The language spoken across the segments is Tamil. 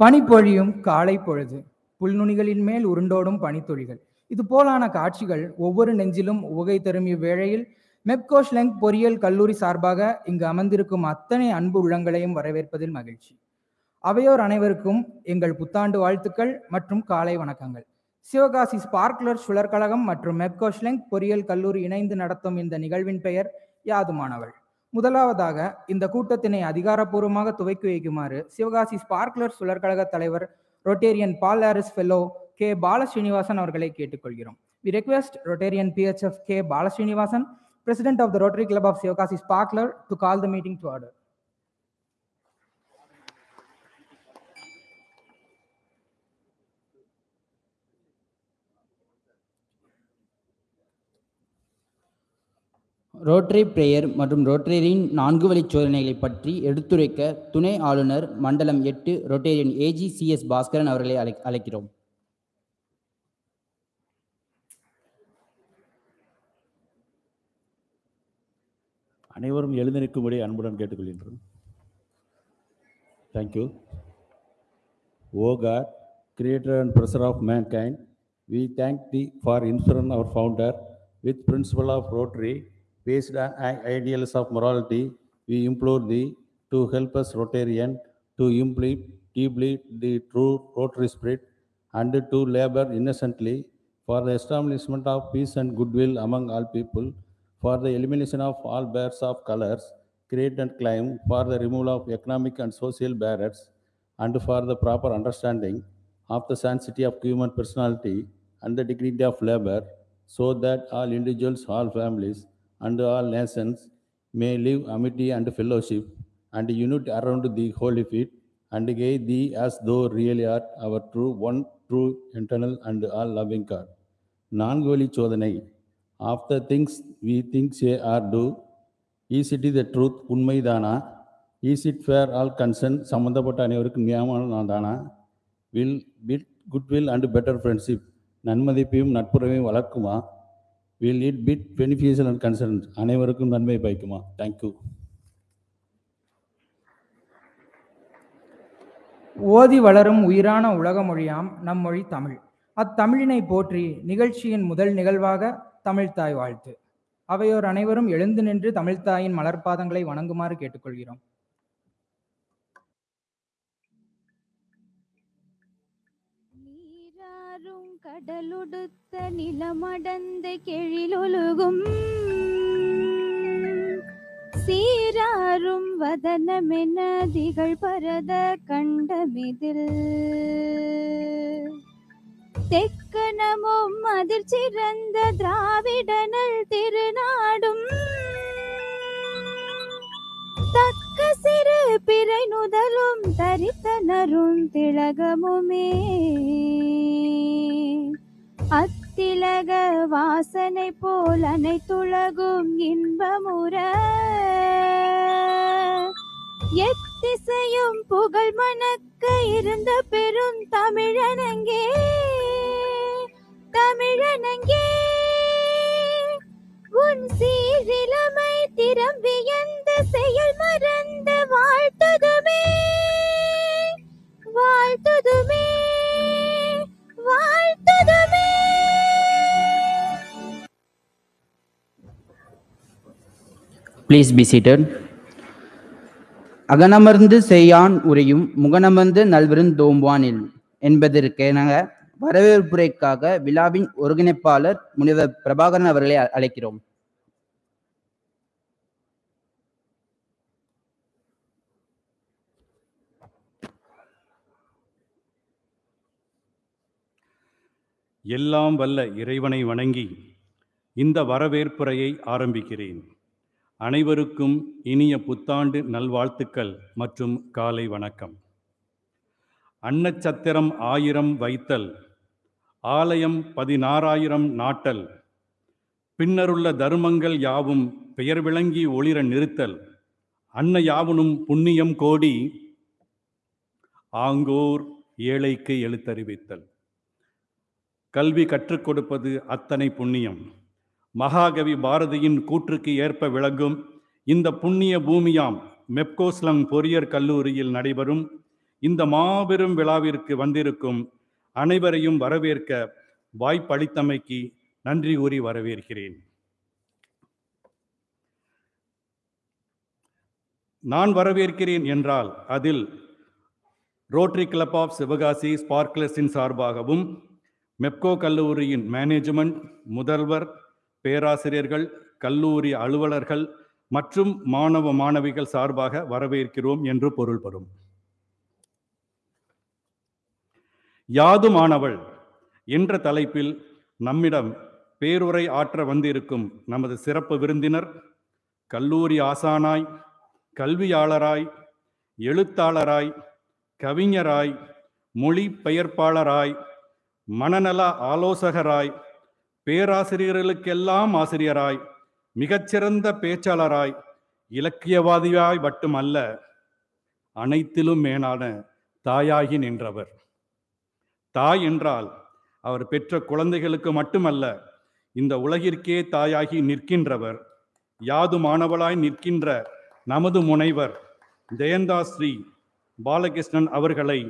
பனிப்பொழியும் காலை பொழுது புல்நுனிகளின் மேல் உருண்டோடும் பனித்துளிகள். இது போலான காட்சிகள். ஒவ்வொரு நெஞ்சிலும் உகை தரும் இவ்வேளையில் மெப்கோஷ் பொறியியல் கல்லூரி சார்பாக இங்கு அமர்ந்திருக்கும் அத்தனை அன்பு உள்ளங்களையும் வரவேற்பதில் மகிழ்ச்சி. அவையோர் அனைவருக்கும் எங்கள் புத்தாண்டு வாழ்த்துக்கள் மற்றும் காலை வணக்கங்கள். சிவகாசி ஸ்பார்க்லர் சுழற்கழகம் மற்றும் மெப்கோஷ்லெங் பொறியியல் கல்லூரி இணைந்து நடத்தும் இந்த நிகழ்வின் பெயர் யாதுமானவள். முதலாவதாக இந்த கூட்டத்தினை அதிகாரப்பூர்வமாக துவக்கி வைக்குமாறு சிவகாசி ஸ்பார்க்லர் சுழற்கழக தலைவர் Rotarian Paul Harris fellow K Balasrinivasan அவர்களை கேட்டுக்கொள்கிறோம். We request Rotarian PHF K Balasrinivasan president of the Rotary club of Sivakasi sparkler to call the meeting to order Rotary prayer மற்றும் ரோட்டரியின் நான்கு வழி சோதனைகளைப் பற்றி எடுத்துரைக்க துணை ஆளுநர் மண்டலம் எட்டு Rotarian AG C S Baskaran அவர்களை அழை அழைக்கிறோம். அனைவரும் எழுந்து நிற்கும்படி அன்புடன் கேட்டுக்கொள்கின்றோம். Thank you O God creator and preserver of mankind we thank thee for inspiring our founder with principle of Rotary based on ideals of morality, we implore thee to help us Rotarian to imbibe deeply the true Rotary spirit and to labor innocently for the establishment of peace and goodwill among all people, for the elimination of all bears of colors, create and claim, for the removal of economic and social barriers, and for the proper understanding of the sanctity of human personality and the dignity of labor, so that all individuals, all families, and all nations may live amity and fellowship and unity around the holy feet and gaze thee as though really art our true one true eternal and all loving God. நான்கு வழி சோதனை of the things we things a or do is it the truth உண்மைதானா is it fair all concern சம்மந்தப்பட்ட அனைவருக்கும் நியமனம் தானா will build goodwill and better friendship நன்மதிப்பையும் நட்புறவையும் வளர்க்குமா will it be beneficial and concern அனைவருக்கும் நன்மை பயக்குமா? தேங்க்யூ ஓதி வளரும் உயிரான உலக மொழியாம் நம் மொழி தமிழ். அத்தமிழினை போற்றி நிகழ்ச்சியின் முதல் நிகழ்வாக தமிழ்த்தாய் வாழ்த்து. அவையோர் அனைவரும் எழுந்து நின்று தமிழ்த்தாயின் மலர்பாதங்களை வணங்குமாறு கேட்டுக்கொள்கிறோம். நீராறும் கடலுடுத்த நிலமடந்த கெழிலொழுகும். சீராரும் வதனமென திகழ் பரத கண்டமிதில். தெக்கணமும் அதிர் சிறந்த திராவிடனல் திருநாடும். தக்க சிறு பிறை நுதலும் தரித்தனரும் திலகமுமே. திலக வாசனை போல் அனைத்துலகும் இன்பமுற. எத்திசையும் புகழ் மணக்க இருந்த பெரும் தமிழனங்கே. தமிழனங்கே. உன் சீரிலமை திறம் வியந்த செயல் மறந்த வாழ்த்துதுமே. வாழ்த்துதுமே. வாழ்த்துதுமே. ப்ளீஸ் பி சீட்டட் அகனமர்ந்து செய்யான் உரையும் முகனமர்ந்து நல்விருந்தோம்புவானில் என்பதற்கென வரவேற்புரைக்காக விழாவின் ஒருங்கிணைப்பாளர் முனிவர் பிரபாகரன் அவர்களை அ- அழைக்கிறோம். எல்லாம் வல்ல இறைவனை வணங்கி இந்த வரவேற்புரையை ஆரம்பிக்கிறேன். அனைவருக்கும் இனிய புத்தாண்டு நல்வாழ்த்துக்கள் மற்றும் காலை வணக்கம். அன்னச்சத்திரம் ஆயிரம் வைத்தல் ஆலயம் பதினாறாயிரம் நாட்டல் பின்னருள்ள தர்மங்கள் யாவும் பெயர் விளங்கி ஒளிர நிறுத்தல் அன்ன யாவனும் புண்ணியம் கோடி ஆங்கோர் ஏழைக்கு எழுத்தறிவித்தல். கல்வி கற்றுக் கொடுப்பது அத்தனை புண்ணியம். மகாகவி பாரதியின் கூற்றுக்கு ஏற்ப விளங்கும் இந்த புண்ணிய பூமியாம் மெப்கோஸ்லங் பொறியியற் கல்லூரியில் நடைபெறும் இந்த மாபெரும் விழாவிற்கு வந்திருக்கும் அனைவரையும் வரவேற்க வாய்ப்பளித்தமைக்கு நன்றி கூறி வரவேற்கிறேன். நான் வரவேற்கிறேன் என்றால் அதில் ரோட்டரி கிளப் ஆஃப் சிவகாசி ஸ்பார்க்லஸின் சார்பாகவும் மெப்கோ கல்லூரியின் மேனேஜ்மெண்ட் முதல்வர் பேராசிரியர்கள் கல்லூரி அலுவலர்கள் மற்றும் மாணவ மாணவிகள் சார்பாக வரவேற்கிறோம் என்று பொருள்படும். யாதுமானவள் என்ற தலைப்பில் நம்மிடம் பேருரை ஆற்ற வந்திருக்கும் நமது சிறப்பு விருந்தினர் கல்லூரி ஆசானாய் கல்வியாளராய் எழுத்தாளராய் கவிஞராய் மொழி பெயர்ப்பாளராய் மனநல ஆலோசகராய் பேராசிரியர்களுக்கெல்லாம் ஆசிரியராய் மிகச்சிறந்த பேச்சாளராய் இலக்கியவாதியாய் மட்டுமல்ல அனைத்திலும் மேலான தாயாகி நின்றவர். தாய் என்றால் அவர் பெற்ற குழந்தைகளுக்கு மட்டுமல்ல இந்த உலகிற்கே தாயாகி நிற்கின்றவர் யாதுமானவளாய் நிற்கின்ற நமது முனைவர் ஜெயந்தாஸ்ரீ பாலகிருஷ்ணன் அவர்களை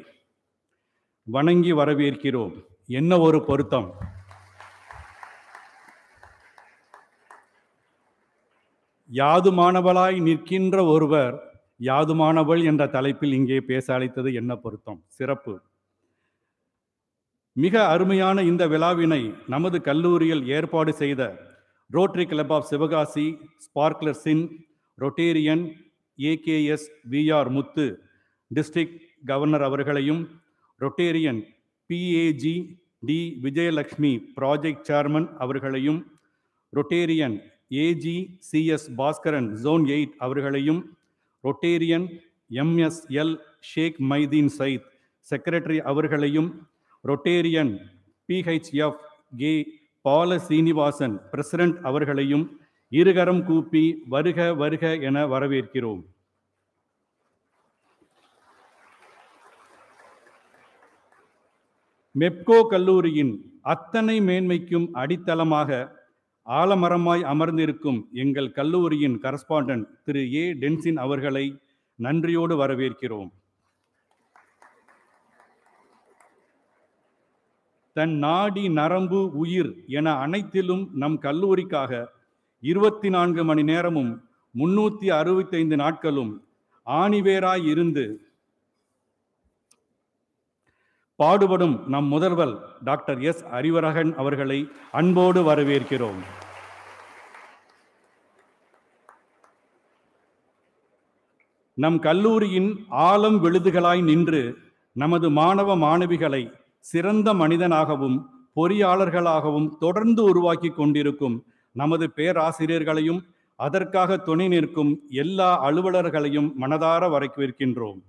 வணங்கி வரவேற்கிறோம். என்ன ஒரு பொருத்தம். யாதுமானவளாய் நிற்கின்ற ஒருவர் யாதுமானவள் என்ற தலைப்பில் இங்கே பேச அழைத்தது என்ன பொருத்தம்? சிறப்பு. மிக அருமையான இந்த விழாவினை நமது கல்லூரியில் ஏற்பாடு செய்த rotary club of Sivakasi ஸ்பார்க்லர்ஸின் rotarian AKS VR Muthu district governor அவர்களையும் rotarian PAG D Vijayalakshmi project chairman அவர்களையும் rotarian AG CS Baskaran zone eight அவர்களையும் rotarian MSL Sheikh Maideen Sayed secretary அவர்களையும் rotarian PHF K Bala Srinivasan president அவர்களையும் இருகரம் கூப்பி வருக வருக என வரவேற்கிறோம். மெப்கோ கல்லூரியின் அத்தனை மேன்மைக்கும் அடித்தளமாக ஆலமரமாய் அமர்ந்திருக்கும் எங்கள் கல்லூரியின் கரஸ்பாண்டன்ட் திரு ஏ. டென்சின் அவர்களை நன்றியோடு வரவேற்கிறோம். தன் நாடி நரம்பு உயிர் என அனைத்திலும் நம் கல்லூரிக்காக இருபத்தி நான்கு மணி நேரமும் முன்னூத்தி அறுபத்தைந்து நாட்களும் ஆணிவேராய் இருந்து பாடுபடும் நம் முதல்வர் டாக்டர் எஸ் அறிவரகன் அவர்களை அன்போடு வரவேற்கிறோம். நம் கல்லூரியின் ஆழம் விழுதுகளாய் நின்று நமது மாணவ மாணவிகளை சிறந்த மனிதனாகவும் பொறியாளர்களாகவும் தொடர்ந்து உருவாக்கி கொண்டிருக்கும் நமது பேராசிரியர்களையும் அதற்காக துணை நிற்கும் எல்லா அலுவலர்களையும் மனதார வரவேற்கின்றோம்.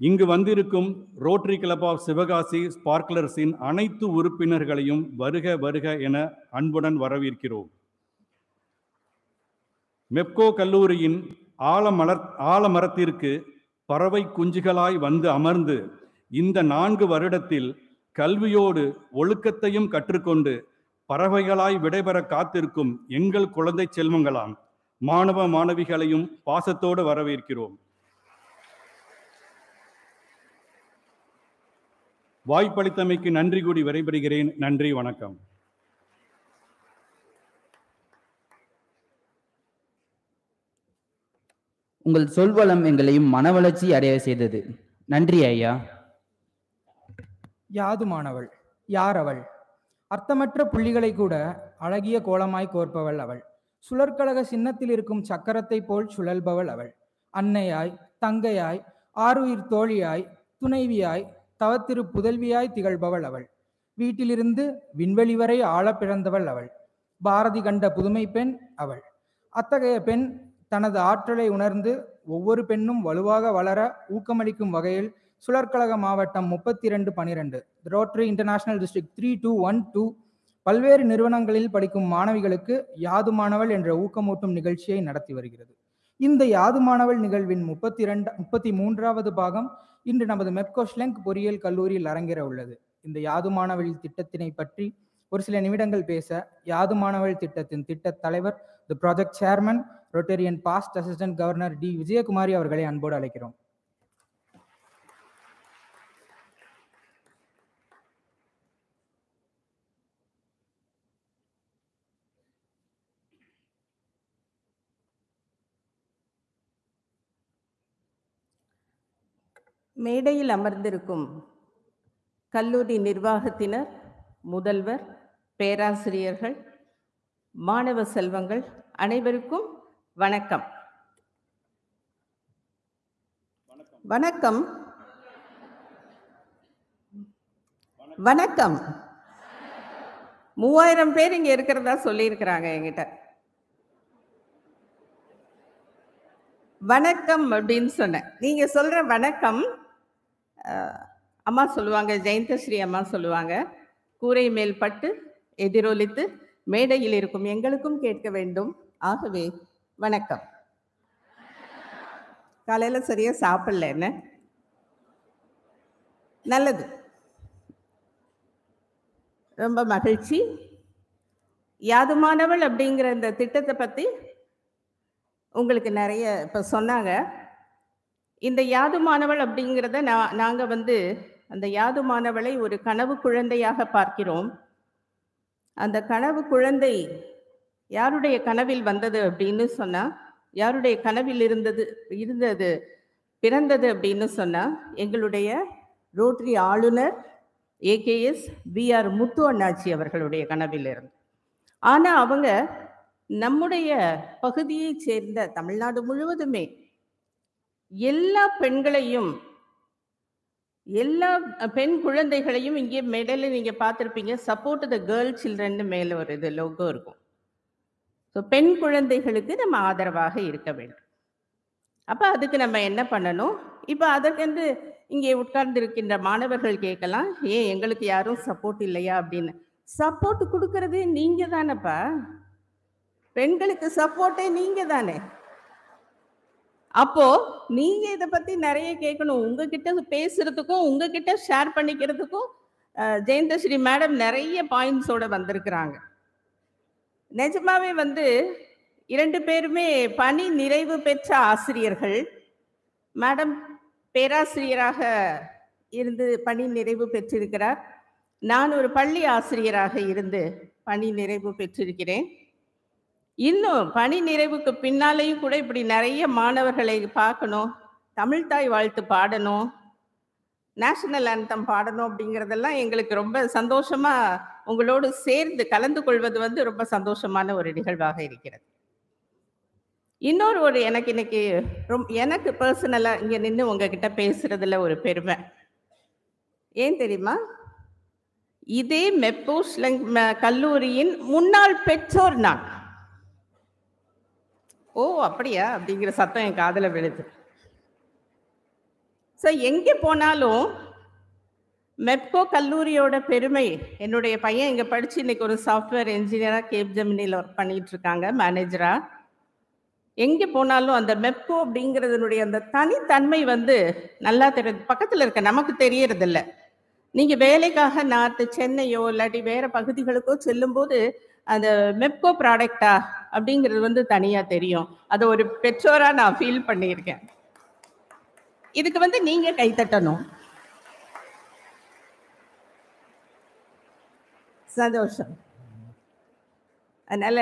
இங்கு வந்திருக்கும் ரோட்டரி கிளப் ஆஃப் சிவகாசி ஸ்பார்க்லர்ஸின் அனைத்து உறுப்பினர்களையும் வருக வருக என அன்புடன் வரவேற்கிறோம். மெப்கோ கல்லூரியின் ஆலமலர் ஆலமரத்திற்கு பறவை குஞ்சுகளாய் வந்து அமர்ந்து இந்த நான்கு வருடத்தில் கல்வியோடு ஒழுக்கத்தையும் கற்றுக்கொண்டு பறவைகளாய் விடைபெற காத்திருக்கும் எங்கள் குழந்தை செல்வங்களாம் மாணவ மாணவிகளையும் பாசத்தோடு வரவேற்கிறோம். வாய்ப்பளித்தமைக்கு நன்றி கூடி விடைபெறுகிறேன். நன்றி வணக்கம். உங்கள் சொல்வளம் எங்களையும் மனவளர்ச்சி அடைய செய்தது. நன்றி ஐயா. யாதுமானவள் யார் அவள்? அர்த்தமற்ற புள்ளிகளை கூட அழகிய கோலமாய் கோர்ப்பவள் அவள். சுழற்கழக சின்னத்தில் இருக்கும் சக்கரத்தை போல் சுழல்பவள் அவள். அன்னையாய் தங்கையாய் ஆருயிர் தோழியாய் துணைவியாய் தவத்திரு புதல்வியாய் திகழ்பவள் அவள். வீட்டிலிருந்து விண்வெளி வரை ஆழ பிறந்தவள் அவள். பாரதி கண்ட புதுமை பெண் அவள். அத்தகைய பெண் தனது ஆற்றலை உணர்ந்து ஒவ்வொரு பெண்ணும் வலுவாக வளர ஊக்கமளிக்கும் வகையில் சுழற்கழக மாவட்டம் முப்பத்தி ரெண்டு பனிரெண்டு rotary international district three two one two பல்வேறு நிறுவனங்களில் படிக்கும் மாணவிகளுக்கு யாதுமானவள் என்ற ஊக்கமூட்டும் நிகழ்ச்சியை நடத்தி வருகிறது. இந்த யாதுமானவள் நிகழ்வின் முப்பத்தி இரண்டு முப்பத்தி மூன்றாவது பாகம் இன்று நமது மெப்கோ ஷ்லெங்க் பொறியியல் கல்லூரியில் அரங்கேற உள்ளது. இந்த யாதுமானவள் திட்டத்தினை பற்றி ஒரு சில நிமிடங்கள் பேச யாதுமானவள் திட்டத்தின் திட்ட தலைவர் the project chairman rotarian past assistant governor D. Vijayakumari அவர்களை அன்போடு அழைக்கிறோம். மேடையில் அமர்ந்திருக்கும் கல்லூரி நிர்வாகத்தினர் முதல்வர் பேராசிரியர்கள் மாணவ செல்வங்கள் அனைவருக்கும் வணக்கம். வணக்கம். வணக்கம். மூவாயிரம் பேர் இங்க இருக்கிறதா சொல்லியிருக்கிறாங்க என்கிட்ட. வணக்கம் அப்படின்னு சொன்னேன். நீங்க சொல்ற வணக்கம் அம்மா சொல்லுவாங்க ஜெயந்தஸ்ரீ அம்மா சொல்லுவாங்க கூரை மேல் பட்டு எதிரொலித்து மேடையில் இருக்கும் எங்களுக்கும் கேட்க வேண்டும். ஆகவே வணக்கம். காலையில் சரியாக சாப்பிடல என்ன? நல்லது. ரொம்ப மகிழ்ச்சி. யாதுமானவள் அப்படிங்கிற இந்த திட்டத்தை பற்றி உங்களுக்கு நிறைய இப்போ சொன்னாங்க. இந்த யாதுமானவள் அப்படிங்கிறத நான் நாங்கள் வந்து அந்த யாதுமானவளை ஒரு கனவு குழந்தையாக பார்க்கிறோம். அந்த கனவு குழந்தை யாருடைய கனவில் வந்தது அப்படின்னு சொன்னா யாருடைய கனவில் இருந்தது இருந்தது பிறந்தது அப்படின்னு சொன்னா எங்களுடைய ரோட்டரி ஆளுநர் ஏகேஎஸ் பிஆர் முத்து அண்ணாச்சி அவர்களுடைய கனவில் இருந்து. ஆனா அவங்க நம்முடைய பகுதியைச் சேர்ந்த தமிழ்நாடு முழுவதுமே எல்லா பெண்களையும் எல்லா பெண் குழந்தைகளையும் இங்கே மெடலில் நீங்கள் பார்த்துருப்பீங்க. சப்போர்ட் த கேர்ள் சில்ட்ரன் மேலே ஒரு இது லோகோ இருக்கும். ஸோ பெண் குழந்தைகளுக்கு நம்ம ஆதரவாக இருக்க வேண்டும். அப்போ அதுக்கு நம்ம என்ன பண்ணணும்? இப்போ அதற்கென்று இங்கே உட்கார்ந்து இருக்கின்ற மாணவர்கள் கேட்கலாம். ஏன் எங்களுக்கு யாரும் சப்போர்ட் இல்லையா? அப்படின்னு. சப்போர்ட் கொடுக்கறது நீங்கள் தானேப்பா பெண்களுக்கு சப்போர்ட்டே நீங்கள் தானே அப்போ நீங்க இதை பத்தி நிறைய கேட்கணும். உங்ககிட்ட பேசுறதுக்கும் உங்ககிட்ட ஷேர் பண்ணிக்கிறதுக்கும் ஜெயந்தஸ்ரீ மேடம் நிறைய பாயிண்ட்ஸோட வந்திருக்கிறாங்க. நிஜமாவே வந்து இரண்டு பேருமே பணி நிறைவு பெற்ற ஆசிரியர்கள். மேடம் பேராசிரியராக இருந்து பணி நிறைவு பெற்றிருக்கிறார். நான் ஒரு பள்ளி ஆசிரியராக இருந்து பணி நிறைவு பெற்றிருக்கிறேன். இன்னும் பணி நிறைவுக்கு பின்னாலேயும் கூட இப்படி நிறைய மாணவர்களை பார்க்கணும். தமிழ்தாய் வாழ்த்து பாடணும். நேஷனல் அந்தம் பாடணும் அப்படிங்கிறதெல்லாம் எங்களுக்கு ரொம்ப சந்தோஷமா உங்களோடு சேர்ந்து கலந்து கொள்வது வந்து ரொம்ப சந்தோஷமான ஒரு நிகழ்வாக இருக்கிறது. இன்னொரு ஒரு எனக்கு இன்னைக்கு ரொம் எனக்கு பர்சனலாக இங்கே நின்று உங்ககிட்ட பேசுறதுல ஒரு பெருமை. ஏன் தெரியுமா? இதே மெப்போஸ்லங் கல்லூரியின் முன்னாள் பெற்றோர் நான். ஓ அப்படியா? அப்படிங்கிற சத்தம் என் காதில் விழுது. ஸோ எங்கே போனாலும் மெப்கோ கல்லூரியோட பெருமை என்னுடைய பையன் இங்கே படித்து இன்னைக்கு ஒரு சாஃப்ட்வேர் இன்ஜினியராக கேப் ஜெமினியில் ஒர்க் பண்ணிகிட்டு இருக்காங்க மேனேஜராக எங்கே போனாலும் அந்த மெப்கோ அப்படிங்கிறதுனுடைய அந்த தனித்தன்மை வந்து நல்லா தெரியுது. பக்கத்தில் இருக்க நமக்கு தெரியறதில்ல. நீங்கள் வேலைக்காக நார்த்து சென்னையோ இல்லாட்டி வேற பகுதிகளுக்கோ செல்லும்போது அந்த மெப்கோ ப்ராடக்டா அப்படிங்கிறது வந்து தனியா தெரியும். அதை ஒரு பெற்றோரா நான் ஃபீல் பண்ணியிருக்கேன். இதுக்கு வந்து நீங்க கைத்தட்டணும் சந்தோஷம். அதனால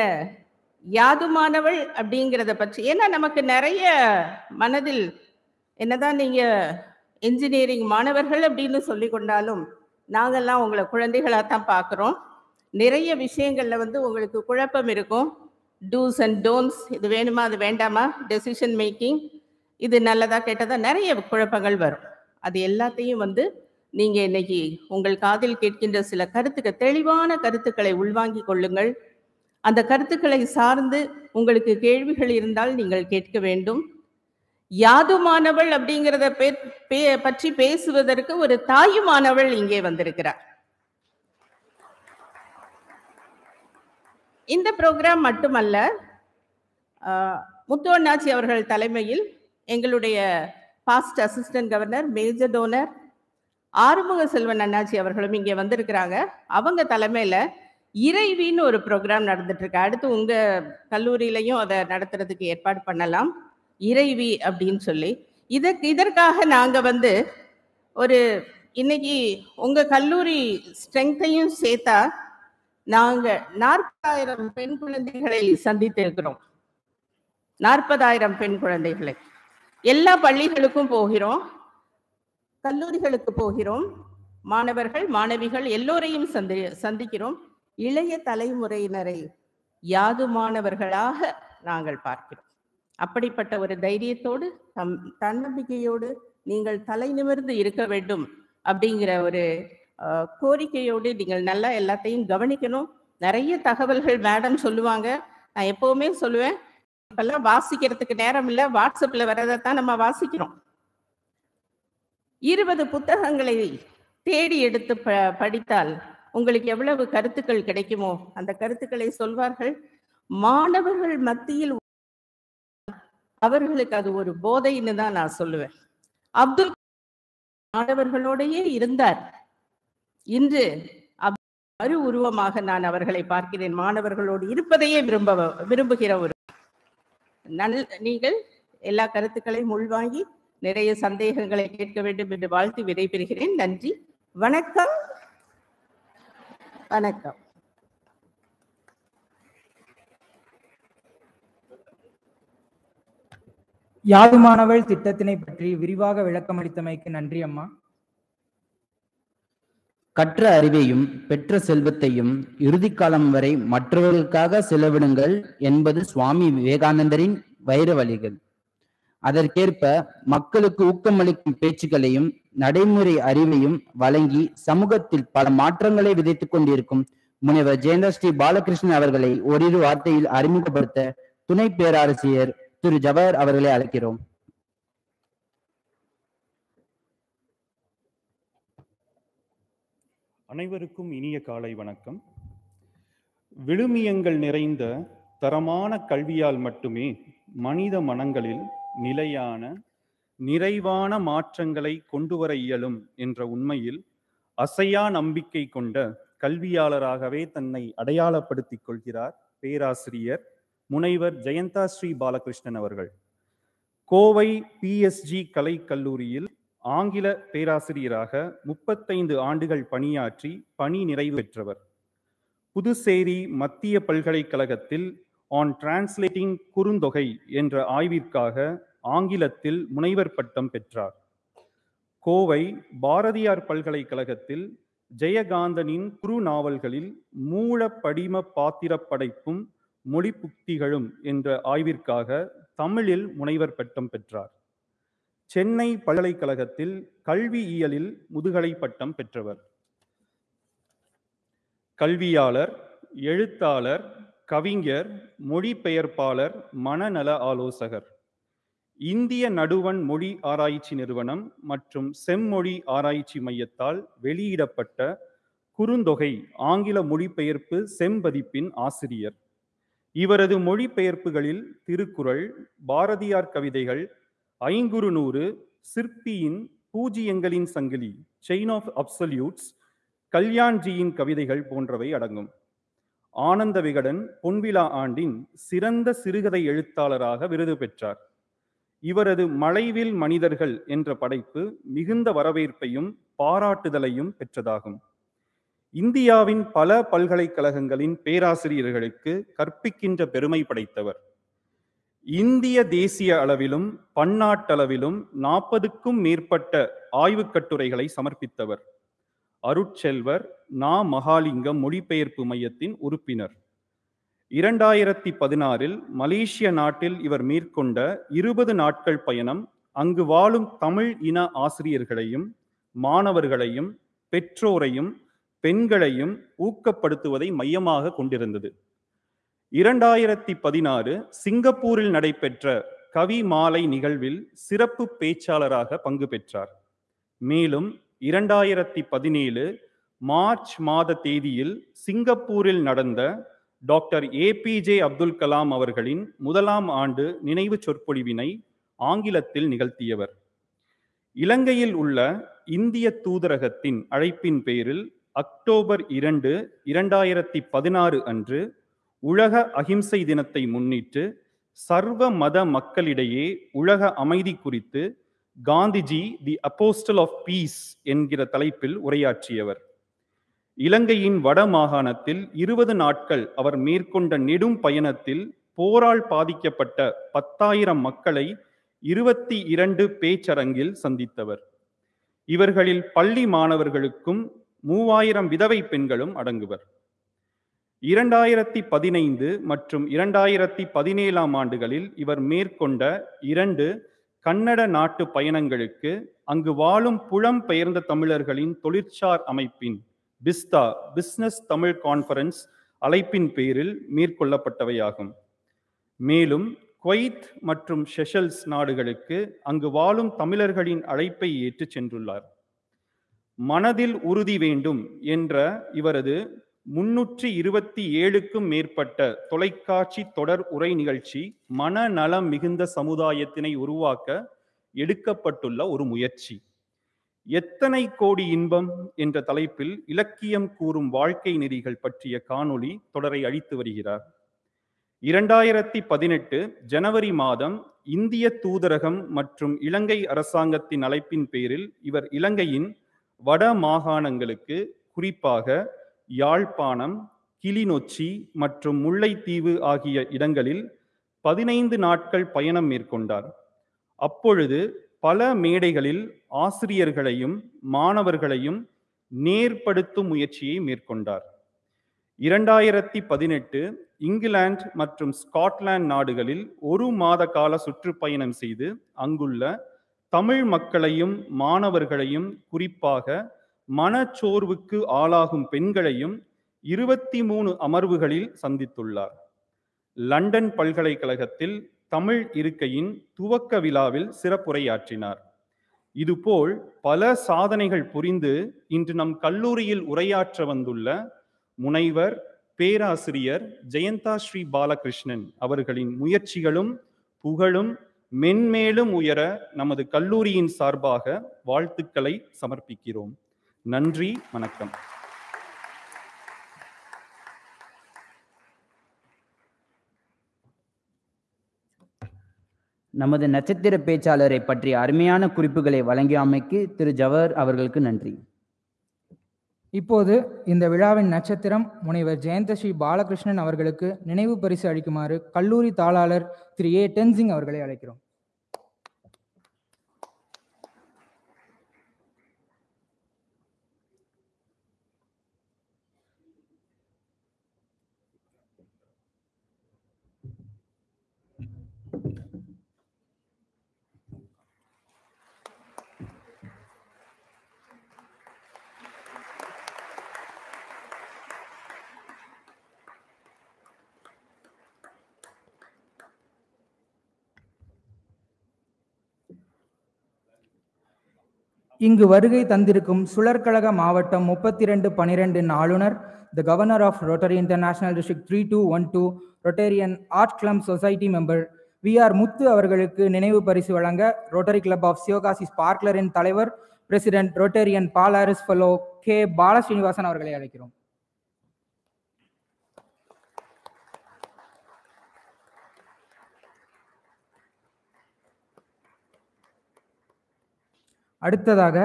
யாதுமானவள் அப்படிங்கிறத பற்றி ஏன்னா நமக்கு நிறைய மனதில் என்னதான் நீங்க இன்ஜினியரிங் மாணவர்கள் அப்படின்னு சொல்லி கொண்டாலும் நாங்கெல்லாம் உங்களை குழந்தைகளாக தான் பார்க்குறோம். நிறைய விஷயங்களில் வந்து உங்களுக்கு குழப்பம் இருக்கும். டூஸ் அண்ட் டோன்ஸ் இது வேணுமா அது வேண்டாமா? டெசிஷன் மேக்கிங் இது நல்லதா கேட்டதா? நிறைய குழப்பங்கள் வரும். அது எல்லாத்தையும் வந்து நீங்கள் இன்னைக்கு உங்கள் காதில் கேட்கின்ற சில கருத்துக்கள் தெளிவான கருத்துக்களை உள்வாங்கிக் கொள்ளுங்கள். அந்த கருத்துக்களை சார்ந்து உங்களுக்கு கேள்விகள் இருந்தால் நீங்கள் கேட்க வேண்டும். யாதுமானவள் அப்படிங்கிறத பே- பற்றி பேசுவதற்கு ஒரு தாயுமானவள் இங்கே வந்திருக்கிறார். இந்த ப்ரோக்ராம் மட்டுமல்ல முத்தோண்ணாச்சி முத்து அண்ணாச்சி அவர்கள் தலைமையில் எங்களுடைய past assistant governor major donor Arumuga Selvan அண்ணாச்சி அவர்களும் இங்கே வந்திருக்கிறாங்க. அவங்க தலைமையில் இறைவின்னு ஒரு ப்ரோக்ராம் நடந்துட்டு இருக்கு. அடுத்து உங்கள் கல்லூரியிலையும் அதை நடத்துறதுக்கு ஏற்பாடு பண்ணலாம். இறைவி அப்படின்னு சொல்லி. இதற்கு இதற்காக நாங்க வந்து ஒரு இன்னைக்கு உங்க கல்லூரி ஸ்ட்ரெங்கையும் சேர்த்தா நாங்க நாற்பதாயிரம் பெண் குழந்தைகளை சந்தித்து இருக்கிறோம் நாற்பதாயிரம் பெண் குழந்தைகளை. எல்லா பள்ளிகளுக்கும் போகிறோம். கல்லூரிகளுக்கு போகிறோம். மாணவர்கள் மாணவிகள் எல்லோரையும் சந்தி சந்திக்கிறோம். இளைய தலைமுறையினரை யாதுமானவர்களாக நாங்கள் பார்க்கிறோம். அப்படிப்பட்ட ஒரு தைரியத்தோடு தம் தன்னம்பிக்கையோடு நீங்கள் தலை நிமிர்ந்து இருக்க வேண்டும் அப்படிங்கிற ஒரு கோரிக்கையோடு நீங்கள் நல்லா எல்லாத்தையும் கவனிக்கணும். நிறைய தகவல்கள் மேடம் சொல்லுவாங்க. நான் எப்பவுமே சொல்லுவேன் இப்பெல்லாம் வாசிக்கிறதுக்கு நேரம் இல்லை வாட்ஸ்அப்ல தான் நம்ம வாசிக்கிறோம். இருபது புத்தகங்களை தேடி எடுத்து ப படித்தால் உங்களுக்கு எவ்வளவு கருத்துக்கள் கிடைக்குமோ அந்த கருத்துக்களை சொல்வார்கள். மாணவர்கள் மத்தியில் அவர்களுக்கு அது ஒரு போதைன்னு தான் நான் சொல்லுவேன். அப்துல் மாணவர்களோடையே இருந்தார். இன்று அப்- மறு உருவமாக நான் அவர்களை பார்க்கிறேன். மாணவர்களோடு இருப்பதையே விரும்ப விரும்புகிற ஒரு நல் நீங்கள் எல்லா கருத்துக்களையும் உள்வாங்கி நிறைய சந்தேகங்களை கேட்க வேண்டும் என்று வாழ்த்து விடைபெறுகிறேன். நன்றி. வணக்கம். வணக்கம். யாதுமானவள் திட்டத்தினை பற்றி விரிவாக விளக்கமளித்தமைக்கு நன்றி அம்மா. கற்ற அறிவையும் பெற்ற செல்வத்தையும் இறுதி காலம் வரை மற்றவர்களுக்காக செலவிடுங்கள் என்பது சுவாமி விவேகானந்தரின் வைர வழிகள் அதற்கேற்ப மக்களுக்கு ஊக்கமளிக்கும் பேச்சுக்களையும் நடைமுறை அறிவையும் வழங்கி சமூகத்தில் பல மாற்றங்களை விதைத்துக் கொண்டிருக்கும் முனைவர் ஜெயந்த ஸ்ரீ பாலகிருஷ்ணன் அவர்களை ஓரிரு வார்த்தையில் அறிமுகப்படுத்த துணை பேராசிரியர் திரு ஜவஹர் அவர்களை அழைக்கிறோம். அனைவருக்கும் இனிய காலை வணக்கம். விழுமியங்கள் நிறைந்த தரமான கல்வியால் மட்டுமே மனித மனங்களில் நிலையான நிறைவான மாற்றங்களை கொண்டு வர இயலும் என்ற உண்மையில் அசையா நம்பிக்கை கொண்ட கல்வியாளராகவே தன்னை அடையாளப்படுத்திக் கொள்கிறார் பேராசிரியர் முனைவர் ஜெயந்தா ஸ்ரீ பாலகிருஷ்ணன் அவர்கள். கோவை பிஎஸ்ஜி கலை கல்லூரியில் ஆங்கில பேராசிரியராக முப்பத்தைந்து ஆண்டுகள் பணியாற்றி பணி நிறைவு பெற்றவர். புதுச்சேரி மத்திய பல்கலைக்கழகத்தில் ஆன் டிரான்ஸ்லேட்டிங் குறுந்தொகை என்ற ஆய்விற்காக ஆங்கிலத்தில் முனைவர் பட்டம் பெற்றார். கோவை பாரதியார் பல்கலைக்கழகத்தில் ஜெயகாந்தனின் குறு நாவல்களில் மூல படிம பாத்திர படைப்பும் மொழிப்புக்திகளும் என்ற ஆய்விற்காக தமிழில் முனைவர் பட்டம் பெற்றார். சென்னை பல்கலைக்கழகத்தில் கல்வியியலில் முதுகலை பட்டம் பெற்றவர். கல்வியாளர் எழுத்தாளர் கவிஞர் மொழிபெயர்ப்பாளர் மனநல ஆலோசகர். இந்திய நடுவண் மொழி ஆராய்ச்சி நிறுவனம் மற்றும் செம்மொழி ஆராய்ச்சி மையத்தால் வெளியிடப்பட்ட குறுந்தொகை ஆங்கில மொழிபெயர்ப்பு செம்பதிப்பின் ஆசிரியர். இவரது மொழிபெயர்ப்புகளில் திருக்குறள் பாரதியார் கவிதைகள் ஐங்குறு நூறு சிற்பியின் பூஜ்ஜியங்களின் சங்கிலி செயின் ஆஃப் அப்சல்யூட்ஸ் கல்யாண்ஜியின் கவிதைகள் போன்றவை அடங்கும். ஆனந்த விகடன் பொன்விழா ஆண்டின் சிறந்த சிறுகதை எழுத்தாளராக விருது பெற்றார். இவரது மலைவில் மனிதர்கள் என்ற படைப்பு மிகுந்த வரவேற்பையும் பாராட்டுதலையும் பெற்றதாகும். இந்தியாவின் பல பல்கலைக்கழகங்களின் பேராசிரியர்களுக்கு கற்பிக்கின்ற பெருமை படைத்தவர். இந்திய தேசிய அளவிலும் பன்னாட்டளவிலும் நாற்பதுக்கும் மேற்பட்ட ஆய்வுக் கட்டுரைகளை சமர்ப்பித்தவர். அருட்செல்வர் நா. மகாலிங்கம் மொழிபெயர்ப்பு மையத்தின் உறுப்பினர். இரண்டாயிரத்தி பதினாறில் மலேசிய நாட்டில் இவர் மேற்கொண்ட இருபது நாட்கள் பயணம் அங்கு வாழும் தமிழ் இன ஆசிரியர்களையும் மாணவர்களையும் பெற்றோரையும் பெண்களையும் ஊக்கப்படுத்துவதை மையமாக கொண்டிருந்தது. இரண்டாயிரத்தி பதினாறு சிங்கப்பூரில் நடைபெற்ற கவி மாலை நிகழ்வில் சிறப்பு பேச்சாளராக பங்கு பெற்றார். மேலும் இரண்டாயிரத்தி பதினேழு மார்ச் மாத தேதியில் சிங்கப்பூரில் நடந்த டாக்டர் ஏபிஜே அப்துல் கலாம் அவர்களின் முதலாம் ஆண்டு நினைவு சொற்பொழிவினை ஆங்கிலத்தில் நிகழ்த்தியவர். இலங்கையில் உள்ள இந்திய தூதரகத்தின் அழைப்பின் பேரில் அக்டோபர் இரண்டு இரண்டாயிரத்தி பதினாறு அன்று உலக அகிம்சை தினத்தை முன்னிட்டு சர்வ மத மக்களிடையே உலக அமைதி குறித்து Gandhiji the apostle of peace என்கிற தலைப்பில் உரையாற்றியவர். இலங்கையின் வட மாகாணத்தில் இருபது நாட்கள் அவர் மேற்கொண்ட நெடும் பயணத்தில் போரால் பாதிக்கப்பட்ட பத்தாயிரம் மக்களை இருபத்தி இரண்டு பேச்சரங்கில் சந்தித்தவர். இவர்களில் பள்ளி மாணவர்களுக்கும் மூவாயிரம் விதவை பெண்களும் அடங்குவர். இரண்டாயிரத்தி பதினைந்து மற்றும் இரண்டாயிரத்தி பதினேழாம் ஆண்டுகளில் இவர் மேற்கொண்ட இரண்டு கன்னட நாட்டு பயணங்களுக்கு அங்கு வாழும் புலம் பெயர்ந்த தமிழர்களின் தொழிற்சார் அமைப்பின் பிஸ்தா பிஸ்னஸ் தமிழ் கான்ஃபரன்ஸ் அழைப்பின் பேரில் மேற்கொள்ளப்பட்டவையாகும். மேலும் குவைத் மற்றும் ஷெஷல்ஸ் நாடுகளுக்கு அங்கு வாழும் தமிழர்களின் அழைப்பை ஏற்று சென்றுள்ளார். மனதில் உறுதி வேண்டும் என்ற இவரது முன்னூற்றி இருபத்தி ஏழுக்கும் மேற்பட்ட தொலைக்காட்சி தொடர் உரை நிகழ்ச்சி மனநலம் மிகுந்த சமுதாயத்தினை உருவாக்க எடுக்கப்பட்டுள்ள ஒரு முயற்சி. எத்தனை கோடி இன்பம் என்ற தலைப்பில் இலக்கியம் கூறும் வாழ்க்கை நெறிகள் பற்றிய காணொளி தொடரை அழித்து வருகிறார். இரண்டாயிரத்தி பதினெட்டு ஜனவரி மாதம் இந்திய தூதரகம் மற்றும் இலங்கை அரசாங்கத்தின் அழைப்பின் பேரில் இவர் இலங்கையின் வட மாகாணங்களுக்கு குறிப்பாக யாழ்ப்பாணம் கிளிநொச்சி மற்றும் முல்லைத்தீவு ஆகிய இடங்களில் பதினைந்து நாட்கள் பயணம் மேற்கொண்டார். அப்பொழுது பல மேடைகளில் ஆசிரியர்களையும் மாணவர்களையும் நேர்படுத்தும் முயற்சியை மேற்கொண்டார். இரண்டாயிரத்தி பதினெட்டு இங்கிலாந்து மற்றும் ஸ்காட்லாந்து நாடுகளில் ஒரு மாத கால சுற்றுப்பயணம் செய்து அங்குள்ள தமிழ் மக்களையும் மாணவர்களையும் குறிப்பாக மனச்சோர்வுக்கு ஆளாகும் பெண்களையும் இருபத்தி மூணு அமர்வுகளில் சந்தித்துள்ளார். லண்டன் பல்கலைக்கழகத்தில் தமிழ் இருக்கையின் துவக்க விழாவில் சிறப்புரையாற்றினார். இதுபோல் பல சாதனைகள் புரிந்து இன்று நம் கல்லூரியில் உரையாற்ற வந்துள்ள முனைவர் பேராசிரியர் ஜெயந்தா ஸ்ரீ பாலகிருஷ்ணன் அவர்களின் முயற்சிகளும் புகழும் மென்மேலும் உயர நமது கல்லூரியின் சார்பாக வாழ்த்துக்களை சமர்ப்பிக்கிறோம். நன்றி வணக்கம். நமது நட்சத்திர பேச்சாளரை பற்றிய அருமையான குறிப்புகளை வழங்கியமைக்கு திரு. ஜவஹர் அவர்களுக்கு நன்றி. இப்போது இந்த விழாவின் நட்சத்திரம் முனைவர் ஜெயந்தஸ்ரீ பாலகிருஷ்ணன் அவர்களுக்கு நினைவு பரிசு அளிக்குமாறு கல்லூரி தாளாளர் திரு. ஏ. டென்சிங் அவர்களை அழைக்கிறோம். இங்கு வருகை தந்திருக்கும் சுழற்கழக மாவட்டம் முப்பத்தி ரெண்டு பனிரெண்டின் ஆளுநர் the governor of rotary international district three two one two rotarian art club society member V R Muthu அவர்களுக்கு நினைவு பரிசு வழங்க ரோட்டரி கிளப் ஆஃப் சிவகாசி ஸ்பார்க்லரின் தலைவர் president rotarian Paul Harris fellow K Balasrinivasan அவர்களை அழைக்கிறோம். அடுத்ததாக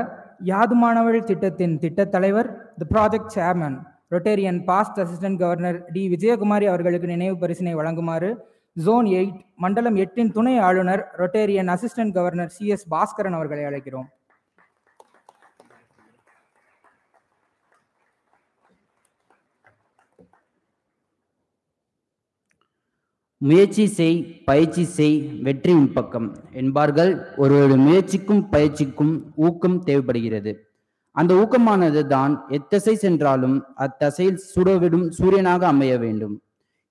யாதுமானவள் திட்டத்தின் திட்டத் தலைவர் the project chairman rotarian past assistant governor D Vijayakumari அவர்களுக்கு நினைவு பரிசினை வழங்குமாறு ஜோன் எயிட் மண்டலம் எட்டின் துணை ஆளுநர் rotarian assistant governor C S Baskaran அவர்களை அழைக்கிறோம். முயற்சி செய் பயிற்சி செய் வெற்றி உட்பக்கம் என்பார்கள். ஒருவருடைய முயற்சிக்கும் பயிற்சிக்கும் ஊக்கம் தேவைப்படுகிறது. அந்த ஊக்கமானது தான் எத்தசை சென்றாலும் அத்தசையில் சுடவிடும் சூரியனாக அமைய வேண்டும்.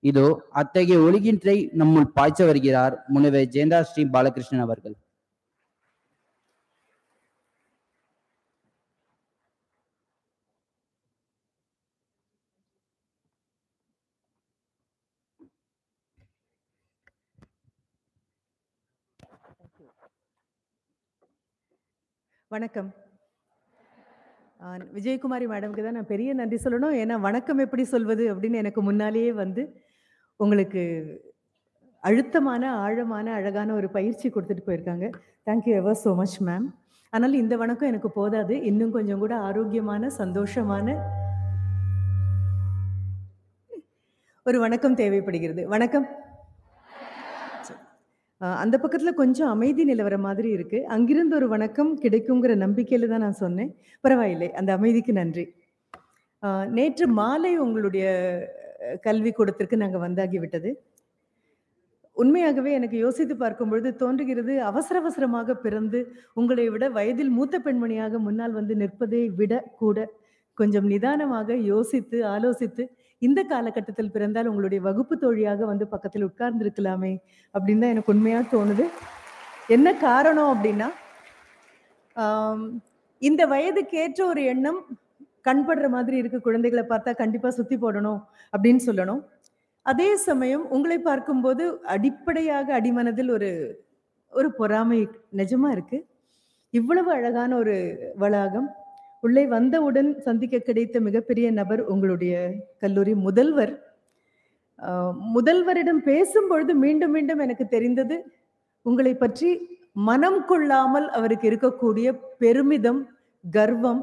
இதோ அத்தகைய ஒளிகின்றை நம்முள் பாய்ச்ச வருகிறார் முனைவர் ஜெயந்தா ஸ்ரீ பாலகிருஷ்ணன் அவர்கள். வணக்கம். விஜயகுமாரி மேடம்க்கு தான் நான் பெரிய நன்றி சொல்லணும். ஏன்னா வணக்கம் எப்படி சொல்வது அப்படின்னு எனக்கு முன்னாலேயே வந்து உங்களுக்கு அழுத்தமான ஆழமான அழகான ஒரு பயிற்சி கொடுத்துட்டு போயிருக்காங்க. Thank you ever so much ma'am ஆனால் இந்த வணக்கம் எனக்கு போதாது. இன்னும் கொஞ்சம் கூட ஆரோக்கியமான சந்தோஷமான ஒரு வணக்கம் தேவைப்படுகிறது. வணக்கம். அந்த பக்கத்தில் கொஞ்சம் அமைதி நிலவர மாதிரி இருக்கு. அங்கிருந்து ஒரு வணக்கம் கிடைக்குங்கிற நம்பிக்கையில தான் நான் சொன்னேன். பரவாயில்லை அந்த அமைதிக்கு நன்றி. நேற்று மாலை உங்களுடைய கல்வி கூடத்திற்கு நாங்கள் வந்தாகி விட்டது உண்மையாகவே எனக்கு யோசித்து பார்க்கும் பொழுது தோன்றுகிறது அவசர அவசரமாக பிறந்து உங்களை விட வயதில் மூத்த பெண்மணியாக முன்னால் வந்து நிற்பதை விட கூட கொஞ்சம் நிதானமாக யோசித்து ஆலோசித்து இந்த காலகட்டத்தில் பிறந்தால் உங்களுடைய வகுப்பு தோழியாக வந்து பக்கத்தில் உட்கார்ந்துருக்கலாமே அப்படின்னு தான் எனக்கு உண்மையாக தோணுது. என்ன காரணம் அப்படின்னா இந்த வயதுக்கேற்ற ஒரு எண்ணம் கண்படுற மாதிரி இருக்க. குழந்தைகளை பார்த்தா கண்டிப்பாக சுற்றி போடணும் அப்படின்னு சொல்லணும். அதே சமயம் உங்களை பார்க்கும்போது அடிப்படையாக அடிமனதில் ஒரு ஒரு பொறாமை நிஜமா இருக்கு. இவ்வளவு அழகான ஒரு வளாகம் உள்ளே வந்தவுடன் சந்திக்க கிடைத்த மிகப்பெரிய நபர் உங்களுடைய கல்லூரி முதல்வர். முதல்வரிடம் பேசும் பொழுது மீண்டும் மீண்டும் எனக்கு தெரிந்தது உங்களை பற்றி மனம் கொள்ளாமல் அவருக்கு இருக்கக்கூடிய பெருமிதம் கர்வம்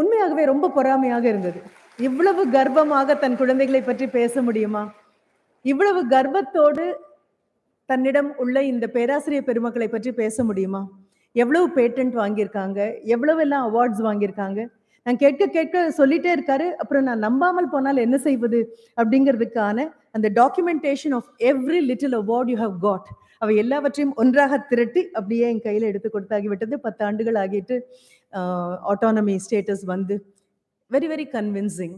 உண்மையாகவே ரொம்ப பொறாமையாக இருந்தது. இவ்வளவு கர்வமாக தன் குழந்தைகளை பற்றி பேச முடியுமா? இவ்வளவு கர்வத்தோடு தன்னிடம் உள்ள இந்த பேராசிரியர் பெருமக்களை பற்றி பேச முடியுமா? எவ்வளவு பேட்டன்ட் வாங்கியிருக்காங்க? எவ்வளவு எல்லாம் அவார்ட்ஸ் வாங்கியிருக்காங்க? நான் கேட்க கேட்க சொல்லிட்டே இருக்காரு. அப்புறம் நான் நம்பாமல் போனால் என்ன செய்வது? அப்படிங்கிறதுக்கான அந்த documentation of every little award you have got அவை எல்லாவற்றையும் ஒன்றாக திரட்டி அப்படியே என் கையில் எடுத்து கொடுத்தாகிவிட்டது பத்து ஆண்டுகள் ஆகிட்டு ஆட்டானமி ஸ்டேட்டஸ் வந்து வெரி வெரி கன்வின்சிங்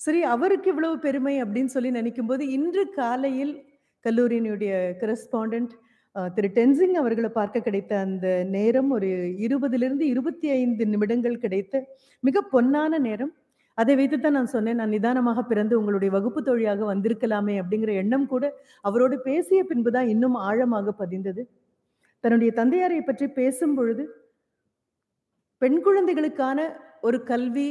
சரி அவருக்கு இவ்வளவு பெருமை அப்படின்னு சொல்லி நினைக்கும் போது இன்று காலையில் கல்லூரியினுடைய கரஸ்பாண்டன்ட் திரு டென்சிங் அவர்களை பார்க்க கிடைத்த அந்த நேரம் ஒரு இருபதிலிருந்து இருபத்தி ஐந்து நிமிடங்கள் கிடைத்த மிக பொன்னான நேரம். அதை வைத்து தான் நான் சொன்னேன் நான் நிதானமாக பிறந்து உங்களுடைய வகுப்பு தோழியாக வந்திருக்கலாமே அப்படிங்கிற எண்ணம் கூட அவரோடு பேசிய பின்புதான் இன்னும் ஆழமாக பதிந்தது. தன்னுடைய தந்தையாரை பற்றி பேசும் பொழுது பெண் குழந்தைகளுக்கான ஒரு கல்வி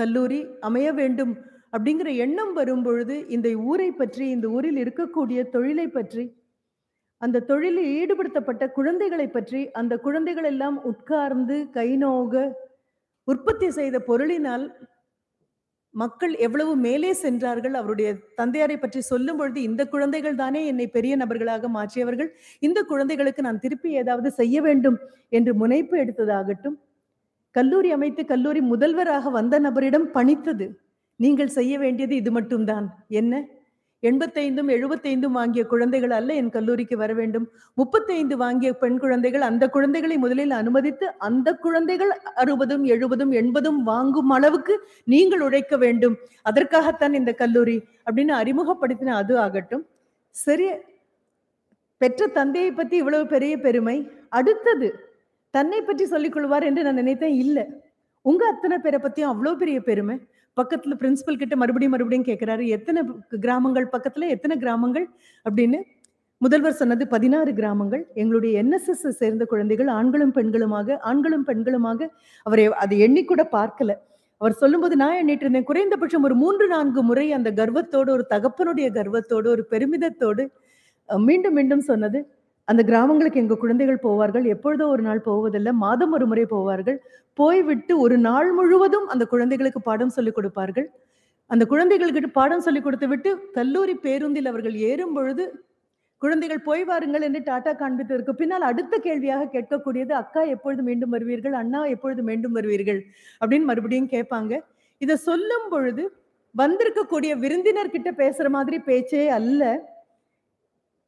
கல்லூரி அமைய வேண்டும் அப்படிங்கிற எண்ணம் வரும் பொழுது இந்த ஊரை பற்றி இந்த ஊரில் இருக்கக்கூடிய தொழிலை பற்றி அந்த தொழிலில் ஈடுபடுத்தப்பட்ட குழந்தைகளை பற்றி அந்த குழந்தைகள் எல்லாம் உட்கார்ந்து கை நோக உற்பத்தி செய்த பொருளினால் மக்கள் எவ்வளவு மேலே சென்றார்கள் அவருடைய தந்தையாரை பற்றி சொல்லும் பொழுது இந்த குழந்தைகள் தானே என்னை பெரிய நபர்களாக மாற்றியவர்கள் இந்த குழந்தைகளுக்கு நான் திருப்பி ஏதாவது செய்ய வேண்டும் என்று முனைப்பு எடுத்ததாகட்டும் கல்லூரி அமைத்து கல்லூரி முதல்வராக வந்த நபரிடம் பணித்தது நீங்கள் செய்ய வேண்டியது இது மட்டும்தான். என்ன? எண்பத்தைந்தும் எழுபத்தைந்தும் வாங்கிய குழந்தைகள் அல்ல என் கல்லூரிக்கு வர வேண்டும். முப்பத்தைந்து வாங்கிய பெண் குழந்தைகள் அந்த குழந்தைகளை முதலில் அனுமதித்து அந்த குழந்தைகள் அறுபதும் எழுபதும் எண்பதும் வாங்கும் அளவுக்கு நீங்கள் உழைக்க வேண்டும். அதற்காகத்தான் இந்த கல்லூரி அப்படின்னு அறிமுகப்படுத்தின அது ஆகட்டும். சரி பெற்ற தந்தையை பத்தி இவ்வளவு பெரிய பெருமை. அடுத்தது தன்னை பற்றி சொல்லிக் கொள்வார் என்று நான் நினைத்தேன் இல்லை. உங்க அத்தனை பேரை பத்தியும் அவ்வளோ பெரிய பெருமை. பக்கத்துல பிரின்சிபல் கிட்ட மறுபடியும் மறுபடியும் கேட்கிறாரு எத்தனை கிராமங்கள் பக்கத்துல? எத்தனை கிராமங்கள்? அப்படின்னு முதல்வர் சொன்னது பதினாறு கிராமங்கள். எங்களுடைய என்எஸ்எஸ் சேர்ந்த குழந்தைகள் ஆண்களும் பெண்களுமாக ஆண்களும் பெண்களுமாக அவரை அதை எண்ணிக்கூட பார்க்கல. அவர் சொல்லும்போது நான் எண்ணிட்டு இருந்தேன். குறைந்தபட்சம் ஒரு மூன்று நான்கு முறை அந்த கர்வத்தோடு ஒரு தகப்பனுடைய கர்வத்தோடு ஒரு பெருமிதத்தோடு மீண்டும் மீண்டும் சொன்னது. அந்த கிராமங்களுக்கு எங்க குழந்தைகள் போவார்கள். எப்பொழுதோ ஒரு நாள் போவதில்லை. மாதம் ஒரு முறை போவார்கள். போய்விட்டு ஒரு நாள் முழுவதும் அந்த குழந்தைகளுக்கு பாடம் சொல்லிக் கொடுப்பார்கள். அந்த குழந்தைகளுக்கு பாடம் சொல்லிக் கொடுத்து விட்டு கல்லூரி பேருந்தில் அவர்கள் ஏறும் பொழுது குழந்தைகள் போய் வாருங்கள் என்று டாட்டா காண்பித்ததற்கு பின்னால் அடுத்த கேள்வியாக கேட்கக்கூடியது அக்கா எப்பொழுது மீண்டும் வருவீர்கள்? அண்ணா எப்பொழுது மீண்டும் வருவீர்கள்? அப்படின்னு மறுபடியும் கேட்பாங்க. இதை சொல்லும் பொழுது வந்திருக்கக்கூடிய விருந்தினர் கிட்ட பேசுற மாதிரி பேச்சே அல்ல.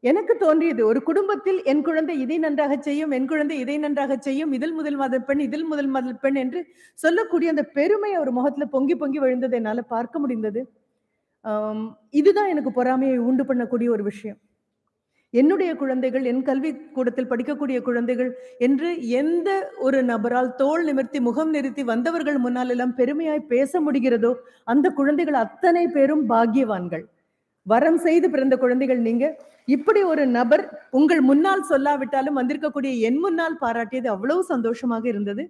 எனக்கு தோன்றியது. ஒரு குடும்பத்தில் என் குழந்தை இதை நன்றாக செய்யும் என் குழந்தை இதை நன்றாக செய்யும் இதில் முதல் மதிப்பெண் இதில் முதல் மதிப்பெண் என்று சொல்லக்கூடிய அந்த பெருமை அவர் முகத்துல பொங்கி பொங்கி விழுந்ததை என்னால பார்க்க முடிந்தது. இதுதான் எனக்கு பொறாமையை உண்டு பண்ணக்கூடிய ஒரு விஷயம். என்னுடைய குழந்தைகள் என் கல்வி கூடத்தில் படிக்கக்கூடிய குழந்தைகள் என்று எந்த ஒரு நபரால் தோள் நிமிர்த்தி முகம் நிறுத்தி வந்தவர்கள் முன்னால் எல்லாம் பெருமையாய் பேச முடிகிறதோ அந்த குழந்தைகள் அத்தனை பேரும் பாக்கியவான்கள். வரம் செய்து பிறந்த குழந்தைகள் நீங்க. இப்படி ஒரு நபர் உங்கள் முன்னால் சொல்லாவிட்டாலும் வந்திருக்கக்கூடிய என் முன்னால் பாராட்டியது அவ்வளவு சந்தோஷமாக இருந்தது.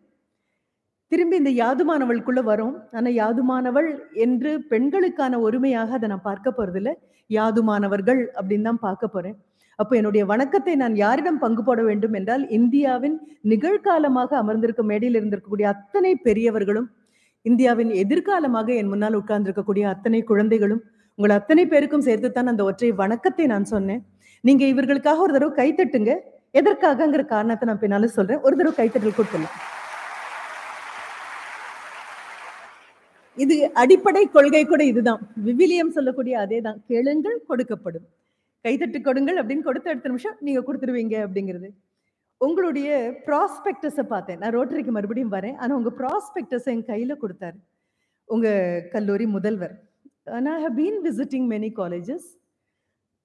திரும்பி இந்த யாதுமானவளுக்குள்ள வரும். ஆனா யாதுமானவள் என்று பெண்களுக்கான ஒருமையாக அதை நான் பார்க்க போறதில்ல. யாதுமானவர்கள் அப்படின்னு தான் பார்க்க போறேன். அப்போ என்னுடைய வணக்கத்தை நான் யாரிடம் பங்கு போட வேண்டும் என்றால் இந்தியாவின் நிகழ்காலமாக அமர்ந்திருக்கும் மேடையில் இருந்திருக்கக்கூடிய அத்தனை பெரியவர்களும் இந்தியாவின் எதிர்காலமாக என் முன்னால் உட்கார்ந்திருக்கக்கூடிய அத்தனை குழந்தைகளும் உங்கள் அத்தனை பேருக்கும் சேர்த்துத்தான் அந்த ஒற்றை வணக்கத்தை நான் சொன்னேன். நீங்க இவர்களுக்காக ஒரு தடவை கைத்தட்டுங்க எதற்காகங்கிற காரணத்தை நான் பின்னால சொல்றேன். ஒரு தடவை கைத்தட்டல் கொடுத்துடலாம். இது அடிப்படை கொள்கை கூட இதுதான். விவிலியம் சொல்லக்கூடிய அதே தான் கேளுங்கள் கொடுக்கப்படும். கைத்தட்டு கொடுங்கள் அப்படின்னு கொடுத்த அடுத்த நிமிஷம் நீங்க கொடுத்துருவீங்க அப்படிங்கிறது. உங்களுடைய ப்ராஸ்பெக்டஸை பார்த்தேன். நான் ரோட்டரிக்கு மறுபடியும் வரேன். ஆனால் உங்கள் ப்ராஸ்பெக்டஸை என் கையில் கொடுத்தாரு. உங்கள் கல்லூரி முதல்வர். நான் have been visiting many colleges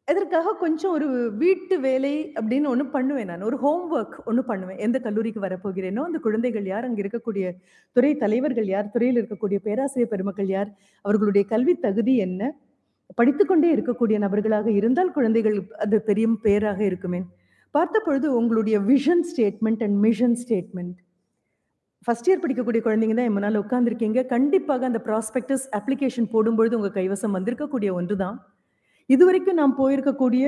இதற்காக கொஞ்சம் ஒரு வீட்டு வேலை அப்படின்னு ஒன்று பண்ணுவேன் நான். ஒரு ஹோம் ஒர்க் ஒன்று பண்ணுவேன். எந்த கல்லூரிக்கு வரப்போகிறேனோ அந்த குழந்தைகள் யார்? அங்கே இருக்கக்கூடிய துறை தலைவர்கள் யார்? துறையில் இருக்கக்கூடிய பேராசிரியர் பெருமக்கள் யார்? அவர்களுடைய கல்வி தகுதி என்ன? படித்துக்கொண்டே இருக்கக்கூடிய நபர்களாக இருந்தால் குழந்தைகள் அது பெரிய பேராக இருக்குமே பார்த்த பொழுது உங்களுடைய vision statement and mission statement first year படிக்கக்கூடிய குழந்தைங்க தான் என் முன்னால் உட்காந்துருக்கீங்க கண்டிப்பாக அந்த ப்ராஸ்பெக்டஸ் அப்ளிகேஷன் போடும்பொழுது உங்கள் கைவசம் வந்திருக்கக்கூடிய ஒன்று தான் இதுவரைக்கும் நாம் போயிருக்கக்கூடிய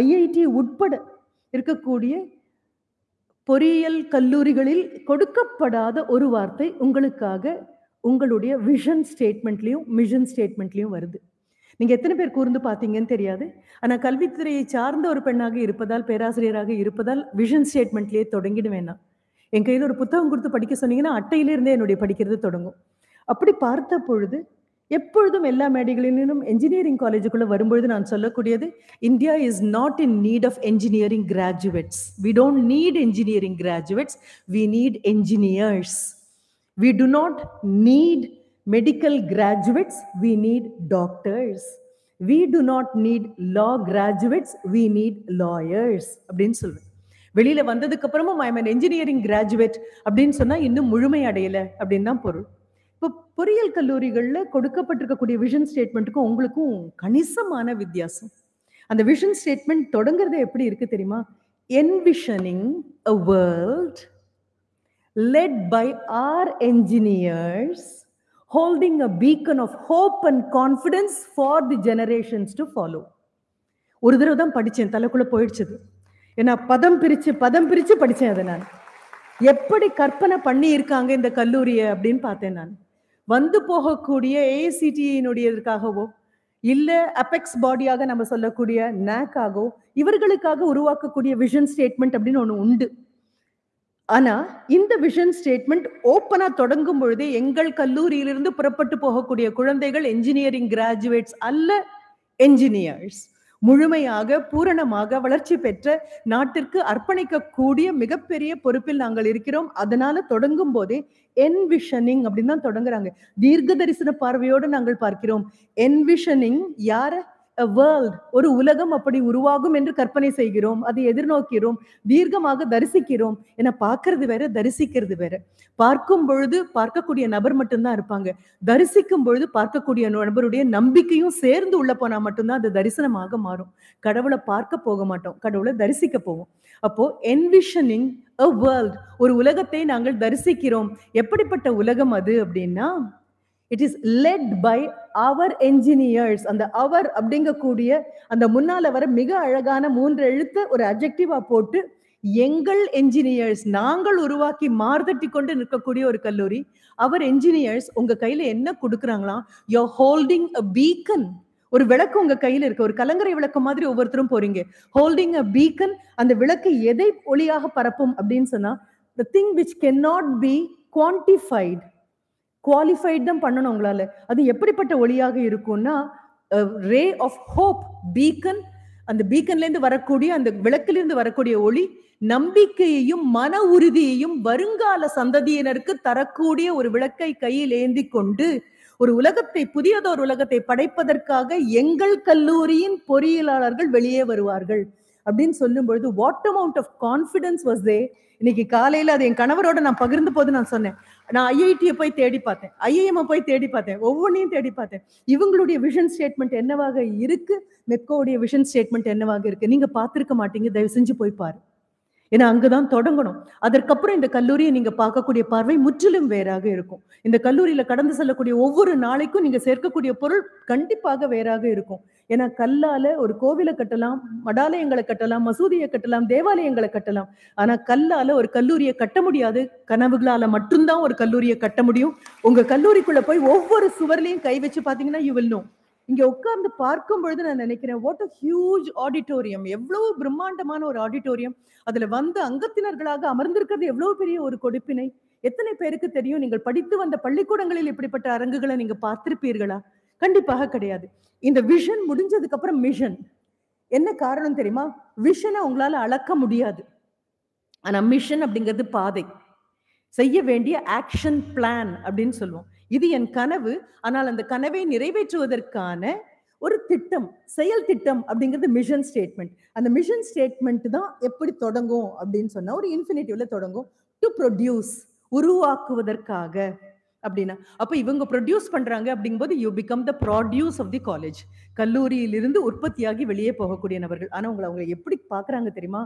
ஐஐடி உட்பட இருக்கக்கூடிய பொறியியல் கல்லூரிகளில் கொடுக்கப்படாத ஒரு வார்த்தை உங்களுக்காக உங்களுடைய விஷன் ஸ்டேட்மெண்ட்லேயும் மிஷன் ஸ்டேட்மெண்ட்லேயும் வருது. நீங்கள் எத்தனை பேர் கூர்ந்து பார்த்தீங்கன்னு தெரியாது. ஆனால் கல்வித்துறையை சார்ந்த ஒரு பெண்ணாக இருப்பதால் பேராசிரியராக இருப்பதால் விஷன் ஸ்டேட்மெண்ட்லேயே தொடங்கிடுவேன் நான். என் கையில் ஒரு புத்தகம் கொடுத்து படிக்க சொன்னீங்கன்னா அட்டையிலிருந்தே என்னுடைய படிக்கிறது தொடங்கும். அப்படி பார்த்த பொழுது எப்பொழுதும் எல்லா மேடைகளிலும் என்ஜினியரிங் காலேஜுக்குள்ள வரும்பொழுது நான் சொல்லக்கூடியது India is not in need of engineering graduates we don't need engineering graduates we need engineers we do not need medical graduates we need doctors we do not need law graduates we need lawyers அப்படின்னு சொல்லுவேன் வெளியில வந்ததுக்கு அப்புறமும் ஐ எம் என்ஜினியரிங் கிராஜுவேட் அப்படின்னு சொன்னா இன்னும் முழுமை அடையல அப்படின்னு தான் பொருள். இப்போ பொறியியல் கல்லூரிகளில் கொடுக்கப்பட்டிருக்கக்கூடிய விஷன் ஸ்டேட்மெண்ட்டுக்கும் உங்களுக்கும் கணிசமான வித்தியாசம். அந்த விஷன் ஸ்டேட்மெண்ட் தொடங்குறது எப்படி இருக்கு தெரியுமா? Envisioning a world led by our engineers holding a beacon of hope and confidence for the generations to follow ஒரு தடவை தான் படித்தேன் தலைக்குள்ளே போயிடுச்சது ஏன்னா பதம் பிரிச்சு பதம் பிரிச்சு படித்தேன் அதை நான். எப்படி கற்பனை பண்ணி இருக்காங்க இந்த கல்லூரியை அப்படின்னு பார்த்தேன் நான். வந்து போகக்கூடிய ஏசிடியினுடையதற்காகவோ இல்லை அபெக்ஸ் பாடியாக நம்ம சொல்லக்கூடிய நேக்காகவோ இவர்களுக்காக உருவாக்கக்கூடிய விஷன் ஸ்டேட்மெண்ட் அப்படின்னு ஒன்று உண்டு. ஆனால் இந்த விஷன் ஸ்டேட்மெண்ட் ஓப்பனாக தொடங்கும் பொழுதே எங்கள் கல்லூரியிலிருந்து புறப்பட்டு போகக்கூடிய குழந்தைகள் என்ஜினியரிங் கிராஜுவேட்ஸ் அல்ல என்ஜினியர்ஸ் முழுமையாக பூரணமாக வளர்ச்சி பெற்ற நாட்டிற்கு அர்ப்பணிக்கக்கூடிய மிகப்பெரிய பொறுப்பில் நாங்கள் இருக்கிறோம். அதனால தொடங்கும் போதே என்விஷனிங் அப்படின்னு தான் தொடங்குறாங்க. தீர்க்க தரிசன பார்வையோடு நாங்கள் பார்க்கிறோம். என்விஷனிங் யார? வேர்ல்ட் ஒரு உலகம் அப்படி உருவாகும் என்று கற்பனை செய்கிறோம் அதை எதிர்நோக்கிறோம் தீர்க்கமாக தரிசிக்கிறோம் என பார்க்கறது வேற தரிசிக்கிறது வேற. பார்க்கும் பொழுது பார்க்கக்கூடிய நபர் மட்டும்தான் இருப்பாங்க. தரிசிக்கும் பொழுது பார்க்கக்கூடிய நபருடைய நம்பிக்கையும் சேர்ந்து உள்ள போனா மட்டும்தான் அது தரிசனமாக மாறும். கடவுளை பார்க்க போக மாட்டோம் கடவுளை தரிசிக்க போவோம். அப்போ என்விஷனிங் அ வேர்ல்ட் ஒரு உலகத்தை நாங்கள் தரிசிக்கிறோம். எப்படிப்பட்ட உலகம் அது அப்படின்னா it is led by our engineers அந்த அவர் அப்படிங்கக்கூடிய அந்த முன்னால வர மிக அழகான மூன்று எழுத்த ஒரு அப்ஜெக்டிவா போட்டு எங்கள் என்ஜினியர்ஸ் நாங்கள் உருவாக்கி மார்தட்டி கொண்டு நிற்கக்கூடிய ஒரு கல்லூரி. அவர் என்ஜினியர்ஸ் உங்க கையில என்ன கொடுக்குறாங்களாம் யோ ஹோல்டிங் அ பீக்கன் ஒரு விளக்கு உங்க கையில இருக்கு. ஒரு கலங்கரை விளக்கு மாதிரி ஒவ்வொருத்தரும் போறீங்க. ஹோல்டிங் அ பீக்கன் அந்த விளக்கு எதை ஒளியாக பரப்பும் அப்படின்னு சொன்னா the thing which can not be quantified qualified தான் பண்ணணும் உங்களால. அது எப்படிப்பட்ட ஒளியாக இருக்கும்னா ரே ஆஃப் ஹோப் பீக்கன் அந்த பீக்கன்ல இருந்து வரக்கூடிய அந்த விளக்கிலிருந்து வரக்கூடிய ஒளி நம்பிக்கையையும் மன உறுதியையும் வருங்கால சந்ததியினருக்கு தரக்கூடிய ஒரு விளக்கை கையில் ஏந்தி கொண்டு ஒரு உலகத்தை புதியதோர் உலகத்தை படைப்பதற்காக எங்கள் கல்லூரியின் பொறியியலாளர்கள் வெளியே வருவார்கள். அப்படின்னு சொல்லும் பொழுது what amount of confidence was they இன்னைக்கு காலையில அது என் கணவரோட நான் பகிர்ந்து போது நான் சொன்னேன். நான் ஐஐடியை போய் தேடி பார்த்தேன். ஐஐஎம் போய் தேடி பார்த்தேன். ஒவ்வொன்றையும் தேடி பார்த்தேன். இவங்களுடைய விஷன் ஸ்டேட்மெண்ட் என்னவாக இருக்கு? மெக்கோடைய விஷன் ஸ்டேட்மெண்ட் என்னவாக இருக்கு? நீங்க பார்த்திருக்க மாட்டீங்க. தயவு செஞ்சு போய் பாரு. ஏன்னா அங்கதான் தொடங்கணும். அதற்கப்புறம் இந்த கல்லூரியை நீங்க பார்க்கக்கூடிய பார்வை முற்றிலும் வேறாக இருக்கும். இந்த கல்லூரியில கடந்து செல்லக்கூடிய ஒவ்வொரு நாளைக்கும் நீங்க சேர்க்கக்கூடிய பொருள் கண்டிப்பாக வேறாக இருக்கும். ஏன்னா கல்லால ஒரு கோவிலை கட்டலாம் மடாலயங்களை கட்டலாம் மசூதியை கட்டலாம் தேவாலயங்களை கட்டலாம். ஆனா கல்லால ஒரு கல்லூரியை கட்ட முடியாது. கனவுகளால மட்டும்தான் ஒரு கல்லூரியை கட்ட முடியும். உங்க கல்லூரிக்குள்ள போய் ஒவ்வொரு சுவர்லையும் கை வச்சு பாத்தீங்கன்னா யூ வில் நோ இங்க உட்கார்ந்து பார்க்கும் பொழுது நான் நினைக்கிறேன் வாட் அ ஹியூஜ் ஆடிட்டோரியம் எவ்வளவு பிரம்மாண்டமான ஒரு ஆடிட்டோரியம் அதுல வந்து அங்கத்தினர்களாக அமர்ந்திருக்கிறது எவ்வளவு பெரிய ஒரு கொடுப்பினை. எத்தனை பேருக்கு தெரியும்? நீங்கள் படித்து வந்த பள்ளிக்கூடங்களில் இப்படிப்பட்ட அரங்குகளை நீங்க பார்த்திருப்பீர்களா? கண்டிப்பாக கிடையாது. இந்த விஷன் முடிஞ்சதுக்கு அப்புறம் மிஷன் என்ன காரணம் தெரியுமா? விஷனை உங்களால அளக்க முடியாது. ஆனா மிஷன் அப்படிங்கிறது பாதை. செய்ய வேண்டிய ஆக்ஷன் பிளான் அப்படின்னு சொல்லுவோம். இது என் கனவு. ஆனால் அந்த கனவை நிறைவேற்றுவதற்கான ஒரு திட்டம் செயல் திட்டம் அப்படிங்கிறது மிஷன் ஸ்டேட்மெண்ட் அந்த மிஷன் ஸ்டேட்மெண்ட் தான் எப்படி தொடங்கும் அப்படின்னு சொன்னா ஒரு இன்ஃபினிட்டிவ்ல தொடங்கும். டு ப்ரொடியூஸ் உருவாக்குவதற்காக அப்படின்னா. அப்ப இவங்க ப்ரொடியூஸ் பண்றாங்க அப்படிங்கும்போது you become the produce of the college கல்லூரியிலிருந்து உற்பத்தியாகி வெளியே போகக்கூடிய நபர்கள். ஆனா உங்களை அவங்க எப்படி பாக்குறாங்க தெரியுமா?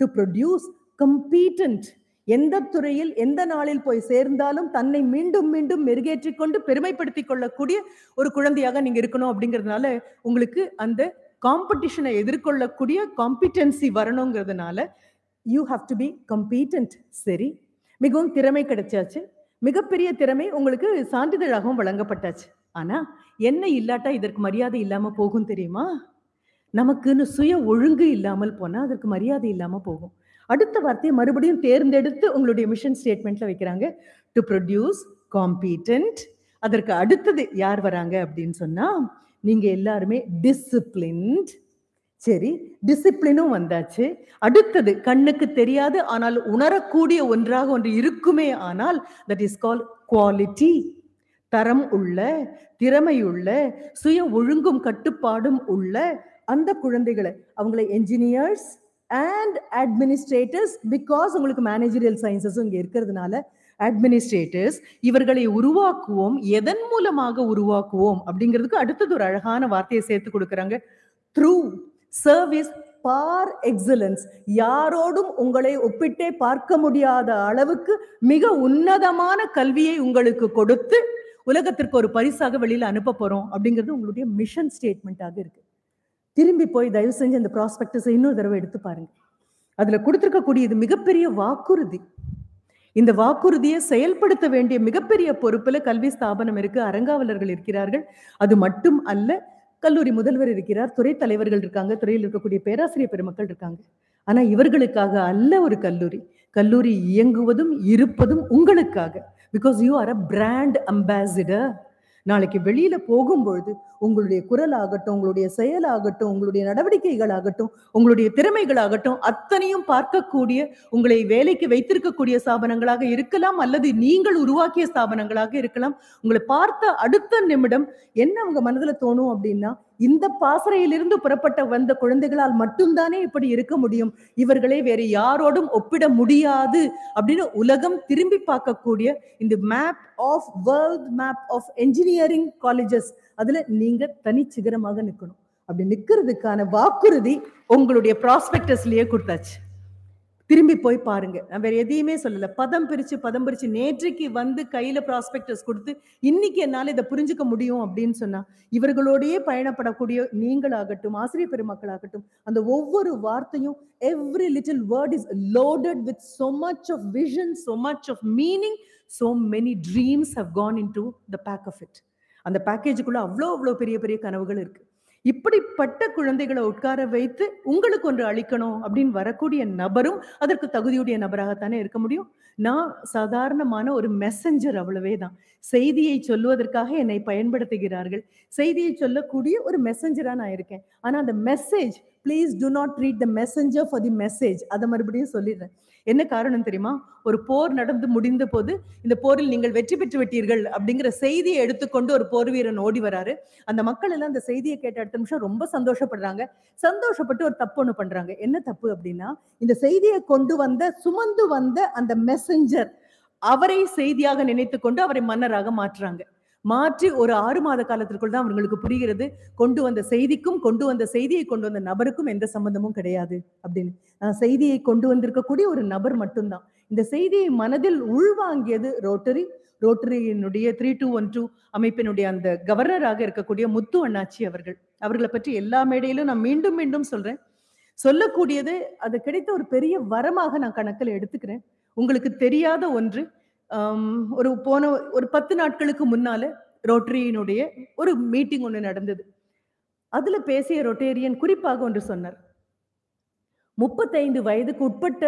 டு ப்ரொடியூஸ் கம்பீட்டன்ட் எந்த துறையில் எந்த நாளில் போய் சேர்ந்தாலும் தன்னை மீண்டும் மீண்டும் மெருகேற்றி கொண்டு பெருமைப்படுத்திக் கொள்ளக்கூடிய ஒரு குழந்தையாக நீங்க இருக்கணும் அப்படிங்கிறதுனால உங்களுக்கு அந்த காம்படிஷனை எதிர்கொள்ளக்கூடிய competency வரணுங்கிறதுனால you have to be competent சரி. மிகவும் திறமை கிடைச்சாச்சு. மிகப்பெரிய திறமை உங்களுக்கு சான்றிதழாகவும் வழங்கப்பட்டாச்சு. ஆனா என்ன இல்லாட்டா இதற்கு மரியாதை இல்லாம போகும் தெரியுமா? நமக்குன்னு சுய ஒழுங்கு இல்லாமல் போனா அதற்கு மரியாதை இல்லாம போகும். அடுத்த வார்த்தையை மறுபடியும் தேர்ந்தெடுத்து உங்களுடைய மிஷன் ஸ்டேட்மெண்ட்ல வைக்கிறாங்க. டு ப்ரொடியூஸ் காம்பீட்டன்ட் அதற்கு அடுத்தது யார் வராங்க அப்படின்னு சொன்னா நீங்க எல்லாருமே டிசிப்ளின்ட் சரி டிசிப்ளினும் வந்தாச்சு. அடுத்தது கண்ணுக்கு தெரியாது ஆனால் உணரக்கூடிய ஒன்றாக ஒன்று இருக்குமே ஆனால் தட் இஸ் கால் குவாலிட்டி தரம் உள்ள திறமையுள்ள சுய ஒழுங்கும் கட்டுப்பாடும் உள்ள அந்த குழந்தைகளை அவங்களை என்ஜினியர்ஸ் அண்ட் அட்மினிஸ்ட்ரேட்டர்ஸ் பிகாஸ் உங்களுக்கு மேனேஜரியல் சயின்சஸும் இங்கே இருக்கிறதுனால அட்மினிஸ்ட்ரேட்டர்ஸ் இவர்களை உருவாக்குவோம் எதன் மூலமாக உருவாக்குவோம் அப்படிங்கிறதுக்கு அடுத்தது ஒரு அழகான வார்த்தையை சேர்த்து கொடுக்குறாங்க. த்ரூ சர்வீஸ் பார் எக்ஸலன்ஸ் யாரோடும் உங்களை ஒப்பிட்டே பார்க்க முடியாத அளவுக்கு மிக உன்னதமான கல்வியை உங்களுக்கு கொடுத்து உலகத்திற்கு ஒரு பரிசாக வெளியில் அனுப்ப போறோம் அப்படிங்கிறது உங்களுடைய மிஷன் ஸ்டேட்மெண்ட்டாக இருக்கு. திரும்பி போய் தயவு செஞ்சு அந்த ப்ராஸ்பெக்டஸை இன்னொரு தடவை எடுத்து பாருங்க. அதுல கொடுத்துருக்கக்கூடியது மிகப்பெரிய வாக்குறுதி. இந்த வாக்குறுதியை செயல்படுத்த வேண்டிய மிகப்பெரிய பொறுப்புல கல்வி ஸ்தாபனம் இருக்கு. அரங்காவலர்கள் இருக்கிறார்கள். அது மட்டும் அல்ல கல்லூரி முதல்வர் இருக்கிறார் துறை தலைவர்கள் இருக்காங்க துறையில் இருக்கக்கூடிய பேராசிரியர் பெருமக்கள் இருக்காங்க. ஆனா இவர்களுக்காக அல்ல ஒரு கல்லூரி. கல்லூரி இயங்குவதும் இருப்பதும் உங்களுக்காக. Because you are a brand ambassador நாளைக்கு வெளியில போகும்பொழுது உங்களுடைய குரல் ஆகட்டும் உங்களுடைய செயலாகட்டும் உங்களுடைய நடவடிக்கைகள் ஆகட்டும் உங்களுடைய திறமைகளாகட்டும் அத்தனையும் பார்க்கக்கூடிய உங்களை வேலைக்கு வைத்திருக்கக்கூடிய ஸ்தாபனங்களாக இருக்கலாம் அல்லது நீங்கள் உருவாக்கிய ஸ்தாபனங்களாக இருக்கலாம். உங்களை பார்த்த அடுத்த நிமிடம் என்ன உங்க மனதுல தோணும் அப்படின்னா இந்த பாசறையிலிருந்து புறப்பட்ட வந்த குழந்தைகளால் மட்டும்தானே இப்படி இருக்க முடியும். இவர்களை வேற யாரோடும் ஒப்பிட முடியாது அப்படின்னு உலகம் திரும்பி பார்க்கக்கூடிய இந்த map of world map of engineering colleges அதுல நீங்க தனிச்சிகரமாக நிக்கணும். அப்படி நிக்கிறதுக்கான வாக்குறுதி உங்களுடைய ப்ராஸ்பெக்டஸ்லயே கொடுத்தாச்சு. திரும்பி போய் பாருங்க. நான் வேற எதையுமே சொல்லல. பதம் பிரிச்சு பதம் பிரிச்சு நேற்றைக்கு வந்து கையில ப்ராஸ்பெக்டஸ் கொடுத்து இன்னைக்கு என்னால இதை புரிஞ்சுக்க முடியும் அப்படின்னு சொன்னா இவர்களோடயே பயணப்படக்கூடிய நீங்களாகட்டும் ஆசிரியர் பெருமக்களாகட்டும் அந்த ஒவ்வொரு வார்த்தையும் every little word is loaded with so much of vision so much of meaning so many dreams have gone into the back of it அந்த பேக்கேஜுக்குள்ள அவ்வளோ அவ்வளோ பெரிய பெரிய கனவுகள் இருக்கு. இப்படிப்பட்ட குழந்தைகளை உட்கார வைத்து உங்களுக்கு ஒன்று அளிக்கணும் அப்படின்னு வரக்கூடிய நபரும் அதற்கு தகுதியுடைய நபராகத்தானே இருக்க முடியும். நான் சாதாரணமான ஒரு மெசஞ்சர் அவ்வளவே தான். செய்தியை சொல்லுவதற்காக என்னை பயன்படுத்துகிறார்கள். செய்தியை சொல்லக்கூடிய ஒரு மெசஞ்சரா நான் இருக்கேன். ஆனா அந்த message please do not read the messenger for the message அதை மறுபடியும் சொல்லிடுறேன். என்ன காரணம் தெரியுமா? ஒரு போர் நடந்து முடிந்த போது இந்த போரில் நீங்கள் வெற்றி பெற்று விட்டீர்கள் அப்படிங்கிற செய்தியை எடுத்துக்கொண்டு ஒரு போர் வீரன் ஓடி வராரு. அந்த மக்கள் எல்லாம் அந்த செய்தியை கேட்ட அடுத்த நிமிஷம் ரொம்ப சந்தோஷப்படுறாங்க. சந்தோஷப்பட்டு ஒரு தப்பு ஒன்று பண்றாங்க. என்ன தப்பு அப்படின்னா இந்த செய்தியை கொண்டு வந்த சுமந்து வந்த அந்த மெசஞ்சர் அவரை செய்தியாக நினைத்து கொண்டு அவரை மன்னராக மாற்றுறாங்க. மாற்றி ஒரு ஆறு மாத காலத்திற்குள் தான் அவங்களுக்கு புரிகிறது. கொண்டு வந்த செய்திக்கும் கொண்டு வந்த செய்தியை கொண்டு வந்த நபருக்கும் எந்த சம்பந்தமும் கிடையாது அப்படின்னு. செய்தியை கொண்டு வந்திருக்கக்கூடிய ஒரு நபர் மட்டும்தான். இந்த செய்தியை மனதில் உள்வாங்கியது ரோட்டரி ரோட்டரியினுடைய த்ரீ டூ ஒன் டூ அமைப்பினுடைய அந்த கவர்னராக இருக்கக்கூடிய முத்து அண்ணாச்சி அவர்கள். அவர்களை பற்றி எல்லா மேடையிலும் நான் மீண்டும் மீண்டும் சொல்றேன். சொல்லக்கூடியது அது கிடைத்த ஒரு பெரிய வரமாக நான் கணக்கில் எடுத்துக்கிறேன். உங்களுக்கு தெரியாத ஒன்று ஒரு போன ஒரு பத்து நாட்களுக்கு முன்னால ரோட்டரியினுடைய ஒரு மீட்டிங் ஒன்று நடந்தது. அதுல பேசிய ரொட்டேரியன் குறிப்பாக ஒன்று சொன்னார். முப்பத்தைந்து வயதுக்கு உட்பட்ட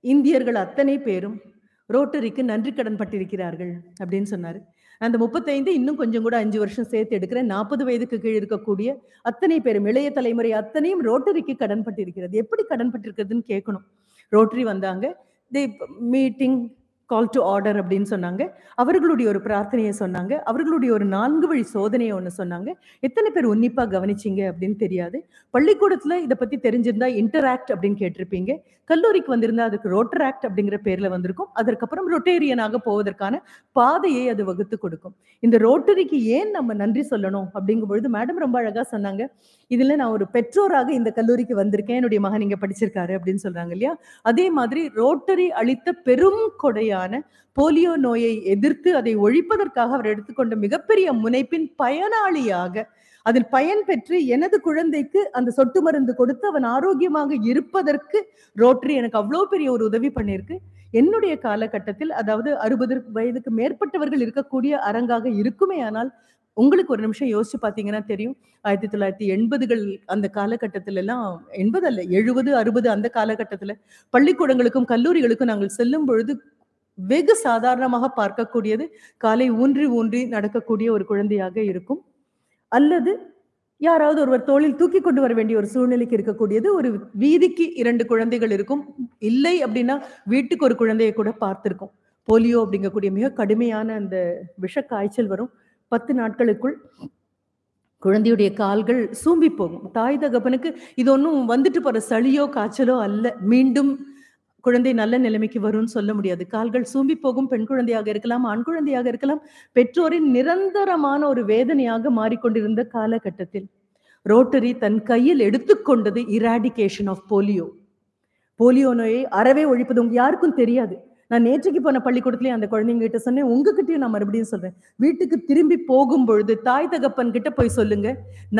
இந்தியர்கள் அத்தனை பேரும் ரோட்டரிக்கு நன்றி கடன் பட்டிருக்கிறார்கள் அப்படின்னு சொன்னார். அந்த முப்பத்தைந்து இன்னும் கொஞ்சம் கூட அஞ்சு வருஷம் சேர்த்து எடுக்கிறேன். நாற்பது வயதுக்கு கீழ் இருக்கக்கூடிய அத்தனை பேரும் இளைய தலைமுறை அத்தனையும் ரோட்டரிக்கு கடன் பட்டிருக்கிறது. எப்படி கடன் பட்டிருக்கிறதுன்னு கேட்கணும். ரோட்டரி வந்தாங்க. The meeting call to order அப்படின்னு சொன்னாங்க. அவர்களுடைய ஒரு பிரார்த்தனையை சொன்னாங்க. அவர்களுடைய ஒரு நான்கு வழி சோதனையை ஒன்று சொன்னாங்க. எத்தனை பேர் உன்னிப்பாக கவனிச்சீங்க அப்படின்னு தெரியாது. பள்ளிக்கூடத்துல இதை பத்தி தெரிஞ்சிருந்தா இன்டராக்ட் அப்படின்னு கேட்டிருப்பீங்க. கல்லூரிக்கு வந்திருந்தா அதுக்கு ரோட்டராக்ட் அப்படிங்கிற பேரில் வந்திருக்கும். அதற்கப்புறம் ரொட்டேரியனாக போவதற்கான பாதையை அது வகுத்து கொடுக்கும். இந்த ரோட்டரிக்கு ஏன் நம்ம நன்றி சொல்லணும் அப்படிங்கும் பொழுது மேடம் ரொம்ப அழகாக சொன்னாங்க. இதுல நான் ஒரு பெற்றோராக இந்த கல்லூரிக்கு வந்திருக்கேன். என்னுடைய மகன் இங்கே படிச்சிருக்காரு அப்படின்னு சொல்றாங்க இல்லையா? அதே மாதிரி ரோட்டரி அளித்த பெரும் கொடையான போலியோ நோயை எதிர்த்து அதை ஒழிப்பதற்காக அவர் எடுத்துக்கொண்ட மிகப்பெரிய முனைப்பின் பயனாளியாக அதில் பயன் பெற்று எனது குழந்தைக்கு அந்த சொட்டு மருந்து கொடுத்து அவன் ஆரோக்கியமாக இருப்பதற்கு ரோட்டரி எனக்கு அவ்வளோ பெரிய ஒரு உதவி பண்ணியிருக்கு. என்னுடைய காலகட்டத்தில் அதாவது அறுபது வயதுக்கு மேற்பட்டவர்கள் இருக்கக்கூடிய அரங்காக இருக்குமே ஆனால் உங்களுக்கு ஒரு நிமிஷம் யோசிச்சு பார்த்தீங்கன்னா தெரியும். ஆயிரத்தி தொள்ளாயிரத்தி எண்பதுகள் அந்த காலகட்டத்தில எல்லாம் எண்பது அல்ல எழுபது அறுபது அந்த காலகட்டத்துல பள்ளிக்கூடங்களுக்கும் கல்லூரிகளுக்கும் நாங்கள் செல்லும் பொழுது வெகு சாதாரணமாக பார்க்கக்கூடியது. காலை ஊன்றி ஊன்றி நடக்கக்கூடிய ஒரு குழந்தையாக இருக்கும். அல்லது யாராவது ஒருவர் தோளில் தூக்கி கொண்டு வர வேண்டிய ஒரு சூழ்நிலைக்கு இருக்கக்கூடியது. ஒரு வீதிக்கு இரண்டு குழந்தைகள் இருக்கும். இல்லை அப்படின்னா வீட்டுக்கு ஒரு குழந்தையை கூட பார்த்திருக்கோம். போலியோ அப்படிங்கக்கூடிய மிக கடுமையான அந்த விஷ காய்ச்சல் வரும். பத்து நாட்களுக்குள் குழந்தையுடைய கால்கள் சூம்பி போகும். தாய் தகப்பனுக்கு இது ஒன்றும் வந்துட்டு போற சளியோ காய்ச்சலோ அல்ல. மீண்டும் குழந்தை நல்ல நிலைமைக்கு வரும்னு சொல்ல முடியாது. கால்கள் சூம்பி போகும் பெண் குழந்தையாக இருக்கலாம் ஆண் குழந்தையாக இருக்கலாம். பெற்றோரின் நிரந்தரமான ஒரு வேதனையாக மாறிக்கொண்டிருந்த காலகட்டத்தில் ரோட்டரி தன் கையில் எடுத்துக்கொண்டது இராடிகேஷன் ஆஃப் போலியோ போலியோ நோயை அறவே ஒழிப்பது உங்க யாருக்கும் தெரியாது. நான் நேற்றுக்கு போன பள்ளிக்கூடத்துலயே அந்த குழந்தைங்க கிட்ட சொன்னேன் உங்ககிட்டயும் நான் மறுபடியும் சொல்றேன். வீட்டுக்கு திரும்பி போகும் பொழுது தாய் தகப்பன் கிட்ட போய் சொல்லுங்க.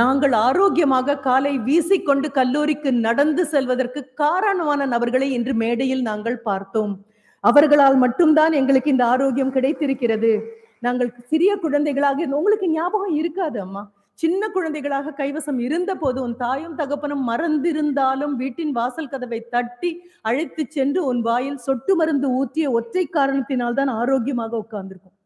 நாங்கள் ஆரோக்கியமாக காலை வீசிக்கொண்டு கல்லூரிக்கு நடந்து செல்வதற்கு காரணமான நபர்களை இன்று மேடையில் நாங்கள் பார்த்தோம். அவர்களால் மட்டும்தான் எங்களுக்கு இந்த ஆரோக்கியம் கிடைத்திருக்கிறது. நாங்கள் சிறிய குழந்தைகளாக உங்களுக்கு ஞாபகம் இருக்காது அம்மா. சின்ன குழந்தைகளாக கைவசம் இருந்த போது உன் தாயும் தகப்பனும் மறந்திருந்தாலும் வீட்டின் வாசல் கதவை தட்டி அழைத்து சென்று உன் வாயில் சொட்டு மருந்து ஊற்றிய ஒற்றை காரணத்தினால் தான் ஆரோக்கியமாக உட்கார்ந்திருக்கும்.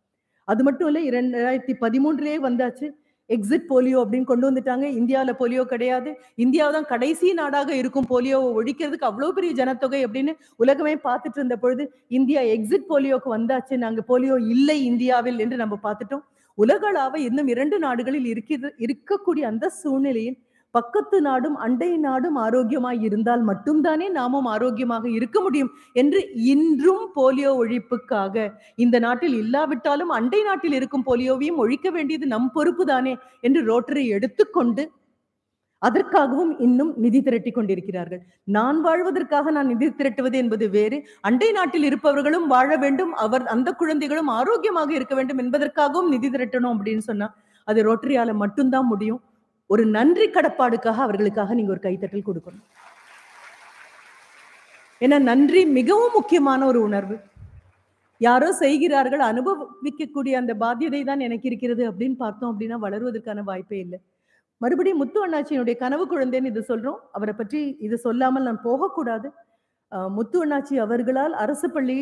அது மட்டும் இல்ல இரண்டாயிரத்தி பதிமூன்றுலேயே வந்தாச்சு. எக்ஸிட் போலியோ அப்படின்னு கொண்டு வந்துட்டாங்க. இந்தியாவில் போலியோ கிடையாது. இந்தியாவை தான் கடைசி நாடாக இருக்கும் போலியோவை ஒழிக்கிறதுக்கு அவ்வளவு பெரிய ஜனத்தொகை அப்படின்னு உலகமே பார்த்துட்டு இருந்த பொழுது இந்தியா எக்ஸிட் போலியோக்கு வந்தாச்சு. நாங்க போலியோ இல்லை இந்தியாவில் என்று நம்ம பார்த்துட்டோம். உலகளாவ இன்னும் இரண்டு நாடுகளில் இருக்கிறது இருக்கக்கூடிய அந்த சூழ்நிலையில் பக்கத்து நாடும் அண்டை நாடும் ஆரோக்கியமாய் இருந்தால் மட்டும்தானே நாமும் ஆரோக்கியமாக இருக்க முடியும் என்று இன்றும் போலியோ ஒழிப்புக்காக இந்த நாட்டில் இல்லாவிட்டாலும் அண்டை நாட்டில் இருக்கும் போலியோவையும் ஒழிக்க வேண்டியது நம் பொறுப்பு தானே என்று ரோட்டரை எடுத்துக்கொண்டு அதற்காகவும் இன்னும் நிதி திரட்டி கொண்டிருக்கிறார்கள். நான் வாழ்வதற்காக நான் நிதி திரட்டுவது என்பது வேறு. அண்டை நாட்டில் இருப்பவர்களும் வாழ வேண்டும். அவர் அந்த குழந்தைகளும் ஆரோக்கியமாக இருக்க வேண்டும் என்பதற்காகவும் நிதி திரட்டணும் அப்படின்னு சொன்னா அது ரோட்டரியால மட்டும்தான் முடியும். ஒரு நன்றி கடப்பாடுக்காக அவர்களுக்காக நீங்க ஒரு கைத்தட்டல் கொடுக்கணும். ஏன்னா நன்றி மிகவும் முக்கியமான ஒரு உணர்வு. யாரோ செய்கிறார்கள் அனுபவிக்கக்கூடிய அந்த பாத்தியதை தான் எனக்கு இருக்கிறது அப்படின்னு பார்த்தோம் அப்படின்னா வளருவதற்கான வாய்ப்பே இல்லை. மறுபடியும் முத்து அண்ணாச்சியினுடைய கனவு குழந்தைன்னு இது சொல்றோம். அவரை பற்றி இது சொல்லாமல் நான் போகக்கூடாது. முத்து அண்ணாச்சி அவர்களால் அரசு பள்ளி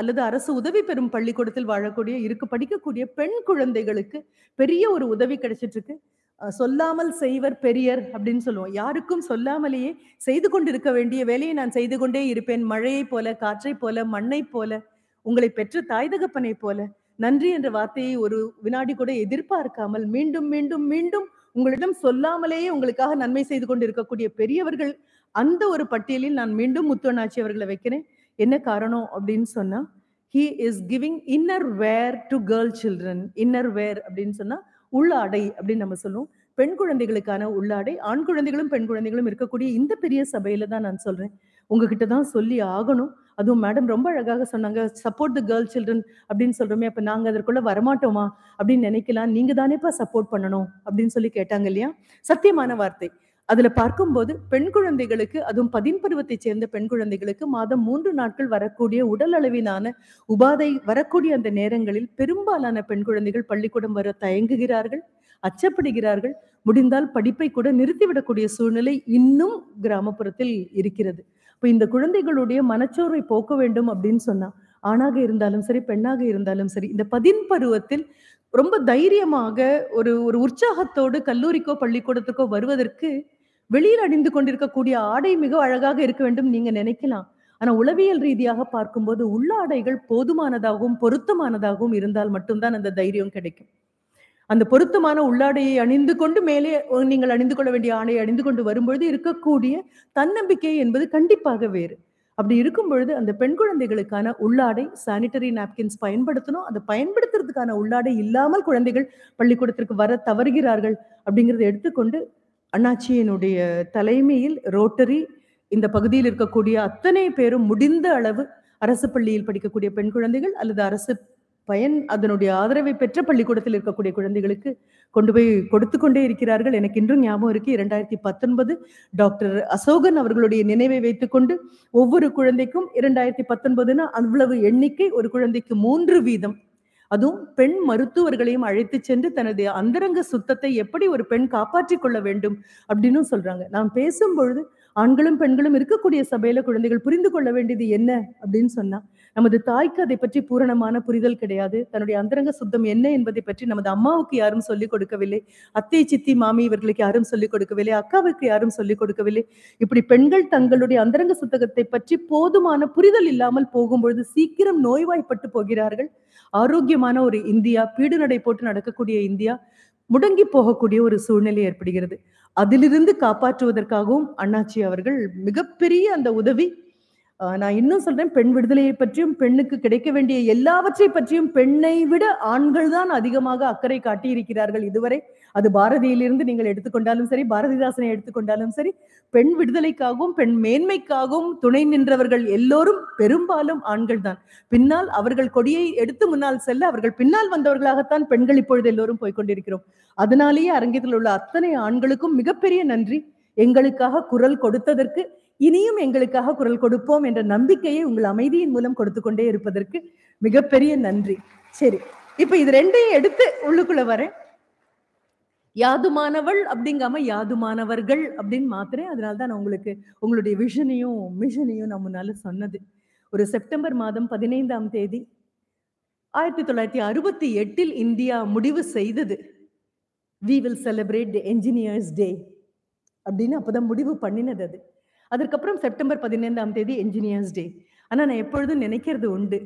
அல்லது அரசு உதவி பெறும் பள்ளிக்கூடத்தில் வாழக்கூடிய இருக்கு படிக்கக்கூடிய பெண் குழந்தைகளுக்கு பெரிய ஒரு உதவி கிடைச்சிட்டு இருக்கு சொல்லாமல் செய்வர் பெரியர் அப்படின்னு சொல்லுவோம். யாருக்கும் சொல்லாமலேயே செய்து கொண்டிருக்க வேண்டிய வேலையை நான் செய்து கொண்டே இருப்பேன். மழையை போல காற்றை போல மண்ணை போல உங்களை பெற்ற தாய் தகப்பனை போல. நன்றி என்ற வார்த்தையை ஒரு வினாடி கூட எதிர்பார்க்காமல் மீண்டும் மீண்டும் மீண்டும் உங்களிடம் சொல்லாமலேயே உங்களுக்காக நன்மை செய்து கொண்டு இருக்கக்கூடிய பெரியவர்கள் அந்த ஒரு பட்டியலில் நான் மீண்டும் முத்துவண்ணாச்சி அவர்களை வைக்கிறேன். என்ன காரணம் அப்படின்னு சொன்னா he is giving inner wear to girl children inner wear அப்படின்னு சொன்னா உள்ளாடை அப்படின்னு நம்ம சொல்லுவோம். பெண் குழந்தைகளுக்கான உள்ளாடை ஆண் குழந்தைகளும் பெண் குழந்தைகளும் இருக்கக்கூடிய இந்த பெரிய சபையில தான் நான் சொல்றேன். உங்ககிட்ட தான் சொல்லி ஆகணும். அதுவும் மேடம் ரொம்ப அழகாக சொன்னாங்க சப்போர்ட் த கேர்ள் சில்ட்ரன் அப்படின்னு சொல்றோமே அப்ப நாங்க அதற்குள்ள வரமாட்டோமா? அப்படின்னு நினைக்கலாம். நீங்க தானேப்பா சப்போர்ட் பண்ணணும்? அப்படின்னு சொல்லி கேட்டாங்க இல்லையா? சத்தியமான வார்த்தை. அதுல பார்க்கும்போது பெண் குழந்தைகளுக்கு அதுவும் பதின் பருவத்தை சேர்ந்த பெண் குழந்தைகளுக்கு மாதம் மூன்று நாட்கள் வரக்கூடிய உடல் அளவிலான உபாதை வரக்கூடிய அந்த நேரங்களில் பெரும்பாலான பெண் குழந்தைகள் பள்ளிக்கூடம் வர தயங்குகிறார்கள் அச்சப்படுகிறார்கள். முடிந்தால் படிப்பை கூட நிறுத்திவிடக்கூடிய சூழ்நிலை இன்னும் கிராமப்புறத்தில் இருக்கிறது. இப்போ இந்த குழந்தைகளுடைய மனச்சோர்வை போக்க வேண்டும் அப்படின்னு சொன்னா ஆணாக இருந்தாலும் சரி பெண்ணாக இருந்தாலும் சரி இந்த பதின் பருவத்தில் ரொம்ப தைரியமாக ஒரு ஒரு உற்சாகத்தோடு கல்லூரிக்கோ பள்ளிக்கூடத்துக்கோ வருவதற்கு வெளியில் அணிந்து கொண்டிருக்கக்கூடிய ஆடை மிக அழகாக இருக்க வேண்டும் நீங்க நினைக்கலாம். ஆனா உளவியல் ரீதியாக பார்க்கும்போது உள்ள ஆடைகள் போதுமானதாகவும் பொருத்தமானதாகவும் இருந்தால் மட்டும்தான் அந்த தைரியம் கிடைக்கும். அந்த பொருத்தமான உள்ளாடையை அணிந்து கொண்டு மேலே நீங்கள் அணிந்து கொள்ள வேண்டிய ஆடையை அணிந்து கொண்டு வரும்பொழுது இருக்கக்கூடிய தன்னம்பிக்கை என்பது கண்டிப்பாக வேறு. அப்படி இருக்கும் பொழுது அந்த பெண் குழந்தைகளுக்கான உள்ளாடை சானிட்டரி நாப்கின்ஸ் பயன்படுத்தணும். அதை பயன்படுத்துறதுக்கான உள்ளாடை இல்லாமல் குழந்தைகள் பள்ளிக்கூடத்திற்கு வர தவறுகிறார்கள் அப்படிங்கிறத எடுத்துக்கொண்டு அண்ணாச்சியினுடைய தலைமையில் ரோட்டரி இந்த பகுதியில் இருக்கக்கூடிய அத்தனை பேரும் முடிந்த அளவு அரசு பள்ளியில் படிக்கக்கூடிய பெண் குழந்தைகள் அல்லது அரசு பயன் அதனுடைய ஆதரவை பெற்ற பள்ளிக்கூடத்தில் இருக்கக்கூடிய குழந்தைகளுக்கு கொண்டு போய் கொடுத்து கொண்டே இருக்கிறார்கள். எனக்கு இன்றும் ஞாபகம் இருக்கு. இரண்டாயிரத்தி பத்தொன்பது டாக்டர் அசோகன் அவர்களுடைய நினைவை வைத்துக்கொண்டு ஒவ்வொரு குழந்தைக்கும் இரண்டாயிரத்தி பத்தொன்பதுன்னா அவ்வளவு எண்ணிக்கை ஒரு குழந்தைக்கு மூன்று வீதம். அதுவும் பெண் மருத்துவர்களையும் அழைத்து சென்று தனது அந்தரங்க சுத்தத்தை எப்படி ஒரு பெண் காப்பாற்றிக் கொள்ள வேண்டும் அப்படின்னு சொல்றாங்க. நாம் பேசும் பொழுது ஆண்களும் பெண்களும் இருக்கக்கூடிய சபையில குழந்தைகள் புரிந்து கொள்ள வேண்டியது என்ன அப்படின்னு சொன்னா நமது தாய்க்கு அதை பற்றி பூரணமான புரிதல் கிடையாது. தன்னுடைய அந்தரங்க சுத்தம் என்ன என்பதை பற்றி நமது அம்மாவுக்கு யாரும் சொல்லிக் கொடுக்கவில்லை. அத்தை சித்தி மாமி இவர்களுக்கு யாரும் சொல்லிக் கொடுக்கவில்லை. அக்காவுக்கு யாரும் சொல்லிக் கொடுக்கவில்லை. இப்படி பெண்கள் தங்களுடைய அந்தரங்க சுத்தகத்தை பற்றி போதுமான புரிதல் இல்லாமல் போகும்பொழுது சீக்கிரம் நோய்வாய்ப்பட்டு போகிறார்கள். ஆரோக்கியமான ஒரு இந்தியா பீடு நடை போட்டு நடக்கக்கூடிய இந்தியா முடங்கி போகக்கூடிய ஒரு சூழ்நிலை ஏற்படுகிறது. அதிலிருந்து காப்பாற்றுவதற்காகவும் அண்ணாச்சி அவர்கள் மிகப்பெரிய அந்த உதவி நான் இன்னும் சொல்றேன் பெண் விடுதலையை பற்றியும் பெண்ணுக்கு கிடைக்க வேண்டிய எல்லாவற்றை பற்றியும் பெண்ணை விட ஆண்கள் தான் அதிகமாக அக்கறை காட்டியிருக்கிறார்கள் இதுவரை. அது பாரதியிலிருந்து நீங்கள் எடுத்துக்கொண்டாலும் சரி பாரதிதாசனை எடுத்துக்கொண்டாலும் சரி பெண் விடுதலைக்காகவும் பெண் மேன்மைக்காகவும் துணை நின்றவர்கள் எல்லோரும் பெரும்பாலும் ஆண்கள் தான். பின்னால் அவர்கள் கொடியை எடுத்து முன்னால் செல்ல அவர்கள் பின்னால் வந்தவர்களாகத்தான் பெண்கள் இப்பொழுது எல்லோரும் போய்கொண்டிருக்கிறோம் அதனாலேயே அரங்கத்தில் உள்ள அத்தனை ஆண்களுக்கும் மிகப்பெரிய நன்றி. எங்களுக்காக குரல் கொடுத்ததற்கு இனியும் எங்களுக்காக குரல் கொடுப்போம் என்ற நம்பிக்கையை உங்கள் அமைதியின் மூலம் கொடுத்து கொண்டே இருப்பதற்கு மிகப்பெரிய நன்றி. சரி இப்ப இது ரெண்டையும் எடுத்து உள்ளுக்குள்ள வரேன். யாதுமானவள் அப்படிங்காம யாதுமானவர்கள் அப்படின்னு மாத்திரேன் அதனால தான் நான் உங்களுக்கு உங்களுடைய விஷனையும் மிஷனையும் நான் முன்னால சொன்னது. ஒரு செப்டம்பர் மாதம் பதினைந்தாம் தேதி ஆயிரத்தி தொள்ளாயிரத்தி அறுபத்தி எட்டில் இந்தியா முடிவு செய்தது. We will celebrate the engineers day அப்படின்னு அப்போதான் முடிவு பண்ணினது அது. அதுக்கப்புறம் செப்டம்பர் பதினைந்தாம் தேதி என்ஜினியர்ஸ் டே ஆனா நான் எப்பொழுதும் நினைக்கிறது உண்டு.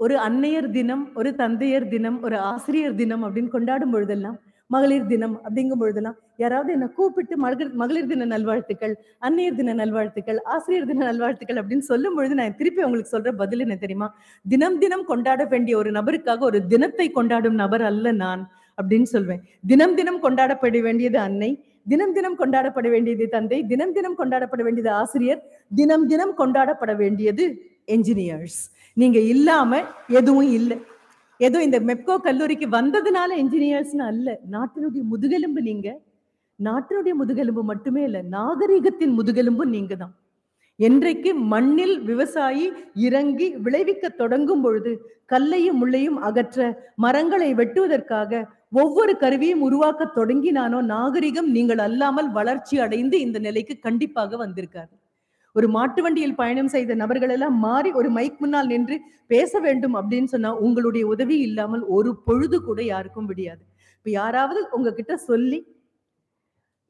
ஒரு அன்னையர் தினம் ஒரு தந்தையர் தினம் ஒரு ஆசிரியர் தினம் அப்படின்னு கொண்டாடும் பொழுதெல்லாம் மகளிர் தினம் அப்படிங்கும் பொழுதெல்லாம் யாராவது என்னை கூப்பிட்டு மகளிர் மகளிர் தின நல்வாழ்த்துக்கள் அன்னையர் தின நல்வாழ்த்துக்கள் ஆசிரியர் தின நல்வாழ்த்துக்கள் அப்படின்னு சொல்லும் பொழுது நான் திருப்பி உங்களுக்கு சொல்ற பதில் என்ன தெரியுமா? தினம் தினம் கொண்டாட வேண்டிய ஒரு நபருக்காக ஒரு தினத்தை கொண்டாடும் நபர் அல்ல நான் அப்படின்னு சொல்வேன். தினம் தினம் கொண்டாடப்பட வேண்டியது அன்னை தினம் தினம் கொண்டாடப்பட வேண்டியது தந்தை தினம் தினம் கொண்டாடப்பட வேண்டியது ஆசிரியர் தினம் தினம் கொண்டாடப்பட வேண்டியது என்ஜினியர்ஸ் நீங்க இல்லாம எதுவும் இல்லை. ஏதோ இந்த மெப்கோ கல்லூரிக்கு வந்ததுனால என்ஜினியர்ஸ்னு அல்ல. நாட்டினுடைய முதுகெலும்பு நீங்க. நாட்டினுடைய முதுகெலும்பு மட்டுமே இல்ல நாகரிகத்தின் முதுகெலும்பு நீங்க தான் என்றைக்கு மண்ணில் விவசாயி இறங்கி விளைவிக்க தொடங்கும் பொழுது கல்லையும் முள்ளையும் அகற்ற மரங்களை வெட்டுவதற்காக ஒவ்வொரு கருவியும் உருவாக்க தொடங்கினானோ நாகரிகம் நீங்கள் அல்லாமல் வளர்ச்சி அடைந்து இந்த நிலைக்கு கண்டிப்பாக வந்திருக்காரு ஒரு மாட்டு வண்டியில் பயணம் செய்த நபர்கள் எல்லாம் மாறி ஒரு மைக் முன்னால் நின்று பேச வேண்டும் அப்படின்னு சொன்னா உங்களுடைய உதவி இல்லாமல் ஒரு பொழுது கூட யாருக்கும் விடியாது. இப்ப யாராவது உங்ககிட்ட சொல்லி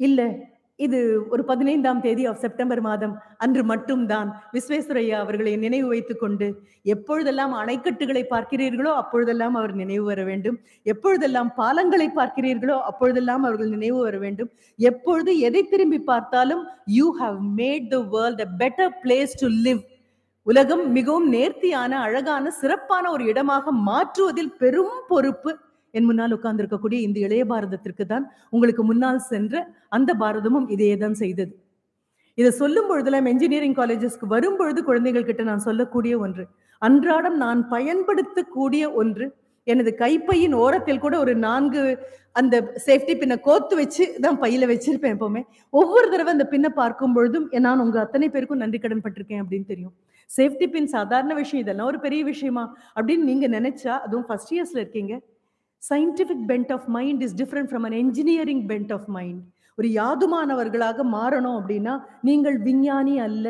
இல்ல இது ஒரு பதினைந்தாம் தேதி ஆஃப் செப்டம்பர் மாதம். அன்று மட்டும்தான் விஸ்வேஸ்வரையா அவர்களை நினைவு வைத்துக் கொண்டு எப்பொழுதெல்லாம் அணைக்கட்டுகளை பார்க்கிறீர்களோ அப்பொழுதெல்லாம் அவர் நினைவு வர வேண்டும். எப்பொழுதெல்லாம் பாலங்களை பார்க்கிறீர்களோ அப்பொழுதெல்லாம் அவர்கள் நினைவு வர வேண்டும். எப்பொழுது எதை திரும்பி பார்த்தாலும் you have made the world a better place to live உலகம் மிகவும் நேர்த்தியான அழகான சிறப்பான ஒரு இடமாக மாற்றுவதில் பெரும் பொறுப்பு. என் முன்னால் உட்கார்ந்திருக்கக்கூடிய இந்த இளைய பாரதத்திற்கு தான் உங்களுக்கு முன்னால் சென்ற அந்த பாரதமும் இதையே தான் செய்தது. இதை சொல்லும் பொழுதெல்லாம் என்ஜினியரிங் காலேஜஸ்க்கு வரும் பொழுது குழந்தைகள் கிட்ட நான் சொல்லக்கூடிய ஒன்று அன்றாடம் நான் பயன்படுத்தக்கூடிய ஒன்று எனது கைப்பையின் ஓரத்தில் கூட ஒரு நான்கு அந்த சேஃப்டி பின்னை கோத்து வச்சு தான் பையில வச்சிருப்பேன் எப்பவுமே. ஒவ்வொரு தடவை அந்த பின்னை பார்க்கும் பொழுதும் நான் உங்க அத்தனை பேருக்கும் நன்றி கடன் பட்டிருக்கேன் அப்படின்னு தெரியும். சேஃப்டி பின் சாதாரண விஷயம் இதெல்லாம் ஒரு பெரிய விஷயமா அப்படின்னு நீங்க நினைச்சா அதுவும் ஃபர்ஸ்ட் இயர்ஸ்ல இருக்கீங்க scientific bent of mind is different from an engineering bent of mind ஒரு யாதுமானவர்களாக மாறணும் அப்படின்னா நீங்கள் விஞ்ஞானி அல்ல.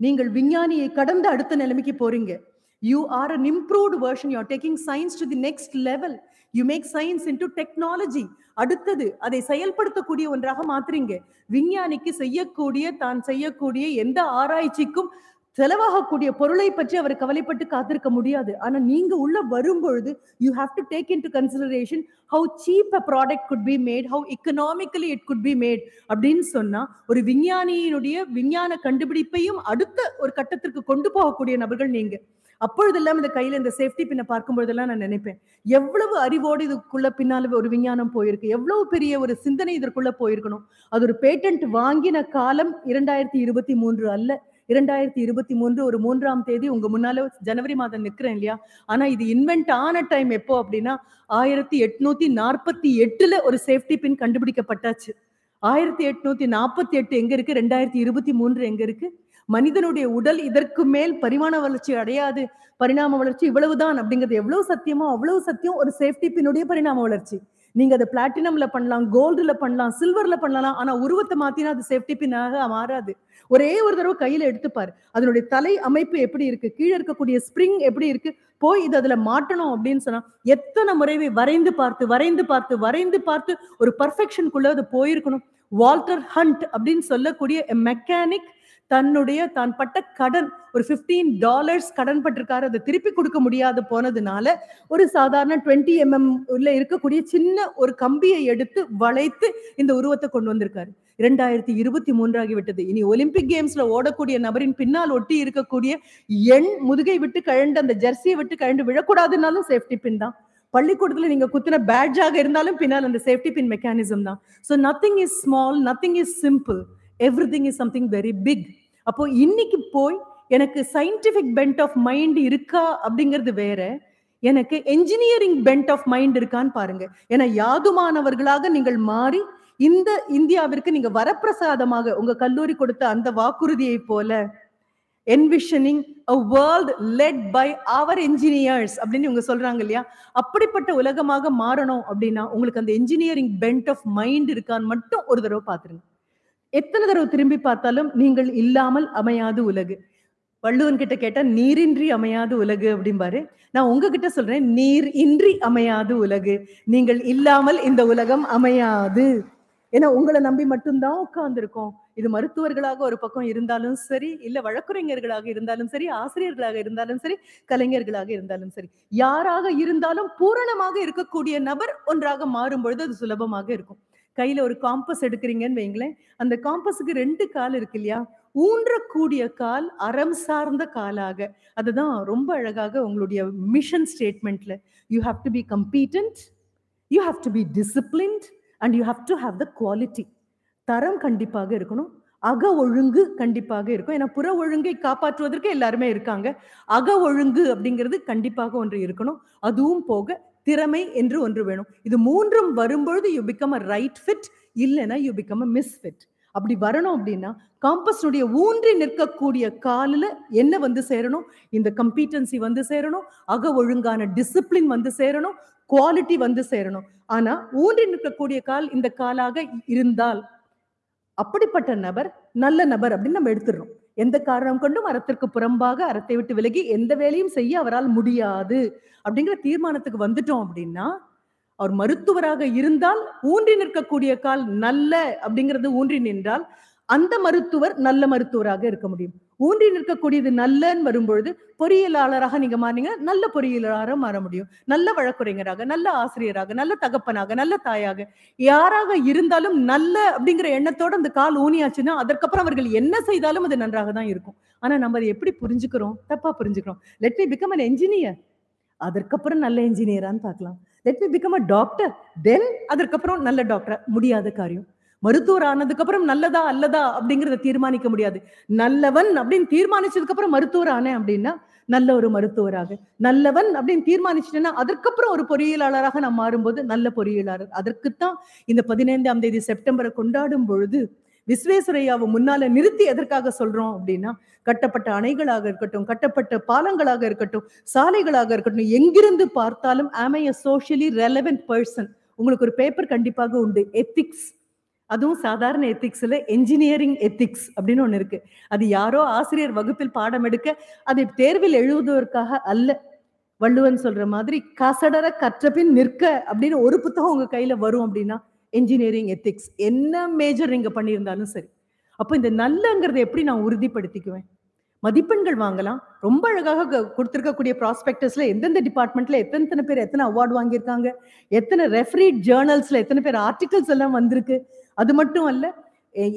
நீங்கள் விஞ்ஞானியை கடந்த அடுத்த நிலைமைக்கு போறீங்க. You are an improved version you are taking science to the next level you make science into technology அடுத்தது அதை செயல்படுத்தக்கூடிய ஒன்றாக மாத்துறீங்க. விஞ்ஞானிக்கு செய்யக்கூடிய தான் செய்யக்கூடிய எந்த ஆராய்ச்சிக்கும் செலவாகக்கூடிய பொருளை பற்றி அவர் கவலைப்பட்டு காத்திருக்க முடியாது. ஆனா நீங்க உள்ள வரும்பொழுது you have to take in to consideration how cheap a product could be made how economically it could be made அப்படின்னு சொன்னா ஒரு விஞ்ஞானியினுடைய விஞ்ஞான கண்டுபிடிப்பையும் அடுத்த ஒரு கட்டத்திற்கு கொண்டு போகக்கூடிய நபர்கள் நீங்க. அப்பொழுதெல்லாம் இந்த கையில இந்த சேஃப்டி பின்னை பார்க்கும் பொழுதெல்லாம் நான் நினைப்பேன். எவ்வளவு அறிவோடு இதுக்குள்ள பின்னால ஒரு விஞ்ஞானம் போயிருக்கு எவ்வளவு பெரிய ஒரு சிந்தனை இதற்குள்ள போயிருக்கணும். அது ஒரு பேட்டன்ட் வாங்கின காலம் இரண்டாயிரத்தி இருபத்தி மூன்று அல்ல. இரண்டாயிரத்தி இருபத்தி மூன்று ஒரு மூன்றாம் தேதி உங்க முன்னால ஜனவரி மாதம் நிக்கிறேன் இல்லையா? ஆனா இது இன்வென்ட் ஆன டைம் எப்போ அப்படின்னா ஆயிரத்தி எட்நூத்தி நாற்பத்தி எட்டுல ஒரு சேஃப்டி பின் கண்டுபிடிக்கப்பட்டாச்சு. ஆயிரத்தி எட்நூத்தி நாற்பத்தி எட்டு எங்க இருக்கு? ரெண்டாயிரத்தி இருபத்தி மூன்று எங்க இருக்கு? மனிதனுடைய உடல் இதற்கு மேல் பரிமாண வளர்ச்சி அடையாது. பரிணாம வளர்ச்சி இவ்வளவுதான் அப்படிங்கிறது எவ்வளவு சத்தியமோ அவ்வளவு சத்தியம் ஒரு சேஃப்டி பின்னுடைய பரிணாம வளர்ச்சி. நீங்க அதை பிளாட்டினம்ல பண்ணலாம் கோல்டுல பண்ணலாம் சில்வர்ல பண்ணலாம் ஆனா உருவத்தை மாத்தினா அது சேஃப்டி பின்னாக மாறாது. ஒரே ஒரு தடவை கையில எடுத்துப்பாரு. அதனுடைய தலை அமைப்பு எப்படி இருக்கு? கீழே இருக்கக்கூடிய ஸ்ப்ரிங் எப்படி இருக்கு? போய் இது அதுல மாட்டணும் அப்படின்னு சொன்னா எத்தனை முறைவை வரைந்து பார்த்து வரைந்து பார்த்து வரைந்து பார்த்து ஒரு பர்ஃபெக்ஷனுக்குள்ள அது போயிருக்கணும். வால்டர் ஹண்ட் அப்படின்னு சொல்லக்கூடிய மெக்கானிக் தன்னுடைய தான் பட்ட கடன் ஒரு பிப்டீன் டாலர்ஸ் கடன் பட்டிருக்காரு. அதை திருப்பி கொடுக்க முடியாது போனதுனால ஒரு சாதாரண டுவெண்ட்டி எம்எம் உள்ள இருக்கக்கூடிய சின்ன ஒரு கம்பியை எடுத்து வளைத்து இந்த உருவத்தை கொண்டு வந்திருக்காரு. இரண்டாயிரத்தி இருபத்தி மூன்றாகி விட்டது இனி ஒலிம்பிக் கேம்ஸ்ல ஓடக்கூடிய நபரின் பின்னால் ஒட்டி இருக்கக்கூடிய எண் முதுகை விட்டு கழண்டு அந்த ஜெர்சியை விட்டு கழண்டு விழக்கூடாதுனாலும் சேஃப்டி பின் தான். பள்ளிக்கூடத்துல நீங்க குத்தின பேட்ஜாக இருந்தாலும் பின்னால் அந்த சேஃப்டி பின் மெக்கானிசம் தான். So nothing is small nothing is simple everything is something very big அப்போ இன்னைக்கு போய் எனக்கு சயின்டிபிக் பென்ட் ஆஃப் மைண்ட் இருக்கா அப்படிங்கிறது வேற. எனக்கு என்ஜினியரிங் பென்ட் ஆஃப் மைண்ட் இருக்கான்னு பாருங்க. ஏன்னா யாதுமானவர்களாக நீங்கள் மாறி இந்த இந்தியாவிற்கு நீங்க வரப்பிரசாதமாக உங்க கல்லூரி கொடுத்த அந்த வாக்குறுதியை போல envisioning a world led by our engineers அப்படின்னு இவங்க சொல்றாங்க இல்லையா? அப்படிப்பட்ட உலகமாக மாறணும் அப்படின்னா உங்களுக்கு அந்த என்ஜினியரிங் பென்ட் ஆஃப் மைண்ட் இருக்கான்னு மட்டும் ஒரு தடவை பார்த்துருங்க. எத்தனை தடவை திரும்பி பார்த்தாலும் நீங்கள் இல்லாமல் அமையாது உலகு. வள்ளுவன் கிட்ட கேட்டா நீரின்றி அமையாது உலகு அப்படிம்பாரு. நான் உங்ககிட்ட சொல்றேன் நீர் இன்றி அமையாது உலகு. நீங்கள் இல்லாமல் இந்த உலகம் அமையாது. ஏன்னா உங்களை நம்பி மட்டும்தான் உட்கார்ந்துருக்கோம். இது மருத்துவர்களாக ஒரு பக்கம் இருந்தாலும் சரி இல்ல வழக்குரைஞர்களாக இருந்தாலும் சரி ஆசிரியர்களாக இருந்தாலும் சரி கலைஞர்களாக இருந்தாலும் சரி யாராக இருந்தாலும் பூரணமாக இருக்கக்கூடிய நபர் ஒன்றாக மாறும் பொழுது அது சுலபமாக இருக்கும். கையில ஒரு காம்பஸ் எடுக்கிறீங்கன்னு வைங்களேன். அந்த காம்பஸுக்கு ரெண்டு கால் இருக்கு இல்லையா? ஊன்றக்கூடிய கால் அறம் சார்ந்த காலாக. அதுதான் ரொம்ப அழகாக உங்களுடைய mission ஸ்டேட்மெண்ட்ல you have to be competent you have to be disciplined and you have to have the quality தரம் கண்டிப்பாக இருக்கணும். அக ஒழுங்கு கண்டிப்பாக இருக்கும். ஏன்னா புற ஒழுங்கை காப்பாற்றுவதற்கு எல்லாருமே இருக்காங்க. அக ஒழுங்கு அப்படிங்கிறது கண்டிப்பாக ஒன்று இருக்கணும். அதுவும் போக திறமை என்று ஒன்று வேணும். இது மூன்றும் வரும்பொழுது you become a right fit இல்லைன்னா you become a misfit அப்படி வரணும் அப்படின்னா காம்பஸ்னுடைய ஊன்றி நிற்கக்கூடிய காலில் என்ன வந்து சேரணும்? இந்த கம்பீட்டன்சி வந்து சேரணும். அக ஒழுங்கான டிசிப்ளின் வந்து சேரணும். குவாலிட்டி வந்து சேரணும். ஆனா ஊன்றி நிற்கக்கூடிய கால் இந்த காலாக இருந்தால் அப்படிப்பட்ட நபர் நல்ல நபர் அப்படின்னு நம்ம எடுத்துடுறோம். எந்த காரணம் கொண்டும் அறத்திற்கு புறம்பாக அறத்தை விட்டு விலகி எந்த வேலையும் செய்ய அவரால் முடியாது அப்படிங்கிற தீர்மானத்துக்கு வந்துட்டோம் அப்படின்னா அவர் மருத்துவராக இருந்தால் ஊன்றி நிற்கக்கூடிய கால் நல்ல அப்படிங்கிறது ஊன்றி நின்றால் அந்த மருத்துவர் நல்ல மருத்துவராக இருக்க முடியும். ஊன்றி நிற்கக்கூடியது நல்லன்னு வரும்பொழுது பொறியியலாளராக நீங்க மாறினீங்க நல்ல பொறியியலாளராக மாற முடியும். நல்ல வழக்குரைஞராக நல்ல ஆசிரியராக நல்ல தகப்பனாக நல்ல தாயாக. யாராக இருந்தாலும் நல்ல அப்படிங்கிற எண்ணத்தோட அந்த கால் ஊனியாச்சுன்னா அதற்கப்புறம் அவர்கள் என்ன செய்தாலும் அது நன்றாக தான் இருக்கும். ஆனா நம்ம அதை எப்படி புரிஞ்சுக்கிறோம்? தப்பா புரிஞ்சுக்கிறோம். Let me become an engineer அதற்கப்புறம் நல்ல என்ஜினியரான்னு பார்க்கலாம். Let me become a doctor then அதற்கப்புறம் நல்ல டாக்டர் முடியாத காரியம். மருத்துவர் ஆனதுக்கு அப்புறம் நல்லதா அல்லதா அப்படிங்கறத தீர்மானிக்க முடியாது. நல்லவன் அப்படின்னு தீர்மானிச்சதுக்கு அப்புறம் மருத்துவர் ஆனேன் அப்படின்னா நல்ல ஒரு மருத்துவராக. நல்லவன் அப்படின்னு தீர்மானிச்சுட்டேன்னா அதற்கப்புறம் ஒரு பொறியியலாளராக நான் மாறும்போது நல்ல பொறியியலாளர். அதற்குத்தான் இந்த பதினைந்தாம் தேதி செப்டம்பரை கொண்டாடும் பொழுது விஸ்வேஸ்வரையாவை முன்னால நிறுத்தி எதற்காக சொல்றோம் அப்படின்னா கட்டப்பட்ட அணைகளாக இருக்கட்டும் கட்டப்பட்ட பாலங்களாக இருக்கட்டும் சாலைகளாக இருக்கட்டும் எங்கிருந்து பார்த்தாலும் ஆம் ஐ சோஷியலி ரெலவென்ட் பர்சன் உங்களுக்கு ஒரு பேப்பர் கண்டிப்பாக உண்டு. எத்திக்ஸ் அதுவும் சாதாரண எத்திக்ஸ்ல என்ஜினியரிங் எத்திக்ஸ் அப்படின்னு ஒண்ணு இருக்கு. அது யாரோ ஆசிரியர் வகுப்பில் பாடம் எடுக்க அதை தேர்வில் எழுதுவதற்காக அல்ல. வள்ளுவன் சொல்ற மாதிரி கசடர கற்றபின் நிற்க அப்படின்னு ஒரு புத்தகம் உங்க கையில வரும் அப்படின்னா என்ஜினியரிங் எத்திக்ஸ் என்ன மேஜர் நீங்க பண்ணியிருந்தாலும் சரி. அப்போ இந்த நல்லங்கிறத எப்படி நான் உறுதிப்படுத்திக்குவேன்? மதிப்பெண்கள் வாங்கலாம். ரொம்ப அழகாக க- ப்ராஸ்பெக்டஸ்ல எந்தெந்த டிபார்ட்மெண்ட்ல எத்தனை எத்தனை பேர் எத்தனை அவார்டு வாங்கியிருக்காங்க? எத்தனை ரெஃபரீட் ஜேர்னல்ஸ்ல எத்தனை பேர் ஆர்டிகல்ஸ் எல்லாம் வந்திருக்கு? அது மட்டும் அல்ல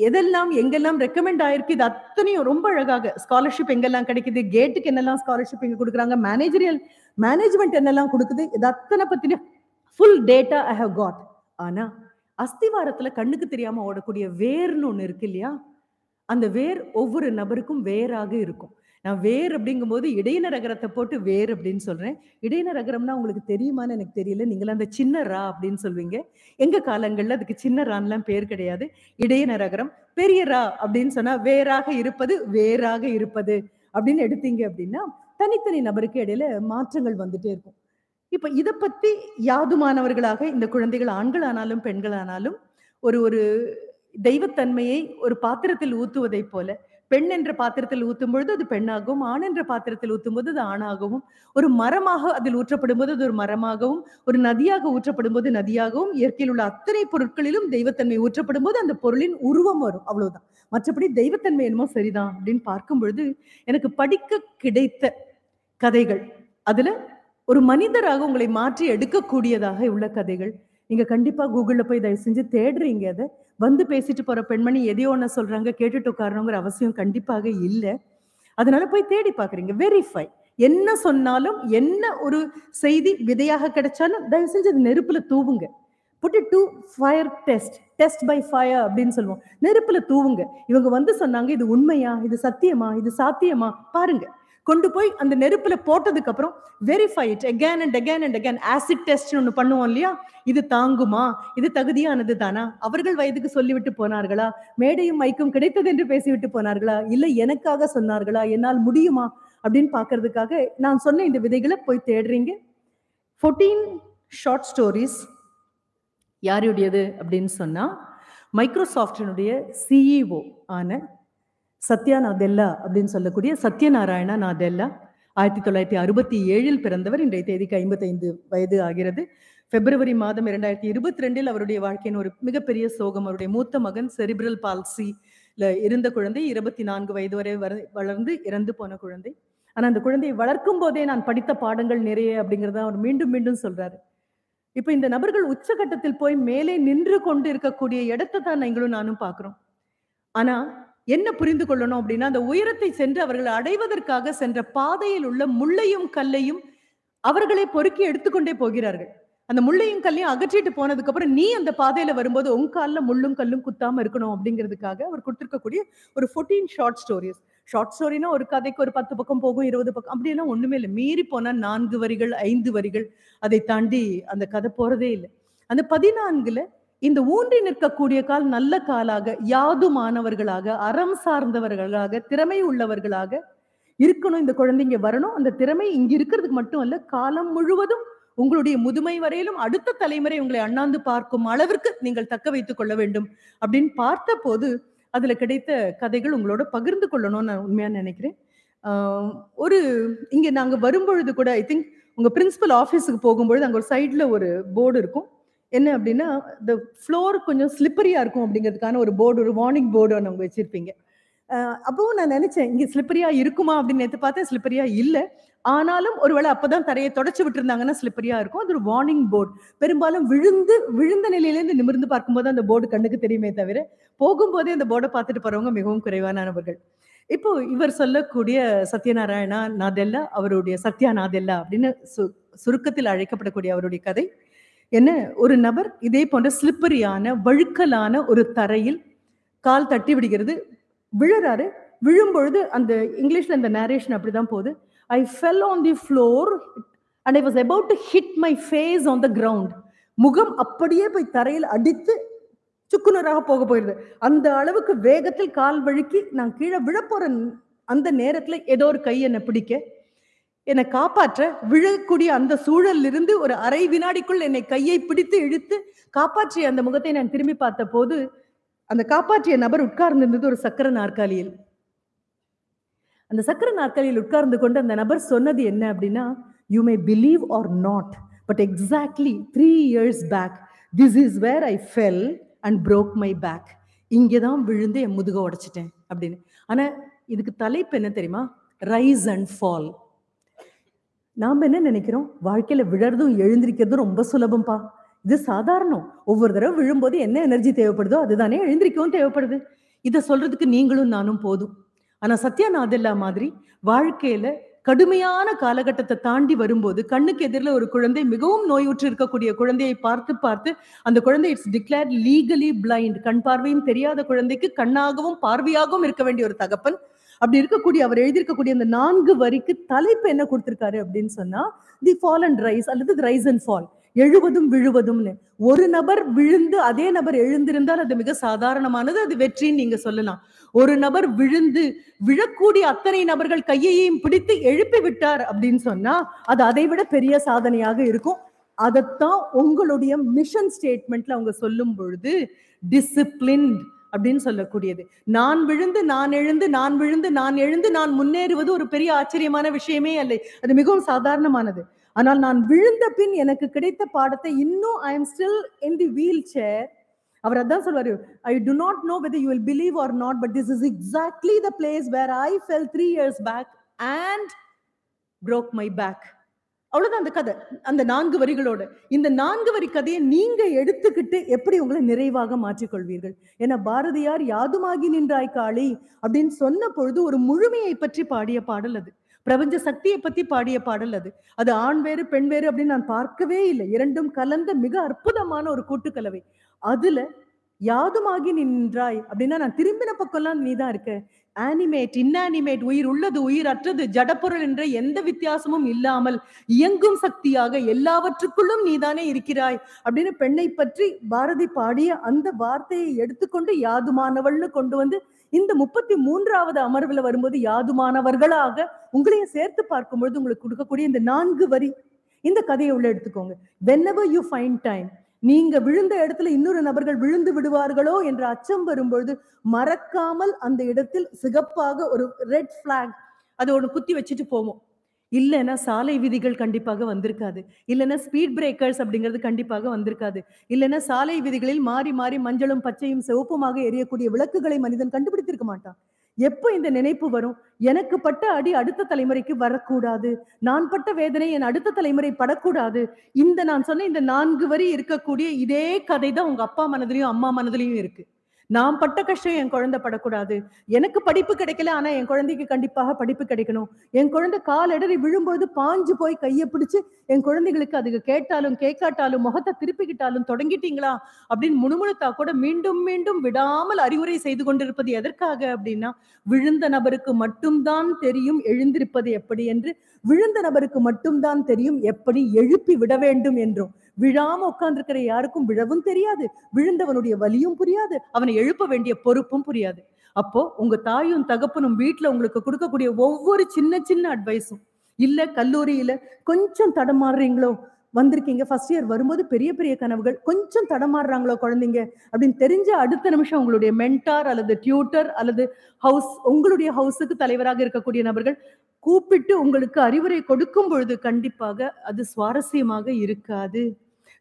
எதெல்லாம் எங்கெல்லாம் ரெக்கமெண்ட் ஆயிருக்கு இது அத்தனையும் ரொம்ப அழகாக ஸ்காலர்ஷிப் எங்கெல்லாம் கிடைக்குது கேட்டுக்கு என்னெல்லாம் ஸ்காலர்ஷிப் எங்க கொடுக்குறாங்க மேனேஜரியல் மேனேஜ்மெண்ட் என்னெல்லாம் கொடுக்குது இது அத்தனை பத்தின full data I have got ஆனா அஸ்திவாரத்துல கண்ணுக்கு தெரியாம ஓடக்கூடிய வேர்னு ஒண்ணு இருக்கு இல்லையா? அந்த வேர் ஒவ்வொரு நபருக்கும் வேறாக இருக்கும். நான் வேர் அப்படிங்கும்போது இடையின ரகரத்தை போட்டு வேர் அப்படின்னு சொல்றேன். இடையின ரகரம்னா உங்களுக்கு தெரியுமான்னு எனக்கு தெரியல. நீங்களாம் அந்த சின்ன ரா அப்படின்னு சொல்வீங்க. எங்க காலங்கள்ல அதுக்கு சின்ன ரான்லாம் பேர் கிடையாது. இடையின ரகரம் பெரிய ரா அப்படின்னு சொன்னா வேறாக இருப்பது வேறாக இருப்பது அப்படின்னு எடுத்தீங்க அப்படின்னா தனித்தனி நபருக்கு இடையில மாற்றங்கள் வந்துட்டே இருக்கும். இப்ப இதை பத்தி யாதுமானவர்களாக இந்த குழந்தைகள் ஆண்களானாலும் பெண்களானாலும் ஒரு ஒரு தெய்வத்தன்மையை ஒரு பாத்திரத்தில் ஊத்துவதைப் போல பெண் என்ற பாத்திரத்தில் ஊத்தும் பொழுது அது பெண்ணாகவும் ஆண் என்ற பாத்திரத்தில் ஊத்தும் போது அது ஆணாகவும். ஒரு மரமாக அதில் ஊற்றப்படும் போது அது ஒரு மரமாகவும் ஒரு நதியாக ஊற்றப்படும் போது நதியாகவும் இயற்கையில் உள்ள அத்தனை பொருட்களிலும் தெய்வத்தன்மை ஊற்றப்படும் போது அந்த பொருளின் உருவம் வரும் அவ்வளவுதான். மற்றபடி தெய்வத்தன்மை என்னமோ சரிதான் அப்படின்னு பார்க்கும் பொழுது எனக்கு படிக்க கிடைத்த கதைகள் அதுல ஒரு மனிதராக உங்களை மாற்றி எடுக்கக்கூடியதாக உள்ள கதைகள். நீங்க கண்டிப்பா கூகுள்ல போய் தயவு செஞ்சு தேடுறீங்க அதை. வந்து பேசிட்டு போற பெண்மணி எதையோ ஒன்று சொல்றாங்க கேட்டுட்டு உட்காரணுங்கிற அவசியம் கண்டிப்பாக இல்லை. அதனால போய் தேடி பாக்குறீங்க. வெரிஃபை என்ன சொன்னாலும் என்ன ஒரு செய்தி விதையாக கிடைச்சாலும் தயவு செஞ்சு அது நெருப்புல தூவுங்க. Put it fire test test by fire அப்படின்னு சொல்லுவோம். நெருப்புல தூவுங்க. இவங்க வந்து சொன்னாங்க இது உண்மையா? இது சத்தியமா? இது சாத்தியமா? பாருங்க. கொண்டு போய் அந்த நெருப்புல போட்டதுக்கு அப்புறம் verify it again and again and again acid test ஒன்று பண்ணுவோம் இல்லையா? இது தாங்குமா? இது தகுதியானது தானா அவர்கள் வயதுக்கு சொல்லிவிட்டு போனார்களா? மேடையும் மைக்கும் கிடைத்தது என்று பேசிவிட்டு போனார்களா? இல்லை எனக்காக சொன்னார்களா? என்னால் முடியுமா? அப்படின்னு பார்க்கறதுக்காக நான் சொன்ன இந்த விதைகளை போய் தேடுறீங்க. ஃபோர்டீன் ஷார்ட் ஸ்டோரிஸ் யாருடையது? அப்படின்னு சொன்னா மைக்ரோசாஃப்டினுடைய சிஇஓ ஆன சத்யா நாதெல்லா அப்படின்னு சொல்லக்கூடிய சத்யநாராயணா நாதெல்லா. ஆயிரத்தி தொள்ளாயிரத்தி அறுபத்தி ஏழில் பிறந்தவர். இன்றைய தேதிக்கு ஐம்பத்தைந்து வயது ஆகிறது. பிப்ரவரி மாதம் இரண்டாயிரத்தி இருபத்தி ரெண்டில் அவருடைய வாழ்க்கையின் ஒரு மிகப்பெரிய சோகம். அவருடைய மூத்த மகன் செரிபிரல் பால்சியில் இருந்த குழந்தை இருபத்தி நான்கு வயது வரை வளர்ந்து இறந்து போன குழந்தை. ஆனா அந்த குழந்தையை வளர்க்கும் போதே நான் படித்த பாடங்கள் நிறைய அப்படிங்கிறத அவர் மீண்டும் மீண்டும் சொல்றாரு. இப்ப இந்த நபர்கள் உச்சகட்டத்தில் போய் மேலே நின்று கொண்டு இருக்கக்கூடிய இடத்தை தான் நீங்களும் நானும் பார்க்குறோம். ஆனா என்ன புரிந்து கொள்ளணும் அப்படின்னா அந்த உயரத்தை சென்று அவர்கள் அடைவதற்காக சென்ற பாதையில் உள்ள முள்ளையும் கல்லையும் அவர்களை பொறுக்கி எடுத்துக்கொண்டே போகிறார்கள். அந்த முள்ளையும் கல்லையும் அகற்றிட்டு போனதுக்கு அப்புறம் நீ அந்த பாதையில வரும்போது உன் காலில் முள்ளும் கல்லும் குத்தாம இருக்கணும் அப்படிங்கிறதுக்காக அவர் கொடுத்திருக்கக்கூடிய ஒரு 14 ஷார்ட் ஸ்டோரிஸ் ஷார்ட் ஸ்டோரினா ஒரு கதைக்கு ஒரு பத்து பக்கம் போகும் இருபது பக்கம் அப்படியெல்லாம் ஒண்ணுமே இல்லை. மீறி போனா நான்கு வரிகள் ஐந்து வரிகள். அதை தாண்டி அந்த கதை போறதே இல்லை. அந்த பதினான்குல இந்த ஊன்றி நிற்கக்கூடிய கால் நல்ல காலாக யாதுமானவர்களாக அறம் சார்ந்தவர்களாக திறமை உள்ளவர்களாக இருக்கணும். இந்த குழந்தைங்க வரணும். அந்த திறமை இங்க இருக்கிறதுக்கு மட்டும் அல்ல காலம் முழுவதும் உங்களுடைய முதுமை வரையிலும் அடுத்த தலைமுறை உங்களை அண்ணாந்து பார்க்கும் அளவிற்கு நீங்கள் தக்க வைத்துக் கொள்ள வேண்டும் அப்படின்னு பார்த்த போது அதுல கிடைத்த கதைகள் உங்களோட பகிர்ந்து கொள்ளணும்னு நான் உண்மையா நினைக்கிறேன். ஒரு இங்க நாங்க வரும்பொழுது கூட ஐ திங்க் உங்க பிரின்சிபல் ஆஃபீஸுக்கு போகும்பொழுது அங்க ஒரு சைட்ல ஒரு போர்டு இருக்கும். என்ன அப்படின்னா இந்த ஃப்ளோர் கொஞ்சம் ஸ்லிப்பரியாக இருக்கும் அப்படிங்கிறதுக்கான ஒரு போர்டு ஒரு வார்னிங் போர்டு ஒன்று அவங்க வச்சுருப்பீங்க. அஹ் அப்பவும் நான் நினைச்சேன் இங்கே ஸ்லிப்பரியாக இருக்குமா அப்படின்னு நேற்று பார்த்தேன் ஸ்லிப்பரியாக இல்லை. ஆனாலும் ஒருவேளை அப்போதான் தரையை தொடச்சு விட்டுருந்தாங்கன்னா ஸ்லிப்பரியாக இருக்கும். அது ஒரு வார்னிங் போர்டு பெரும்பாலும் விழுந்து விழுந்த நிலையிலேருந்து நிமிர்ந்து பார்க்கும்போது அந்த போர்டு கண்ணுக்கு தெரியுமே தவிர போகும்போதே அந்த போர்டை பார்த்துட்டு போகிறவங்க மிகவும் குறைவானவர்கள். இப்போ இவர் சொல்லக்கூடிய சத்யநாராயணா நாதெல்லா அவருடைய சத்யா நாதெல்லா அப்படின்னு சு- சுருக்கத்தில் அழைக்கப்படக்கூடிய அவருடைய கதை. என்ன? ஒரு நபர் இதே போன்ற ஸ்லிப்பரியான வழுக்கலான ஒரு தரையில் கால் தட்டி விடுகிறது. விழுறாரு. விழும்பொழுது அந்த இங்கிலீஷ்ல இந்த நேரேஷன் அப்படிதான் போகுது. I fell on the floor and I was about to hit my face on the ground முகம் அப்படியே போய் தரையில் அடித்து சுக்குநூறாக போக போயிருது அந்த அளவுக்கு வேகத்தில் கால் வழுக்கி நான் கீழே விழப்போற அந்த நேரத்தில் ஏதோ ஒரு கை என்னை பிடிக்க என்னை காப்பாற்ற விழக்கூடிய அந்த சூழலில் இருந்து ஒரு அரை வினாடிக்குள் என்னை கையை பிடித்து இழுத்து காப்பாற்றிய அந்த முகத்தை நான் திரும்பி பார்த்த போது அந்த காப்பாற்றிய நபர் உட்கார்ந்திருந்தது ஒரு சக்கர நாற்காலியில். அந்த சக்கர நாற்காலியில் உட்கார்ந்து கொண்டு அந்த நபர் சொன்னது என்ன அப்படின்னா you may believe or not but exactly three years back this is where I fell and broke my back இங்கே தான் விழுந்து என் முதுக உடைச்சிட்டேன் அப்படின்னு. ஆனால் இதுக்கு தலைப்பு என்ன தெரியுமா? ரைஸ் அண்ட் ஃபால் நாம் என்ன நினைக்கிறோம்? வாழ்க்கையில விழறதும் எழுந்திருக்கிறதும் ரொம்ப சுலபம்பா. இது சாதாரணம். ஒவ்வொரு தடவை விழும்போது என்ன எனர்ஜி தேவைப்படுதோ அதுதானே எழுந்திருக்கவும் தேவைப்படுது. இதை சொல்றதுக்கு நீங்களும் நானும் போதும். ஆனா சத்யாநாதெல்லா மாதிரி வாழ்க்கையில கடுமையான காலகட்டத்தை தாண்டி வரும்போது கண்ணுக்கு எதிரில் ஒரு குழந்தை மிகவும் நோயுற்று இருக்கக்கூடிய குழந்தையை பார்த்து பார்த்து அந்த குழந்தை இட்ஸ் டிக்ளேர் லீகலி பிளைண்ட் கண் பார்வையும் தெரியாத குழந்தைக்கு கண்ணாகவும் பார்வையாகவும் இருக்க வேண்டிய ஒரு தகப்பன் அப்படி இருக்கக்கூடிய அவர் எழுதியிருக்கக்கூடிய அந்த நான்கு வரிக்கு தலைப்பு என்ன கொடுத்திருக்காரு அப்படின்னு சொன்னா தி ஃபால் அண்ட் ரைஸ் அல்லது ரைஸ் அண்ட் ஃபால் எழுவதும் விழுவதும்னு. ஒரு நபர் விழுந்து அதே நபர் எழுந்திருந்தால் அது மிக சாதாரணமானது அது வெற்றின்னு நீங்க சொல்லலாம். ஒரு நபர் விழுந்து விழக்கூடிய அத்தனை நபர்கள் கையையும் பிடித்து எழுப்பி விட்டார் அப்படின்னு சொன்னா அது அதை விட பெரிய சாதனையாக இருக்கும். அதைத்தான் உங்களுடைய மிஷன் ஸ்டேட்மெண்ட்ல அவங்க சொல்லும் பொழுது டிசிப்ளின் அப்படின்னு சொல்லக்கூடியது. நான் விழுந்து நான் எழுந்து நான் விழுந்து நான் எழுந்து நான் முன்னேறுவது ஒரு பெரிய ஆச்சரியமான விஷயமே அல்ல. அது மிகவும் சாதாரணமானது. ஆனால் நான் விழுந்த பின் எனக்கு கிடைத்த பாடத்தை இன்னும் I am still in the wheelchair அவர் அதான் சொல்வாரு I do not know whether you will believe or not but this is exactly the place where I fell three years back and broke my back அவ்வளவுதான் அந்த கதை. அந்த நான்கு வரிகளோட. இந்த நான்கு வரி கதையை நீங்க எடுத்துக்கிட்டு எப்படி உங்களை நிறைவாக மாற்றிக்கொள்வீர்கள்? ஏன்னா பாரதியார் யாதுமாகி நின்றாய் காளி அப்படின்னு சொன்ன பொழுது ஒரு முழுமையை பற்றி பாடிய பாடல் அது. பிரபஞ்ச சக்தியை பத்தி பாடிய பாடல் அது. அது ஆண் வேறு பெண் வேறு அப்படின்னு நான் பார்க்கவே இல்லை. இரண்டும் கலந்த மிக அற்புதமான ஒரு கூட்டுக்கலவை. அதுல யாதுமாகி நின்றாய் அப்படின்னா நான் திரும்பின பக்கம்லாம் நீ தான் இருக்க. ஆனிமேட் இன்னானிமேட் உயிர் உள்ளது உயிர் அற்றது ஜடப்பொருள் என்ற எந்த வித்தியாசமும் இல்லாமல் இயங்கும் சக்தியாக எல்லாவற்றுக்குள்ளும் நீதானே இருக்கிறாய் அப்படின்னு பெண்ணை பற்றி பாரதி பாடிய அந்த வார்த்தையை எடுத்துக்கொண்டு யாதுமானவள்னு கொண்டு வந்து இந்த முப்பத்தி மூன்றாவது அமர்வுல வரும்போது யாதுமானவர்களாக உங்களையும் சேர்த்து பார்க்கும்பொழுது உங்களுக்கு கொடுக்கக்கூடிய இந்த நான்கு வரி இந்த கதையை உள்ள எடுத்துக்கோங்க. Whenever you find time நீங்க விழுந்த இடத்துல இன்னொரு நபர்கள் விழுந்து விடுவார்களோ என்ற அச்சம் வரும்பொழுது மறக்காமல் அந்த இடத்தில் சிகப்பாக ஒரு ரெட் பிளாக் அதை ஒன்று குத்தி வச்சுட்டு போவோம். இல்லைன்னா சாலை விதிகள் கண்டிப்பாக வந்திருக்காது. இல்லைன்னா ஸ்பீட் பிரேக்கர்ஸ் அப்படிங்கிறது கண்டிப்பாக வந்திருக்காது. இல்லைன்னா சாலை விதிகளில் மாறி மாறி மஞ்சளும் பச்சையும் சிவப்புமாக எரியக்கூடிய விளக்குகளை மனிதன் கண்டுபிடித்திருக்க மாட்டான். எப்போ இந்த நினைப்பு வரும்? எனக்கு பட்ட அடி அடுத்த தலைமுறைக்கு வரக்கூடாது. நான் பட்ட வேதனை என் அடுத்த தலைமுறை படக்கூடாது. இந்த நான் சொன்ன இந்த நான்கு வரி இருக்கக்கூடிய இதே கதை தான் உங்க அப்பா மனதிலையும் அம்மா மனதிலையும் இருக்கு. நான் பட்ட கஷ்டம் என் குழந்தை படக்கூடாது. எனக்கு படிப்பு கிடைக்கல ஆனா என் குழந்தைக்கு கண்டிப்பாக படிப்பு கிடைக்கணும். என் குழந்தை கால் இடறி விழும்போது பாஞ்சு போய் கையை பிடிச்சு என் குழந்தைகளுக்கு அதுக்கு கேட்டாலும் கேட்காட்டாலும் முகத்தை திருப்பிக்கிட்டாலும் தொடங்கிட்டீங்களா? அப்படின்னு முணுமுணுத்தா கூட மீண்டும் மீண்டும் விடாமல் அறிவுரை செய்து கொண்டிருப்பது எதற்காக அப்படின்னா விழுந்த நபருக்கு மட்டும்தான் தெரியும் எழுந்திருப்பது எப்படி என்று விழுந்த நபருக்கு மட்டும்தான் தெரியும் எப்படி எழுப்பி விட வேண்டும் என்றும். விழாம உட்கார்ந்துருக்கிற யாருக்கும் விழவும் தெரியாது. விழுந்தவனுடைய வலியும் புரியாது. அவனை எழுப்ப வேண்டிய பொறுப்பும் புரியாது. அப்போ உங்க தாயும் தகப்பனும் வீட்டுல உங்களுக்கு கொடுக்கக்கூடிய ஒவ்வொரு சின்ன சின்ன அட்வைஸும் இல்ல கல்லூரியில கொஞ்சம் தடமாறுறீங்களோ வந்திருக்கீங்க. ஃபர்ஸ்ட் இயர் வரும்போது பெரிய பெரிய கனவுகள். கொஞ்சம் தடமாறுறாங்களோ குழந்தைங்க அப்படின்னு தெரிஞ்ச அடுத்த நிமிஷம் உங்களுடைய மென்டார் அல்லது டியூட்டர் அல்லது ஹவுஸ் உங்களுடைய ஹவுஸுக்கு தலைவராக இருக்கக்கூடிய நபர்கள் கூப்பிட்டு உங்களுக்கு அறிவுரை கொடுக்கும் பொழுது கண்டிப்பாக அது சுவாரஸ்யமாக இருக்காது.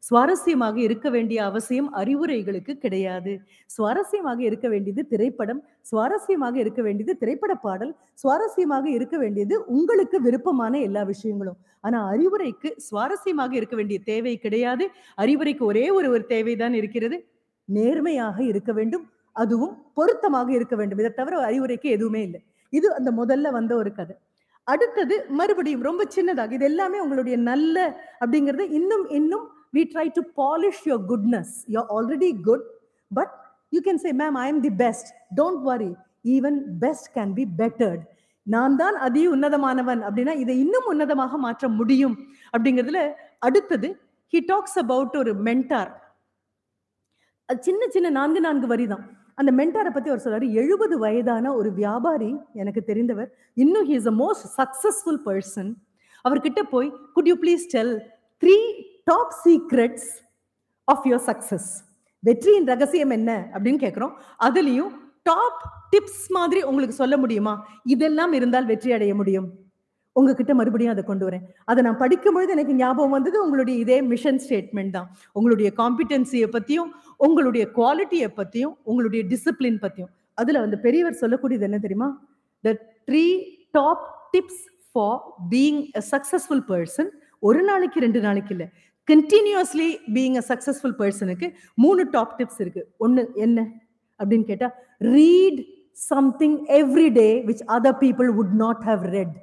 சுவாரஸ்யமாக இருக்க வேண்டிய அவசியம் அறிவுரைகளுக்கு கிடையாது. சுவாரஸ்யமாக இருக்க வேண்டியது திரைப்படம் சுவாரஸ்யமாக இருக்க வேண்டியது திரைப்பட பாடல் சுவாரஸ்யமாக இருக்க வேண்டியது உங்களுக்கு விருப்பமான எல்லா விஷயங்களும். ஆனா அறிவுரைக்கு சுவாரஸ்யமாக இருக்க வேண்டிய தேவை கிடையாது. அறிவுரைக்கு ஒரே ஒரு ஒரு தேவைதான் இருக்கிறது. நேர்மையாக இருக்க வேண்டும். அதுவும் பொருத்தமாக இருக்க வேண்டும். இதை தவிர அறிவுரைக்கு எதுவுமே இல்லை. இது அந்த முதல்ல வந்த ஒரு கதை. அடுத்தது மறுபடியும் ரொம்ப சின்னதாக இது எல்லாமே உங்களுடைய நல்ல அப்படிங்கிறது இன்னும் இன்னும் we try to polish your goodness. You're already good but you can say ma'am i am the best. Don't worry. Even best can be bettered. நான் தான் அதி உன்னதமானவன் அப்படின்னா இதை இன்னும் உன்னதமாக மாற்ற முடியும். அப்படிங்கிறதுல அடுத்தது ஹி டாக்ஸ் அபவுட் ஒரு மென்டார் சின்ன சின்ன நான்கு நான்கு வரி தான். அந்த மென்டாரை பத்தி அவர் சொல்றாரு. எழுபது வயதான ஒரு வியாபாரி எனக்கு தெரிந்தவர் இன்னும் he is a most successful person அவர்கிட்ட போய் could you please tell three top secrets of your success வெற்றியின் ரகசியம் என்ன அப்படின்னு கேட்குறோம் அதுலேயும் டாப் டிப்ஸ் மாதிரி உங்களுக்கு சொல்ல முடியுமா? இதெல்லாம் இருந்தால் வெற்றி அடைய முடியும். உங்ககிட்ட மறுபடியும் அதை கொண்டு வரேன். அதை நான் படிக்கும்பொழுது எனக்கு ஞாபகம் வந்தது உங்களுடைய இதே மிஷன் ஸ்டேட்மெண்ட் தான். உங்களுடைய காம்பிடன்சியை பற்றியும் உங்களுடைய குவாலிட்டியை பற்றியும் உங்களுடைய டிசிப்ளின் பற்றியும் அதில் வந்து பெரியவர் சொல்லக்கூடியது என்ன தெரியுமா? The three top tips for being a successful person ஒரு நாளைக்கு ரெண்டு நாளைக்கு இல்லை. கண்டினியூஸ்லி பீயிங் அ சக்சஸ்ஃபுல் பர்சனுக்கு மூணு டாப் டிப்ஸ் இருக்கு. ஒன்று என்ன? அப்படின்னு கேட்டால் read something every day which other people would not have read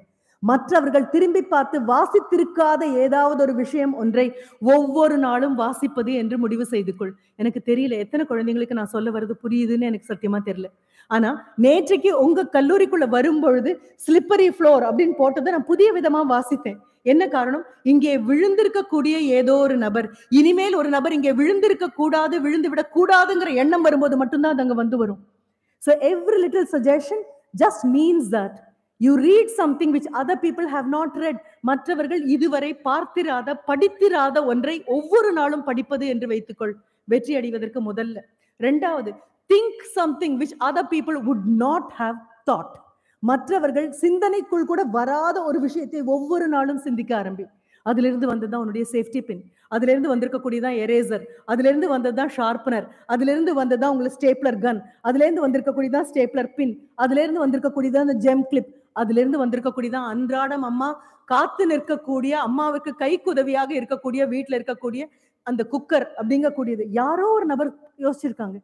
மற்றவர்கள் திரும்பி பார்த்து வாசித்திருக்காத ஏதாவது ஒரு விஷயம் ஒன்றை ஒவ்வொரு நாளும் வாசிப்பது என்று முடிவு செய்து கொள் எனக்கு தெரியல எத்தனை குழந்தைங்களுக்கு நான் சொல்ல வர்றது புரியுதுன்னு எனக்கு சத்தியமா தெரியல. ஆனா நேற்றைக்கு உங்க கல்லூரிக்குள்ள வரும்பொழுது ஸ்லிப்பரி ஃப்ளோர் அப்படின்னு போட்டதை நான் புதிய விதமா வாசித்தேன். என்ன காரணம்? இங்கே விழுந்திருக்கக்கூடிய ஏதோ ஒரு நபர். இனிமேல் ஒரு நபர் இங்கே விழுந்திருக்க கூடாது விழுந்து விட கூடாதுங்கிற எண்ணம் வரும்போது மட்டும்தான் அது அங்க வந்து வரும். So every little suggestion just means that you read something which other people have not read மற்றவர்கள் இதுவரை பார்த்திராத படித்திராத ஒன்றை ஒவ்வொரு நாளும் படிப்பது என்று வைத்துக்கொள். வெற்றி அடைவதற்கு முதல்ல. ரெண்டாவது think something which other people would not have thought மற்றவர்கள் சிந்தனைக்குள் கூட வராத ஒரு விஷயத்தை ஒவ்வொரு நாளும் சிந்திக்க ஆரம்பி. அதிலிருந்து வந்ததுதான் உன்னுடைய சேஃப்டி பின் அதுல இருந்து வந்திருக்கக்கூடியதான் எரேசர் அதுல இருந்து வந்ததுதான் ஷார்ப்னர் அதுல இருந்து வந்ததுதான் உங்களுக்கு ஸ்டேப்லர் கன் அதுல இருந்து வந்திருக்கக்கூடியதான் ஸ்டேப்லர் பின் அதுல இருந்து வந்திருக்கக்கூடியதான் அந்த ஜெம் கிளிப் அதுல இருந்து வந்திருக்கக்கூடியதான் அன்றாடம் அம்மா காத்து நிற்கக்கூடிய அம்மாவுக்கு கைக்கு உதவியாக இருக்கக்கூடிய வீட்டுல இருக்கக்கூடிய அந்த குக்கர் அப்படிங்கக்கூடியது. யாரோ ஒரு நபர் யோசிச்சிருக்காங்க.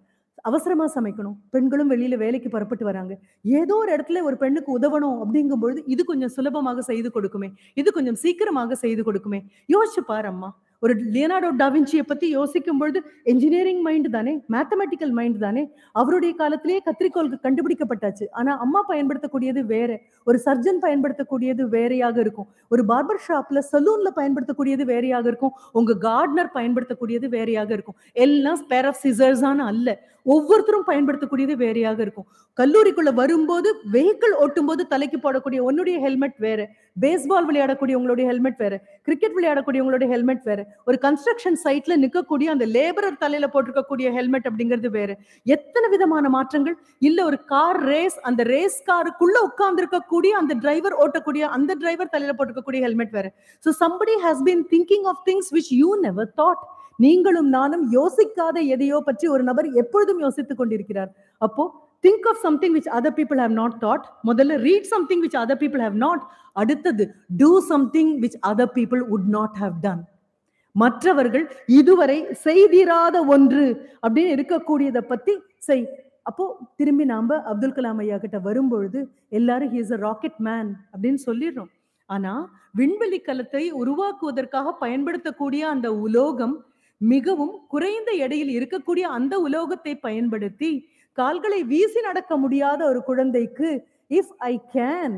அவசரமா சமைக்கணும். பெண்களும் வெளியில வேலைக்கு புறப்பட்டு வராங்க. ஏதோ ஒரு இடத்துல ஒரு பெண்ணுக்கு உதவணும் அப்படிங்கும் பொழுது இது கொஞ்சம் சுலபமாக செய்து கொடுக்குமே. இது கொஞ்சம் சீக்கிரமாக செய்து கொடுக்குமே. யோசிச்சு பாரு அம்மா ஒரு லியனார்டோ டாவின்சியை பத்தி யோசிக்கும் பொழுது என்ஜினியரிங் மைண்ட் தானே மேத்தமெட்டிக்கல் மைண்ட் தானே. அவருடைய காலத்திலேயே கத்திரிக்கோளுக்கு கண்டுபிடிக்கப்பட்டாச்சு. ஆனா அம்மா பயன்படுத்தக்கூடியது வேற ஒரு சர்ஜன் பயன்படுத்தக்கூடியது வேறையாக இருக்கும். ஒரு பார்பர் ஷாப்ல சலூன்ல பயன்படுத்தக்கூடியது வேறையாக இருக்கும். உங்க கார்டனர் பயன்படுத்தக்கூடியது வேறையாக இருக்கும். எல்லாம் ஸ்பேர் ஆஃப் சிசர்ஸான அல்ல. ஒவ்வொருத்தரும் பயன்படுத்தக்கூடியது வேறையாக இருக்கும். கல்லூரிக்குள்ள வரும்போது வெஹிக்கிள் ஓட்டும் போது தலைக்கு போடக்கூடிய உன்னுடைய ஹெல்மெட் வேற. பேஸ்பால் விளையாடக்கூடிய உங்களுடைய ஹெல்மெட் வேற. கிரிக்கெட் விளையாடக்கூடிய உங்களுடைய ஹெல்மெட் வேற. ஒரு கன்ஸ்ட்ரக்ஷன் சைட்ல நிற்கக்கூடிய அந்த லேபரர் தலையில போட்டிருக்கக்கூடிய ஹெல்மெட் அப்படிங்கிறது வேற. எத்தனை விதமான மாற்றங்கள்? இல்ல ஒரு கார் ரேஸ் அந்த ரேஸ் காருக்குள்ள உட்கார்ந்து இருக்கக்கூடிய அந்த டிரைவர் ஓட்டக்கூடிய அந்த டிரைவர் தலையில போட்டிருக்கக்கூடிய ஹெல்மெட் வேற. So somebody has been thinking of things which you never thought நீங்களும் நானும் யோசிக்காத எதையோ பற்றி ஒரு நபர் எப்பொழுதும் யோசித்துக் கொண்டிருக்கிறார். அப்போ think of something which other people have not thought முதல்ல read something which other people have not அடுத்தது do something which other people would not have done மற்றவர்கள் இதுவரை செய்திராத ஒன்று அப்படின்னு இருக்கக்கூடியதை பத்தி செய். அப்போ திரும்பி நாம அப்துல் கலாம் ஐயா கிட்ட வரும்பொழுது எல்லாரும் he is a rocket man அப்படின்னு சொல்லிடுறோம். ஆனா விண்வெளி கலத்தை உருவாக்குவதற்காக பயன்படுத்தக்கூடிய அந்த உலோகம் மிகவும் குறைந்த எடையில் இருக்கக்கூடிய அந்த உலோகத்தை பயன்படுத்தி கால்களை வீசி நடக்க முடியாத ஒரு குழந்தைக்கு if I can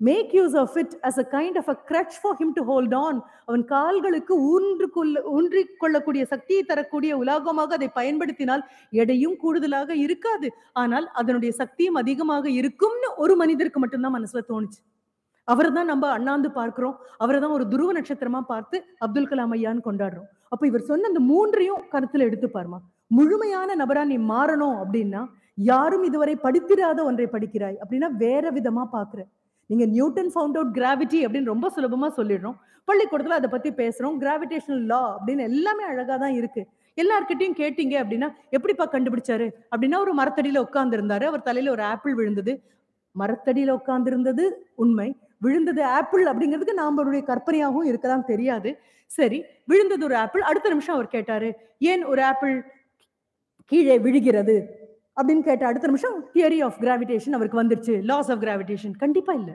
make use of it as a kind of a crutch for him to hold on அவன் கால்களுக்கு ஊன்று கொள்ள ஊன்றி கொள்ளக்கூடிய சக்தியை தரக்கூடிய உலோகமாக அதை பயன்படுத்தினால் எடையும் கூடுதலாக இருக்காது. ஆனால் அதனுடைய சக்தியும் அதிகமாக இருக்கும்னு ஒரு மனிதருக்கு மட்டும்தான் மனசுல தோணுச்சு. அவரை தான் நம்ம அண்ணாந்து பார்க்கிறோம். அவரை தான் ஒரு துருவ நட்சத்திரமா பார்த்து அப்துல் கலாம் ஐயான்னு கொண்டாடுறோம். அப்ப இவர் சொன்ன அந்த மூன்றையும் கருத்துல எடுத்துப்பாருமா முழுமையான நபரா நீ மாறணும் அப்படின்னா யாரும் இதுவரை படித்திராத ஒன்றை படிக்கிறாய் அப்படின்னா வேற விதமா பாக்குற நீங்க நியூட்டன் ஃபவுண்ட் அவுட் கிராவிட்டி அப்படின்னு ரொம்ப சுலபமா சொல்லிடுறோம். பள்ளிக்கூடத்துல அதை பத்தி பேசுறோம். கிராவிடேஷனல் லா அப்படின்னு எல்லாமே அழகா தான் இருக்கு. எல்லார்கிட்டையும் கேட்டீங்க அப்படின்னா எப்படிப்பா கண்டுபிடிச்சாரு? அப்படின்னா ஒரு மரத்தடியில உட்கார்ந்து இருந்தாரு அவர் தலையில ஒரு ஆப்பிள் விழுந்தது. மரத்தடியில உட்கார்ந்து இருந்தது உண்மை. விழுந்தது ஆப்பிள் அப்படிங்கிறதுக்கு நாமளுடைய கற்பனையாகவும் இருக்கலாம் தெரியாது. சரி விழுந்தது ஒரு ஆப்பிள். அடுத்த நிமிஷம் அவர் கேட்டாரு ஏன் ஒரு ஆப்பிள் கீழே விழுகிறது? அப்படின்னு கேட்ட அடுத்த நிமிஷம் தியரி ஆஃப் கிராவிடேஷன் அவருக்கு வந்துருச்சு. லாஸ் ஆஃப் கிராவிடேஷன் கண்டிப்பா இல்ல.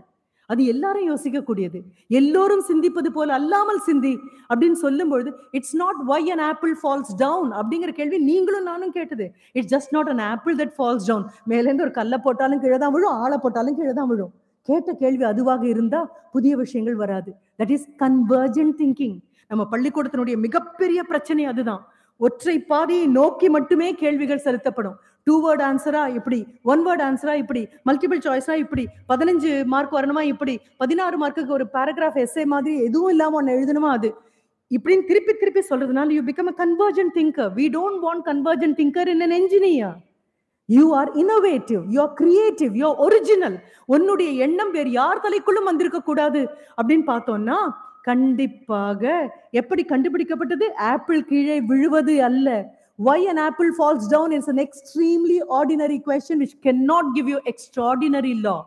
அது எல்லாரும் யோசிக்கக்கூடியது. எல்லோரும் சிந்திப்பது போல அல்லாமல் சிந்தி அப்படின்னு சொல்லும்பொழுது it's not why an apple falls down அப்படிங்கிற கேள்வி நீங்களும் நானும் கேட்டது. It's just not an apple that falls down மேலேருந்து ஒரு கல்லை போட்டாலும் கீழே தான் விழும் ஆளை போட்டாலும் கீழே தான் விழும். கேட்ட கேள்வி அதுவாக இருந்தா புதிய விஷயங்கள் வராது. தட் இஸ் கன்வர்ஜன் திங்கிங் நம்ம பள்ளிக்கூடத்தினுடைய மிகப்பெரிய பிரச்சனை அதுதான். ஒற்றை பாதையை நோக்கி மட்டுமே கேள்விகள் செலுத்தப்படும். டூ வேர்ட் ஆன்சரா இப்படி ஒன் வேர்ட் ஆன்சரா இப்படி மல்டிபிள் சாய்ஸா இப்படி பதினஞ்சு மார்க் வரணுமா இப்படி பதினாறு மார்க்குக்கு ஒரு பேராகிராஃப் எஸ்ஏ மாதிரி எதுவும் இல்லாம ஒன்னு எழுதணுமா அது? இப்படின்னு திருப்பி திருப்பி சொல்றதுனால you become a convergent thinker we don't want convergent thinker in an engineer you are innovative you are creative you are original உன்னுடைய எண்ணம் வேறு யார் தலைக்குள்ளும் வந்திருக்க கூடாது அப்படின்னு பார்த்தோம்னா கண்டிப்பாக எப்படி கண்டுபிடிக்கப்பட்டது? ஆப்பிள் கீழே விழுவது அல்ல. Why an apple falls down is an extremely ordinary question which cannot give you extraordinary law.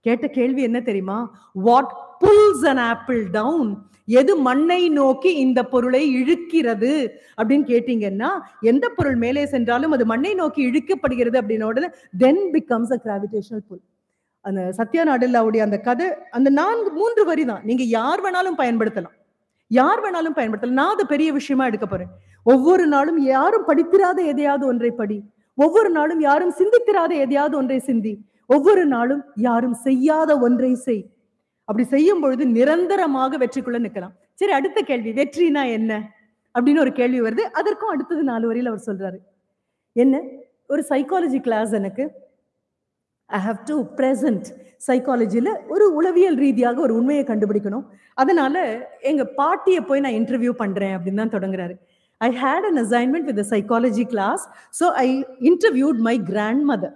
கேட்ட கேள்வி என்ன தெரியுமா? What pulls an apple down எது மண்ணை நோக்கி இந்த பொருளை இழுக்கிறது அப்படின்னு கேட்டீங்கன்னா எந்த பொருள் மேலே சென்றாலும் அது மண்ணை நோக்கி இழுக்கப்படுகிறது அப்படின்ன உடனே தென் பிகம்ஸ் அ கிராவிடேஷனல் புல் அந்த சத்யா நாடெல்லாவுடைய அந்த கதை அந்த நான்கு மூன்று வரி தான். நீங்க யார் வேணாலும் பயன்படுத்தலாம். யார் வேணாலும் பயன்படுத்தலாம். நான் அதை பெரிய விஷயமா எடுக்க போறேன். ஒவ்வொரு நாளும் யாரும் படித்திராத எதையாவது ஒன்றை படி. ஒவ்வொரு நாளும் யாரும் சிந்தித்திராத எதையாவது ஒன்றை சிந்தி. ஒவ்வொரு நாளும் யாரும் செய்யாத ஒன்றை செய். அப்படி செய்யும் பொழுது நிரந்தரமாக வெற்றிக்குள்ள நிற்கலாம். சரி அடுத்த கேள்வி வெற்றினா என்ன? அப்படின்னு ஒரு கேள்வி வருது. அதற்கும் அடுத்தது நாலு வரையில் அவர் சொல்றாரு. என்ன? ஒரு சைக்காலஜி கிளாஸ் எனக்கு. ஐ ஹாவ் டு ப்ரெசன்ட் சைக்காலஜியில் ஒரு உளவியல் ரீதியாக ஒரு உண்மையை கண்டுபிடிக்கணும். அதனால எங்கள் பாட்டியை போய் நான் இன்டர்வியூ பண்ணுறேன் அப்படின்னு தான் தொடங்குறாரு. I had an assignment with psychology class so I interviewed my grandmother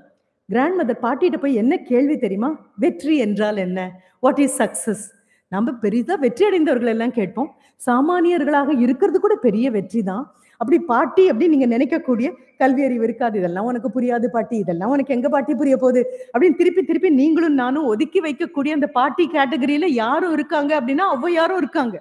grandmother பாட்டிகிட்ட போய் என்ன கேள்வி தெரியுமா? வெற்றி என்றால் என்ன? வாட் இஸ் சக்சஸ் நம்ம பெரிதா வெற்றி அடைந்தவர்கள் எல்லாம் கேட்போம். சாமானியர்களாக இருக்கிறது கூட பெரிய வெற்றி தான். அப்படி பாட்டி அப்படின்னு நீங்க நினைக்கக்கூடிய கல்வி அறிவு இருக்காது. இதெல்லாம் உனக்கு புரியாது பாட்டி. இதெல்லாம் உனக்கு எங்க பாட்டி புரிய போகுது? அப்படின்னு திருப்பி திருப்பி நீங்களும் நானும் ஒதுக்கி வைக்கக்கூடிய அந்த பாட்டி கேட்டகரியில யாரும் இருக்காங்க அப்படின்னா ஔவையாரும் இருக்காங்க.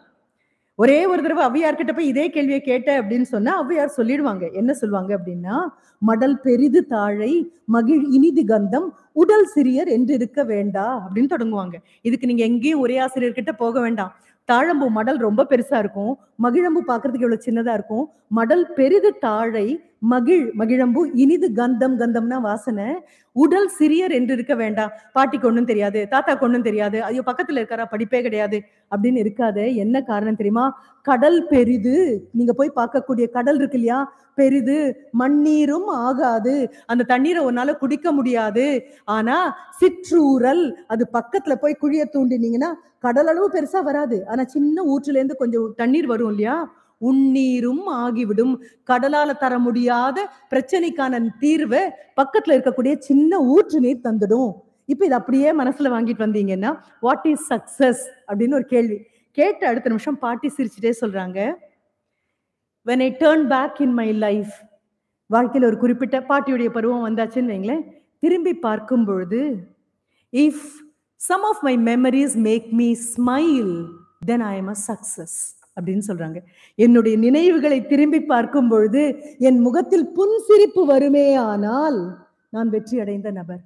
ஒரே ஒரு தடவை ஔவையார்கிட்ட போய் இதே கேள்வியை கேட்ட அப்படின்னு சொன்னா ஔவையார் சொல்லிடுவாங்க. என்ன சொல்லுவாங்க அப்படின்னா மடல் பெரிது தாழை மகிழ் இனிது கந்தம் உடல் சிறியர் என்று இருக்க வேண்டா அப்படின்னு தொடங்குவாங்க. இதுக்கு நீங்க எங்கேயும் ஒரே ஆசிரியர்கிட்ட போக வேண்டாம். தாழம்பூ மடல் ரொம்ப பெருசா இருக்கும். மகிழம்பு பாக்குறதுக்கு எவ்வளவு சின்னதா இருக்கும். மடல் பெரிது தாழை மகிழ் மகிழம்பு இனிது கந்தம் கந்தம்னா வாசனை. உடல் சிறியர் என்று இருக்க வேண்டாம். பாட்டிக்கு ஒண்ணும் தெரியாது தாத்தா ஒண்ணும் தெரியாது. ஐயோ பக்கத்துல இருக்காரா? படிப்பே கிடையாது அப்படின்னு இருக்காது. என்ன காரணம் தெரியுமா? கடல் பெரிது. நீங்க போய் பார்க்கக்கூடிய கடல் இருக்கு இல்லையா? பெரிது. மண்ணீரும் ஆகாது. அந்த தண்ணீரை உன்னால குடிக்க முடியாது. ஆனா சிற்றூரல் அது பக்கத்துல போய் குழிய தூண்டினீங்கன்னா கடல் அளவு பெருசா வராது. ஆனா சின்ன ஊற்றுல இருந்து கொஞ்சம் தண்ணீர் வரும் இல்லையா? உண்ணீரும் ஆகிவிடும். கடலால தர முடியாத பிரச்சனைக்கான தீர்வை பக்கத்துல இருக்கக்கூடிய சின்ன ஊற்று நீர் தந்துடும். இப்ப இது அப்படியே மனசுல வாங்கிட்டு வந்தீங்கன்னா வாட் இஸ் சக்சஸ் அப்படின்னு ஒரு கேள்வி. கேட்ட அடுத்த நிமிஷம் பாட்டி சிரிச்சுட்டே சொல்றாங்க when I turn back in my life வாழ்க்கையில் ஒரு குறிப்பிட்ட பாட்டியுடைய பருவம் வந்தாச்சுன்னு வைங்களேன். திரும்பி பார்க்கும் பொழுது if some of my memories make me smile then I am a success அப்படின்னு சொல்றாங்க. என்னுடைய நினைவுகளை திரும்பி பார்க்கும் பொழுது என் முகத்தில் புன்சிரிப்பு வருமே ஆனால் நான் வெற்றி அடைந்த நபர்.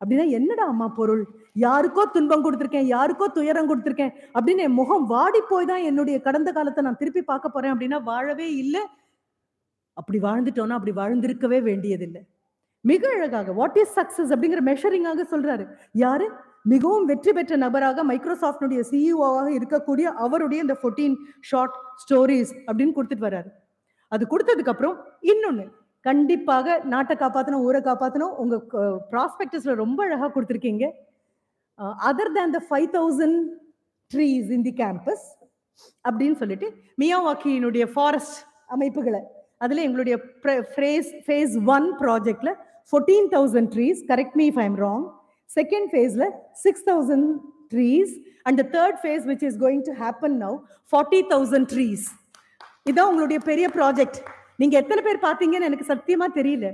அப்படின்னா என்னடா அம்மா பொருள்? யாருக்கோ துன்பம் கொடுத்துருக்கேன் யாருக்கோ துயரம் கொடுத்துருக்கேன் அப்படின்னு என் முகம் வாடி போய் தான் என்னுடைய கடந்த காலத்தை நான் திருப்பி பார்க்க போறேன் அப்படின்னா வாழவே இல்லை. அப்படி வாழ்ந்துட்டோம்னா அப்படி வாழ்ந்திருக்கவே வேண்டியதில்லை. மிக அழகாக வாட் இஸ் சக்சஸ் அப்படிங்கிற மெஷரிங்காக சொல்றாரு. யாரு? மிகவும் வெற்றி பெற்ற நபராக மைக்ரோசாஃப்டினுடைய சிஇஓவாக இருக்கக்கூடிய அவருடைய இந்த ஃபோர்டீன் ஷார்ட் ஸ்டோரிஸ் அப்படின்னு கொடுத்துட்டு வர்றாரு. அது கொடுத்ததுக்கு அப்புறம் இன்னொன்னு கண்டிப்பாக நாட்டை காப்பாற்றணும் ஊரை காப்பாற்றணும் உங்க ப்ராஸ்பெக்டஸ்ல ரொம்ப அழகா கொடுத்துருக்கீங்க. Other than the five thousand trees in the campus அப்படின்னு சொல்லிட்டு மியாவாக்கியினுடைய ஃபாரஸ்ட் அமைப்புகளை அதில் எங்களுடைய ஃப்ரேஸ் ஃபேஸ் ஒன் ப்ராஜெக்டில் fourteen thousand trees correct me if I'm wrong second ஃபேஸில் six thousand trees and third phase which is going to happen now forty thousand trees இதான் உங்களுடைய பெரிய ப்ராஜெக்ட் நீங்கள் எத்தனை பேர் பார்த்தீங்கன்னு எனக்கு சத்தியமாக தெரியல.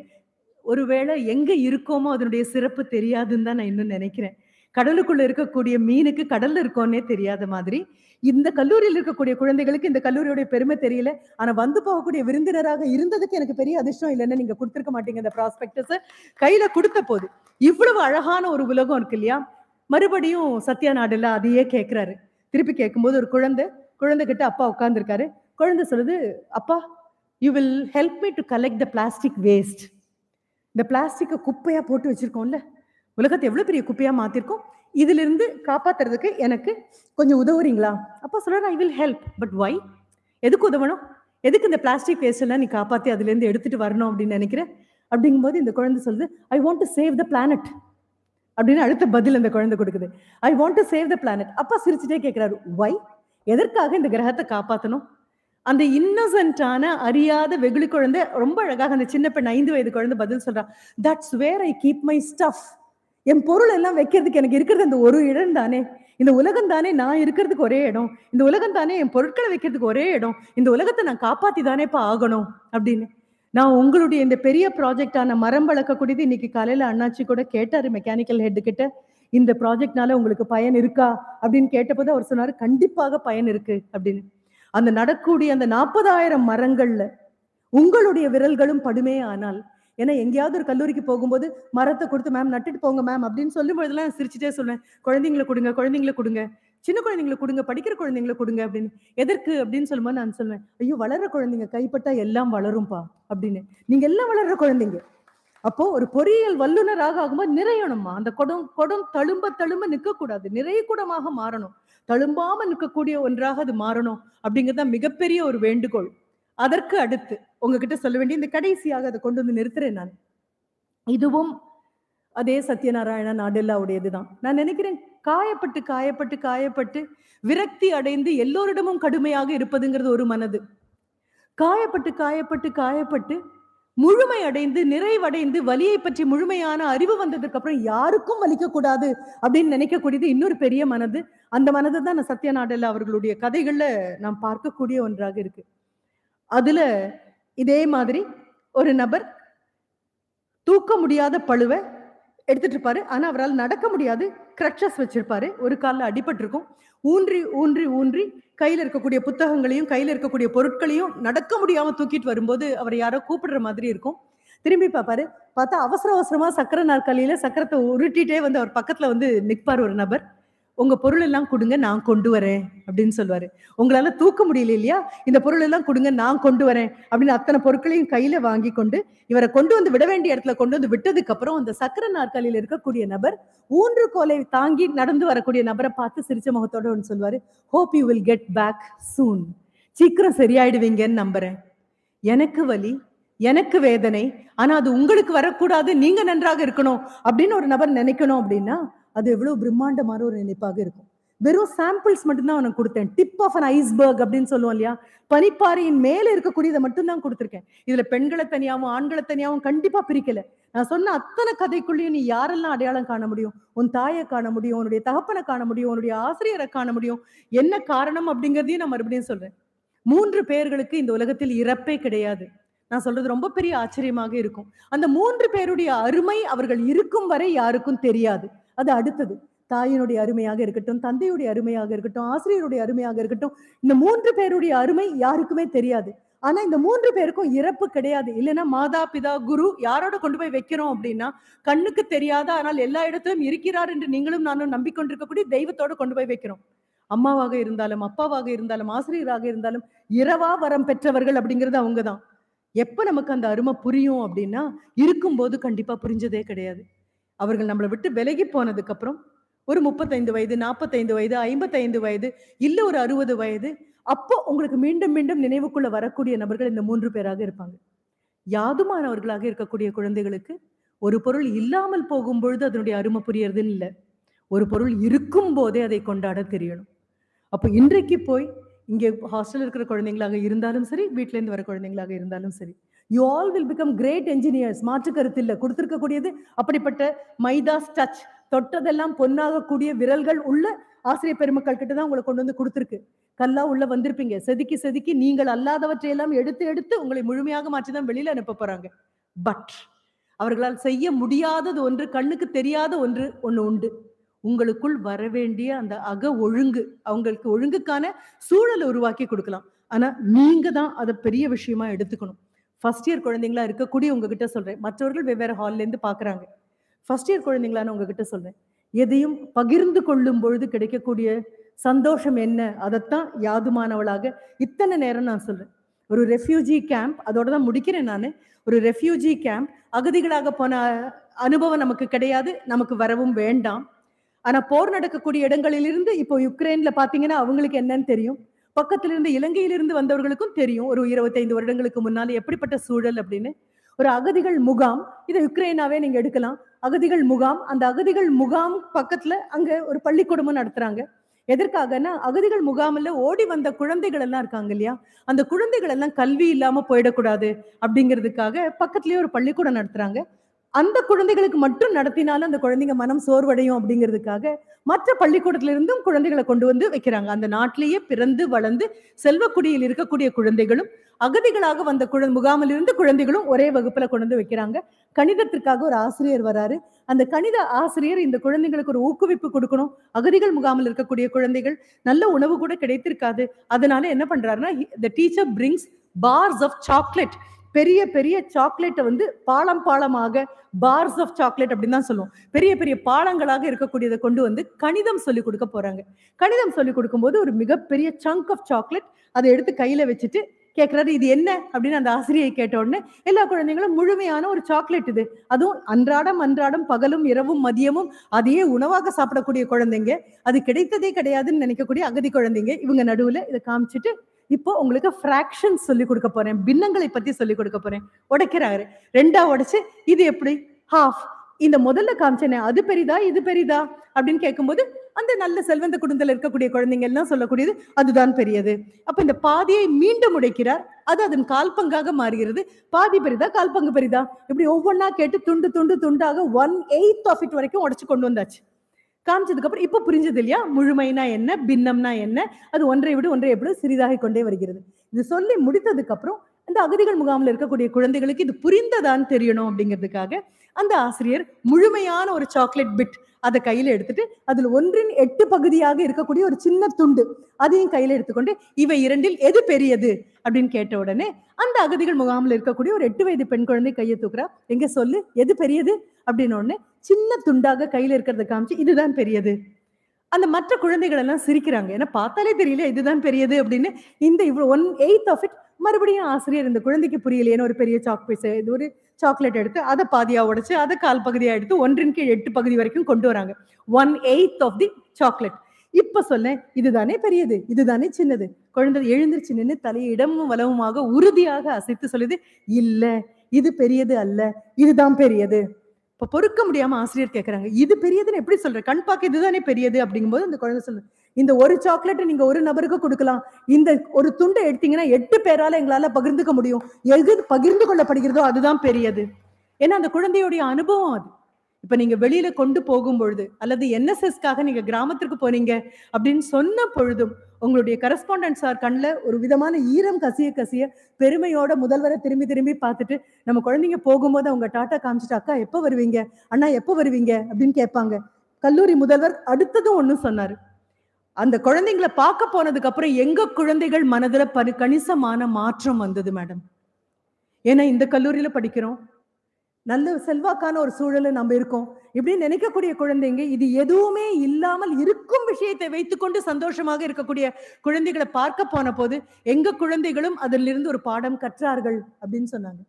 ஒருவேளை எங்கே இருக்கோமோ அதனுடைய சிறப்பு தெரியாதுன்னு தான் நான் இன்னும் நினைக்கிறேன். கடலுக்குள்ள இருக்கக்கூடிய மீனுக்கு கடல்ல இருக்கோன்னே தெரியாத மாதிரி இந்த கல்லூரியில் இருக்கக்கூடிய குழந்தைகளுக்கு இந்த கல்லூரியோட பெருமை தெரியல. ஆனா வந்து போகக்கூடிய விருந்தினராக இருந்ததுக்கு எனக்கு பெரிய அதிர்ஷ்டம் இல்லைன்னு நீங்க கொடுத்துருக்க மாட்டீங்க இந்த ப்ராஸ்பெக்டஸ் கையில கொடுத்த போது இவ்வளவு அழகான ஒரு உலகம் இருக்கு இல்லையா? மறுபடியும் சத்யா நாடுல அதையே கேட்கிறாரு திருப்பி கேட்கும்போது ஒரு குழந்தை குழந்தை கிட்ட அப்பா உட்கார்ந்துருக்காரு. குழந்தை சொல்லுது அப்பா you will help me to collect the plastic waste இந்த பிளாஸ்டிக்கை குப்பையா போட்டு வச்சிருக்கோம்ல. உலகத்தை எவ்வளவு பெரிய குப்பையா மாத்திருக்கோம்? இதிலிருந்து காப்பாத்துறதுக்கு எனக்கு கொஞ்சம் உதவுறீங்களா? அப்போ சொல்கிறார் I will help but why எதுக்கு உதவணும்? எதுக்கு இந்த பிளாஸ்டிக் வேஸ்ட் எல்லாம் நீ காப்பாற்றி அதுலேருந்து எடுத்துகிட்டு எடுத்துட்டு வரணும் அப்படின்னு நினைக்கிறேன் அப்படிங்கும்போது இந்த குழந்தை சொல்லுது I want to save the planet அப்படின்னு அடுத்த பதில் அந்த குழந்தை கொடுக்குது. I want to save the planet அப்பா சிரிச்சுட்டே கேட்குறாரு வை எதற்காக இந்த கிரகத்தை காப்பாற்றணும் அந்த இன்னசென்ட்டான அறியாத வெகுளி குழந்தை ரொம்ப அழகாக அந்த சின்ன பெண் ஐந்து வயது குழந்தை பதில் சொல்கிறான் that's where I keep my stuff என் பொருள் எல்லாம் வைக்கிறதுக்கு எனக்கு இருக்கிறது அந்த ஒரு இடம் தானே? இந்த உலகம் தானே நான் இருக்கிறதுக்கு ஒரே இடம்? இந்த உலகம் தானே என் பொருட்களை வைக்கிறதுக்கு ஒரே இடம்? இந்த உலகத்தை நான் காப்பாத்தி தானேப்பா ஆகணும்? அப்படின்னு. நான் உங்களுடைய இந்த பெரிய ப்ராஜெக்டான மரம் வளர்க்கக்கூடியது இன்னைக்கு காலையில அண்ணாச்சி கூட கேட்டாரு மெக்கானிக்கல் ஹெட் கிட்ட. இந்த ப்ராஜெக்ட்னால உங்களுக்கு பயன் இருக்கா? அப்படின்னு கேட்டபோது அவர் சொன்னாரு கண்டிப்பாக பயன் இருக்கு. அப்படின்னு. அந்த நடக்கூடிய அந்த நாற்பதாயிரம் மரங்கள்ல உங்களுடைய விரல்களும் படுமே ஆனால் ஏன்னா எங்கேயாவது ஒரு கல்லூரிக்கு போகும்போது மரத்தை கொடுத்து மேம் நட்டுட்டு போங்க மேம் அப்படின்னு சொல்லும் பொழுதெல்லாம் சிரிச்சுட்டே சொல்லுவேன் குழந்தைங்களை கொடுங்க குழந்தைங்களை கொடுங்க சின்ன குழந்தைங்களை கொடுங்க படிக்கிற குழந்தைங்களை கொடுங்க அப்படின்னு. எதற்கு? அப்படின்னு சொல்லும்போது நான் சொல்லுவேன் ஐயோ வளர்ற குழந்தைங்க கைப்பட்டா எல்லாம் வளரும்பா அப்படின்னு. நீங்க எல்லாம் வளர்ற குழந்தைங்க. அப்போ ஒரு பொறியியல் வல்லுநராக ஆகும்போது நிறையணும்மா. அந்த குடம் குடம் தழும்ப தழும்ப நிற்கக்கூடாது. நிறைய குடமாக மாறணும். தழும்பாம நிற்கக்கூடிய ஒன்றாக அது மாறணும் அப்படிங்கிறது தான் மிகப்பெரிய ஒரு வேண்டுகோள். அதற்கு அடுத்து உங்ககிட்ட சொல்ல வேண்டிய இந்த கடைசியாக அதை கொண்டு வந்து நிறுத்துறேன் நான். இதுவும் அதே சத்யநாராயணன் நாடெல்லாவுடையது தான் நான் நினைக்கிறேன் காயப்பட்டு காயப்பட்டு காயப்பட்டு விரக்தி அடைந்து எல்லோரிடமும் கடுமையாக இருப்பதுங்கிறது ஒரு மனது. காயப்பட்டு காயப்பட்டு காயப்பட்டு முழுமை அடைந்து நிறைவடைந்து வலியை பற்றி முழுமையான அறிவு வந்ததுக்கு அப்புறம் யாருக்கும் வலிக்க கூடாது அப்படின்னு நினைக்கக்கூடியது இன்னொரு பெரிய மனது. அந்த மனது தான் நான் சத்யநாடல்ல நாடெல்லா அவர்களுடைய கதைகள்ல நாம் பார்க்கக்கூடிய ஒன்றாக இருக்கு. அதில் இதே மாதிரி ஒரு நபர் தூக்க முடியாத பழுவை எடுத்துட்டு இருப்பாரு. ஆனால் அவரால் நடக்க முடியாது. கிரட்சஸ் வச்சிருப்பாரு. ஒரு காலில் அடிபட்டிருக்கும். ஊன்றி ஊன்றி ஊன்றி கையில் இருக்கக்கூடிய புத்தகங்களையும் கையில் இருக்கக்கூடிய பொருட்களையும் நடக்க முடியாமல் தூக்கிட்டு வரும்போது அவர் யாரோ கூப்பிடுற மாதிரி இருக்கும். திரும்பி பார்ப்பாரு. பார்த்தா அவசர அவசரமாக சக்கர நாற்காலியில் சக்கரத்தை உருட்டிகிட்டே வந்து அவர் பக்கத்தில் வந்து நிற்பார் ஒரு நபர். உங்க பொருள் எல்லாம் கொடுங்க நான் கொண்டு வரேன் அப்படின்னு சொல்லுவாரு. உங்களால தூக்க முடியல இல்லையா? இந்த பொருள் எல்லாம் கொடுங்க நான் கொண்டு வரேன் அப்படின்னு அத்தனை பொருட்களையும் கையில வாங்கி கொண்டு இவரை கொண்டு வந்து விட வேண்டிய இடத்துல கொண்டு வந்து விட்டதுக்கு அப்புறம் அந்த சக்கர நாற்காலியில் இருக்கக்கூடிய நபர் ஊன்று கோலை தாங்கி நடந்து வரக்கூடிய நபரை பார்த்து சிரிச்ச முகத்தோட ஒன்று சொல்லுவாரு hope you will get back soon சீக்கிரம் சரியாயிடுவீங்கன்னு நம்புறேன். எனக்கு வலி எனக்கு வேதனை ஆனா அது உங்களுக்கு வரக்கூடாது நீங்க நன்றாக இருக்கணும் அப்படின்னு ஒரு நபர் நினைக்கணும் அப்படின்னா அது எவ்வளவு பிரம்மாண்டமான ஒரு நினைப்பாக இருக்கும். வெறும் சாம்பிள்ஸ் மட்டும்தான் அவனுக்கு கொடுத்தேன். டிப் ஆஃப் அன் ஐஸ்பர்க் அப்படின்னு சொல்லுவோம் இல்லையா? பனிப்பாறையின் மேல இருக்கக்கூடியதை மட்டும்தான் கொடுத்துருக்கேன். இதுல பெண்களை தனியாவும் ஆண்களை தனியாவும் கண்டிப்பா பிரிக்கல. நான் சொன்ன அத்தனை கதைக்குள்ளேயும் நீ யாரெல்லாம் அடையாளம் காண முடியும்? உன் தாயை காண முடியும் உன்னுடைய தகப்பனை காண முடியும் உன்னுடைய ஆசிரியரை காண முடியும். என்ன காரணம் அப்படிங்கிறதையும் நான் மறுபடியும் சொல்றேன். மூன்று பேர்களுக்கு இந்த உலகத்தில் இறப்பே கிடையாது. நான் சொல்றது ரொம்ப பெரிய ஆச்சரியமாக இருக்கும். அந்த மூன்று பேருடைய அருமை அவர்கள் இருக்கும் வரை யாருக்கும் தெரியாது. அது அடுத்தது. தாயினுடைய அருமையாக இருக்கட்டும் தந்தையுடைய அருமையாக இருக்கட்டும் ஆசிரியருடைய அருமையாக இருக்கட்டும் இந்த மூன்று பேருடைய அருமை யாருக்குமே தெரியாது. ஆனா இந்த மூன்று பேருக்கும் இறப்பு கிடையாது. இல்லைன்னா மாதா பிதா குரு யாரோட கொண்டு போய் வைக்கிறோம் அப்படின்னா கண்ணுக்கு தெரியாத ஆனால் எல்லா இடத்திலும் இருக்கிறார் என்று நீங்களும் நானும் நம்பிக்கொண்டிருக்கக்கூடிய தெய்வத்தோட கொண்டு போய் வைக்கிறோம். அம்மாவாக இருந்தாலும் அப்பாவாக இருந்தாலும் ஆசிரியராக இருந்தாலும் இரவா வரம் பெற்றவர்கள் அப்படிங்கிறது அவங்க தான் எப்ப நமக்கு அந்த அருமை புரியும் அப்படின்னா இருக்கும்போது கண்டிப்பா புரிஞ்சதே கிடையாது. அவர்கள் நம்மளை விட்டு விலகி போனதுக்கு அப்புறம் ஒரு முப்பத்தைந்து வயது நாற்பத்தைந்து வயது ஐம்பத்தைந்து வயது இல்ல ஒரு அறுபது வயது அப்போ உங்களுக்கு மீண்டும் மீண்டும் நினைவுக்குள்ள வரக்கூடிய நபர்கள் இந்த மூன்று பேராக இருப்பாங்க. யாதுமானவர்களாக இருக்கக்கூடிய குழந்தைகளுக்கு ஒரு பொருள் இல்லாமல் போகும் பொழுது அதனுடைய அருமை புரியறதுன்னு இல்லை. ஒரு பொருள் இருக்கும் போதே அதை கொண்டாட தெரியணும். அப்போ இன்றைக்கு போய் இங்கே ஹாஸ்டல் இருக்கிற குழந்தைங்களாக இருந்தாலும் சரி வீட்ல இருந்து வர குழந்தைங்களாக இருந்தாலும் சரி you all will become great engineers மாற்று கருத்து இல்லை. கொடுத்திருக்கக்கூடியது அப்படிப்பட்ட மைதாஸ் டச் தொட்டதெல்லாம் பொன்னாகக்கூடிய விரல்கள் உள்ள ஆசிரியர் பெருமக்கள் கிட்ட தான் உங்களை கொண்டு வந்து கொடுத்துருக்கு. கல்லா உள்ள வந்திருப்பீங்க. செதுக்கி செதுக்கி நீங்கள் அல்லாதவற்றையெல்லாம் எடுத்து எடுத்து உங்களை முழுமையாக மாற்றி தான் வெளியில அனுப்ப போறாங்க. பட் அவர்களால் செய்ய முடியாதது ஒன்று கண்ணுக்கு தெரியாத ஒன்று ஒன்று உண்டு. உங்களுக்குள் வரவேண்டிய அந்த அக ஒழுங்கு அவங்களுக்கு ஒழுங்குக்கான சூழலை உருவாக்கி கொடுக்கலாம். ஆனா நீங்க தான் அதை பெரிய விஷயமா எடுத்துக்கணும். ஃபர்ஸ்ட் இயர் குழந்தைங்களா இருக்கக்கூடிய உங்ககிட்ட சொல்றேன். மற்றவர்கள் வெவ்வேறு ஹால்லேருந்து பார்க்குறாங்க. பாக்குறாங்க ஃபர்ஸ்ட் இயர் குழந்தைங்களான்னு உங்ககிட்ட சொல்றேன். எதையும் பகிர்ந்து கொள்ளும் பொழுது கிடைக்கக்கூடிய சந்தோஷம் என்ன? அதைத்தான் யாதுமானவளாக இத்தனை நேரம் நான் சொல்றேன். ஒரு ரெஃப்யூஜி கேம்ப் அதோட தான் முடிக்கிறேன் நான். ஒரு ரெஃப்யூஜி கேம்ப் அகதிகளாக போன அனுபவம் நமக்கு கிடையாது நமக்கு வரவும் வேண்டாம். ஆனா போர் நடக்கக்கூடிய இடங்களிலிருந்து இப்போ யுக்ரைன்ல பாத்தீங்கன்னா அவங்களுக்கு என்னன்னு தெரியும்? பக்கத்துல இருந்து இலங்கையிலிருந்து வந்தவர்களுக்கும் தெரியும். ஒரு இருபத்தைந்து வருடங்களுக்கு முன்னால எப்படிப்பட்ட சூழல் அப்படின்னு. ஒரு அகதிகள் முகாம் இதை யுக்ரைனாவே நீங்க எடுக்கலாம். அகதிகள் முகாம் அந்த அகதிகள் முகாம் பக்கத்துல அங்க ஒரு பள்ளிக்கூடமும் நடத்துறாங்க. எதற்காகன்னா அகதிகள் முகாமில் ஓடி வந்த குழந்தைகள் எல்லாம் இருக்காங்க இல்லையா? அந்த குழந்தைகள் எல்லாம் கல்வி இல்லாம போயிடக்கூடாது அப்படிங்கிறதுக்காக பக்கத்துலயே ஒரு பள்ளிக்கூடம் நடத்துறாங்க. அந்த குழந்தைகளுக்கு மட்டும் நடத்தினாலும் அந்த குழந்தைங்க மனம் சோர்வடையும் அப்படிங்கிறதுக்காக மற்ற பள்ளிக்கூடத்துல இருந்தும் குழந்தைகளை கொண்டு வந்து வைக்கிறாங்க. அந்த நாட்டிலேயே பிறந்து வளர்ந்து செல்வக்குடியில் இருக்கக்கூடிய குழந்தைகளும் அகதிகளாக வந்த குழ முகாமில் இருந்து குழந்தைகளும் ஒரே வகுப்புல கொண்டு வந்து வைக்கிறாங்க. கணிதத்திற்காக ஒரு ஆசிரியர் வராரு. அந்த கணித ஆசிரியர் இந்த குழந்தைங்களுக்கு ஒரு ஊக்குவிப்பு கொடுக்கணும். அகதிகள் முகாமில் இருக்கக்கூடிய குழந்தைகள் நல்ல உணவு கூட கிடைத்திருக்காது. அதனால என்ன பண்றாருன்னா the teacher brings bars of chocolate பெரிய பெரிய சாக்லேட்டை வந்து பாலம் பாலமாக பார்ஸ் ஆஃப் சாக்லேட் அப்படின்னு தான் சொல்லுவோம். பெரிய பெரிய பாலங்களாக இருக்கக்கூடியதை கொண்டு வந்து கணிதம் சொல்லி கொடுக்க போறாங்க. கணிதம் சொல்லி கொடுக்கும்போது ஒரு மிகப்பெரிய சங்க் ஆஃப் சாக்லேட் அதை எடுத்து கையில வச்சுட்டு கேட்கறாரு இது என்ன? அப்படின்னு அந்த ஆசிரியை கேட்ட உடனே எல்லா குழந்தைங்களும் முழுமையான ஒரு சாக்லேட் இது. அதுவும் அன்றாடம் அன்றாடம் பகலும் இரவும் மதியமும் அதையே உணவாக சாப்பிடக்கூடிய குழந்தைங்க. அது கிடைத்ததே கிடையாதுன்னு நினைக்கக்கூடிய அகதி குழந்தைங்க. இவங்க நடுவுல இதை காமிச்சிட்டு இப்போ உங்களுக்கு ஃப்ராக்ஷன் சொல்லி கொடுக்க போறேன். பின்னங்களை பத்தி சொல்லி கொடுக்க போறேன். உடைக்கிறாரு. ரெண்டா உடைச்சு இது எப்படி? ஹாஃப் இந்த முதல்ல காமிச்சேனே அது பெரிதா இது பெரிதா? அப்படின்னு கேட்கும்போது அந்த நல்ல செல்வந்த குடும்பத்தில் இருக்கக்கூடிய குழந்தைங்க எல்லாம் சொல்லக்கூடியது அதுதான் பெரியது. அப்ப இந்த பாதியை மீண்டும் உடைக்கிறார். அது அதன் கால்பங்காக மாறுகிறது. பாதி பெரிதா கால்பங்கு பெரிதா? இப்படி ஒவ்வொன்றா கேட்டு துண்டு துண்டு துண்டாக ஒன் எயித் ஆஃப் இட் வரைக்கும் உடச்சு கொண்டு வந்தாச்சு. காமிச்சதுக்கு அப்புறம் இப்ப புரிஞ்சது இல்லையா? முழுமைனா என்ன பின்னம்னா என்ன? அது ஒன்றை விட ஒன்றை எப்படி சிறிதாக கொண்டே வருகிறது. இது சொல்லி முடித்ததுக்கு அப்புறம் அந்த அகதிகள் முகாமில் இருக்கக்கூடிய குழந்தைகளுக்கு இது புரிந்ததான் தெரியணும் அப்படிங்கிறதுக்காக அந்த ஆசிரியர் முழுமையான ஒரு சாக்லேட் பிட் அதை கையில எடுத்துட்டு அதுல ஒன்றின் எட்டு பகுதியாக இருக்கக்கூடிய ஒரு சின்ன துண்டு அதையும் கையில எடுத்துக்கொண்டு இவை இரண்டில் எது பெரியது அப்படின்னு கேட்ட உடனே அந்த அகதிகள் முகாமில் இருக்கக்கூடிய ஒரு எட்டு வயது பெண் குழந்தை கையை தூக்குறா. எங்க சொல்லு எது பெரியது? அப்படின்னு உடனே சின்ன துண்டாக கையில இருக்கிறத காமிச்சு இதுதான் பெரியது. அந்த மற்ற குழந்தைகள் எல்லாம் சிரிக்கிறாங்க. ஏன்னா பார்த்தாலே தெரியல இதுதான் பெரியது அப்படின்னு. இந்த இவ்வளவு ஒன் எயித் ஆஃப் இட் மறுபடியும் ஆசிரியர் இந்த குழந்தைக்கு புரியலையேன்னு ஒரு பெரிய சாக் பீஸ் இது ஒரு சாக்லேட் எடுத்து அதை பாதியா உடைச்சு அதை கால் பகுதியா எடுத்து ஒன்றின் கீழ் எட்டு பகுதி வரைக்கும் கொண்டு வராங்க. One eighth of the chocolate இப்ப சொல்லேன் இதுதானே பெரியது இதுதானே சின்னது. குழந்தை எழுந்திருச்சு நின்று தலையை இடமும் வளவுமாக உறுதியாக அசைத்து சொல்லுது இல்ல இது பெரியது அல்ல இதுதான் பெரியது. இப்ப பொறுக்க முடியாம ஆசிரியர் கேட்கறாங்க இது பெரியதுன்னு எப்படி சொல்ற? கண் பார்க்க இதுதானே பெரியது? அப்படிங்கும்போது அந்த குழந்தை சொல்லுது இந்த ஒரு சாக்லேட்டை நீங்க ஒரு நபருக்கு கொடுக்கலாம். இந்த ஒரு துண்டை எடுத்தீங்கன்னா எட்டு பேரால எங்களால பகிர்ந்துக்க முடியும். எது பகிர்ந்து கொள்ளப்படுகிறதோ அதுதான் பெரியது. ஏன்னா அந்த குழந்தையுடைய அனுபவம் அது. இப்ப நீங்க வெளியில கொண்டு போகும் பொழுது அல்லது என்எஸ்எஸ்க்காக நீங்க கிராமத்திற்கு போனீங்க அப்படின்னு சொன்ன பொழுதும் உங்களுடைய கரஸ்பாண்டன்ட் சார் கண்ணில் ஒரு விதமான ஈரம் கசிய கசிய பெருமையோட முதல்வரை திரும்பி திரும்பி பார்த்துட்டு நம்ம குழந்தைங்க போகும்போது அவங்க டாட்டா காமிச்சிட்டு அக்கா எப்போ வருவீங்க? அண்ணா எப்போ வருவீங்க? அப்படின்னு கேட்பாங்க. கல்லூரி முதல்வர் அடுத்ததும் ஒன்றும் சொன்னார். அந்த குழந்தைங்களை பார்க்க போனதுக்கு அப்புறம் எங்க குழந்தைகள் மனதுல பரு கணிசமான மாற்றம் வந்தது மேடம் ஏன்னா இந்த கல்லூரியில படிக்கிறோம். நல்ல செல்வாக்கான ஒரு சூழல நம்ம இருக்கோம். இப்படி நினைக்கக்கூடிய குழந்தைங்க இது எதுவுமே இல்லாமல் இருக்கும் விஷயத்தை வைத்துக்கொண்டு சந்தோஷமாக இருக்கக்கூடிய குழந்தைகளை பார்க்க போன போது எங்க குழந்தைகளும் அதிலிருந்து ஒரு பாடம் கற்றார்கள் அப்படின்னு சொன்னாங்க.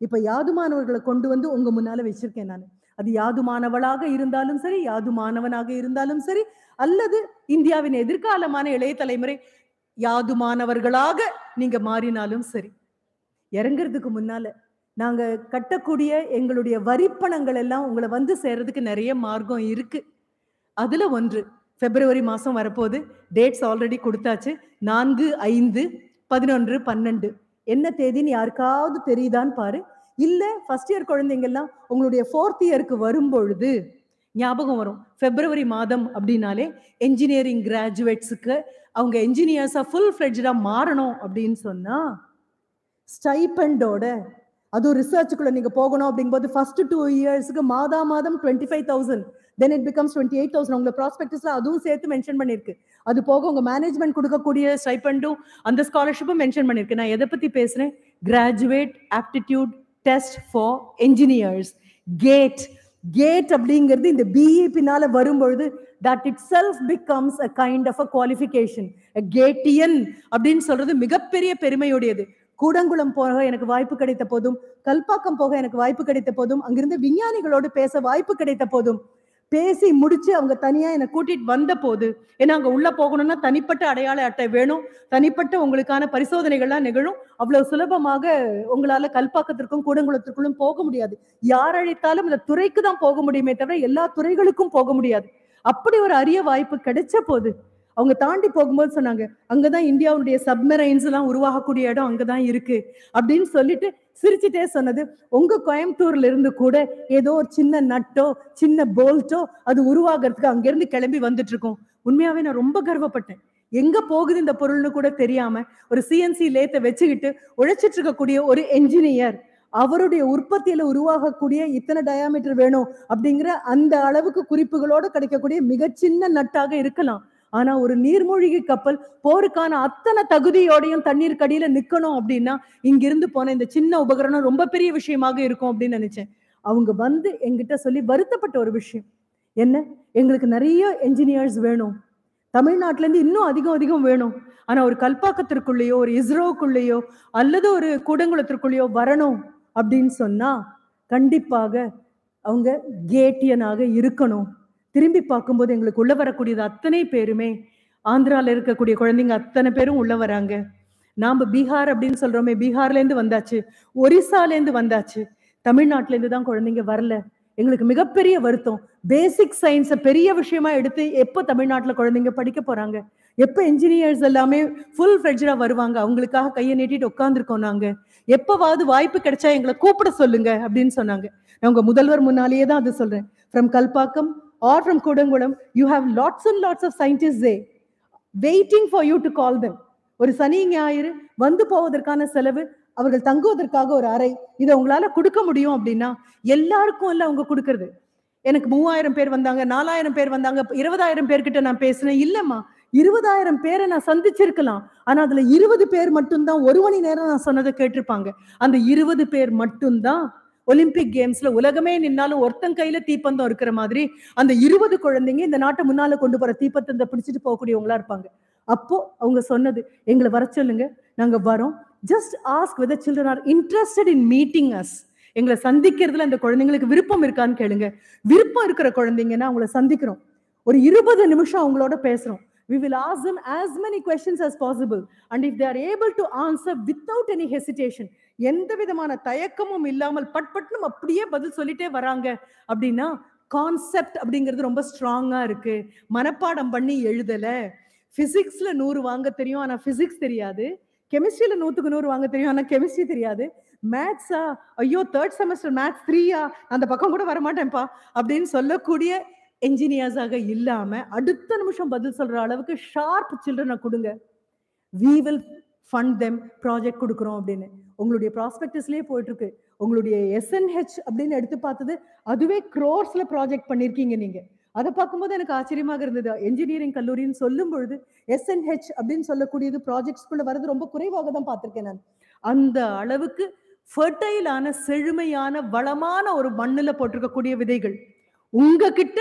இப்ப யாதுமானவர்களை கொண்டு வந்து உங்க முன்னால வச்சிருக்கேன் நான். அது யாதுமானவளாக இருந்தாலும் சரி யாதுமானவனாக இருந்தாலும் சரி அல்லது இந்தியாவின் எதிர்காலமான இளைய தலைமுறை யாதுமானவர்களாக நீங்க மாறினாலும் சரி. இறங்குறதுக்கு முன்னால நாங்க கட்டக்கூடிய எங்களுடைய வரிப்பணங்கள் எல்லாம் உங்களை வந்து சேர்றதுக்கு நிறைய மார்க்கம் இருக்கு. அதுல ஒன்று பிப்ரவரி மாசம் வரப்போகுது டேட்ஸ் ஆல்ரெடி கொடுத்தாச்சு நான்கு ஐந்து பதினொன்று பன்னெண்டு. என்ன தேதின்னு யாருக்காவது தெரியுதான்னு பாரு. இல்ல ஃபர்ஸ்ட் இயர் குழந்தைங்கெல்லாம் உங்களுடைய ஃபோர்த் இயருக்கு வரும்பொழுது ஞாபகம் வரும். பிப்ரவரி மாதம் அப்படின்னாலே என்ஜினியரிங் கிராஜுவேட்ஸுக்கு அவங்க என்ஜினியர்ஸா ஃபுல் ஃபிளெட்ஜா மாறணும் அப்படின்னு சொன்னா ஸ்டைபண்டோட அதுவும் ரிசர்ச்சுக்குள்ள நீங்க போகணும் அப்படிங்கும்போது ஃபர்ஸ்ட் டூ இயர்ஸ்க்கு மாதா மாதம் twenty five thousand then it becomes twenty eight thousand உங்க ப்ராஸ்பெக்டஸ்ல அதுவும் சேர்த்து மென்ஷன் பண்ணிருக்கு. அது போக உங்க மேனேஜ்மெண்ட் கொடுக்கக்கூடிய ஸ்டைபண்டும் அந்த ஸ்காலர்ஷிப்பும் மென்ஷன் பண்ணிருக்கு. நான் எதை பத்தி பேசுறேன்? Graduate aptitude test for engineers GATE GATE அப்படிங்கிறது இந்த பிஇ பின்னால வரும்பொழுது that itself becomes a kind of a qualification கேட்டியன் அப்படின்னு சொல்றது மிகப்பெரிய பெருமையுடையது. கூடங்குளம் போக எனக்கு வாய்ப்பு கிடைத்த போதும் கல்பாக்கம் போக எனக்கு வாய்ப்பு கிடைத்த போதும் அங்கிருந்து விஞ்ஞானிகளோடு பேச வாய்ப்பு கிடைத்த போதும் பேசி முடிச்சு அவங்க தனியா என்னை கூட்டிட்டு வந்த போது ஏன்னா அங்க உள்ள போகணும்னா தனிப்பட்ட அடையாள அட்டை வேணும். தனிப்பட்ட உங்களுக்கான பரிசோதனைகள்லாம் நிகழும். அவ்வளவு சுலபமாக உங்களால கல்பாக்கத்திற்கும் கூடங்குளத்திற்குள்ளும் போக முடியாது. யார் அழைத்தாலும் இந்த துறைக்கு தான் போக முடியுமே தவிர எல்லா துறைகளுக்கும் போக முடியாது. அப்படி ஒரு அரிய வாய்ப்பு கிடைச்ச போது அவங்க தாண்டி போகும்போது சொன்னாங்க அங்கதான் இந்தியாவுடைய சப்மரைன்ஸ் எல்லாம் உருவாகக்கூடிய இடம் அங்கதான் இருக்கு. அப்படின்னு சொல்லிட்டு சிரிச்சுட்டே சொன்னது உங்க கோயம்புத்தூர்ல இருந்து கூட ஏதோ ஒரு சின்ன நட்டோ சின்ன போல்ட்டோ அது உருவாகிறதுக்கு அங்கிருந்து கிளம்பி வந்துட்டு இருக்கோம் உண்மையாவே நான் ரொம்ப கர்வப்பட்டேன். எங்க போகுது இந்த பொருள்னு கூட தெரியாம ஒரு சிஎன்சி லேத்தை வச்சுக்கிட்டு உழைச்சிட்டு இருக்கக்கூடிய ஒரு என்ஜினியர் அவருடைய உற்பத்தியில உருவாகக்கூடிய இத்தனை டயாமீட்டர் வேணும் அப்படிங்கிற அந்த அளவுக்கு குறிப்புகளோட கிடைக்கக்கூடிய மிகச்சின்ன நட்டாக இருக்கலாம். ஆனா ஒரு நீர்மூழ்கி கப்பல் போருக்கான அத்தனை தகுதியோடையும் தண்ணீர் கடியில நிக்கணும் அப்படின்னா இங்கிருந்து போன இந்த சின்ன உபகரணம் ரொம்ப பெரிய விஷயமாக இருக்கும் அப்படின்னு நினைச்சேன். அவங்க வந்து எங்கிட்ட சொல்லி வருத்தப்பட்ட ஒரு விஷயம். என்ன? எங்களுக்கு நிறைய என்ஜினியர்ஸ் வேணும். தமிழ்நாட்டுல இருந்து இன்னும் அதிகம் அதிகம் வேணும். ஆனா ஒரு கல்பாக்கத்திற்குள்ளேயோ ஒரு இஸ்ரோக்குள்ளேயோ அல்லது ஒரு கூடங்குளத்திற்குள்ளேயோ வரணும் அப்படின்னு சொன்னா கண்டிப்பாக அவங்க கேட்டியனாக இருக்கணும். திரும்பி பார்க்கும்போது எங்களுக்கு உள்ள வரக்கூடியது அத்தனை பேருமே ஆந்திரால இருக்கக்கூடிய குழந்தைங்க அத்தனை பேரும் உள்ள வராங்க. நாம பீகார் அப்படின்னு சொல்றோமே பீகார்ல இருந்து வந்தாச்சு ஒரிசால இருந்து வந்தாச்சு தமிழ்நாட்டுல இருந்து தான் குழந்தைங்க வரல. எங்களுக்கு மிகப்பெரிய வருத்தம். பேசிக் சயின்ஸை பெரிய விஷயமா எடுத்து எப்போ தமிழ்நாட்டில் குழந்தைங்க படிக்க போறாங்க? எப்போ இன்ஜினியர்ஸ் எல்லாமே ஃபுல் ஃபிளெட்ஜா வருவாங்க? அவங்களுக்காக கையை நீட்டிட்டு உட்காந்துருக்கோம் நாங்க. எப்போவாவது வாய்ப்பு கிடைச்சா எங்களை கூப்பிட சொல்லுங்க அப்படின்னு சொன்னாங்க. நான் உங்க முதல்வர் முன்னாலேயே தான் அது சொல்றேன். From Kalpakkam or from Kodangulam, you have lots and lots of scientists there waiting for you to call them. ஒரு சனி ஞாயிறு வந்து போவதற்கான செலவு அவர்கள் தங்குவதற்காக ஒரு அறை. இதை உங்களால கொடுக்க முடியும் அப்படின்னா எல்லாருக்கும் இல்ல அவங்க கொடுக்கறது. எனக்கு மூவாயிரம் பேர் வந்தாங்க நாலாயிரம் பேர் வந்தாங்க இருபதாயிரம் பேர்கிட்ட நான் பேசினேன். இல்லம்மா இருபதாயிரம் பேரை நான் சந்திச்சிருக்கலாம். ஆனா அதுல இருபது பேர் மட்டும்தான் ஒரு மணி நேரம் நான் சொன்னதை கேட்டிருப்பாங்க. அந்த இருபது பேர் மட்டும்தான் ஒலிம்பிக் கேம்ஸ்ல உலகமே நின்னாலும் ஒருத்தன் கையில தீப்பந்தம் இருக்கிற மாதிரி அந்த இருபது குழந்தைங்க இந்த நாட்டை முன்னால கொண்டு போற தீப்பந்தத்தை பிடிச்சிட்டு போகக்கூடியவங்களா இருப்பாங்க. அப்போ அவங்க சொன்னது எங்களை வர சொல்லுங்க. நாங்க வரோம். Just ask with children are interested in meeting us எங்களை சந்திக்கிறதுல அந்த குழந்தைங்களுக்கு விருப்பம் இருக்கான்னு கேளுங்க. விருப்பம் இருக்கிற குழந்தைங்கன்னா அவங்கள சந்திக்கிறோம். ஒரு இருபது நிமிஷம் அவங்களோட பேசுறோம். We will ask them as many questions as possible. And if they are able to answer without any hesitation எந்த விதமான தயக்கமும் இல்லாமல் பட்பட்னும் அப்படியே பதில் சொல்லிட்டே வராங்க. அப்படின்னா கான்செப்ட் அப்படிங்கிறது ரொம்ப ஸ்ட்ராங்கா இருக்கு. மனப்பாடம் பண்ணி எழுதல. பிசிக்ஸ்ல நூறு வாங்க தெரியும் ஆனா பிசிக்ஸ் தெரியாது. கெமிஸ்ட்ரியில நூத்துக்கு நூறு வாங்க தெரியும் ஆனா கெமிஸ்ட்ரி தெரியாது. மேத்ஸா ஐயோ தேர்ட் செமஸ்டர் மேத்ஸ் த்ரீயா அந்த பக்கம் கூட வரமாட்டேன்ப்பா. அப்படின்னு சொல்லக்கூடிய என்ஜினியர்ஸாக இல்லாம அடுத்த நிமிஷம் பதில் சொல்ற அளவுக்கு ஷார்ப் சில்ட்ரனை கொடுங்க. We will fund them project கொடுக்குறோம் அப்படின்னு. உங்களுடைய ப்ராஸ்பெக்டஸ்லயே போயிட்டு இருக்கு உங்களுடைய எஸ்என்ஹெச் அப்படின்னு எடுத்து பார்த்தது அதுவே க்ரோர்ஸ்ல ப்ராஜெக்ட் பண்ணிருக்கீங்க நீங்க. அதை பார்க்கும்போது எனக்கு ஆச்சரியமாக இருந்தது. என்ஜினியரிங் கல்லூரின்னு சொல்லும் பொழுது எஸ்என்ஹெச் அப்படின்னு சொல்லக்கூடியது ப்ராஜெக்ட்ஸ்குள்ள வரது ரொம்ப குறைவாக தான் பார்த்துருக்கேன் நான். அந்த அளவுக்கு ஃபர்டைலான செழுமையான வளமான ஒரு மண்ணில் போட்டிருக்கக்கூடிய விதைகள். உங்ககிட்ட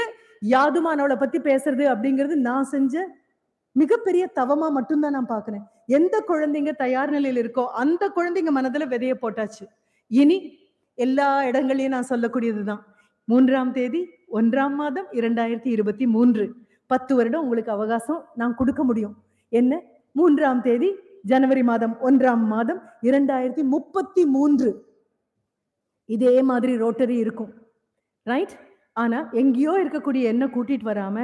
யாதுமானவளை பத்தி பேசுறது அப்படிங்கிறது நான் செஞ்ச மிகப்பெரிய தவமா மட்டும்தான் நான் பாக்குறேன் எந்த குழந்தைங்க தயார் நிலையில் இருக்கோ அந்த குழந்தைங்க மனதுல விதைய போட்டாச்சு. இனி எல்லா இடங்களையும் நான் சொல்லக்கூடியதுதான். மூன்றாம் தேதி ஒன்றாம் மாதம் இரண்டாயிரத்தி இருபத்தி மூன்று. பத்து வருடம் உங்களுக்கு அவகாசம் நான் கொடுக்க முடியும். என்ன? மூன்றாம் தேதி ஜனவரி மாதம் ஒன்றாம் மாதம் இரண்டாயிரத்தி முப்பத்தி மூன்று. இதே மாதிரி ரோட்டரி இருக்கும். ரைட் ஆனா எங்கேயோ இருக்கக்கூடிய என்ன கூட்டிட்டு வராம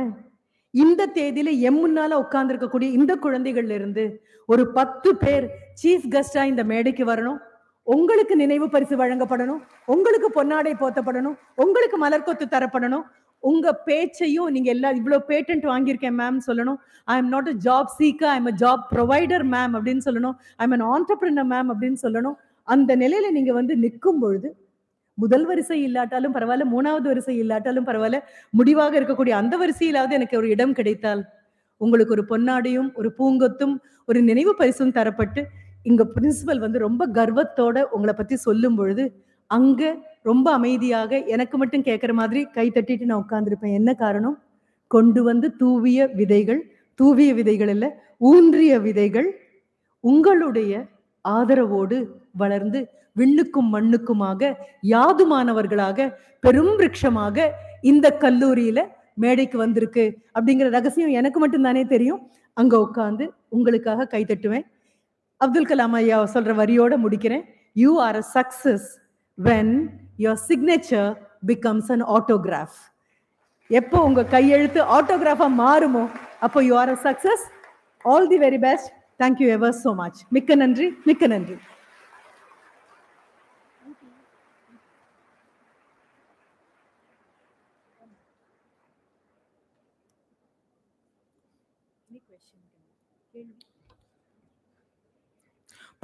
இந்த தேதியில எம் முன்னால உட்கார்ந்து இருக்கக்கூடிய இந்த குழந்தைகள்ல இருந்து ஒரு பத்து பேர் சீஃப் கெஸ்டா இந்த மேடைக்கு வரணும். உங்களுக்கு நினைவு பரிசு வழங்கப்படணும். உங்களுக்கு பொன்னாடை போத்தப்படணும். உங்களுக்கு மலர்கொத்து தரப்படணும். உங்க பேச்சையும் நீங்க எல்லா இவ்வளவு பேட்டன்ட் வாங்கியிருக்கேன் மேம் சொல்லணும். I am not a job seeker I am a job provider ma'am அப்படின்னு சொல்லணும். I am an entrepreneur ma'am அப்படின்னு சொல்லணும். அந்த நிலையில நீங்க வந்து நிற்கும் பொழுது முதல் வரிசை இல்லாட்டாலும் பரவாயில்ல மூணாவது வரிசை இல்லாட்டாலும் பரவாயில்ல முடிவாக இருக்கக்கூடிய அந்த வரிசையிலாவது எனக்கு ஒரு இடம் கிடைத்தால் உங்களுக்கு ஒரு பொன்னாடியும் ஒரு பூங்கொத்தும் ஒரு நினைவு பரிசும் தரப்பட்டு இங்க பிரின்சிபல் வந்து ரொம்ப கர்வத்தோட உங்களை பத்தி சொல்லும் பொழுது அங்க ரொம்ப அமைதியாக எனக்கு மட்டும் கேட்குற மாதிரி கை தட்டிட்டு நான் உட்கார்ந்துருப்பேன். என்ன காரணம்? கொண்டு வந்து தூவிய விதைகள் தூவிய விதைகள் இல்லை ஊன்றிய விதைகள் உங்களுடைய ஆதரவோடு வளர்ந்து விண்ணுக்கும் மண்ணுக்குமாக யாதுமானவர்களாக பெரும் விருட்சமாக இந்த கல்லூரியில மேடைக்கு வந்திருக்கு. அப்படிங்கிற ரகசியம் எனக்கு மட்டும்தானே தெரியும். அங்க உட்காந்து உங்களுக்காக கை தட்டுவேன். அப்துல் கலாம் ஐயா சொல்ற வரியோட முடிக்கிறேன். You are a success when your signature becomes an autograph எப்போ உங்க கையெழுத்து ஆட்டோகிராஃபா மாறுமோ அப்போ you are a success all the very best thank you ever so much மிக்க நன்றி மிக்க நன்றி.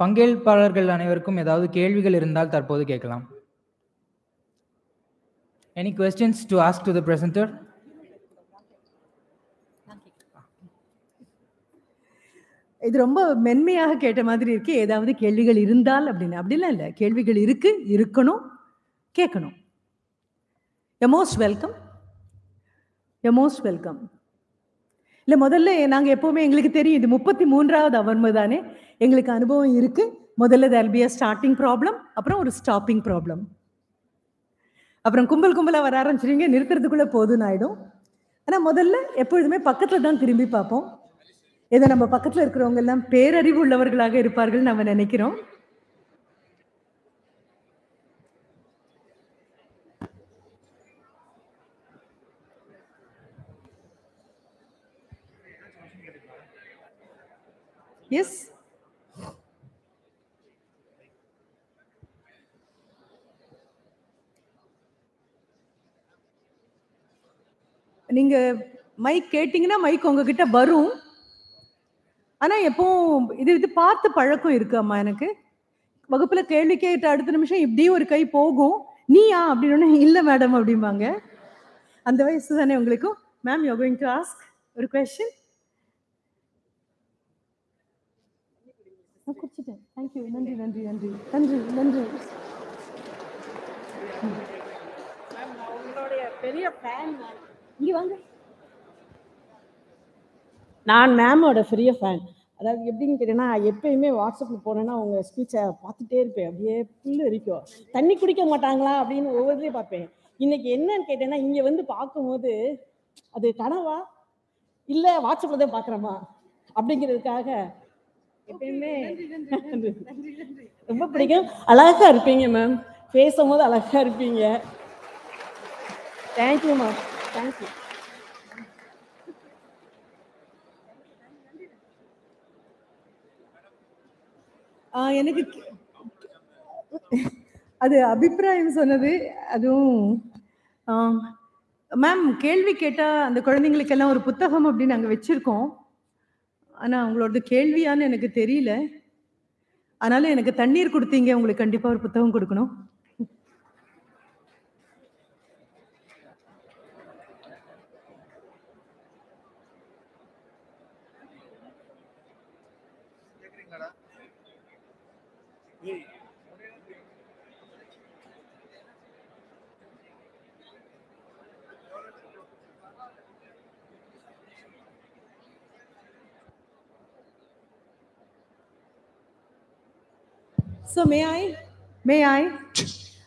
பங்கேற்பாளர்கள் அனைவருக்கும் ஏதாவது கேள்விகள் இருந்தால் தற்போது கேட்கலாம். Any questions to ask to the presenter இது ரொம்ப மென்மையாக கேட்ட மாதிரி இருக்கு. ஏதாவது கேள்விகள் இருந்தால் அப்படின்னு. அப்படிலாம் இல்லை. கேள்விகள் இருக்கு இருக்கணும் கேட்கணும். A most welcome you most welcome இல்லை முதல்ல நாங்கள் எப்போவுமே எங்களுக்கு தெரியும் இது முப்பத்தி மூன்றாவது அமர்வு தானே எங்களுக்கு அனுபவம் இருக்கு. முதல்ல there be a starting problem அப்புறம் ஒரு ஸ்டாப்பிங் ப்ராப்ளம் அப்புறம் கும்பல் கும்பலாக வர ஆரம்பிச்சிருங்க நிறுத்துறதுக்குள்ளே போதுன்னு ஆகிடும் ஆனால் முதல்ல எப்பொழுதுமே பக்கத்தில் தான் திரும்பி பார்ப்போம். ஏதோ நம்ம பக்கத்தில் இருக்கிறவங்க எல்லாம் பேரறிவு உள்ளவர்களாக இருப்பார்கள் நம்ம நினைக்கிறோம். எஸ் நீங்க மைக் கேட்டீங்கன்னா மைக் உங்ககிட்ட வரும். ஆனா எப்பவும் இது இது பார்த்து பழக்கம் இருக்கு அம்மா எனக்கு. வகுப்புல கேள்வி கேட்ட அடுத்த நிமிஷம் இப்படியே ஒரு கை போகும். நீயா அப்படின்னு இல்ல மேடம் அப்படிம்பாங்க. அந்த வயசு தானே உங்களுக்கும்? Ma'am you going to ask ஒரு கொஸ்டின் குடிச்சிட்டேன். தேங்க்யூ நன்றி நன்றி நன்றி. நன்றி நன்றி. உங்களுடைய பெரிய ஃபேன் இங்க வாங்க. நான் மேமோட பெரிய ஃபேன் அதாவது எப்படின்னு கேட்டீங்கன்னா எப்பயுமே வாட்ஸ்அப்பில் போனேன்னா அவங்க ஸ்பீச்சை பார்த்துட்டே இருப்பேன். அப்படியே புல் இருக்கும் தண்ணி குடிக்க மாட்டாங்களா? அப்படின்னு ஒவ்வொருத்தையும் பார்ப்பேன். இன்னைக்கு என்னன்னு கேட்டேன்னா இங்கே வந்து பார்க்கும்போது அது கனவா? இல்லை வாட்ஸ்அப்பில் தான் பார்க்குறோமா? அப்படிங்கிறதுக்காக எப்பயுமே ரொம்ப பிடிக்கும். அழகா இருப்பீங்க மேம் பேசும்போது அழகா இருப்பீங்க. தேங்க்யூ மேம் தேங்க்யூ எனக்கு அது அபிப்பிராயம் சொன்னது அதுவும் மேம் கேள்வி கேட்டால் அந்த குழந்தைங்களுக்கெல்லாம் ஒரு புத்தகம் அப்படின்னு நாங்கள் வச்சுருக்கோம். ஆனால் அவங்களோட கேள்வியான்னு எனக்கு தெரியல. அதனால எனக்கு தண்ணீர் கொடுத்தீங்க உங்களுக்கு கண்டிப்பாக ஒரு புத்தகம் கொடுக்கணும். So may I? May I?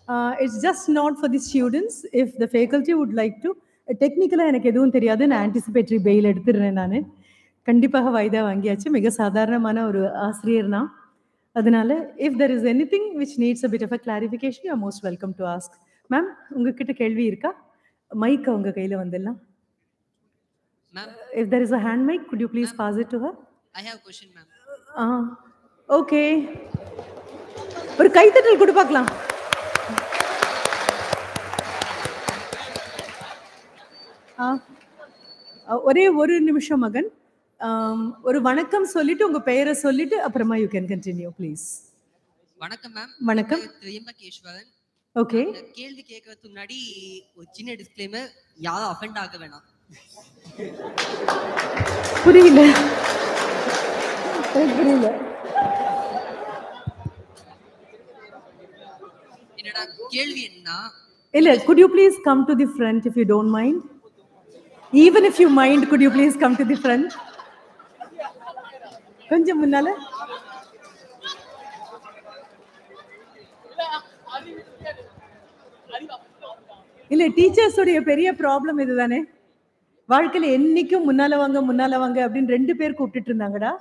Uh, it's just not for the students. If the faculty would like to, டெக்னிக்கலாக எனக்கு எதுவும் தெரியாது நான் ஆன்டிசிபேட்டரி பெயில் எடுத்துடுறேன் நான் கண்டிப்பாக வாய்தா வாங்கியாச்சு. மிக சாதாரணமான ஒரு ஆசிரியர் தான் அதனால if there is anything which needs a bit of a clarification you most welcome to ask ma'am உங்ககிட்ட கேள்வி இருக்கா? மைக் அவங்க கையில வந்துடலாம். If is a hand mic could you please pass it to her? I have a question, ma'am. Ah okay ஒரு கைத்தட்டல் கொடு பார்க்கலாம். ஆ அ, ஒரே ஒரு நிமிஷம் மகன். ஒரு வணக்கம் சொல்லிட்டு உங்க பெயரை சொல்லிட்டு அப்புறமா யூ கேன் கண்டினியூ ப்ளீஸ் வணக்கம் மேம் வணக்கம். திரியம்பகேஸ்வரன் ஓகே கேள்வி கேட்கறதுக்கு முன்னாடி ஒரு சின்ன டிஸ்க்ளைமர் யாரும் அஃபெண்ட் ஆக வேணாம். புரியல. புரியல. என்னோட கேள்வி என்ன இல்ல could you please come to the front if you don't mind? Even if you mind could you please come to the front? கொஞ்சம் முன்னால. இல்ல டீச்சர்ஸோடைய பெரிய ப்ராப்ளம் இதுதானே? வாழ்க்கையில என்னைக்கும் முன்னால வாங்க முன்னால வாங்க அப்படின்னு ரெண்டு பேர் கூப்பிட்டுட்டு இருந்தாங்கடா.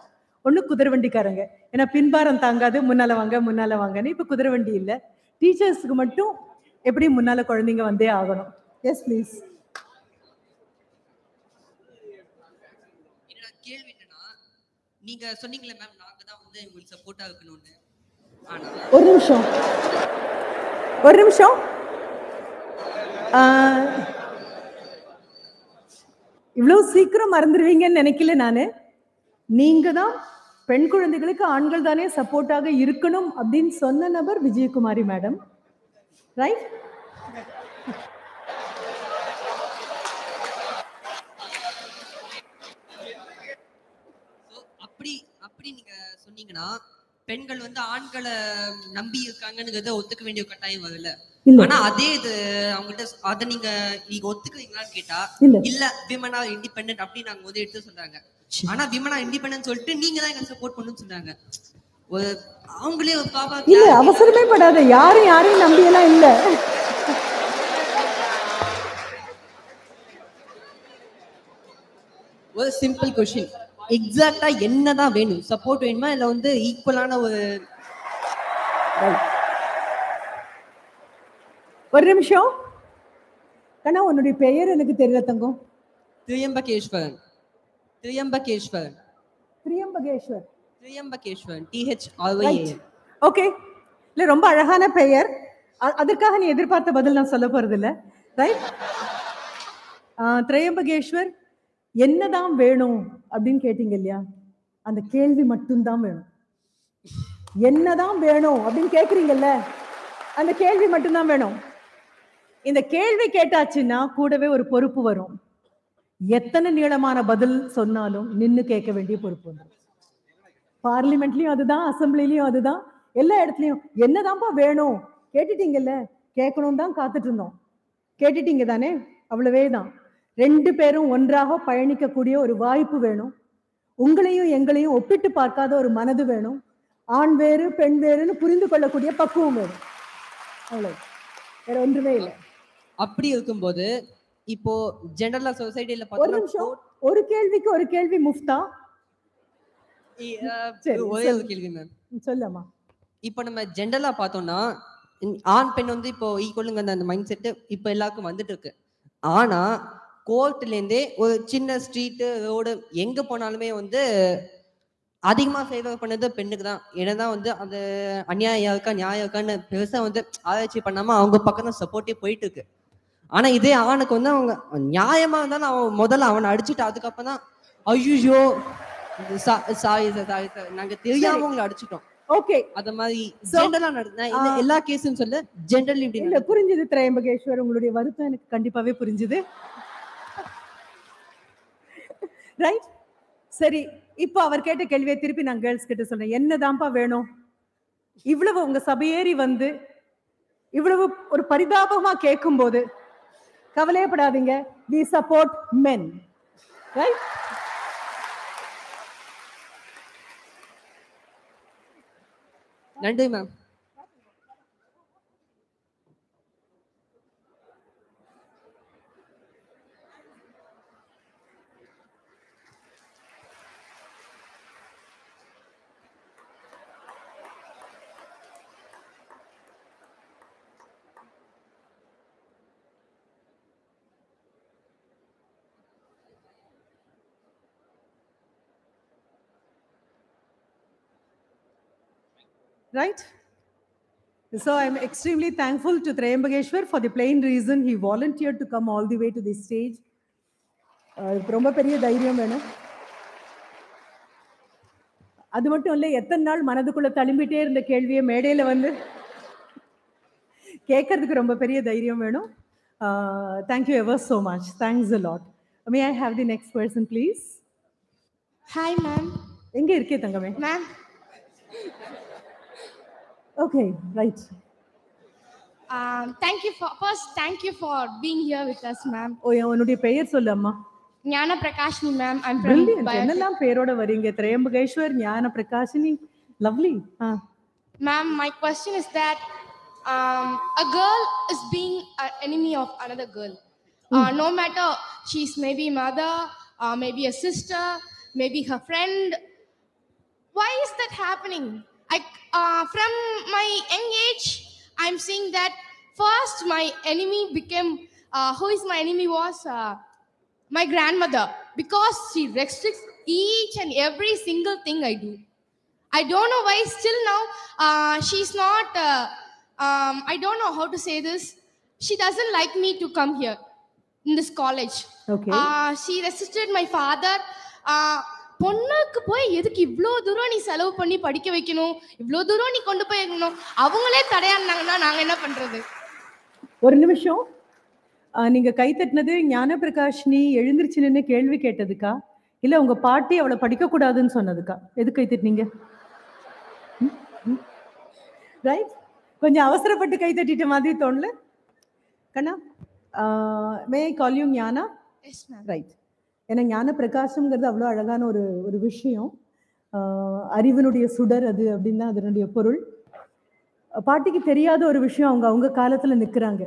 ஒண்ணு குதிரவண்டிக்காரங்க. ஏன்னா பின்பாரம் தாங்காது முன்னால வாங்க முன்னால வாங்கன்னு இப்ப குதிரவண்டி இல்ல. டீச்சர்ஸுக்கு மட்டும் எப்படி முன்னால குழந்தைங்க வந்தே ஆகணும்? எஸ் ப்ளீஸ் என்னோட கேள்வி என்னன்னா நீங்க சொன்னீங்களே மேம் நாங்க தான் வந்து உங்களுக்கு சப்போர்ட்டா இருக்கணும்னு. ஒரு நிமிஷம். ஒரு நிமிஷம். ஆஹ், இவ்வளவு சீக்கிரம் மறந்துடுவீங்கன்னு நினைக்கல நானு. நீங்க தான் பெண் குழந்தைகளுக்கு ஆண்கள் தானே சப்போர்ட்டாக இருக்கணும் அப்படின்னு சொன்ன நபர் விஜயகுமாரி மேடம் ரைட் So, அப்படி அப்படி நீங்க சொன்னீங்கன்னா பெண்கள் வந்து ஆண்களை நம்பி இருக்காங்கங்கிறத ஒத்துக்க வேண்டிய கட்டாயம் வரல. இல்ல. ஆனா அதே இது அவங்ககிட்ட அத நீங்க நீங்க ஒத்துக்குவீங்களான்னு கேட்டா இல்ல. விமனா இண்டிபெண்டன்ட் அப்படி நாங்க வந்து எடுத்து சொல்றாங்க. ஆனா விமனா இண்டிபெண்டன்ட் சொல்லிட்டு நீங்க தான் எங்க சப்போர்ட் பண்ணுன்னு சொன்னாங்க அவங்களே ஒரு பாப்பா இல்ல அவசரமே படாத. யாரும் யாரையும் நம்பியெல்லாம் இல்ல. ஒரு சிம்பிள் கொஸ்டின் எக்ஸாக்டா என்னதான் வேணும்? சப்போர்ட் வேணுமா? இல்ல வந்து ஈக்குவலான ஒரு ஒரு நிமிஷம். கண்ணா உன்னுடைய பெயர் எனக்கு தெரியல தங்கம். திரியம்பகேஸ்வரன். திரியம்பகேஸ்வரன். பிரியம்பகேஸ்வர் திரியம்பகேஸ்வரன். டிஹெச் ஆர்ஒய்ஏஎன் ஓகே இல்ல ரொம்ப அழகான பெயர். அதற்காக நீ எதிர்பார்த்த பதில் நான் சொல்ல போறது இல்ல ரைட் திரையம்பகேஸ்வர் என்னதான் வேணும் அப்படின்னு கேட்டீங்க இல்லையா? அந்த கேள்வி மட்டும்தான் வேணும். என்னதான் வேணும் அப்படின்னு கேக்குறீங்கல்ல? அந்த கேள்வி மட்டும்தான் வேணும். இந்த கேள்வி கேட்டாச்சுன்னா கூடவே ஒரு பொறுப்பு வரும். எத்தனை நீளமான பதில் சொன்னாலும் நின்று கேட்க வேண்டிய பொறுப்பு வந்துடும் பார்லிமெண்ட்லயும் அதுதான் அசம்பிளிலயும் அதுதான் எல்லா இடத்துலயும். என்னதான்ப்பா வேணும்? கேட்டுட்டீங்கல்ல? கேட்கணும் தான் காத்துட்டு இருந்தோம். கேட்டுட்டீங்க தானே? அவ்வளவே தான் ரெண்டு பேரும் ஒன்றாக பயணிக்கக்கூடிய ஒரு வாய்ப்பு வேணும். உங்களையும் எங்களையும் ஒப்பிட்டு பார்க்காத ஒரு மனது வேணும். ஆண் வேறு பெண் வேறுன்னு புரிந்து கொள்ளக்கூடிய பக்குவம் வேணும். அவ்வளவு. வேற ஒன்றுமே இல்லை. அப்படி இருக்கும்போது இப்போ ஜெனரலா சொசைட்டில ஒரு நிமிஷம். ஒரு கேள்விக்கு ஒரு கேள்வி முஃப்தா? ஒரே ஒரு. கேள்வி மேம் சொல்லம்மா. இப்போ நம்ம ஜென்ரலா பார்த்தோம்னா ஆண் பெண் வந்து இப்போ ஈக்குவலுங்க அந்த மைண்ட் செட்டு இப்போ எல்லாருக்கும் வந்துட்டு இருக்கு. ஆனா கோர்ட்ல இருந்தே ஒரு சின்ன ஸ்ட்ரீட்டு ரோடு எங்க போனாலுமே வந்து அதிகமா ஃபேவர் பண்ணது பெண்ணுக்கு தான். என்னதான் வந்து அது அநியாயம் இருக்கா நியாயம் இருக்கான்னு பெருசா வந்து ஆராய்ச்சி பண்ணாம அவங்க பக்கம் தான் சப்போர்ட்டே போயிட்டு இருக்கு ஆனா இதே ஆணுக்கு வந்து அவங்க நியாயமா இருந்தாலும் அவன் முதல்ல அவனை அடிச்சுட்டு அதுக்கப்புறம் தான் ஐயோ சாரி சாரி சார் நாங்க தெரியாம உங்களை அடிச்சிட்டோம். ஓகே அத மாதிரி ஜென்ரலா நடந்தா இந்த ஆ. எல்லா கேஸும் சொல்ல ஜென்ரல் இப்படி இல்ல புரிஞ்சுது திரையம்பகேஸ்வர் உங்களுடைய வருத்தம் எனக்கு கண்டிப்பாவே புரிஞ்சுது. ரைட் சரி இப்போ அவர் கேட்ட கேள்வியை திருப்பி நான் கேர்ள்ஸ் கிட்ட சொல்றேன். என்னதான்ப்பா வேணும்? இவ்வளவு உங்க சபையேறி வந்து இவ்வளவு ஒரு பரிதாபமா கேட்கும்போது கவலையப்படாதீங்க. வி சப்போர்ட் மென் ரைட் நன்றி ma'am right? So I'm extremely thankful to Trayambageshwar for the plain reason he volunteered to come all the way to this stage. ரொம்ப பெரிய தைரியம் வேணும் அது மட்டும் இல்லை எத்தனை நாள் மனதுக்குள்ள தழும்பிட்டே இருந்த கேள்வியை மேடையில வந்து கேட்கறதுக்கு ரொம்ப பெரிய தைரியம் வேணும் thank you ever so much thanks a lot may I have the next person please hi ma'am எங்க இருக்கே தங்கமே ma'am Okay right um, thank you for first thank you for being here with us ma'am ஓ உன்னுடைய பெயர் சொல்லு அம்மா Gnana Prakashini ma'am i'm from Brilliant. biotech. என்னெல்லாம் பேரோட வரீங்க Trimbakeshwar Gnana Prakashini lovely ma'am my question is that um, a girl is being an enemy of another girl uh, no matter she's maybe mother uh, maybe a sister maybe her friend why is that happening i uh, from my young age i'm seeing that first my enemy became uh, who is my enemy was uh, my grandmother. Because she restricts each and every single thing i do. I don't know why still now uh, she's not uh, um, i don't know how to say this. She doesn't like me to come here in this college. Okay. uh, she resisted my father. Uh, பொண்ணுக்கு போய் எதுக்கு இவ்வளோ தூரம் நீ செலவு பண்ணி படிக்க வைக்கணும்? இவ்வளோ தூரம் நீ கொண்டு போய் வைக்கணும் அவங்களே தடையானாங்கன்னா நாங்க என்ன பண்றது? ஒரு நிமிஷம். ஆ, நீங்க கை தட்டினது ஞான பிரகாஷினி எழுந்திருச்சு கேள்வி கேட்டதுக்கா? இல்ல உங்க பாட்டி அவளை படிக்க கூடாதுன்னு சொன்னதுக்கா? எது கை தட்டினீங்க? ரைட் கொஞ்சம் அவசரப்பட்டு கை தட்டிட்ட மாதிரி தோணல. கண்ணா மே கால் யூ ஞானா? ரைட் ஏன்னா ஞான பிரகாசம்ங்கிறது அவ்வளோ அழகான ஒரு ஒரு விஷயம். அறிவினுடைய சுடர் அது அப்படின்னு தான் அதனுடைய பொருள். பாட்டிக்கு தெரியாத ஒரு விஷயம் அவங்க அவங்க காலத்துல நிற்கிறாங்க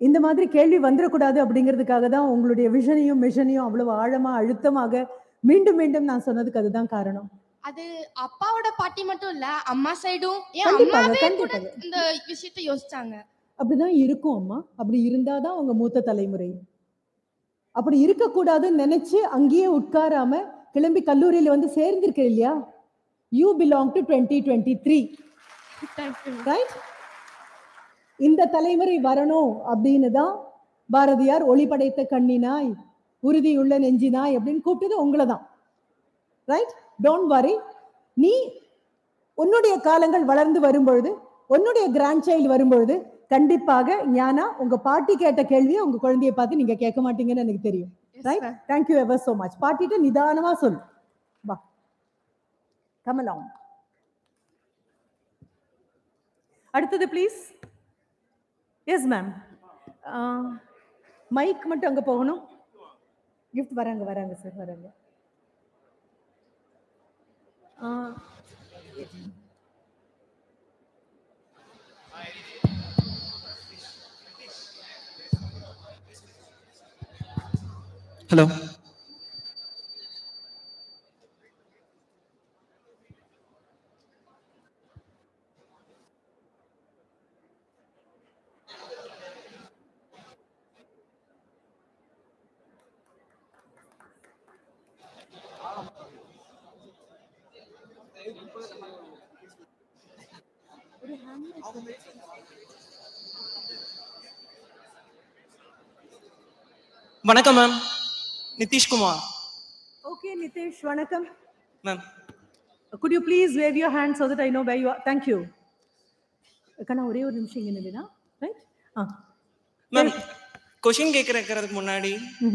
இந்த மாதிரி கேள்வி வந்துடக்கூடாது அப்படிங்கிறதுக்காக தான் உங்களுடைய விஷனையும் மிஷனையும் அவ்வளவு ஆழமா அழுத்தமாக மீண்டும் மீண்டும் நான் சொன்னதுக்கு அதுதான் காரணம். அது அப்பாவோட பாட்டி மட்டும் இல்ல அம்மா சைடும். இந்த விஷயத்தை யோசிச்சாங்க? அப்படிதான் இருக்கும் அம்மா. அப்படி இருந்தாதான் அவங்க மூத்த தலைமுறை. அப்படி இருக்கக்கூடாதுன்னு நினைச்சு அங்கேயே உட்காராம கிளம்பி கல்லூரியில வந்து சேர்ந்திருக்க இல்லையா? You belong to twenty twenty three right இந்த தலைமுறை வரணும் அப்படின்னு தான் பாரதியார் ஒளி படைத்த கண்ணினாய் உறுதியுள்ள நெஞ்சினாய் அப்படின்னு கூப்பிட்டது உங்களை தான். ரைட் டோன்ட் வரி நீ உன்னுடைய காலங்கள் வளர்ந்து வரும்பொழுது உன்னுடைய கிராண்ட் சைல்டு வரும்பொழுது கண்டிப்பாக ஞானா உங்க பாட்டி கேட்ட கேள்வியை உங்க குழந்தைய பார்த்து நீங்க கேட்க மாட்டீங்கன்னு எனக்கு தெரியும். Right thank you ever so much பாட்டிட்ட நிதானமா சொல்லு. வா. கமலாம் அடுத்தது ப்ளீஸ் எஸ் மேம் மைக் மட்டும் அங்க போகணும். கிஃப்ட் வராங்க வராங்க சார் வராங்க. ஆ, ஹலோ வணக்கம் மேம் நிதிஷ்குமார் Okay, Nitesh, வணக்கம். Ma'am Could you please wave your hand so that I know where you are? Thank you. கண்ணா ஒரே ஒரு நிமிஷம் இங்க நில்லுனா ரைட் ஆ. மேம் கொஷின் கேட்கறதுக்கு முன்னாடி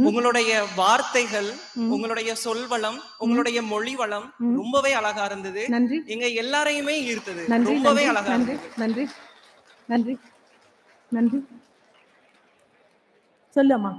உங்களுடைய வார்த்தைகள் உங்களுடைய சொல்வளம் உங்களுடைய மொழி வளம் ரொம்பவே அழகா இருந்தது. நன்றி. எங்க எல்லாரையுமே ஈர்த்தது. ரொம்பவே அழகா நன்றி நன்றி நன்றி நன்றி. சொல்லம்மா.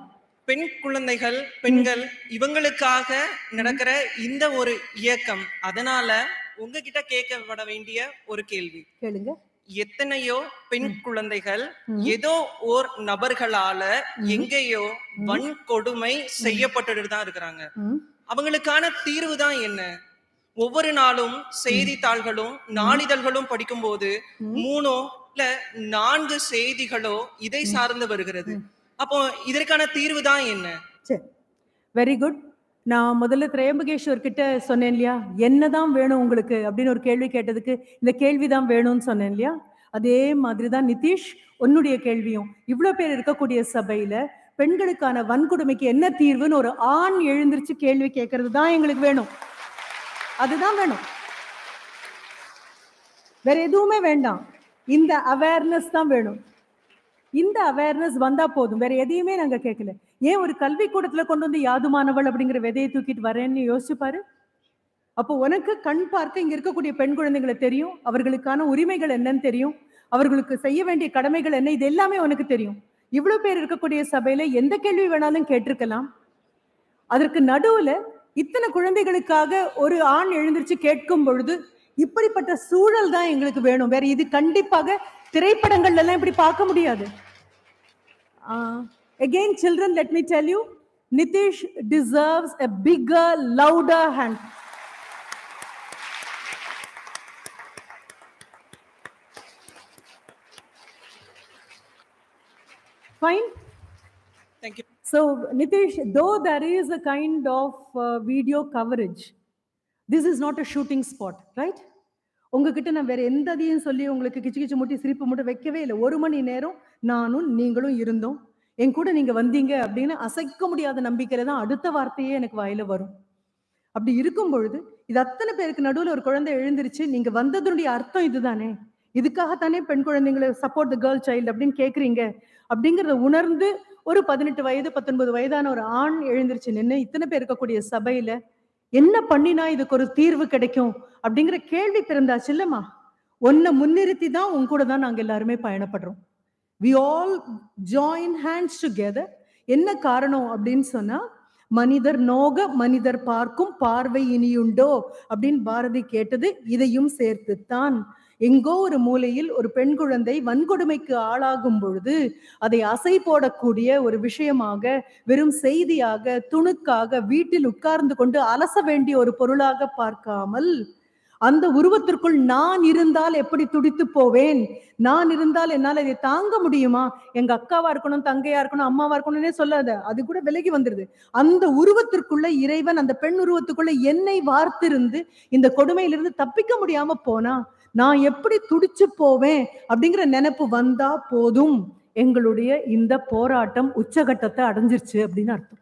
பெண் குழந்தைகள் பெண்கள் இவங்களுக்காக நடக்கிற இந்த ஒரு இயக்கம் அதனால உங்ககிட்ட கேட்கப்பட வேண்டிய ஒரு கேள்வி. கேளுங்க. எத்தனையோ பெண் குழந்தைகள் ஏதோ ஓர் நபர்களால எங்கேயோ வன்கொடுமை செய்யப்பட்டுட்டு தான் இருக்கிறாங்க. அவங்களுக்கான தீர்வு தான் என்ன? ஒவ்வொரு நாளும் செய்தித்தாள்களும் நாளிதழ்களும் படிக்கும்போது மூணோ இல்ல நான்கு செய்திகளோ இதை சார்ந்து வருகிறது. அப்போ இதற்கான தீர்வு தான் என்ன? சரி. வெரி குட் நான் முதல்ல திரையம்பகேஸ்வர் கிட்ட சொன்னேன் இல்லையா? என்னதான் வேணும் உங்களுக்கு? அப்படின்னு ஒரு கேள்வி கேட்டதுக்கு இந்த கேள்வி தான் வேணும்னு சொன்னேன் இல்லையா? அதே மாதிரி தான் நிதிஷ் உன்னுடைய கேள்வியும். இவ்வளோ பேர் இருக்கக்கூடிய சபையில பெண்களுக்கான வன்கொடுமைக்கு என்ன தீர்வுன்னு ஒரு ஆண் எழுந்திருச்சு கேள்வி கேட்கறது தான் எங்களுக்கு வேணும். அதுதான் வேணும். வேற எதுவுமே வேண்டாம். இந்த அவேர்னஸ் தான் வேணும். இந்த அவேர்னஸ் வந்தா போதும். வேற எதையுமே நாங்க கேட்கல. ஏன் ஒரு கல்வி கூடத்துல கொண்டு வந்து யாதுமானவள் அப்படிங்கிற விதையை தூக்கிட்டு வரேன்னு யோசிச்சுப்பாரு அப்போ உனக்கு கண் பார்க்க இங்க இருக்கக்கூடிய பெண் குழந்தைங்களை தெரியும். அவர்களுக்கான உரிமைகள் என்னன்னு தெரியும். அவர்களுக்கு செய்ய வேண்டிய கடமைகள் என்ன? இது எல்லாமே உனக்கு தெரியும். இவ்வளவு பேர் இருக்கக்கூடிய சபையில எந்த கேள்வி வேணாலும் கேட்டிருக்கலாம். அதற்கு நடுவுல இத்தனை குழந்தைகளுக்காக ஒரு ஆண் எழுந்திருச்சு கேட்கும் பொழுது இப்படிப்பட்ட சூழல் தான் எங்களுக்கு வேணும். வேற இது கண்டிப்பாக திரைப்படங்கள்ல எல்லாம் இப்படி பார்க்க முடியாது. Uh, again, children, let me tell you, Nitish deserves a bigger, louder hand. Fine? Thank you. So, Nitish, though there is a kind of uh, video coverage, this is not a shooting spot, right? உங்ககிட்ட நான் வேற எந்த அதையும் சொல்லி உங்களுக்கு கிச்சு கிச்சு முட்டி சிரிப்பு மட்டும் வைக்கவே இல்லை. ஒரு மணி நேரம் நானும் நீங்களும் இருந்தோம். என் கூட நீங்க வந்தீங்க அப்படின்னு அசைக்க முடியாத நம்பிக்கையில தான் அடுத்த வார்த்தையே எனக்கு வாயில வரும். அப்படி இருக்கும் பொழுது இது அத்தனை பேருக்கு நடுவில் ஒரு குழந்தை எழுந்திருச்சு நீங்க வந்ததுடைய அர்த்தம் இதுதானே? இதுக்காகத்தானே பெண் குழந்தைங்களை சப்போர்ட் த கேர்ள் சைல்டு அப்படின்னு கேக்குறீங்க? அப்படிங்கறத உணர்ந்து ஒரு பதினெட்டு வயது பத்தொன்பது வயதான ஒரு ஆண் எழுந்திருச்சு நின்று இத்தனை பேர் இருக்கக்கூடிய சபையில என்ன பண்ணினா இதுக்கு ஒரு தீர்வு கிடைக்கும்? அப்படிங்கிற கேள்வி பிறந்தாச்சு இல்லம்மா ஒன்ன முன்னிறுத்தி தான் உன் கூட தான் நாங்க எல்லாருமே பயணப்படுறோம். We all join hands together என்ன காரணம் அப்படின்னு சொன்னா மனிதர் நோக மனிதர் பார்க்கும் பார்வை இனியுண்டோ அப்படின்னு பாரதி கேட்டது இதையும் சேர்த்துத்தான். எங்கோ ஒரு மூலையில் ஒரு பெண் குழந்தை வன்கொடுமைக்கு ஆளாகும் பொழுது அதை அசை போடக்கூடிய ஒரு விஷயமாக வெறும் செய்தியாக துணுக்காக வீட்டில் உட்கார்ந்து கொண்டு அலச வேண்டிய ஒரு பொருளாக பார்க்காமல் அந்த உருவத்திற்குள் நான் இருந்தால் எப்படி துடித்து போவேன்? நான் இருந்தால் என்னால் இதை தாங்க முடியுமா? எங்க அக்காவா இருக்கணும் தங்கையா இருக்கணும் அம்மாவா இருக்கணும்னே சொல்லாத அது கூட விலகி வந்துருது. அந்த உருவத்திற்குள்ள இறைவன் அந்த பெண் உருவத்துக்குள்ள என்னை வார்த்திருந்து இந்த கொடுமையிலிருந்து தப்பிக்க முடியாம போனா நான் எப்படி துடிச்சு போவேன் அப்படிங்கிற நினைப்பு வந்தா போதும். எங்களுடைய இந்த போராட்டம் உச்சகட்டத்தை அடைஞ்சிருச்சு அப்படின்னு அர்த்தம்.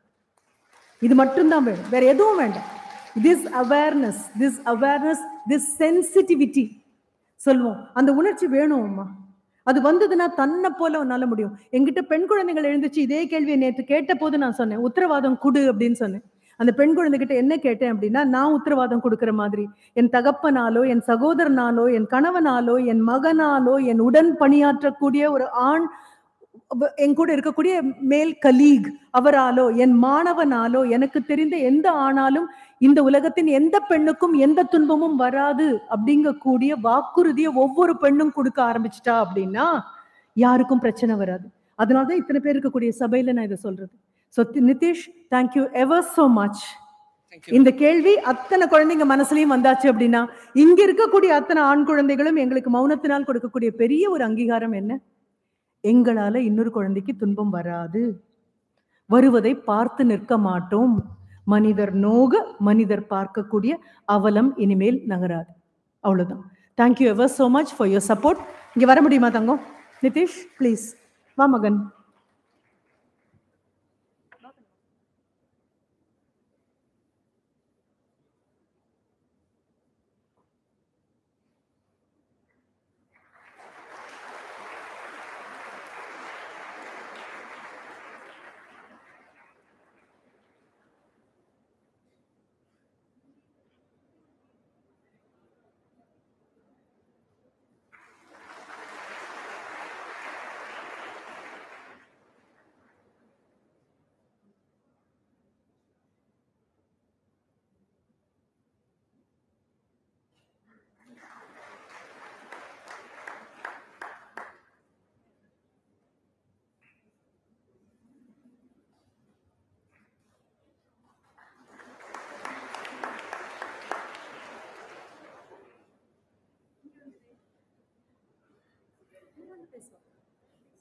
இது மட்டும்தான் வேணும். வேற எதுவும் வேண்டாம். This awareness this awareness this sensitivity சொல்லுவோம். அந்த உணர்ச்சி வேணும் அம்மா. அது வந்ததுன்னா தன்னை போல உன்னால முடியும். எங்கிட்ட பெண் குழந்தைகள் எழுந்துச்சு இதே கேள்வியை நேற்று கேட்ட போது நான் சொன்னேன். உத்தரவாதம் குடு அப்படின்னு சொன்னேன். அந்த பெண் குழந்தைகிட்ட என்ன கேட்டேன் அப்படின்னா நான் உத்தரவாதம் கொடுக்கிற மாதிரி. என் தகப்பனாலோ என் சகோதரனாலோ என் கணவனாலோ என் மகனாலோ என் உடன் பணியாற்றக்கூடிய ஒரு ஆண் என் கூட இருக்கக்கூடிய மேல் கலீக் அவராலோ என் மாணவனாலோ எனக்கு தெரிந்த எந்த ஆணாலும் இந்த உலகத்தின் எந்த பெண்ணுக்கும் எந்த துன்பமும் வராது அப்படிங்கக்கூடிய வாக்குறுதியை ஒவ்வொரு பெண்ணும் கொடுக்க ஆரம்பிச்சிட்டா அப்படின்னா யாருக்கும் பிரச்சனை வராது. அதனாலதான் இத்தனை பேர் இருக்கக்கூடிய சபையில நான் இதை சொல்றது. So Nitish thank you ever so much இந்த கேள்வி அத்தனை குழந்தைங்க மனசுலயும் வந்தாச்சு அப்படின்னா இங்க இருக்கக்கூடிய அத்தனை ஆண் குழந்தைகளும் எங்களுக்கு மௌனத்தினால் கொடுக்கக்கூடிய பெரிய ஒரு அங்கீகாரம் என்ன? எங்களால இன்னொரு குழந்தைக்கு துன்பம் வராது. வருவதை பார்த்து நிற்க மாட்டோம். மனிதர் நோக மனிதர் பார்க்கக்கூடிய அவலம் இனிமேல் நகராது. அவ்வளவுதான். Thank you ever so much for your support இங்க வர முடியுமா தங்கம்? நிதிஷ் ப்ளீஸ் வா மகன்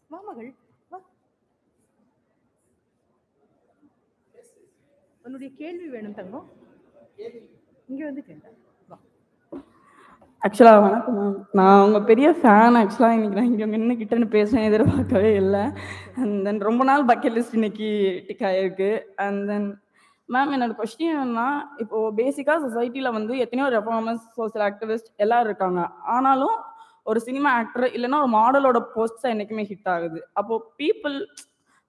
வா மகள் வா உன்னுடைய கேள்வி வேணும் தங்கம். இங்க வந்து கேட்டேன் ஆக்சுவலாக வணக்கம் மேம் நான் உங்கள் பெரிய ஃபேன் ஆக்சுவலாக இன்னைக்கு நான் இங்கே நின்று கிட்டன்னு பேசுகிறேன் எதிர்பார்க்கவே இல்லை. அண்ட் தென் ரொம்ப நாள் பக்கெட் லிஸ்ட் இன்னைக்கு டிக் ஆகிருக்கு அண்ட் தென் மேம் என்னோட கொஸ்டின் என்னன்னா இப்போ பேசிக்காக சொசைட்டியில் வந்து எத்தனையோ ரெஃபார்மர்ஸ் சோசியல் ஆக்டிவிஸ்ட் எல்லாரும் இருக்காங்க. ஆனாலும் ஒரு சினிமா ஆக்டர் இல்லைன்னா ஒரு மாடலோட போஸ்ட்ஸாக என்றைக்குமே ஹிட் ஆகுது. அப்போது பீப்புள்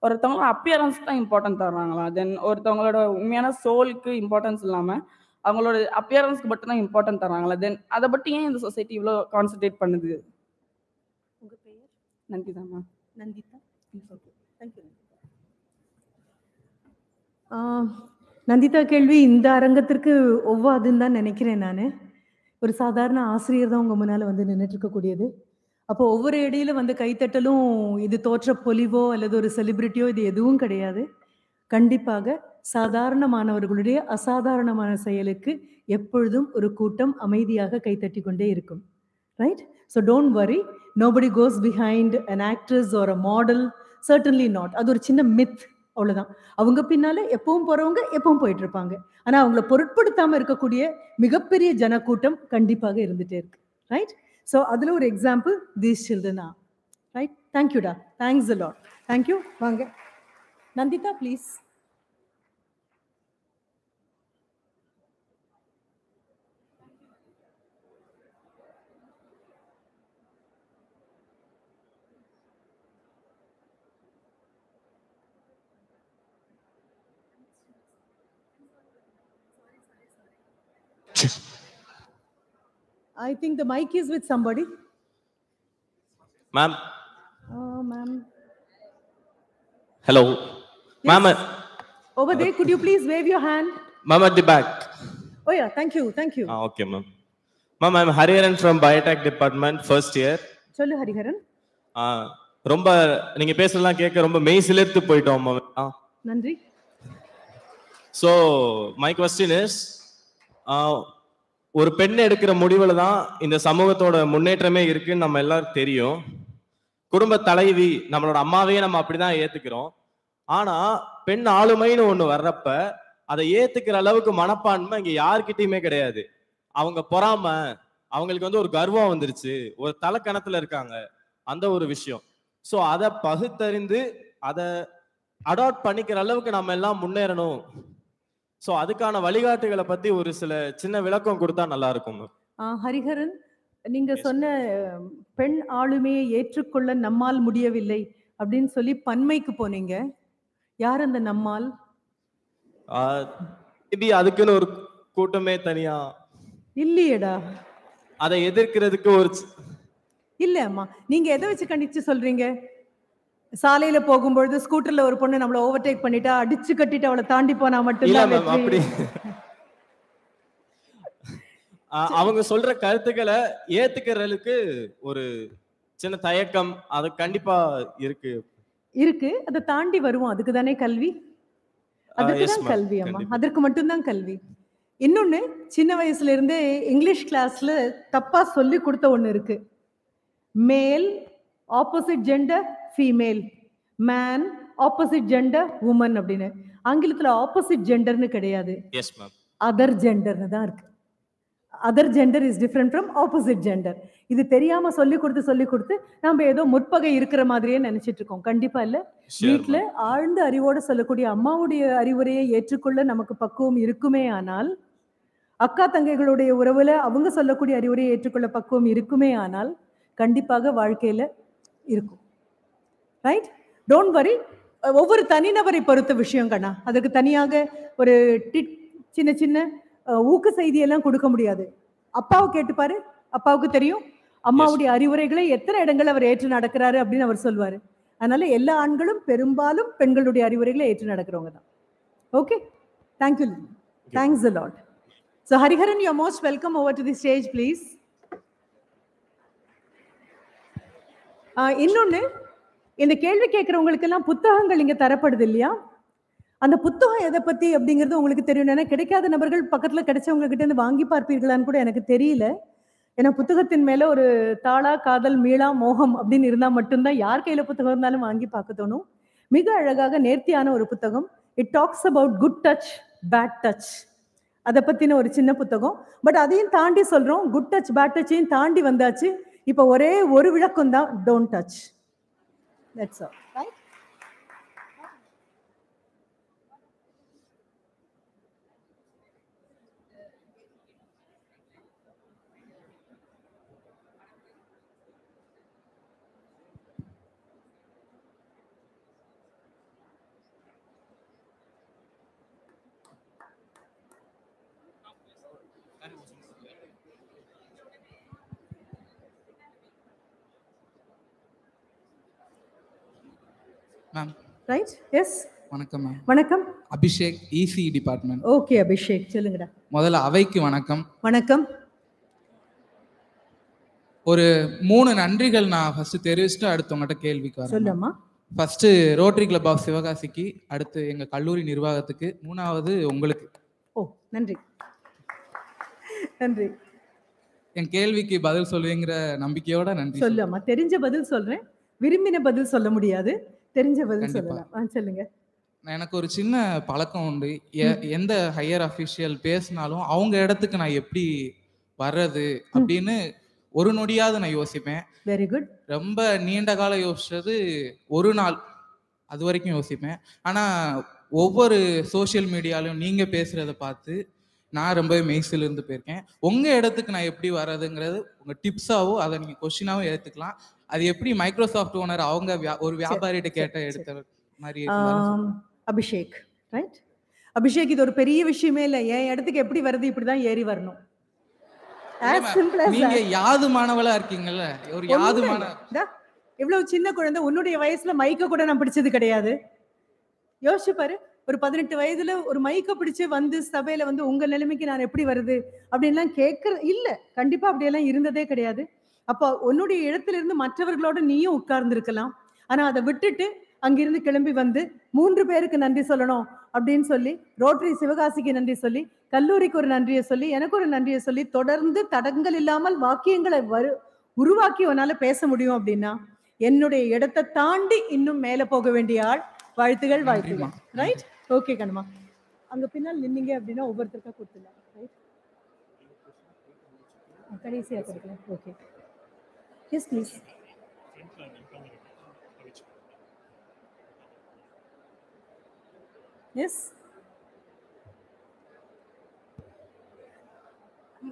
ஒருத்தவங்களோட அப்பியரன்ஸ் தான் இம்பார்ட்டன்ட் தர்றாங்களா? தென் ஒருத்தவங்களோட உண்மையான சோலுக்கு இம்பார்ட்டன்ஸ் இல்லாமல் அவங்களோட அப்பியரன்ஸ்க்கு மட்டும் தான் இம்பார்ட்டன்ட் தராங்களா தென் அதை பற்றி ஏன் இந்த சொசைட்டி இவ்வளோ கான்சென்ட்ரேட் பண்ணுது? உங்க பெயர்? நன்றி தான் மேம் நந்திதா தேங்க்யூ நந்திதா கேள்வி இந்த அரங்கத்திற்கு ஒவ்வாதுன்னு தான் நினைக்கிறேன் நான். ஒரு சாதாரண ஆசிரியர் தான் உங்க முன்னால வந்து நின்றுட்டு இருக்கக்கூடியது. அப்போ ஒவ்வொரு இடையில வந்து கைத்தட்டலும் இது தோற்ற பொலிவோ அல்லது ஒரு செலிபிரிட்டியோ இது எதுவும் கிடையாது. கண்டிப்பாக சாதாரணமானவர்களுடைய அசாதாரணமான செயலுக்கு எப்பொழுதும் ஒரு கூட்டம் அமைதியாக கைத்தட்டி கொண்டே இருக்கும். Right so don't worry nobody goes behind an actress or a model certainly not அது ஒரு சின்ன மித் அவ்வளோதான் அவங்க பின்னால எப்பவும் போறவங்க எப்பவும் போயிட்டு இருப்பாங்க ஆனால் அவங்கள பொருட்படுத்தாமல் இருக்கக்கூடிய மிகப்பெரிய ஜனக்கூட்டம் கண்டிப்பாக இருந்துட்டே இருக்கு. ரைட் ஸோ அதுல ஒரு எக்ஸாம்பிள் தீஸ் சில்ட்ரனா ரைட் தேங்க்யூடா தேங்க்ஸ் லாட் தேங்க்யூ வாங்க Nanditha please I think the mic is with somebody. Ma'am, Oh, ma'am. hello. Ma'am, Over there, could you please wave your hand? ma'am at the back. Oh, yeah, thank you, thank you. Ah, okay, ma'am. Ma'am, I'm Hariharan from Biotech Department, first year. சொல்லு ஹரிஹரன் ஆ, ரொம்ப நீங்க பேசுறதெல்லாம் கேட்க ரொம்ப மெய் சிலிர்த்து போயிட்டோம் மேம் நன்றி ஸோ மை கொஸ்டின் இஸ் ஒரு பெண் எடுக்கிற முடிவில் தான் இந்த சமூகத்தோட முன்னேற்றமே இருக்குன்னு நம்ம எல்லாருக்கும் தெரியும். குடும்ப தலைவி நம்மளோட அம்மாவே நம்ம அப்படிதான் ஏத்துக்கிறோம். ஆனா பெண் ஆளுமைன்னு ஒண்ணு வர்றப்ப அதை ஏத்துக்கிற அளவுக்கு மனப்பான்மை இங்க யாருக்கிட்டயுமே கிடையாது. அவங்க பொறாம அவங்களுக்கு வந்து ஒரு கர்வம் வந்துருச்சு ஒரு தலைக்கணத்துல இருக்காங்க அந்த ஒரு விஷயம். ஸோ அதை பகுத்தறிந்து அதை அடாப்ட் பண்ணிக்கிற அளவுக்கு நம்ம எல்லாம் முன்னேறணும். ஸோ அதுக்கான வழிகாட்டுகளை பத்தி ஒரு சில சின்ன விளக்கம் கொடுத்தா நல்லா இருக்கும் ஹரிஹரன் நீங்க சொன்ன பெண் ஆளுமையை ஏற்றுக்கொள்ள நம்மால் முடியவில்லை அப்படின்னு சொல்லி பன்மைக்கு போனீங்க. யார் அந்த நம்மால்? மேபி அதுக்குன்னு ஒரு கூட்டமே தனியா. இல்லையேடா. அதை எதிர்க்கிறதுக்கு ஒரு இல்ல அம்மா நீங்க எதை வச்சு கணிச்சு சொல்றீங்க? சாலையில போகும்பொழுது ஸ்கூட்டர்ல ஒரு பொண்ணு நம்மள ஓவர்டேக் பண்ணிட்டா அடிச்சு கட்டிட்டு அவளை தாண்டி போனா மட்டும்தான் அப்படி. அவங்க சொல்ற கருத்துக்களை ஏத்துக்கிறதுக்கு ஒரு சின்ன தயக்கம் அது கண்டிப்பா இருக்கு. இருக்கு. அதை தாண்டி வருவோம். அதுக்கு தானே கல்வி? அதுக்கு yes தான் ma'am, கல்வி அம்மா. அதற்கு மட்டும்தான் கல்வி. இன்னொன்னு சின்ன வயசுல இருந்தே இங்கிலீஷ் கிளாஸ்ல தப்பா சொல்லி கொடுத்த ஒண்ணு இருக்கு. Male opposite gender female man opposite gender woman அப்படின்னு. ஆங்கிலத்துல ஆப்போசிட் ஜெண்டர்னு கிடையாது. அதர் ஜெண்டர்னு தான் இருக்கு. Other gender is different from opposite gender இது தெரியாம சொல்லி கொடுத்து சொல்லி கொடுத்து நம்ம ஏதோ முற்பகை இருக்கிற மாதிரியே நினைச்சிட்டு இருக்கோம். கண்டிப்பா இல்ல? வீட்ல ஆழ்ந்த அறிவோட சொல்லக்கூடிய அம்மாவுடைய அறிவுரையை ஏற்றுக்கொள்ள நமக்கு பக்குவம் இருக்குமே ஆனால் அக்கா தங்கைகளுடைய உறவுல அவங்க சொல்லக்கூடிய அறிவுரையை ஏற்றுக்கொள்ள பக்குவம் இருக்குமே ஆனால் கண்டிப்பாக வாழ்க்கையில இருக்கும். ரைட் டோன்ட் வரி ஒவ்வொரு தனிநபரை பொறுத்த விஷயம் கண்ணா. அதற்கு தனியாக ஒரு டிட் சின்ன சின்ன ஊக்க செய்தியெல்லாம் கொடுக்க முடியாது. அப்பாவை கேட்டுப்பாரு அப்பாவுக்கு தெரியும். அம்மாவுடைய அறிவுரைகளை எத்தனை இடங்கள் அவர் ஏற்று நடக்கிறாரு அப்படின்னு அவர் சொல்வாரு. அதனால எல்லா ஆண்களும் பெரும்பாலும் பெண்களுடைய அறிவுரைகளை ஏற்று நடக்கிறவங்க தான். Okay thank you thanks lot so Hariharan you most welcome over to the stage please இன்னொன்று இந்த கேள்வி கேட்குறவங்களுக்கெல்லாம் புத்தகங்கள் இங்கே தரப்படுது இல்லையா? அந்த புத்தகம் எதை பற்றி அப்படிங்கிறது உங்களுக்கு தெரியும் ஏன்னா கிடைக்காத நபர்கள் பக்கத்தில் கிடைச்சவங்க கிட்ட இருந்து வாங்கி பார்ப்பீர்களான்னு கூட எனக்கு தெரியல. ஏன்னா புத்தகத்தின் மேலே ஒரு தாளா காதல் மீளா மோகம் அப்படின்னு இருந்தால் மட்டும்தான் யார் கையில் புத்தகம் இருந்தாலும் வாங்கி பார்க்க தோணும். மிக அழகாக நேர்த்தியான ஒரு புத்தகம். It talks about good touch bad touch அதை பத்தின ஒரு சின்ன புத்தகம். பட் அதையும் தாண்டி சொல்றோம். குட் டச் பேட் டச்சையும் தாண்டி வந்தாச்சு. இப்போ ஒரே ஒரு விளக்கம் தான் don't touch that's all right ma'am right yes வணக்கம் மேம் வணக்கம். Abhishek EC department okay Abhishek சொல்லுங்கடா. முதல்ல அவைக்கு வணக்கம். வணக்கம். ஒரு மூணு நன்றிகள் நான் ஃபர்ஸ்ட் தெரிவிச்சுட்டு அடுத்தவங்ககிட்ட கேள்விக்கு வரேன் சொல்லும்மா. ஃபர்ஸ்ட் ரோட்டரி கிளப் ஆஃப் சிவகாசிக்கு அடுத்து எங்க கல்லூரி நிர்வாகத்துக்கு மூணாவது உங்களுக்கு. ஓ நன்றி. நன்றி. என் கேள்விக்கு பதில் சொல்லுவீங்கிற நம்பிக்கையோட நன்றி சொல்லும்மா தெரிஞ்ச பதில் சொல்றேன். விரும்பின பதில் சொல்ல முடியாது. தெரிஞ்ச பதில். சொல்லலாம். சொல்லுங்க. நான் எனக்கு ஒரு சின்ன பழக்கம் உண்டு. எந்த ஹையர் அஃபிஷியல் பேசினாலும் அவங்க இடத்துக்கு நான் எப்படி வர்றது அப்படின்னு ஒரு நொடியாவது நான் யோசிப்பேன். வெரி குட் ரொம்ப நீண்ட காலம் யோசிச்சது ஒரு நாள் அது வரைக்கும் யோசிப்பேன். ஆனா ஒவ்வொரு சோஷியல் மீடியாலையும் நீங்க பேசுறத பார்த்து நான் ரொம்பவே மெய்சில் இருந்து போயிருக்கேன். உங்க இடத்துக்கு நான் எப்படி வர்றதுங்கிறது உங்க டிப்ஸாவோ அதை நீங்க கொஸ்டினாவும் எடுத்துக்கலாம். அது எப்படி மைக்ரோசாஃப்ட் ஓனர் அவங்க ஒரு வியாபாரிகிட்ட கேட்ட எடுத்த மாதிரி அபிஷேக் ரைட் அபிஷேக் இது ஒரு பெரிய விஷயமே இல்லை. என் இடத்துக்கு எப்படி வருது இப்படிதான் ஏறி வரணும். நீங்க. யாது மாணவளா இருக்கீங்கல்ல? ஒரு யாது இவ்வளவு சின்ன குழந்தை உன்னுடைய வயசுல மைக்க கூட நான் பிடிச்சது கிடையாது. யோசிச்சு பாரு ஒரு பதினெட்டு வயதுல ஒரு மைக்க பிடிச்சு வந்து சபையில வந்து உங்க நிலைமைக்கு நான் எப்படி வருது அப்படின்லாம் கேட்கற இல்ல கண்டிப்பா அப்படியெல்லாம் இருந்ததே கிடையாது. அப்போ உன்னுடைய இடத்துல இருந்து மற்றவர்களோட நீயும் உட்கார்ந்து இருக்கலாம் ஆனா அதை விட்டுட்டு அங்கிருந்து கிளம்பி வந்து மூன்று பேருக்கு நன்றி சொல்லணும் அப்படின்னு சொல்லி ரோட்டரி சிவகாசிக்கு நன்றி சொல்லி கல்லூரிக்கு ஒரு நன்றியை சொல்லி எனக்கு ஒரு நன்றியை சொல்லி தொடர்ந்து தடங்கள் இல்லாமல் வாக்கியங்களை வரு உருவாக்கி உன்னால பேச முடியும் அப்படின்னா என்னுடைய இடத்தை தாண்டி இன்னும் மேல போக வேண்டிய ஆள் வாழ்த்துகள் வாழ்த்துகள். ரைட் ஓகே கண்மா அங்க பின்னால் நின்னீங்க அப்படின்னா ஒவ்வொருத்தருக்கா கொடுத்துடலாம். ரைட் கடைசியா கொடுக்கலாம். ஓகே எஸ் ப்ளீஸ் எஸ்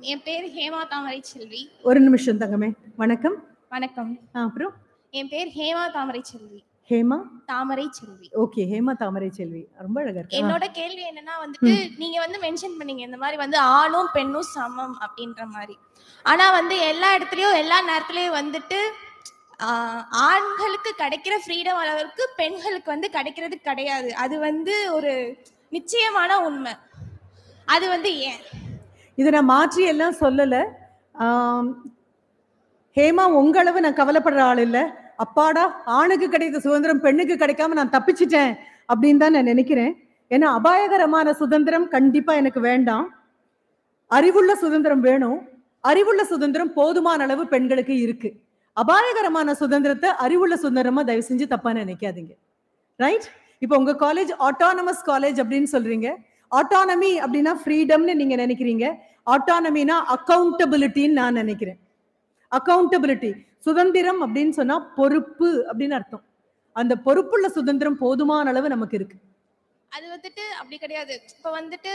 என் பேர் ஹேமா தாமரை செல்வி ஒரு நிமிஷம் தங்கமே. வணக்கம். வணக்கம். அப்புறம்? என் பேர் ஹேமா தாமரை செல்வி ஹேமா? தாமரை செல்வி. ஓகே ஹேமா தாமரை செல்வி. ரொம்ப அழகா இருக்கு. என்னோட கேள்வி என்னன்னா வந்துட்டு நீங்க வந்து மென்ஷன் பண்ணீங்க இந்த மாதிரி வந்து ஆணும் பெண்ணும் சமம் அப்படின்ற மாதிரி. ஆனா வந்து எல்லா இடத்துலயும் எல்லா நேரத்துலயும் வந்துட்டு ஆண்களுக்கு கிடைக்கிற ஃப்ரீடம் அளவுக்கு பெண்களுக்கு வந்து கிடைக்கிறது கிடையாது. அது வந்து ஒரு நிச்சயமான உண்மை. அது வந்து ஏன்? இதை நான் மாற்றி எல்லாம் சொல்லல. ஹேமா உங்க அளவு நான் கவலைப்படுற ஆள் இல்ல. அப்பாடா ஆணுக்கு கிடைத்த சுதந்திரம் பெண்ணுக்கு கிடைக்காம நான் தப்பிச்சிட்டேன் அப்படின்னு தான் நான் நினைக்கிறேன். ஏன்னா அபாயகரமான சுதந்திரம் கண்டிப்பா எனக்கு வேண்டாம். அறிவுள்ள சுதந்திரம் வேணும். அறிவுள்ள சுதந்திரம் போதுமான அளவு பெண்களுக்கு இருக்கு. அபாயகரமான சுதந்திரத்தை அறிவுள்ள சுதந்திரமா தயவு செஞ்சு தப்பா நினைக்காதீங்க. ரைட் இப்போ உங்க காலேஜ் ஆட்டானமஸ் காலேஜ் அப்படின்னு சொல்றீங்க. ஆட்டானமி அப்படின்னா ஃப்ரீடம்னு நீங்க நினைக்கிறீங்க. ஆட்டானமினா அக்கௌண்டபிலிட்டின்னு நான் நினைக்கிறேன். அக்கௌண்டபிலிட்டி சுதந்திரம் அப்படின்னு சொன்னா பொறுப்பு அப்படின்னு அர்த்தம். அந்த பொறுப்புள்ள சுதந்திரம் போதுமான அளவு நமக்கு இருக்கு. அது வந்துட்டு அப்படி கிடையாது. இப்ப வந்துட்டு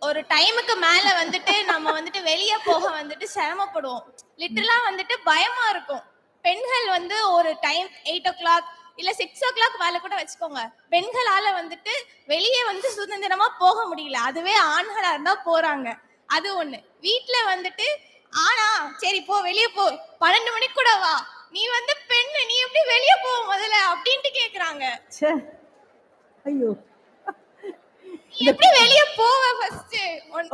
ஒரு டைமுக்கு மேல வந்துட்டு நம்ம வந்துட்டு வெளிய போக வந்துட்டு சிரமப்படுவோம். லிட்டரலா வந்துட்டு பயமா இருக்கும். பெண்கள் வந்து ஒரு டைம் எயிட் ஓ கிளாக் இல்ல சிக்ஸ் ஓ கிளாக் வேலை கூட வச்சுக்கோங்க. பெண்களால வந்துட்டு வெளியே வந்து சுதந்திரமா போக முடியல. அதுவே ஆண்களா இருந்தா போறாங்க. அது ஒண்ணு. வீட்டுல வந்துட்டு ஆனா சரி போ வெளிய போ. பன்னெண்டு மணிக்கு கூட வா. நீ வந்து பெண்ணு நீ எப்படி வெளிய போ முதல்ல அப்படின்ட்டு கேக்குறாங்க. ஐயோ. எப்படி வெளிய போவ ஃபர்ஸ்ட்.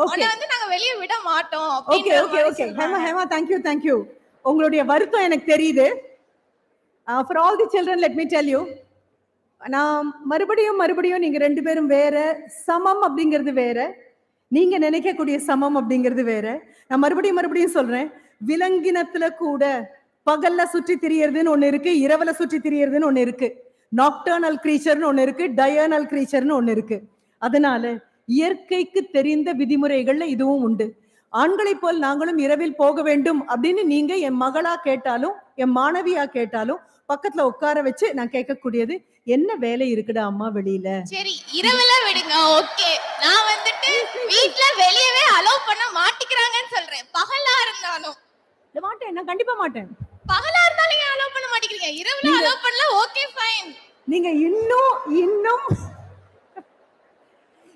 உன்னை வந்து நாங்க வெளிய விட மாட்டோம் okay okay okay Hema. Hema thank you thank you உங்களுடைய வருத்தம் எனக்கு தெரியுது. For all the children let me tell you நான் மறுபடியும் மறுபடியும் நீங்க ரெண்டு பேரும் வேற சமம் அப்படிங்கிறது வேற. நீங்க நினைக்கக்கூடிய சமம் அப்படிங்கிறது வேற. நான் மறுபடியும் மறுபடியும் சொல்றேன். விலங்கினத்துல கூட பகல்ல சுற்றி திரியறதுன்னு ஒண்ணு இருக்கு இரவுல சுற்றி திரியறதுன்னு ஒண்ணு இருக்கு. நாக்டர்னல் கிரீச்சர்னு ஒண்ணு இருக்கு டயர்னல் கிரீச்சர்னு ஒண்ணு இருக்கு. அதனால இயற்கைக்கு தெரிந்த விதிமுறைகள்ல இதுவும் உண்டு. ஆண்களைப் போல் நாங்களும் இரவில் போக வேண்டும் அப்படின்னு நீங்க என் மகளா கேட்டாலும் என் மாணவியா கேட்டாலும் பக்கத்துல உட்கார வச்சு நான் கேட்கக்கூடியது என்ன வேலை இருக்குடா அம்மா வெளியில? சரி இரவுல விடுங்க ஓகே. நான் வந்துட்டு வீட்ல வெளியவே அலோவ் பண்ண மாட்டிக்கிறாங்கன்னு சொல்றேன். பகலா இருந்தாலும். மாட்டேன். நான் கண்டிப்பா மாட்டேன். பகலா இருந்தாலும் ஏன் அலோவ் பண்ண மாட்டேங்கிறீங்க இரவுல அலோவ் பண்ணலாம் ஓகே ஃபைன் நீங்க இன்னும் இன்னும்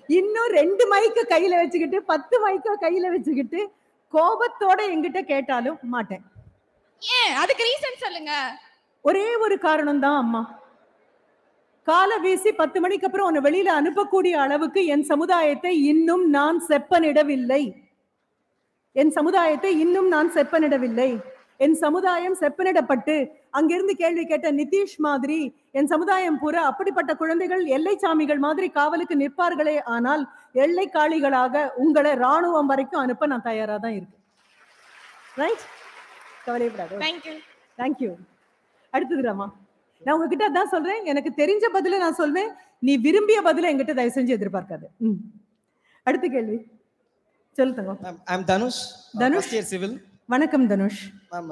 இன்னும் ரெண்டு மைக்க கையில வச்சுக்கிட்டு பத்து மைக்க கையில வச்சுக்கிட்டு கோபத்தோட என்கிட்ட கேட்டாலும் மாட்டேன். ஏன்? அதுக்கு ரீசன் சொல்லுங்க. ஒரே ஒரு காரணம் தான் அம்மா. காலை வீசி பத்து மணிக்கு அப்புறம் உன்னை வெளியில அனுப்பக்கூடிய அளவுக்கு என் சமுதாயத்தை இன்னும் நான் செப்பனிடவில்லை. என் சமுதாயத்தை இன்னும் நான் செப்பனிடவில்லை. என் சமுதாயம் செப்பனிடப்பட்டு அங்கிருந்து கேள்வி கேட்ட நிதிஷ் மாதிரி என் சமுதாயம் பூரா அப்படிப்பட்ட குழந்தைகள் எல்லை சாமிகள் மாதிரி காவலுக்கு நிற்பார்களே ஆனால் எல்லை காளிகளாக உங்களை ராணுவம் வரைக்கும் அனுப்ப நான் தயாரா தான் இருக்கேன். ரைட் கவலைப்படாது தேங்க்யூ தேங்க்யூ அடுத்தது ராமா. நான் உங்ககிட்ட அதான் சொல்றேன். எனக்கு தெரிஞ்ச பதில நான் சொல்வேன். நீ விரும்பிய பதில என்கிட்ட தயவு செஞ்சு எதிர்பார்க்காத. அடுத்த கேள்வி. சொல்லு தங்கம். ஐம் தனுஷ் தனுஷ். சிவில் வணக்கம் தனுஷ் மேம்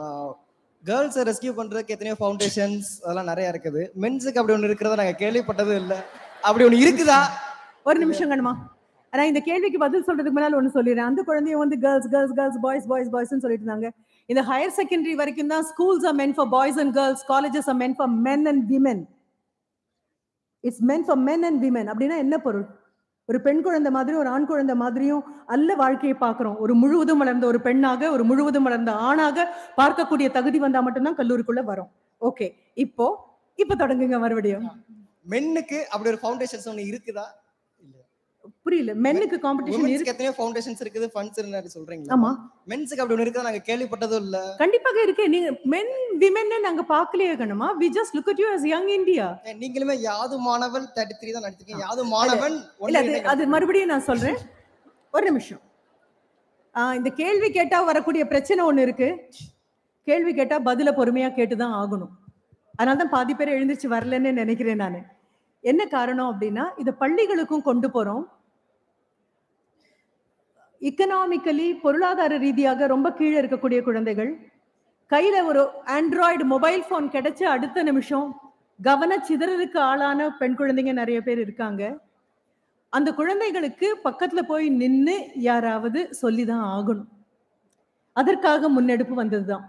கேர்ள்ஸை ரெஸ்கியூ பண்றதுக்கு எத்தனையோ ஃபவுண்டேஷன்ஸ் அதெல்லாம் நிறைய இருக்குது. மென்ஸுக்கு அப்படி ஒன்று இருக்கிறத நாங்க கேள்விப்பட்டதும் இல்ல. அப்படி ஒன்று இருக்குதா? ஒரு நிமிஷம் கணுமா ஆனா இந்த கேள்விக்கு பதில் சொல்றதுக்கு முன்னால ஒண்ணு சொல்லிடுறேன். அந்த குழந்தைய வந்து girls girls girls boys boys பாய்ஸ்னு சொல்லிட்டு இருந்தாங்க. இந்த ஹையர் செகண்டரி வரைக்கும் தான் schools are meant for boys and girls colleges are meant for men and women it's meant for men and women அப்படின்னா என்ன பொருள்? ஒரு பெண் குழந்தை மாதிரி ஒரு ஆண் குழந்தை மாதிரியும் அல்ல வாழ்க்கையை பார்க்குறோம். ஒரு முழுவதும் வளர்ந்த ஒரு பெண்ணாக ஒரு முழுவதும் வளர்ந்த ஆணாக பார்க்கக்கூடிய தகுதி வந்தால் மட்டும்தான் கல்லூரிக்குள்ள வரும். ஓகே இப்போ இப்போ தொடங்குங்க மறுபடியும். மென்னுக்கு அப்படி ஒரு ஃபவுண்டேஷன்ஸ் ஒன்று இருக்குதா? புரியல. மென்னுக்கு காம்படிஷன் இருக்கு. எத்தனையோ ஃபவுண்டேஷன்ஸ் இருக்குது ஃபண்ட்ஸ் இருக்கு சொல்றீங்களா? ஆமா. மென்ஸுக்கு அப்படி இருக்குதா? நாங்க கேள்விப்பட்டதும் இல்ல. கண்டிப்பாக இருக்கு. நீங்க மென் விமென் நாங்க பார்க்கலையே கணுமா we just look at you as young India நீங்களுமே யாது மாணவன் தேர்ட்டி த்ரீ தான் நடிச்சிருக்கீங்க. யாது மாணவன் இல்ல அது மறுபடியும் நான் சொல்றேன். ஒரு நிமிஷம். இந்த கேள்வி கேட்டா வரக்கூடிய பிரச்சனை ஒண்ணு இருக்கு. கேள்வி கேட்டா பதில பொறுமையா கேட்டுதான் ஆகணும். அதனால தான் பாதி பேர் எழுந்திருச்சு வரலன்னு நினைக்கிறேன் நான். என்ன காரணம் அப்படின்னா இதை பள்ளிகளுக்கும் கொண்டு போறோம். இக்கனாமிக்கலி பொருளாதார ரீதியாக ரொம்ப கீழே இருக்கக்கூடிய குழந்தைகள் கையில ஒரு ஆண்ட்ராய்டு மொபைல் ஃபோன் கிடைச்ச அடுத்த நிமிஷம் கவன சிதறலுக்கு ஆளான பெண் குழந்தைங்க நிறைய பேர் இருக்காங்க. அந்த குழந்தைகளுக்கு பக்கத்துல போய் நின்று யாராவது சொல்லிதான் ஆகணும். அதற்காக முன்னெடுப்பு வந்ததுதான்.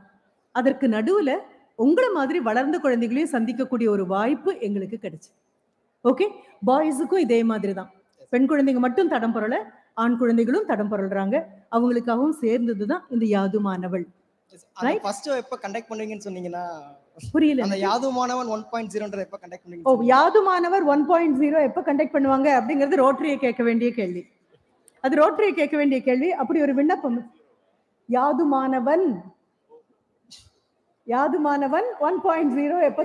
அதற்கு நடுவுல உங்களை மாதிரி வளர்ந்த குழந்தைகளையும் சந்திக்கக்கூடிய ஒரு வாய்ப்பு எங்களுக்கு கிடைச்சு. ஓகே பாய்ஸுக்கும் இதே மாதிரி தான் பெண் குழந்தைங்க மட்டும் தடம் புரள ஆண் குழந்தைகளும் தடம் புரள்றாங்க அவங்களுக்காகவும் சேர்ந்தது தான் இந்த யாதுமானவள்? ஃபர்ஸ்ட் எப்ப கண்டக்ட் பண்ணுவீங்கன்னு சொன்னீங்கன்னா புரியல அந்த எனக்கு. யாது மாணவன் ஒன் பாயிண்ட் ஜீரோன்ற எப்ப கண்டக்ட் ஓ பண்ணுவீங்க யாதுமானவர் ஒன் பாயிண்ட் ஜீரோ எப்போ கண்டக்ட் பண்ணுவாங்க அப்படிங்கிறது ரோட்டரியை கேட்க வேண்டிய கேள்வி. அது ரோட்டரியை கேட்க வேண்டிய கேள்வி. அப்படி ஒரு விண்ணப்பம். யாதுமானவன் யாதுமானவன் ஒன் பாயிண்ட் ஜீரோ எப்போ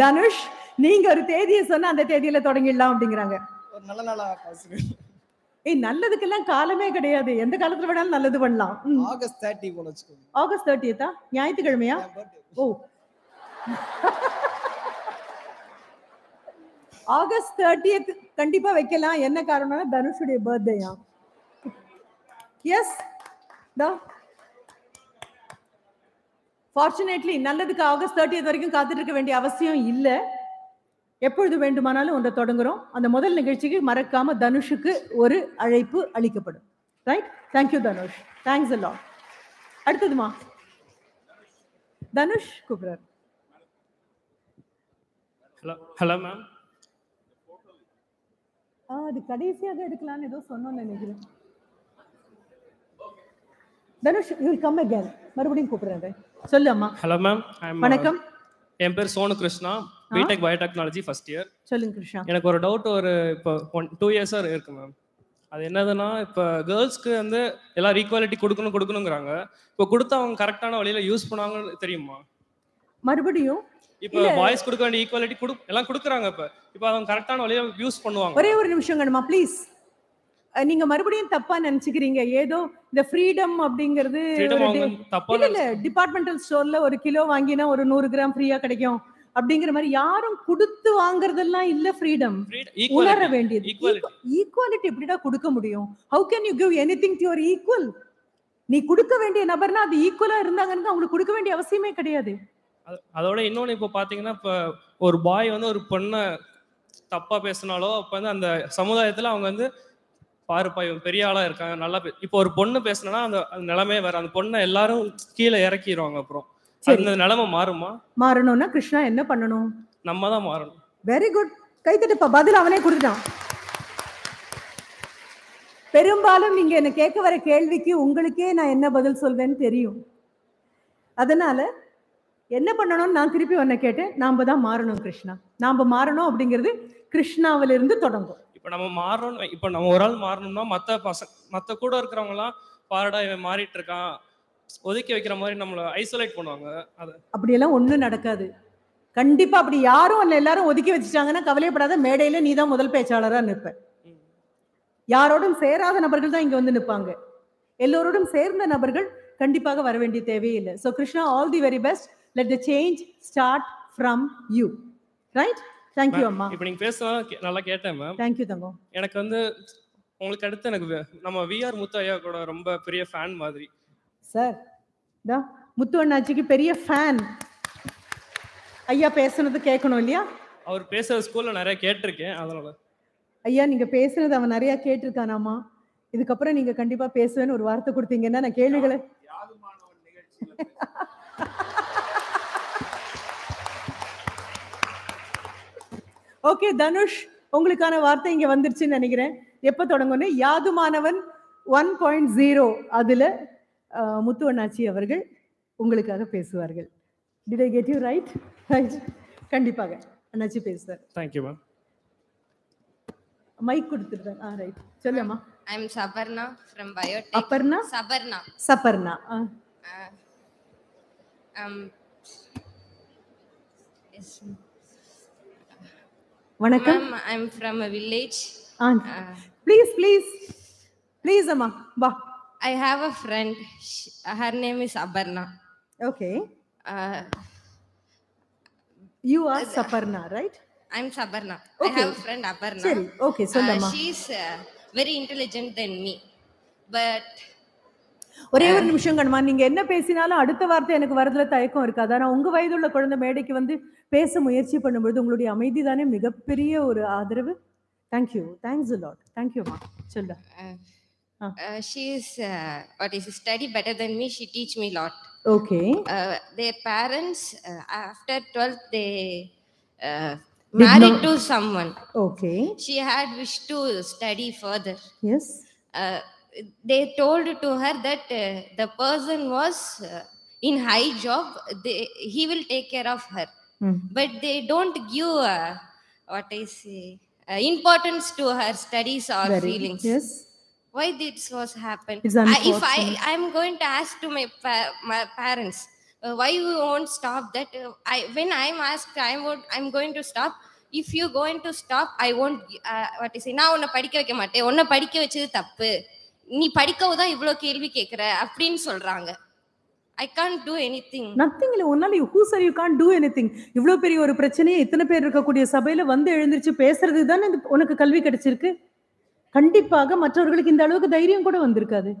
தனுஷ் நீங்க ஒரு தேதியை சொன்னா அந்த தேதியில தொடங்கிடலாம் அப்படிங்கிறாங்க. ஒரு நல்ல நாளா ஏய் நல்லதுக்கெல்லாம் காலமே கிடையாது. எந்த காலத்துல வேணாலும் நல்லது பண்ணலாம். ஆகஸ்ட் தேர்ட்டி போல ஆகஸ்ட் தேர்ட்டியத்தா ஞாயிற்றுக்கிழமையா? ஓ. ஆகஸ்ட் தேர்ட்டியத் கண்டிப்பா வைக்கலாம். என்ன காரணம்னா தனுஷுடைய பர்த்டேயா எஸ் தா. ஃபார்ச்சுனேட்லி நல்லதுக்கு ஆகஸ்ட் தேர்ட்டியத் வரைக்கும் காத்துட்டு இருக்க வேண்டிய அவசியம் இல்லை. எப்பொழுது வேண்டுமானாலும் ஒன்றை தொடங்குறோம். அந்த முதல் நிகழ்ச்சிக்கு மறக்காம தனுஷுக்கு ஒரு அழைப்பு அளிக்கப்படும். Right thank you Dhanush. தேங்க்ஸ் எல்லாம் அடுத்ததுமா? தனுஷ் கூப்பிடுறாரு. ஹலோ ஹலோ மேம் அது கடைசியாக எடுக்கலாம்னு ஏதோ சொன்னோம்னு நினைக்கிறேன். தனுஷ் யூ கம் அகேன் மறுபடியும் கூப்பிடுறேன். சொல்லு அம்மா ஹலோ மேம் வணக்கம். என் பேர் Sonu Krishna BTech biotechnology first year சொல்லுங்க கிருஷ்ணா. எனக்கு ஒரு டவுட் ஒரு இப்போ ஒன் டூ இயர்ஸாக இருக்கு மேம் அது என்னதுன்னா இப்போ கேர்ள்ஸ்க்கு வந்து எல்லாரும் ஈக்குவாலிட்டி கொடுக்கணும் கொடுக்கணுங்கிறாங்க. இப்போ கொடுத்தா அவங்க கரெக்டான வழியில யூஸ் பண்ணாங்கன்னு தெரியுமா? மறுபடியும்? இப்போ. பாய்ஸ் கொடுக்க வேண்டிய ஈக்குவாலிட்டி கொடு எல்லாம் கொடுக்குறாங்க இப்போ. இப்போ அவங்க கரெக்டான வழியில யூஸ் பண்ணுவாங்க. ஒரே ஒரு நிமிஷம் கணுமா ப்ளீஸ் நீங்க மறுபடியும் தப்பா நினைச்சுக்கிறீங்க. ஏதோ இந்த ஃப்ரீடம் அப்படிங்கிறது இல்ல டிபார்ட்மெண்டல் ஸ்டோர்ல ஒரு கிலோ வாங்கினா ஒரு நூறு கிராம் ஃப்ரீயா கிடைக்கும். அப்படிங்கிற மாதிரி யாரும் கொடுத்து வாங்குறதெல்லாம் இல்ல ஃப்ரீடம் உணர வேண்டியது. ஈக்குவாலிட்டி எப்படிடா கொடுக்க முடியும்? How can you give anything to your equal நீ கொடுக்க வேண்டிய நபர்னா அது ஈக்குவலா இருந்தாங்கன்னு அவங்களுக்கு கொடுக்க வேண்டிய அவசியமே கிடையாது. அது- அதோட இன்னொன்று இப்போ பார்த்தீங்கன்னா இப்போ ஒரு பாய் வந்து ஒரு பொண்ணை தப்பாக பேசினாலோ அப்போ வந்து அந்த சமுதாயத்தில் அவங்க வந்து பாருப்பா இவன் பெரிய ஆளாக இருக்காங்க நல்லா இப்போ ஒரு பொண்ணு பேசுனா அந்த நிலைமையே வேற. அந்த பொண்ணை எல்லாரும் கீழே இறக்கிடுவாங்க அப்புறம். அந்த நிலைமை மாறுமா? மாறணும்னா கிருஷ்ணா என்ன பண்ணணும்? நம்ம தான் மாறணும் வெரி குட் கைத்தட்டுப்பா பதில் அவனே கொடுத்துட்டான். பெரும்பாலும் நீங்க என்ன கேட்க வர கேள்விக்கு உங்களுக்கே நான் என்ன பதில் சொல்வேன்னு தெரியும். அதனால என்ன பண்ணணும்னு நான் திருப்பி உன்னை கேட்டேன். நாம தான் மாறணும் கிருஷ்ணா. நாம மாறணும் அப்படிங்கிறது கிருஷ்ணாவில இருந்து தொடங்கும். இப்போ நம்ம மாறணும். இப்போ நம்ம ஒரு ஆள் மாறணும்னா மற்ற பசங்க மற்ற கூட இருக்கிறவங்கலாம் பாருடா இவன் மாறிட்டு இருக்கான். ஒதுக்கி வைக்கிற மாதிரி நம்மளை ஐசோலேட் பண்ணுவாங்க. அது அப்படியெல்லாம் ஒண்ணும் நடக்காது. கண்டிப்பா அப்படி யாரும் எல்லாரும் ஒதுக்கி வச்சுட்டாங்கன்னா கவலைப்படாத மேடையில நீ தான் முதல் பேச்சாளரா நிற்ப. யாரோடும் சேராத நபர்கள் தான் இங்க வந்து நிற்பாங்க. எல்லோரோடும் சேர்ந்த நபர்கள் கண்டிப்பாக வர வேண்டிய தேவையே இல்லை. So Krishna all the very best let the change start from you right thank you அம்மா இப்போ நீங்க பேசுனா நல்லா கேட்டேன் மேம் தேங்க்யூ தங்கம். எனக்கு வந்து உங்களுக்கு அடுத்து எனக்கு நம்ம விஆர் முத்து ஐயா கூட ரொம்ப பெரிய ஃபேன் மாதிரி. சார் தா முத்து அண்ணாச்சிக்கு பெரிய ஃபேன் ஐயா பேசுனது கேட்கணும் இல்லையா? அவர் பேசுற ஸ்கூல்ல நிறைய கேட்டிருக்கேன் அதனால. ஐயா நீங்க பேசுனது அவன் நிறைய கேட்டிருக்கானாமா? இதுக்கப்புறம் நீங்க கண்டிப்பா பேசுவேன்னு ஒரு வார்த்தை கொடுத்தீங்கன்னா நான் கேள்விகளை ஓகே தனுஷ் உங்களுக்கான வார்த்தை இங்க வந்துருச்சுன்னு நினைக்கிறேன். எப்ப தொடங்கும்னு? யாதுமானவன் ஒன் பாயிண்ட் ஜீரோ அதுல முத்து அண்ணாச்சி அவர்கள் உங்களுக்காக பேசுவார்கள். Did I get you right right கண்டிப்பாக. அண்ணாச்சி பேசுவார். தேங்க்யூ மேம் மைக் கொடுத்துருந்தேன் ஆ ரைட் சொல்லுமா Biotech. Aparna? Sabarna. சப்பர்ணா ஆ. Uh, um, yes. வணக்கம். From a village. ஆ. Uh, ப்ளீஸ் ப்ளீஸ் ப்ளீஸ் அம்மா. வா. I have a friend. Sh- her name is Abarna. Okay Uh, you are Sabarna right I'm Sabarna. I Okay. have a friend Abarna. சரி, okay, சொல்லம்மா. Uh, she's uh, very intelligent than me. But ஒரே ஒரு நிமிஷம் கண்மா நீங்க என்ன பேசினாலும் அடுத்த வார்த்தை எனக்கு வரதுல தயக்கம் இருக்காது ஆனா உங்க வயதுள்ள குழந்தை மேடைக்கு வந்து பேச முயற்சி பண்ணும்பொழுது உங்களுடைய அமைதி தானே மிகப்பெரிய ஒரு ஆதரவு தேங்க்யூ தேங்க்ஸ் லாட் தேங்க்யூமா சொல்லு Uh, she is uh, what is study better than me. She teach me a lot. Okay. Uh, their parents uh, after twelfth they uh, married to someone. Okay. She had wish to study further. Yes. they told to her that the person was in high job. They, he will take care of her. Mm. But they don't give what I say importance to her studies or Very, feelings. Yes why this was happen? It's I, if i i'm going to ask to my pa- my parents uh, why you won't stop that? Uh, i when i'm asked i would i'm going to stop. If you going to stop i won't uh, what is it நான் உன்னை படிக்க வைக்க மாட்டேன். உன்னை படிக்க வச்சது தப்பு. நீ படிக்கவும் தான் இவ்வளோ கேள்வி கேட்குற அப்படின்னு சொல்றாங்க. I can't do anything nothing இல்லை. உன்னால who sir you can do anything இவ்வளோ பெரிய ஒரு பிரச்சனையை இத்தனை பேர் இருக்கக்கூடிய சபையில வந்து எழுந்திருச்சு பேசுறது தானே உனக்கு கல்வி கிடைச்சிருக்கு? கண்டிப்பாக மற்றவர்களுக்கு இந்த அளவுக்கு தைரியம் கூட வந்திருக்காது.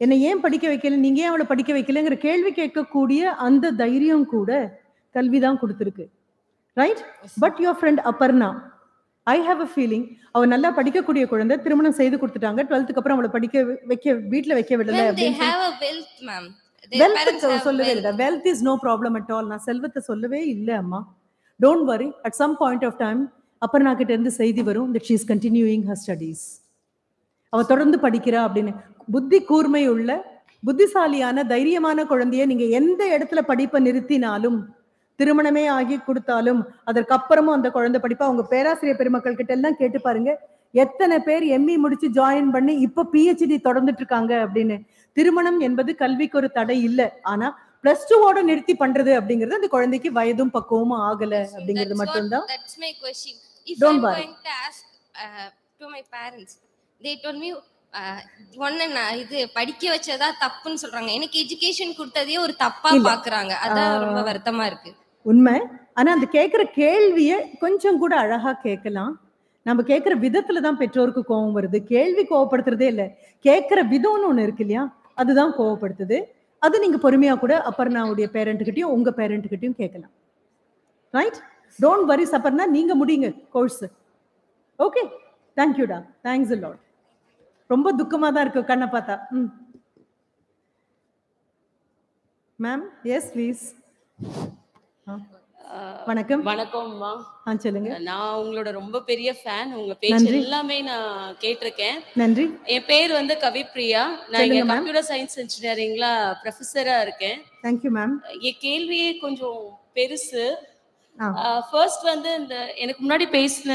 என்னை ஏன் படிக்க வைக்கல நீங்க ஏன் அவளை படிக்க வைக்கலங்கிற கேள்வி கேட்கக்கூடிய அந்த தைரியம் கூட கல்வி தான் கொடுத்துருக்கு. Right but your friend Aparna I have a feeling அவ நல்லா படிக்கக்கூடிய குழந்தை திருமணம் செய்து கொடுத்துட்டாங்க. டுவெல்த்துக்கு அப்புறம் அவளை படிக்க வைக்க வீட்ல வைக்க விடல வெல்த் சொல்லவே இல்லை. Wealth is no problem at all நான் செல்வத்தை சொல்லவே இல்லை அம்மா. Don't worry at some point of time அப்புறம் நான் கிட்ட இருந்து செய்தி வரும் that she is continuing her studies அவ தொடர்ந்து படிக்கிறா அப்படின்னு. புத்தி கூர்மை உள்ள புத்திசாலியான தைரியமான குழந்தைய நீங்க எந்த இடத்துல படிப்பை நிறுத்தினாலும் திருமணமே ஆகி கொடுத்தாலும் அதற்கப்புறமும் அந்த குழந்தை படிப்பா அவங்க பேராசிரியர் பெருமக்கள் கிட்ட எல்லாம் கேட்டு பாருங்க. எத்தனை பேர் எம்இ முடிச்சு ஜாயின் பண்ணி இப்ப பிஹெச்டி தொடர்ந்துட்டு இருக்காங்க அப்படின்னு. திருமணம் என்பது கல்விக்கு ஒரு தடை இல்லை. ஆனா பிளஸ் டூவோட நிறுத்தி பண்றது அப்படிங்கிறது அந்த குழந்தைக்கு வயதும் பக்குவமும் ஆகல அப்படிங்கிறது மட்டும்தான். That's my question. If Don't I'm worry. going to ask uh, to my parents, they told me uh, ஒன்னு நான் இது படிக்க வச்சதா தப்புன்னு சொல்றாங்க. எனக்கு எஜுகேஷன் கொடுத்ததே ஒரு தப்பா. பாக்குறாங்க. அதான் ரொம்ப வருத்தமா இருக்கு. உண்மை. ஆனா அந்த கேட்குற கேள்வியை கொஞ்சம் கூட அழகா கேட்கலாம் நம்ம கேட்குற விதத்துல தான் பெற்றோருக்கு கோபம் வருது. கேள்வி கோவப்படுத்துறதே இல்லை. கேட்குற விதம்னு ஒன்று இருக்கு இல்லையா? அதுதான் கோவப்படுத்துது. அது நீங்க பொறுமையா கூட அப்பர்ணாவுடைய பேரண்ட்டுக்கிட்டையும் உங்க பேரண்ட்டுக்கிட்டையும் கேட்கலாம். ரைட் டோன்ட் வரி சப்பர்னா நீங்க முடியுங்க கோர்ஸ் ஓகே தேங்க்யூடா தேங்க்ஸ் லாட் ரொம்ப துக்கமா தான் இருக்கு கண்ணை பார்த்தா. ம். மேம் எஸ் ப்ளீஸ் வணக்கம். வணக்கம்மா. ஆ சொல்லுங்க. நான் உங்களோட ரொம்ப பெரிய ஃபேன் உங்க பேச்சு. எல்லாமே நான் கேட்டிருக்கேன். நன்றி. என் பேர் வந்து கவிப்ரியா. நான் இங்க. கம்ப்யூட்டர் சயின்ஸ் இன்ஜினியரிங்ல ப்ரொஃபஸரா இருக்கேன். தேங்க்யூ மேம் என் கேள்வியே கொஞ்சம் பெருசு. ஃபர்ஸ்ட் வந்து இந்த எனக்கு முன்னாடி பேசின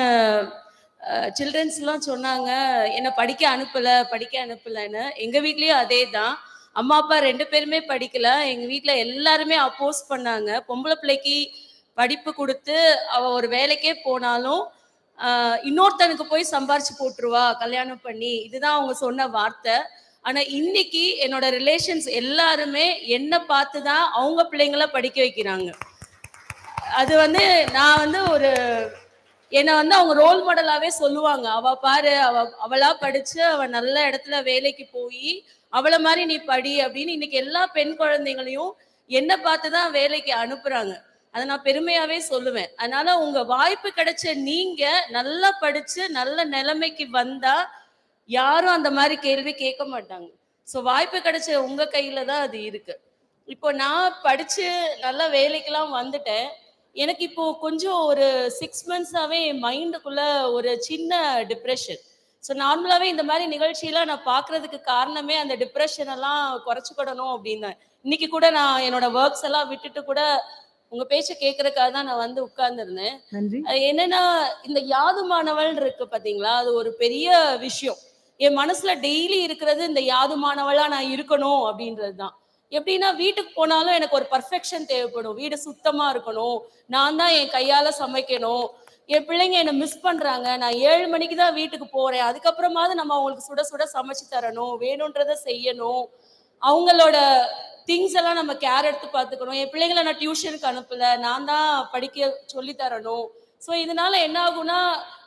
சில்ட்ரன்ஸ்லாம் சொன்னாங்க என்னை படிக்க அனுப்பல படிக்க அனுப்பலன்னு. எங்க வீட்லயும் அதே தான் அம்மா அப்பா ரெண்டு பேருமே படிக்கல. எங்க வீட்ல எல்லாருமே அப்போஸ் பண்ணாங்க. பொம்பளை பிள்ளைக்கு படிப்பு கொடுத்து அவ ஒரு வேலைக்கே போனாலும் இன்னொருத்தனுக்கு போய் சம்பாரிச்சு போட்டுருவா கல்யாணம் பண்ணி. இதுதான் அவங்க சொன்ன வார்த்தை. ஆனா இன்னைக்கு என்னோட ரிலேஷன்ஸ் எல்லாருமே என்ன பார்த்து தான் அவங்க பிள்ளைங்கள படிக்க வைக்கிறாங்க. அது வந்து நான் வந்து ஒரு என்னை வந்து அவங்க ரோல் மாடலாவே சொல்லுவாங்க. அவ பாரு அவ அவளா படிச்சு அவ நல்ல இடத்துல வேலைக்கு போய் அவளை மாதிரி நீ படி அப்படின்னு இன்னைக்கு எல்லா பெண் குழந்தைங்களையும் என்ன பார்த்து தான் வேலைக்கு அனுப்புறாங்க. அதை நான் பெருமையாவே சொல்லுவேன். அதனால உங்க வாய்ப்பு கிடைச்ச நீங்க நல்லா படிச்சு நல்ல நிலைமைக்கு வந்தா யாரும் அந்த மாதிரி கேள்வி கேட்க மாட்டாங்க. ஸோ வாய்ப்பு கிடைச்ச உங்க கையில தான் அது இருக்கு. இப்போ நான் படிச்சு நல்ல வேலைக்கெல்லாம் வந்துட்டேன். எனக்கு இப்போ கொஞ்சம் ஒரு சிக்ஸ் மந்த்ஸாவே என் மைண்டுக்குள்ள ஒரு சின்ன டிப்ரெஷன் ஸோ நார்மலாகவே இந்த மாதிரி நிகழ்ச்சியெல்லாம் நான் பார்க்கறதுக்கு காரணமே அந்த டிப்ரெஷன் எல்லாம் குறைச்சிக்கிடணும் அப்படின்னு தான் இன்னைக்கு கூட நான் என்னோட ஒர்க்ஸ் எல்லாம் விட்டுட்டு கூட உங்க பேச்சை கேட்கறதுக்காக தான் நான் வந்து உட்கார்ந்துருந்தேன். என்னன்னா இந்த யாதுமானவள் இருக்கு பாத்தீங்களா? அது ஒரு பெரிய விஷயம். என் மனசுல டெய்லி இருக்கிறது இந்த யாதுமானவளா நான் இருக்கணும் அப்படின்றது தான். எப்படின்னா வீட்டுக்கு போனாலும் எனக்கு ஒரு பர்ஃபெக்ஷன் தேவைப்படும். வீடு சுத்தமா இருக்கணும். நான் தான் என் கையால சமைக்கணும். என் பிள்ளைங்க என்னை மிஸ் பண்றாங்க. நான் ஏழு மணிக்கு தான் வீட்டுக்கு போறேன். அதுக்கப்புறமாவது நம்ம அவங்களுக்கு சுட சுட சமைச்சு தரணும். வேணுன்றதை செய்யணும். அவங்களோட திங்ஸ் எல்லாம் நம்ம கேர் எடுத்து பார்த்துக்கணும். என் பிள்ளைங்களை நான் டியூஷனுக்கு அனுப்பல. நான் தான் படிக்க சொல்லி தரணும். ஸோ இதனால என்ன ஆகும்னா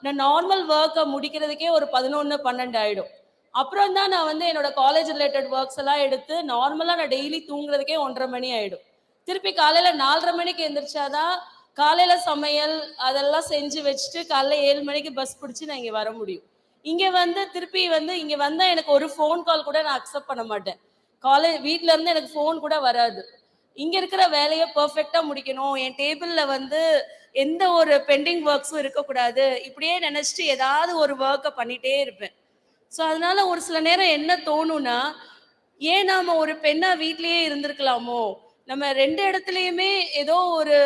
நான் நார்மல் ஒர்க்கை முடிக்கிறதுக்கே ஒரு பதினொன்று பன்னெண்டு ஆகிடும் அப்புறம் தான் நான் வந்து என்னோட காலேஜ் ரிலேட்டட் ஒர்க்ஸ் எல்லாம் எடுத்து நார்மலாக நான் டெய்லி தூங்குறதுக்கே ஒன்றரை மணி ஆகிடும் திருப்பி காலையில் நாலரை மணிக்கு எந்திரிச்சாதான் காலையில் சமையல் அதெல்லாம் செஞ்சு வச்சுட்டு காலைல ஏழு மணிக்கு பஸ் பிடிச்சி நான் இங்கே வர முடியும். இங்கே வந்து திருப்பி வந்து இங்கே வந்தால் எனக்கு ஒரு ஃபோன் கால் கூட நான் அக்செப்ட் பண்ண மாட்டேன். காலேஜ் வீட்ல இருந்து எனக்கு ஃபோன் கூட வராது. இங்க இருக்கிற வேலையை பர்ஃபெக்டா முடிக்கணும். என் டேபிள்ல வந்து எந்த ஒரு பெண்டிங் ஒர்க்ஸும் இருக்கக்கூடாது. இப்படியே நினைச்சிட்டு ஏதாவது ஒரு ஒர்க்கை பண்ணிட்டே இருப்பேன். ஸோ அதனால ஒரு சில நேரம் என்ன தோணும்னா ஏன் நாம ஒரு பெண்ணா வீட்லயே இருந்திருக்கலாமோ? நம்ம ரெண்டு இடத்துலயுமே ஏதோ ஒரு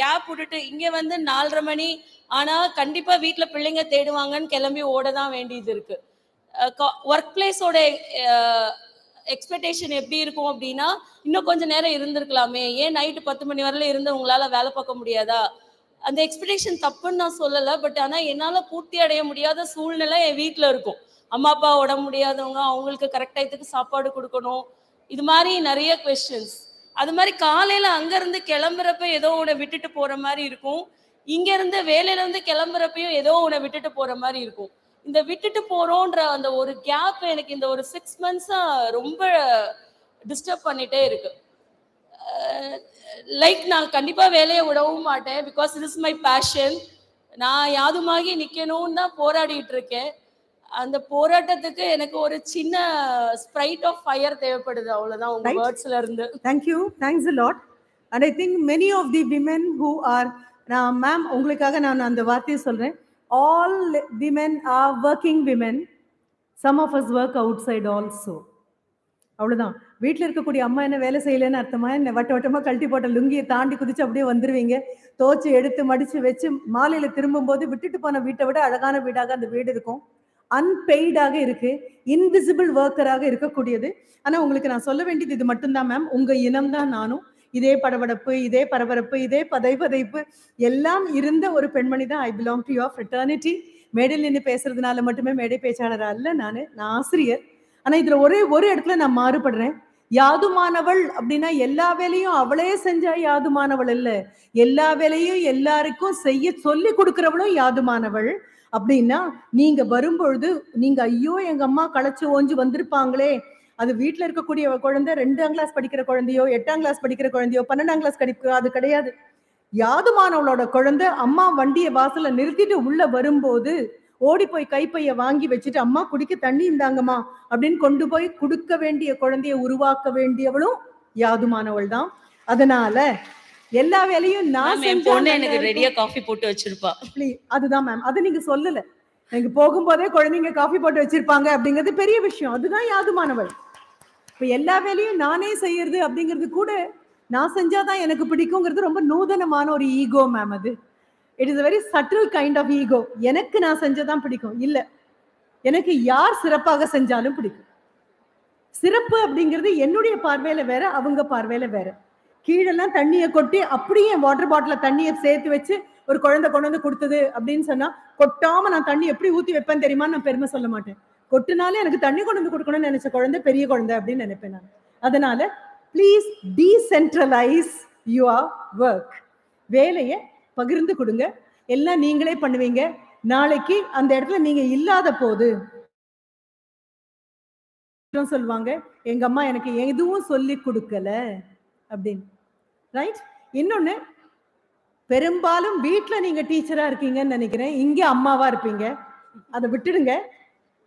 கேப் விட்டுட்டு இங்க வந்து நாலரை மணி ஆனா கண்டிப்பா வீட்டுல பிள்ளைங்க தேடுவாங்கன்னு கிளம்பி ஓட தான் வேண்டியது இருக்கு. ஒர்க் பிளேஸோட எக்ஸ்பெக்டேஷன் எப்படி இருக்கும் அப்படின்னா இன்னும் கொஞ்சம் நேரம் இருந்திருக்கலாமே. ஏன் நைட்டு பத்து மணி வரல இருந்து உங்களால வேலை பார்க்க முடியாதா? அந்த எக்ஸ்பெக்டேஷன் தப்புன்னு நான் சொல்லலை பட் ஆனால் என்னால் பூர்த்தி அடைய முடியாத சூழ்நிலை என் வீட்டில் இருக்கும். அம்மா அப்பா உடம்பு முடியாதவங்க அவங்களுக்கு கரெக்ட் டயத்துக்கு சாப்பாடு கொடுக்கணும். இது மாதிரி நிறைய கொஸ்டின்ஸ் அது மாதிரி காலையில் அங்கேருந்து கிளம்புறப்ப ஏதோ உன்னை விட்டுட்டு போகிற மாதிரி இருக்கும். இங்கேருந்து வேலையிலேருந்து கிளம்புறப்பையும் ஏதோ உன்னை விட்டுட்டு போகிற மாதிரி இருக்கும். இந்த விட்டுட்டு போறோன்ற அந்த ஒரு கேப் எனக்கு இந்த ஒரு சிக்ஸ் மந்த்ஸா ரொம்ப டிஸ்டர்ப் பண்ணிட்டே இருக்கு லைக் நான் கண்டிப்பா வேலையை விடவும் மாட்டேன் because it is my passion நான் யாதுமாகி நிக்கணும்னு தான் போராடிட்டு இருக்கேன் அந்த போராட்டத்துக்கு எனக்கு ஒரு சின்ன ஸ்ப்ரைட் ஆஃப் ஃபயர் தேவைப்படுது அவ்வளவுதான் உங்க. வேர்ட்ஸ்ல இருந்து. Thanks a lot. And I think many of the women who are, நான் மேம் உங்களுக்காக நான் அந்த வார்த்தையை சொல்றேன் all women are working women some of us work outside அவ்வளோதான் வீட்டில் இருக்கக்கூடிய அம்மா என்ன வேலை செய்யலைன்னு அர்த்தமா என்ன? வட்ட வட்டமாக கழட்டி போட்ட லுங்கியை தாண்டி குதிச்சு அப்படியே வந்துருவீங்க. தோச்சு எடுத்து மடிச்சு வச்சு மாலையில் திரும்பும்போது விட்டுட்டு போன வீட்டை விட அழகான வீடாக அந்த வீடு இருக்கும். அன்பெய்டாக இருக்கு. இன்விசிபிள் ஒர்க்கராக இருக்கக்கூடியது. ஆனால் உங்களுக்கு நான் சொல்ல வேண்டியது இது மட்டும்தான் மேம் உங்கள் இனம் தான் நானும். இதே படபடப்பு இதே பரபரப்பு இதே பதை பதைப்பு எல்லாம் இருந்த ஒரு பெண்மணி தான். I belong to your fraternity மேடையில் நின்று பேசுறதுனால மட்டுமே மேடை பேச்சாளர் அல்ல நான். நான் ஆசிரியர். ஆனா இதுல ஒரே ஒரு இடத்துல நான் மாறுபடுறேன். யாதுமானவள் அப்படின்னா எல்லா வேலையும் அவளே செஞ்சா யாதுமானவள் இல்ல. எல்லா வேலையும் எல்லாருக்கும் செய்ய சொல்லி கொடுக்கிறவளும் யாதுமானவள். அப்படின்னா நீங்க வரும்பொழுது நீங்க ஐயோ எங்க அம்மா களைச்சு ஓஞ்சு வந்திருப்பாங்களே அது வீட்ல இருக்கக்கூடிய குழந்தை ரெண்டாம் கிளாஸ் படிக்கிற குழந்தையோ எட்டாம் கிளாஸ் படிக்கிற குழந்தையோ பன்னெண்டாம் கிளாஸ் படிக்கிற அது கிடையாது. யாதுமானவளோட குழந்தை அம்மா வண்டியை வாசல்ல நிறுத்திட்டு உள்ள வரும்போது ஓடி போய் கைப்பைய வாங்கி வச்சுட்டு அம்மா குடிக்க தண்ணி இந்தாங்கம்மா அப்படின்னு கொண்டு போய் கொடுக்க வேண்டிய குழந்தைய உருவாக்க வேண்டியவளும் யாதுமானவள் தான். அதனால எல்லா வேலையும் நான் பொண்ணு எனக்கு. ரெடியா காஃபி போட்டு வச்சிருப்பா. அதுதான் மேம் அது நீங்க சொல்லல. எனக்கு போகும்போதே குழந்தைங்க காஃபி போட்டு வச்சிருப்பாங்க அப்படிங்கிறது பெரிய விஷயம். அதுதான் யாதுமானவள் இப்ப எல்லா வேலையும் நானே செய்யறது அப்படிங்கிறது கூட நான் செஞ்சாதான் எனக்கு பிடிக்குங்கிறது ரொம்ப நூதனமான ஒரு ஈகோ மேம் அது. It is very subtle kind of ego எனக்கு நான் செஞ்சதான் பிடிக்கும். இல்ல எனக்கு யார் சிறப்பாக செஞ்சாலும் பிடிக்கும். சிறப்பு அப்படிங்கிறது என்னுடைய பார்வையில வேற அவங்க பார்வையில வேற. கீழெல்லாம் தண்ணியை கொட்டி அப்படியே வாட்டர் பாட்டில தண்ணியை சேர்த்து வச்சு ஒரு குழந்தை கொண்டு வந்து கொடுத்தது அப்படின்னு சொன்னா கொட்டாம நான் தண்ணி எப்படி ஊத்தி வைப்பேன் தெரியுமா நான் பெருமை சொல்ல மாட்டேன். கொட்டினாலே எனக்கு தண்ணி கொண்டு வந்து கொடுக்கணும்னு நினைச்ச குழந்தை பெரிய குழந்தை அப்படின்னு நினைப்பேன் நான். அதனால ப்ளீஸ் டீசென்ட்ரலைஸ் யுவர் ஒர்க் வேலையை பகிர்ந்து கொடுங்க. எல்லாம் நீங்களே பண்ணுவீங்க. நாளைக்கு அந்த இடத்துல நீங்க இல்லாத போது சொல்லுவாங்க. எங்க அம்மா எனக்கு எதுவும் சொல்லி கொடுக்கல அப்படின்னு. ரைட் இன்னொன்னு பெரும்பாலும் வீட்ல நீங்க டீச்சரா இருக்கீங்கன்னு நினைக்கிறேன். இங்க அம்மாவா இருப்பீங்க. அதை விட்டுடுங்க.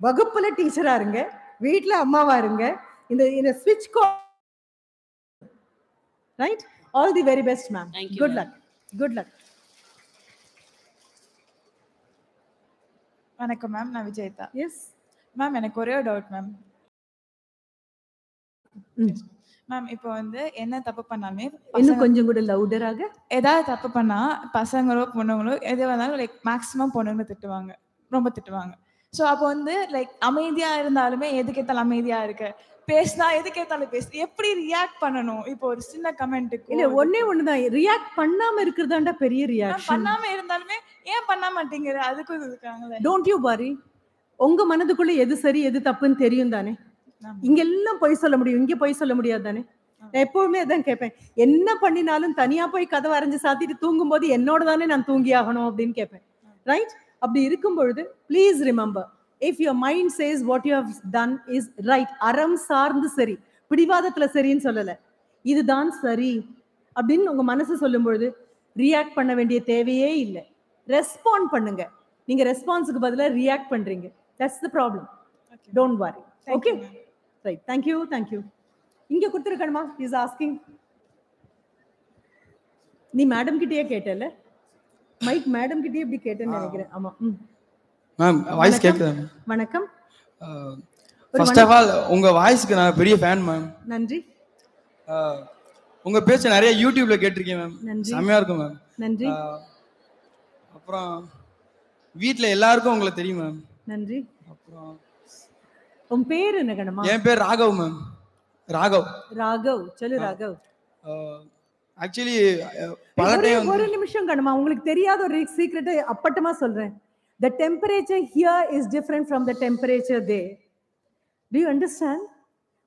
வகுப்புல டீச்சரா இருங்க. வீட்ல அம்மாவா இருங்க. இந்த இந்த ஸ்விட்ச் go right all the very best ma'am good. Luck good luck வணக்கம் மேம் நான் விஜயதா. எஸ் மேம் எனக்கு ஒரே ஒரு டவுட் மேம் மேம் இப்போ வந்து என்ன தப்பு பண்ணாலுமே இன்னும் கொஞ்சம் கூட லவுடராக ஏதாவது தப்பு பண்ணா பசங்களோ பொண்ணுங்களோ எது வந்தாலும் லைக் மேக்ஸிமம் பொண்ணுங்க திட்டுவாங்க. ரொம்ப திட்டுவாங்க. ஸோ அப்போ வந்து லைக் அமைதியா இருந்தாலுமே எதுக்கு ஏத்தாலும் அமைதியா இருக்க. பேசினா எதுக்கு ஏத்தாலும் பேசு. எப்படி ரியாக்ட் பண்ணணும்? இப்போ ஒரு சின்ன கமெண்ட்டுக்கு இல்ல ஒண்ணே ஒண்ணுதான் ரியாக்ட் பண்ணாம இருக்கிறதாண்டா பெரிய ரியாக்ஷன் பண்ணாம இருந்தாலுமே ஏன் பண்ண மாட்டேங்கிற? அதுக்கும் இருக்காங்களே டோன்ட் யூ வரி உங்க மனதுக்குள்ள எது சரி எது தப்புன்னு தெரியும் தானே. இங்க எல்லாம் பொய் சொல்ல முடியும். இங்க பொய் சொல்ல முடியாது தானே எப்பவுமே அதான் கேட்பேன். என்ன பண்ணினாலும் தனியா போய் கதவை அரைஞ்சு சாத்திட்டு தூங்கும் போது என்னோட தானே நான் தூங்கி ஆகணும் அப்படின்னு கேட்பேன். ரைட் அப்படி இருக்கும் பொழுது please remember if your mind says what you have done is right அறம் சார்ந்து சரி பிடிவாதத்துல சரின்னு சொல்லல. இதுதான் சரி அப்படின்னு உங்க மனசு சொல்லும் பொழுது ரியாக்ட் பண்ண வேண்டிய தேவையே இல்லை. ரெஸ்பாண்ட் பண்ணுங்க. நீங்க ரெஸ்பான்ஸுக்கு பதிலா ரியாக்ட் பண்றீங்க. That's the problem don't worry okay right thank you thank you இங்க கொடுத்துருக்கணுமா இஸ் ஆஸ்கிங் நீ மேடம் கிட்டயே கேட்டல மைக் மேடம் கிட்டயே இப்படி கேட்டேன்னு நினைக்கிறேன். ஆமா. மேம் வாய்ஸ் மேம் வணக்கம். ஃபர்ஸ்ட் ஆஃப் ஆல் உங்க வாய்ஸ்க்கு நான் பெரிய ஃபேன் மேம் நன்றி. உங்க பேச்ச நிறைய யூடியூப்ல கேட்டிருக்கேன் மேம் நன்றி. செம்மையா இருக்கும் மேம் நன்றி. அப்புறம் வீட்ல எல்லாருக்கும் உங்களை தெரியும் மேம் நன்றி. உன் பேர் என்ன கணமா என் பேர் ராகவ் மேம் ராகவ். ராகவ். சொல்லு ராகவ். ஆக்சுவலி பல ஒரு டைம் ஒரு நிமிஷம் கணமா உங்களுக்கு தெரியாத ஒரு சீக்ரெட்டை அப்பட்டமா சொல்றேன். The temperature here is different from the temperature there. Do you understand?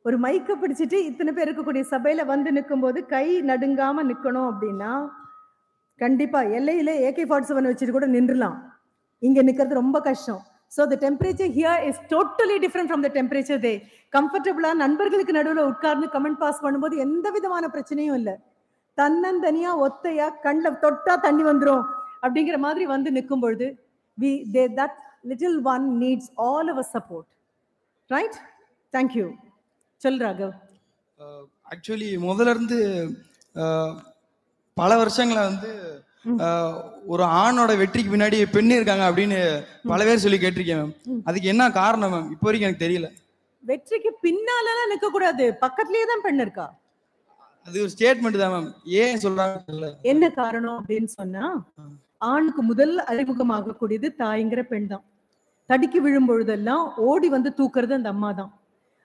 ஒரு மைக்க பிடிச்சிட்டு இத்தனை பேர் இருக்கக்கூடிய சபையில வந்து நிக்கும்போது கை நடுங்காம நிக்கணும் அப்படின்னா கண்டிப்பா எல்லையில ஏகே ஃபார்ட்டி செவன் வச்சுட்டு கூட நின்றுலாம். இங்க நிக்கிறது ரொம்ப கஷ்டம். So the temperature here is totally different from the temperature they கம்ஃபர்டபுளாக நண்பர்களுக்கு நடுவில் உட்கார்ந்து கமெண்ட் பாஸ் பண்ணும்போது எந்த விதமான பிரச்சனையும் இல்லை. தன்னந்தனியா ஒத்தையா கண்ணில் தொட்டா தண்ணி வந்துடும் அப்படிங்கிற மாதிரி வந்து நிற்கும் பொழுது we they that little one needs all our support right thank you சொல் ராகவ் ஆக்சுவலி முதல்ல இருந்து uh, பல வருஷங்களை வந்து ஒரு ஆணோட வெற்றிக்கு பின்னாடி பெண் இருக்காங்க அப்படின்னு பல பேர் சொல்லி கேட்டிருக்கேன் மேம். அதுக்கு என்ன காரணம் மேம்? இப்போ வரைக்கும் எனக்கு தெரியல. வெற்றிக்கு பின்னாலலாம் நிற்க கூடாது. பக்கத்துலயே தான் பெண் இருக்கா? அது ஒரு ஸ்டேட்மெண்ட் தான் மேம். ஏன் சொல்றாங்க என்ன காரணம் அப்படின்னு சொன்னா ஆணுக்கு முதல் அறிமுகமாகக்கூடியது தாய்ங்கிற பெண் தான். தடுக்கி விழும் பொழுதெல்லாம் ஓடி வந்து தூக்குறது அந்த அம்மா தான்.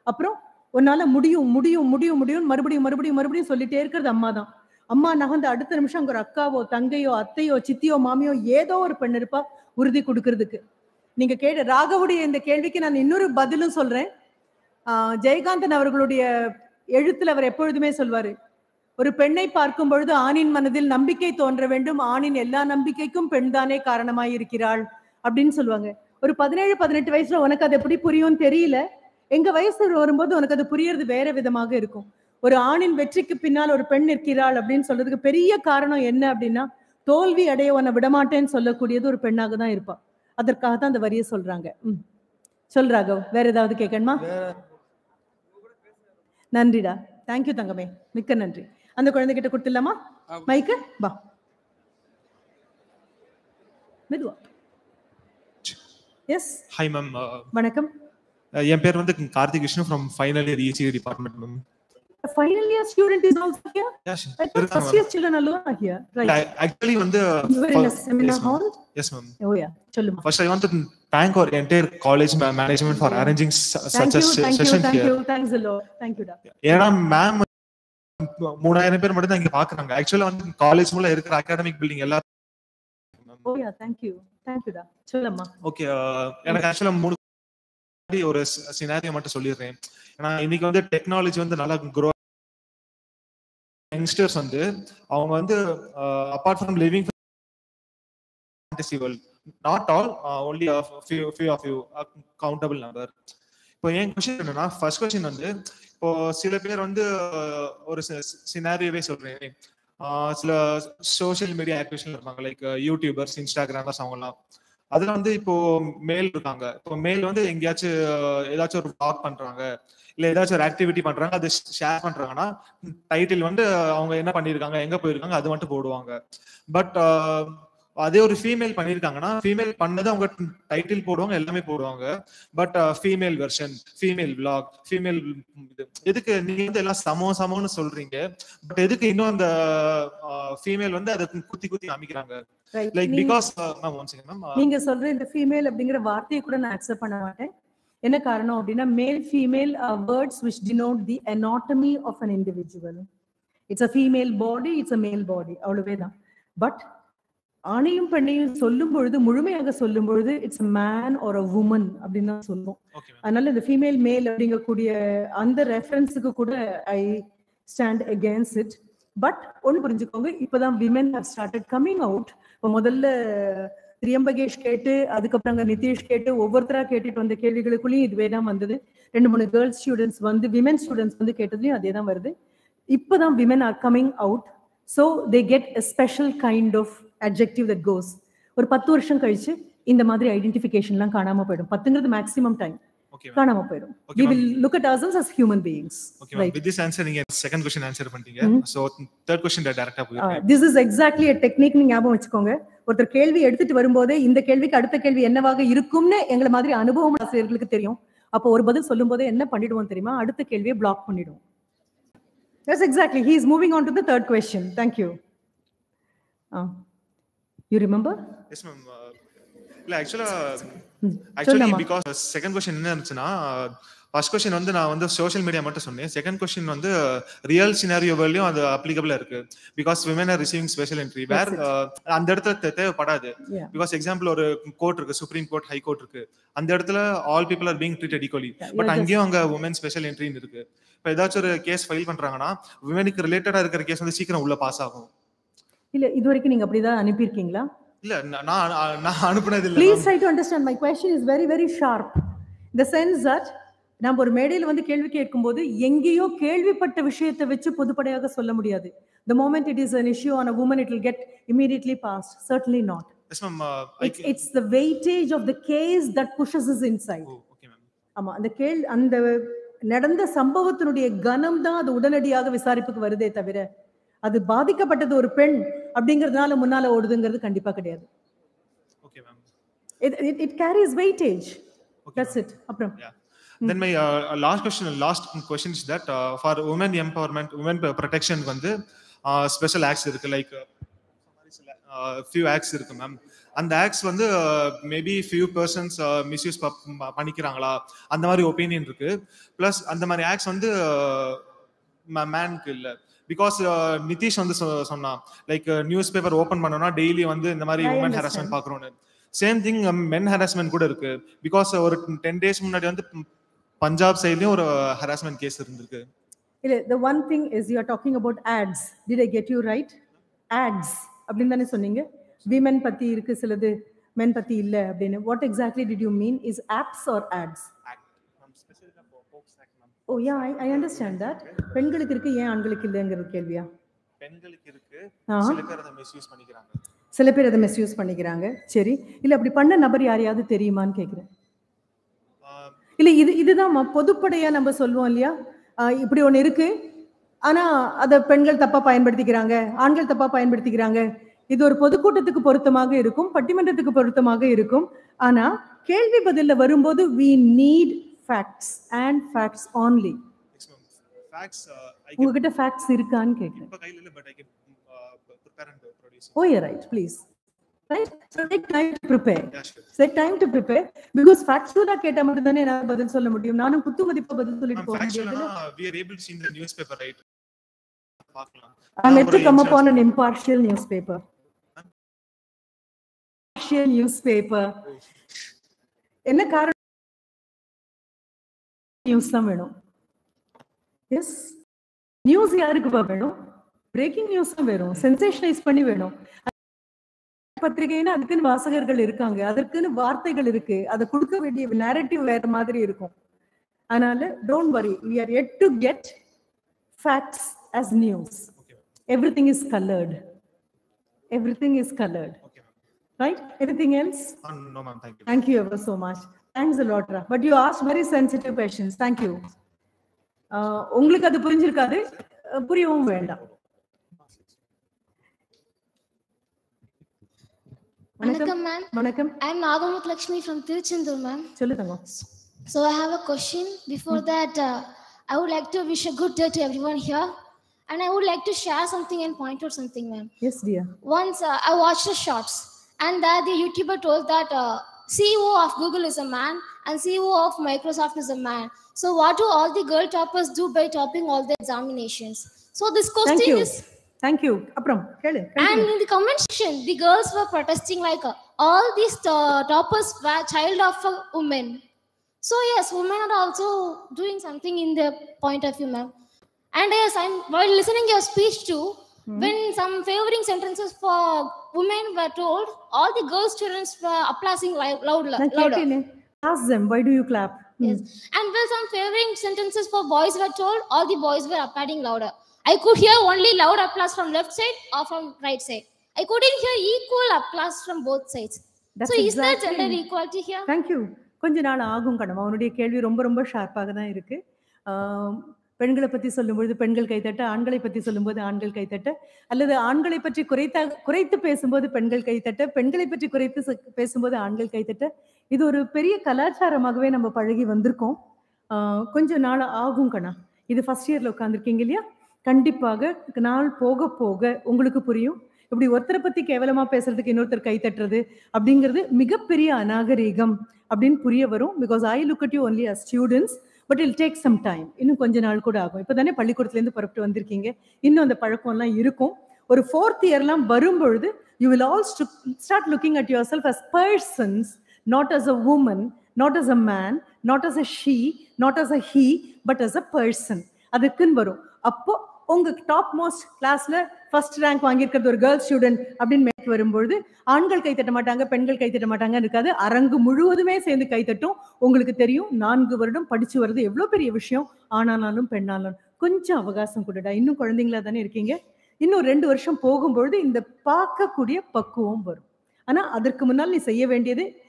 அப்புறம் உன்னால முடியும் முடியும் முடியும் முடியும் மறுபடியும் மறுபடியும் மறுபடியும் சொல்லிட்டே இருக்கிறது அம்மா தான். அம்மா நகர்ந்து அடுத்த நிமிஷம் அங்க ஒரு அக்காவோ தங்கையோ அத்தையோ சித்தியோ மாமியோ ஏதோ ஒரு பெண் இருப்பா உறுதி கொடுக்கறதுக்கு. நீங்க கேட்ட ராகவுடைய இந்த கேள்விக்கு நான் இன்னொரு பதிலும் சொல்றேன். ஆஹ் ஜெயகாந்தன் அவர்களுடைய எழுத்துல அவர் எப்பொழுதுமே சொல்வாரு ஒரு பெண்ணை பார்க்கும் பொழுது ஆணின் மனதில் நம்பிக்கை தோன்ற வேண்டும். ஆணின் எல்லா நம்பிக்கைக்கும் பெண்தானே காரணமாய் இருக்கிறாள். அப்படின்னு சொல்லுவாங்க. ஒரு பதினேழு பதினெட்டு வயசுல உனக்கு அது எப்படி புரியும் தெரியல. எங்க வயசு வரும்போது உனக்கு அது புரியறது வேற விதமாக இருக்கும். ஒரு ஆணின் வெற்றிக்கு பின்னால் ஒரு பெண் நிற்கிறாள் அப்படின்னு சொல்றதுக்கு பெரிய காரணம் என்ன அப்படின்னா தோல்வி அடைய உன்னை விடமாட்டேன்னு சொல்லக்கூடியது ஒரு பெண்ணாக தான் இருப்பா. அதற்காக தான் அந்த வரியை சொல்றாங்க. ம். சொல் ராகவ் வேற ஏதாவது கேட்கணுமா? நன்றிடா. தேங்க்யூ தங்கமே. மிக்க நன்றி. அந்த குழந்தைகிட்ட கொடுத்துடலாமா? மைக்கு வா. மெதுவா. எஸ் ஹாய் மேம் வணக்கம். என் பேர் வந்து Karthik Vishnu from final year EC department ma'am final year student is also here Yes, i thought இருக்காங்க first year children alone are here right actually வந்து you were in a seminar hall yes ma'am oh yeah சொல்லுமா First, I want to thank our entire college ma- management for arranging su- thank such a you se- thank you session thank here. you thanks a lot thank you டா ஏன்னா மேம் மூணாயிரம் பேர் மட்டும் தான் இங்க பாக்குறாங்க ஆக்சுவலா வந்து காலேஜ் முள்ள இருக்கிற அகாடமிக் பில்டிங் எல்லாரும் oh yeah thank you thank you டா சொல்லுமா ஓகே எனக்கு ஆக்சுவலா மூணு ஒரு சினாரியோ மட்டும் சொல்லிடுறேன் ஏன்னா இன்னைக்கு வந்து டெக்னாலஜி வந்து நல்லா க்ரோ யங்ஸ்டர்ஸ் வந்து அவங்க வந்து apart from living not all not all uh, only a few few இப்போ என் கொஸ்டின் என்னன்னா ஃபர்ஸ்ட் கொஸ்டின் வந்து இப்போ சில பேர் வந்து ஒரு சினாரியோவே சொல்றேன். சில சோசியல் மீடியா ஆக்டிவேஷன் இருப்பாங்க லைக் யூடியூபர்ஸ் இன்ஸ்டாகிராமர்ஸ் அவங்கலாம் அதில் வந்து இப்போ மேல் இருக்காங்க. இப்போ மேல் வந்து எங்கேயாச்சும் ஏதாச்சும் ஒரு பிளாக் பண்றாங்க. இல்ல ஏதாச்சும் ஒரு ஆக்டிவிட்டி பண்றாங்க அது ஷேர் பண்றாங்கன்னா டைட்டில் வந்து அவங்க என்ன பண்ணிருக்காங்க எங்க போயிருக்காங்க அது மட்டும் போடுவாங்க. பட் அதே ஒரு ஃபீமேல் பண்ணிருக்காங்கன்னா ஃபீமேல் பண்ணது அவங்க டைட்டில் போடுவாங்க எல்லாமே போடுவாங்க. But female version female vlog female இது எதுக்கு நீங்க வந்து எல்லாம் சமம் சமம்னு சொல்றீங்க பட் எதுக்கு இன்னும் அந்த ஃபீமேல் வந்து அதை குத்தி குத்தி காமிக்கிறாங்க. Like because ma'am one second ma'am நீங்க சொல்ற இந்த ஃபீமேல் அப்படிங்கிற வார்த்தையை கூட நான் அக்செப்ட் பண்ண மாட்டேன். என்ன காரணம் அப்படின்னா male female words which denote the anatomy of an individual. It's a female body it's a male body அவ்வளவே தான் பட் ஆணையும் பெண்ணையும் சொல்லும் பொழுது முழுமையாக சொல்லும் பொழுது இட்ஸ் மேன் ஒரு அ உமன் அப்படின்னு தான் சொல்லுவோம் அதனால இந்த ஃபீமேல் மேல் அப்படிங்கக்கூடிய அந்த ரெஃபரன்ஸுக்கு கூட I stand against it but ஒன்று புரிஞ்சுக்கோங்க இப்போதான் women have started coming out இப்போ முதல்ல திரியம்பகேஷ் கேட்டு அதுக்கப்புறம் அங்க நிதிஷ் கேட்டு ஒவ்வொருத்தரா கேட்டுட்டு வந்த கேள்விகளுக்குள்ளேயும் இதுவே தான் வந்தது. ரெண்டு மூணு கேர்ள்ஸ் ஸ்டூடெண்ட்ஸ் வந்து விமென் ஸ்டூடெண்ட்ஸ் வந்து கேட்டதுலயும் அதே தான் வருது. இப்பதான் women are coming out so they get a special kind of adjective that goes ஒரு பத்து வருஷம் கழிச்சு இந்த மாதிரி ஐடென்டிஃபிகேஷன்லாம் காணாம போயிடும். பத்துங்கிறது மேக்ஸிமம் டைம் காணாம போயிடும். We will look at ourselves as human beings okay ma'am with this answer நீங்க செகண்ட் கொஸ்டின் ஆன்சர் பண்ணிட்டீங்க. சோ தேர்ட் கொஸ்டின் டைரக்டா போயிருக்கேன் this is exactly a technique நீங்க ஞாபகம் வச்சுக்கோங்க. ஒருத்தர் கேள்வி எடுத்துட்டு வரும்போதே இந்த கேள்விக்கு அடுத்த கேள்வி என்னவாக இருக்கும்னு எங்களை மாதிரி அனுபவம் ஆசிரியர்களுக்கு தெரியும். அப்போ ஒரு பதில் சொல்லும் போதே என்ன பண்ணிடுவோம் தெரியுமா? அடுத்த கேள்வியை பிளாக் பண்ணிடுவோம். Yes exactly he is moving on to the third question thank you you remember yes ma'am இல்ல ஆக்சுவலா ஆக்சுவலி. பிகாஸ் செகண்ட் கொஸ்டின் என்ன இருந்துச்சுன்னா ஃபர்ஸ்ட் கொஸ்டின் வந்து நான் வந்து சோஷியல் மீடியா மட்டும் சொன்னேன். செகண்ட் கொஸ்டின் வந்து ரியல் சினாரியோவிலையும் அது அப்ளிகபிளா இருக்கு. Because women are receiving special entry where அந்த இடத்துல தேவைப்படாது. பிகாஸ் எக்ஸாம்பிள் ஒரு கோர்ட் இருக்கு சுப்ரீம் கோர்ட் ஹை கோர்ட் இருக்கு. அந்த இடத்துல all people are being treated equally but அங்கேயும் அங்க உமன் ஸ்பெஷல் என்ட்ரின்னு இருக்கு. இப்போ ஏதாச்சும் ஒரு கேஸ் ஃபைல் பண்றாங்கன்னா விமனுக்கு ரிலேட்டடா இருக்கிற கேஸ் வந்து சீக்கிரம் உள்ள பாஸ் ஆகும். இல்ல இது வரைக்கும் நீங்க அப்படிதான் அனுப்பியிருக்கீங்களா? இல்ல நான் நான் அனுப்புனது இல்ல please. Try to understand my question is very very sharp இந்த சென்ஸ் தட் நம்ம ஒரு மேடையில் வந்து கேள்வி கேட்கும்போது எங்கேயோ கேள்விப்பட்ட விஷயத்தை வச்சு பொதுப்படையாக சொல்ல முடியாது. The moment it is an issue on a woman it will get immediately passed surely not it's the weightage of the case that pushes is inside ஆமா அந்த கேள் அந்த நடந்த சம்பவத்தினுடைய கனம் தான் அது உடனடியாக விசாரிப்புக்கு வருதே தவிர அது பாதிக்கப்பட்டது ஒரு பெண் அப்படிங்கறதுனால முன்னால ஓடுதுங்கிறது கண்டிப்பா கிடையாது it, it, it carries weightage that's it அப்புறம் then my uh, last question last question is that uh, for women empowerment women protection வந்து uh, special acts இருக்கு uh, few acts இருக்கு மேம் அந்த ஆக்ட்ஸ் வந்து மேபி ஃபியூ பர்சன்ஸ் மிஸ்யூஸ் பண்ணிக்கிறாங்களா அந்த மாதிரி ஒப்பீனியன் இருக்கு ப்ளஸ் அந்த மாதிரி ஆக்ட்ஸ் வந்து மேனுக்கு இல்லை பிகாஸ் நிதிஷ் வந்து சொ- சொன்னான். லைக் நியூஸ் பேப்பர் ஓப்பன் பண்ணோம்னா டெய்லி வந்து இந்த மாதிரி உமன். ஹராஸ்மெண்ட் பார்க்குறோன்னு சேம் திங் மென் ஹராஸ்மெண்ட் கூட இருக்கு. பிகாஸ் ஒரு டென் டேஸ் முன்னாடி வந்து பஞ்சாப் சைட்லயும் ஒரு ஹராஸ்மெண்ட் கேஸ் இருந்திருக்கு. இல்ல the one thing is you are talking about ads. Did i get you right? Ads. அப்படின்னு தானே சொன்னீங்க. விமன் பத்தி இருக்கு சிலது மென் பத்தி இல்ல அப்படின்னு. What exactly did you mean? Is apps or ads? Oh yeah I I understand that பெண்களுக்கு இருக்கு ஏன் ஆண்களுக்கு இல்லைங்கிற கேள்வியா? பெண்களுக்கு இருக்கு. சில பேர் அதை மிஸ்யூஸ் பண்ணிக்கிறாங்க. சில பேர் அதை மிஸ்யூஸ் பண்ணிக்கிறாங்க. சரி. இல்ல அப்படி பண்ண நபர் யாரையாவது தெரியுமான்னு கேக்குறேன். இல்ல இது இதுதான் பொதுப்படையா நம்ம சொல்லுவோம் இல்லையா? இப்படி ஒண்ணு இருக்கு. ஆனா அத பெண்கள் தப்பா பயன்படுத்திக்கிறாங்க. ஆண்கள் தப்பா பயன்படுத்திக்கிறாங்க. இது ஒரு பொதுக்கூட்டத்துக்கு பொருத்தமாக இருக்கும் பட்டிமன்றத்துக்கு பொருத்தமாக இருக்கும். ஆனா கேள்வி பதில்ல வரும்போது we need facts and facts only facts I உங்ககிட்ட facts இருக்கான்னு இப்ப கையில இல்ல but I can prepare and produce Oh, கேட்டா மட்டும் தானே என்னால பதில் சொல்ல முடியும் நானும் குத்து மதிப்பா பதில் சொல்லிட்டு போக முடியாது ஃபேக்சுவலா we are able to see in the newspaper right பார்க்கலாம் I'm yet to ஒரு come upon insurance- an impartial newspaper. Impartial newspaper. என்ன காரணம் நியூஸ் தான் வேணும். எஸ் நியூஸ் யாருக்குப்பா வேணும்? பிரேக்கிங் நியூஸ் தான் வேணும். சென்சேஷனைஸ் பண்ணி வேணும். பத்திரிகைன்னு அதுக்குன்னு வாசகர்கள் இருக்காங்க. அதற்குன்னு வார்த்தைகள் இருக்கு. அதை கொடுக்க வேண்டிய நேரட்டிவ் வேற மாதிரி இருக்கும். அதனால டோன்ட் வரி to get facts as news. Everything is colored. Everything is colored. Right? Anything else? Ah, no ma'am. Thank you. Thank you ever so much. thanks a lot Ra. but you asked very sensitive questions thank you uh, உங்களுக்கு அது புரிஞ்சிருக்காது அஹ் புரியவும் வேண்டாம் வணக்கம் மேம் வணக்கம் I am Nagamuthu Lakshmi from Tiruchendur ma'am சொல்லு தங்கம் So I have a question. Before that, uh, I would like to wish a good day to everyone here. And I would like to share something and point out something, ma'am. yes dear Once uh, I watched the shots, and there the YouTuber told that uh, CEO of Google is a man and CEO of Microsoft is a man. So what do all the girl toppers do by topping all the examinations? So this question Thank you. is Thank you. Apram, and in the comment section, the girls were protesting like uh, all these uh, toppers were child of a woman. So yes, women are also doing something in their point of view, ma'am. And yes, I'm while listening your speech too, when some favoring sentences for women were told, all the girl students were applauding loud, loud, நான் louder. கேட்டேனே ask them why do you clap Yes. And when some favoring sentences for boys were told, all the boys were applauding louder. I could hear only loud applause from left side or from right side. I couldn't hear equal applause from both sides. That's so is there exactly- gender equality here? Thank you கொஞ்ச நாள் ஆகும் கணம் அவனுடைய கேள்வி ரொம்ப ரொம்ப ஷார்ப்பாக தான் இருக்கு ஆம், பெண்களை பத்தி சொல்லும்பொழுது பெண்கள் கைத்தட்ட ஆண்களை பத்தி சொல்லும்போது ஆண்கள் கைத்தட்ட அல்லது ஆண்களை பற்றி குறைத்த குறைத்து பேசும்போது பெண்கள் கைத்தட்ட பெண்களை பற்றி குறைத்து பேசும்போது ஆண்கள் கைத்தட்ட இது ஒரு பெரிய கலாச்சாரமாகவே நம்ம பழகி வந்திருக்கோம். கொஞ்சம் நாள் ஆகும் கணா இது ஃபர்ஸ்ட் இயர்ல உட்காந்துருக்கீங்க இல்லையா? கண்டிப்பாக நாள் போக போக உங்களுக்கு புரியும். இப்படி ஒருத்தரை பத்தி கேவலமா பேசுறதுக்கு இன்னொருத்தர் கை தட்டுறது அப்படிங்கிறது மிகப்பெரிய அநாகரீகம் அப்படின்னு புரிய வரும். Because I look at you only as students but I'll take some time இன்னும் கொஞ்ச நாள் கூட ஆகும். இப்போ தானே பள்ளிக்கூடத்துலேருந்து புறப்பட்டு வந்திருக்கீங்க. இன்னும் அந்த பழக்கம்லாம் இருக்கும். ஒரு ஃபோர்த் இயர்லாம் வரும்பொழுது you will all start looking at yourself as persons not as a woman not as a man not as a she not as a he but as a person அதுக்குன்னு வரும். அப்போ உங்க டாப் மோஸ்ட் கிளாஸ்ல ஃபர்ஸ்ட் ரேங்க் வாங்கியிருக்கிறது ஒரு கேர்ள் ஸ்டூடெண்ட் அப்படின்னு வரும்பொழுது ஆண்கள் கை தட்ட மாட்டாங்க பெண்கள் கை தட்ட மாட்டாங்க இருக்காது. அரங்கு முழுவதுமே சேர்ந்து கை தட்டும். உங்களுக்கு தெரியும் நான்கு வருடம் படிச்சு வர்றது எவ்வளவு பெரிய விஷயம். ஆனானாலும் பெண்ணானாலும். கொஞ்சம் அவகாசம் கொடுடா. இன்னும் குழந்தைங்களா தானே இருக்கீங்க? இன்னும் ரெண்டு வருஷம் போகும்பொழுது இந்த பார்க்கக்கூடிய பக்குவம் வரும். ஆனா அதற்கு முன்னால் நீ செய்ய வேண்டியது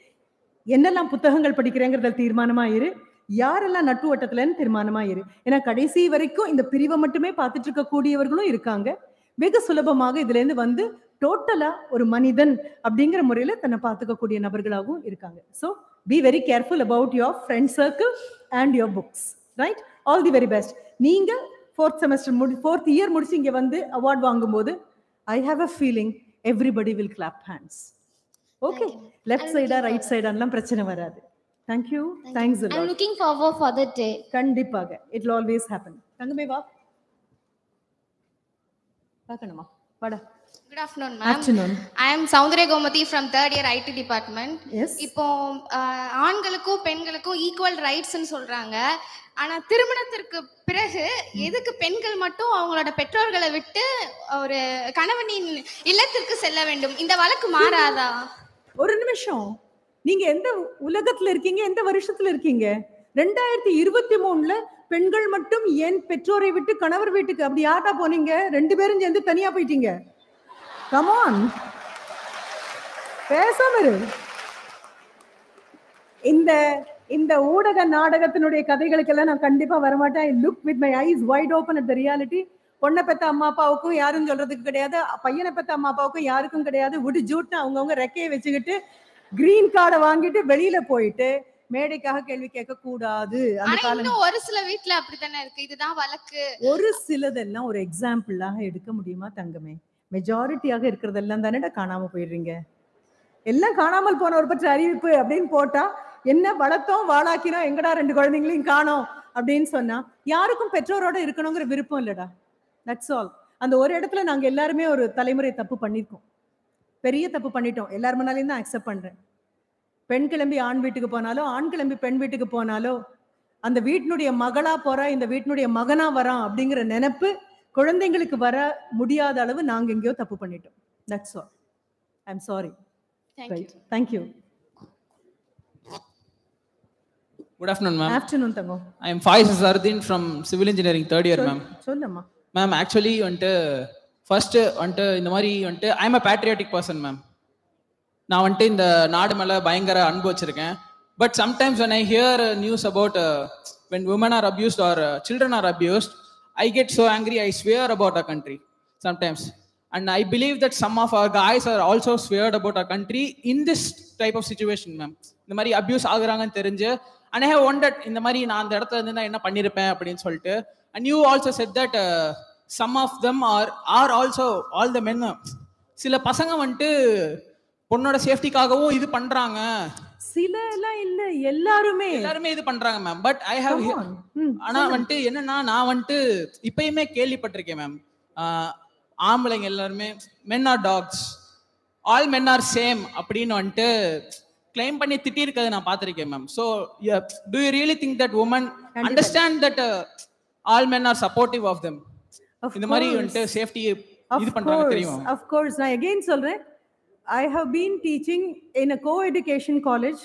என்னெல்லாம் புத்தகங்கள் படிக்கிறேங்கிறத தீர்மானமா இரு. யாரெல்லாம் நட்பு வட்டத்துலன்னு தீர்மானமா இரு. ஏன்னா கடைசி வரைக்கும் இந்த பிரிவை மட்டுமே பார்த்துட்டு இருக்கக்கூடியவர்களும் இருக்காங்க. வெகு சுலபமாக இதுல இருந்து வந்து டோட்டலா ஒரு மனிதன் அப்படிங்கிற முறையில தன்னை பார்த்துக்கக்கூடிய நபர்களாகவும் இருக்காங்க. So be very careful about your friend circle and your books right all the very best நீங்க ஃபோர்த் செமஸ்டர் முடி ஃபோர்த் இயர் முடிச்சு இங்க வந்து அவார்ட் வாங்கும்போது I have a feeling everybody will clap hands okay left சைடா ரைட் சைடாலாம் பிரச்சனை வராது. Thank you thanks I'm looking forward for that day. கண்டிப்பாக. இட் ஆல்வேஸ் ஹேப்பன் தங்கமே வா. பார்க்கணுமா? வாடா. Ma'am. Afternoon. I am Soundarya Gomathi from third year IT department. Yes. இப்போ ஆண்களுக்கும் பெண்களுக்கும் ஈக்குவல் ரைட்ஸ்னு சொல்றாங்க ஆனா திருமணத்திற்கு பிறகு எதுக்கு பெண்கள் மட்டும் அவங்களோட பெற்றோர்களை விட்டு ஒரு கணவனின் இல்லத்திற்கு செல்ல வேண்டும் இந்த வழக்கு மாறாதா ஒரு நிமிஷம் நீங்க எந்த உலகத்துல இருக்கீங்க எந்த வருஷத்துல இருக்கீங்க ரெண்டாயிரத்தி இருபத்தி மூணுல பெண்கள் மட்டும் என் பெற்றோரை விட்டு கணவர் வீட்டுக்கு அப்படி யார்டா போனீங்க ரெண்டு பேரும் சேர்ந்து தனியா போயிட்டீங்க கமான் பேசாம இரு இந்த இந்த ஊடக நாடகத்தினுடைய கதைகளுக்கெல்லாம் நான் கண்டிப்பா வரமாட்டேன். I look with my eyes wide open at the reality பொண்ணை பெத்த அம்மா அப்பாவுக்கும் யாரும் சொல்றதுக்கு கிடையாது. பையனை பெத்த அம்மா அப்பாவுக்கும் யாருக்கும் கிடையாது. விடு ஜூட்னு அவங்கவுங்க ரெக்கையை வச்சுக்கிட்டு கிரீன் கார்டை வாங்கிட்டு வெளியில போயிட்டு மேடைக்காக கேள்வி கேட்க கூடாது. ஒரு சில வீட்ல அப்படித்தானே இருக்கு. இதுதான் வழக்கு. ஒரு சிலதெல்லாம் ஒரு எக்ஸாம்பிளாக எடுக்க முடியுமா தங்கமே? மெஜாரிட்டியாக இருக்கிறதெல்லாம் தானேடா காணாமல் போயிடுறீங்க? எல்லாம் காணாமல் போனவர் பற்றி அறிவிப்பு அப்படின்னு போட்டா என்ன வளர்த்தோம் வாழாக்கினோம் எங்கடா ரெண்டு குழந்தைங்களையும் காணோம்? அப்படின்னு சொன்னா யாருக்கும் பெற்றோரோட இருக்கணுங்கிற விருப்பம் இல்லடா. தட்ஸ் ஆல் அந்த ஒரு இடத்துல நாங்கள் எல்லாருமே ஒரு தலைமுறை தப்பு பண்ணியிருக்கோம் பெரிய தப்பு பண்ணிட்டோம். எல்லார் முன்னாலையும் தான் அக்செப்ட் பண்ணுறேன் பெண் கிளம்பி ஆண் வீட்டுக்கு போனாலோ ஆண் கிளம்பி பெண் வீட்டுக்கு போனாலோ அந்த வீட்டினுடைய மகளா போறா இந்த வீட்டினுடைய மகனா வரான் அப்படிங்கிற நினைப்பு குழந்தைங்களுக்கு வர முடியாத அளவு நாங்க எங்கேயோ தப்பு பண்ணிட்டோம். That's all I am sorry Thank right thank you Good afternoon, ma'am. Afternoon Thangam I am Faiz Azardin from Civil Engineering third year, ma'am. சொல்லுமா மேம் ஆக்சுவலி வந்துட்டு ஃபர்ஸ்ட் வந்துட்டு இந்த மாதிரி வந்துட்டு I am a patriotic person ma'am நான் வந்துட்டு இந்த நாடு மேலே பயங்கர அன்பு வச்சிருக்கேன். But sometimes when I hear news about when women are abused or uh, children are abused I get so angry, I swear about a country sometimes and I believe that some of our guys are also sweared about a country in this type of situation ma'am இந்த மாதிரி அப்யூஸ் ஆகுறாங்கன்னு தெரிஞ்சு அண்ட் ஐ ஹவ் ஒண்டட் இந்த மாதிரி நான் அந்த இடத்துல இருந்து நான் என்ன பண்ணியிருப்பேன் அப்படின்னு சொல்லிட்டு and you also said that some of them are are also all the men சில பசங்க வந்துட்டு பொண்ணோட சேஃப்டிக்காகவும் இது பண்ணுறாங்க சில எல்லாம் இல்ல எல்லாருமே. எல்லாருமே இது பண்றாங்க மேம் பட் ஐ ஹாவ் ஆனா. வந்துட்டு என்னன்னா நான் வந்துட்டு இப்பயுமே கேள்விப்பட்டிருக்கேன் மேம் ஆம்பளைங்க எல்லாருமே men are dogs all men are same அப்படின்னு வந்துட்டு கிளைம் பண்ணி திட்டி இருக்கிறத நான் பார்த்திருக்கேன் ma'am so do you really think that woman understand that all men are supportive of them இந்த மாதிரி. வந்துட்டு சேஃப்டி இது பண்றாங்க தெரியுமா? course. நான் again சொல்றேன். I have been teaching in a co-education college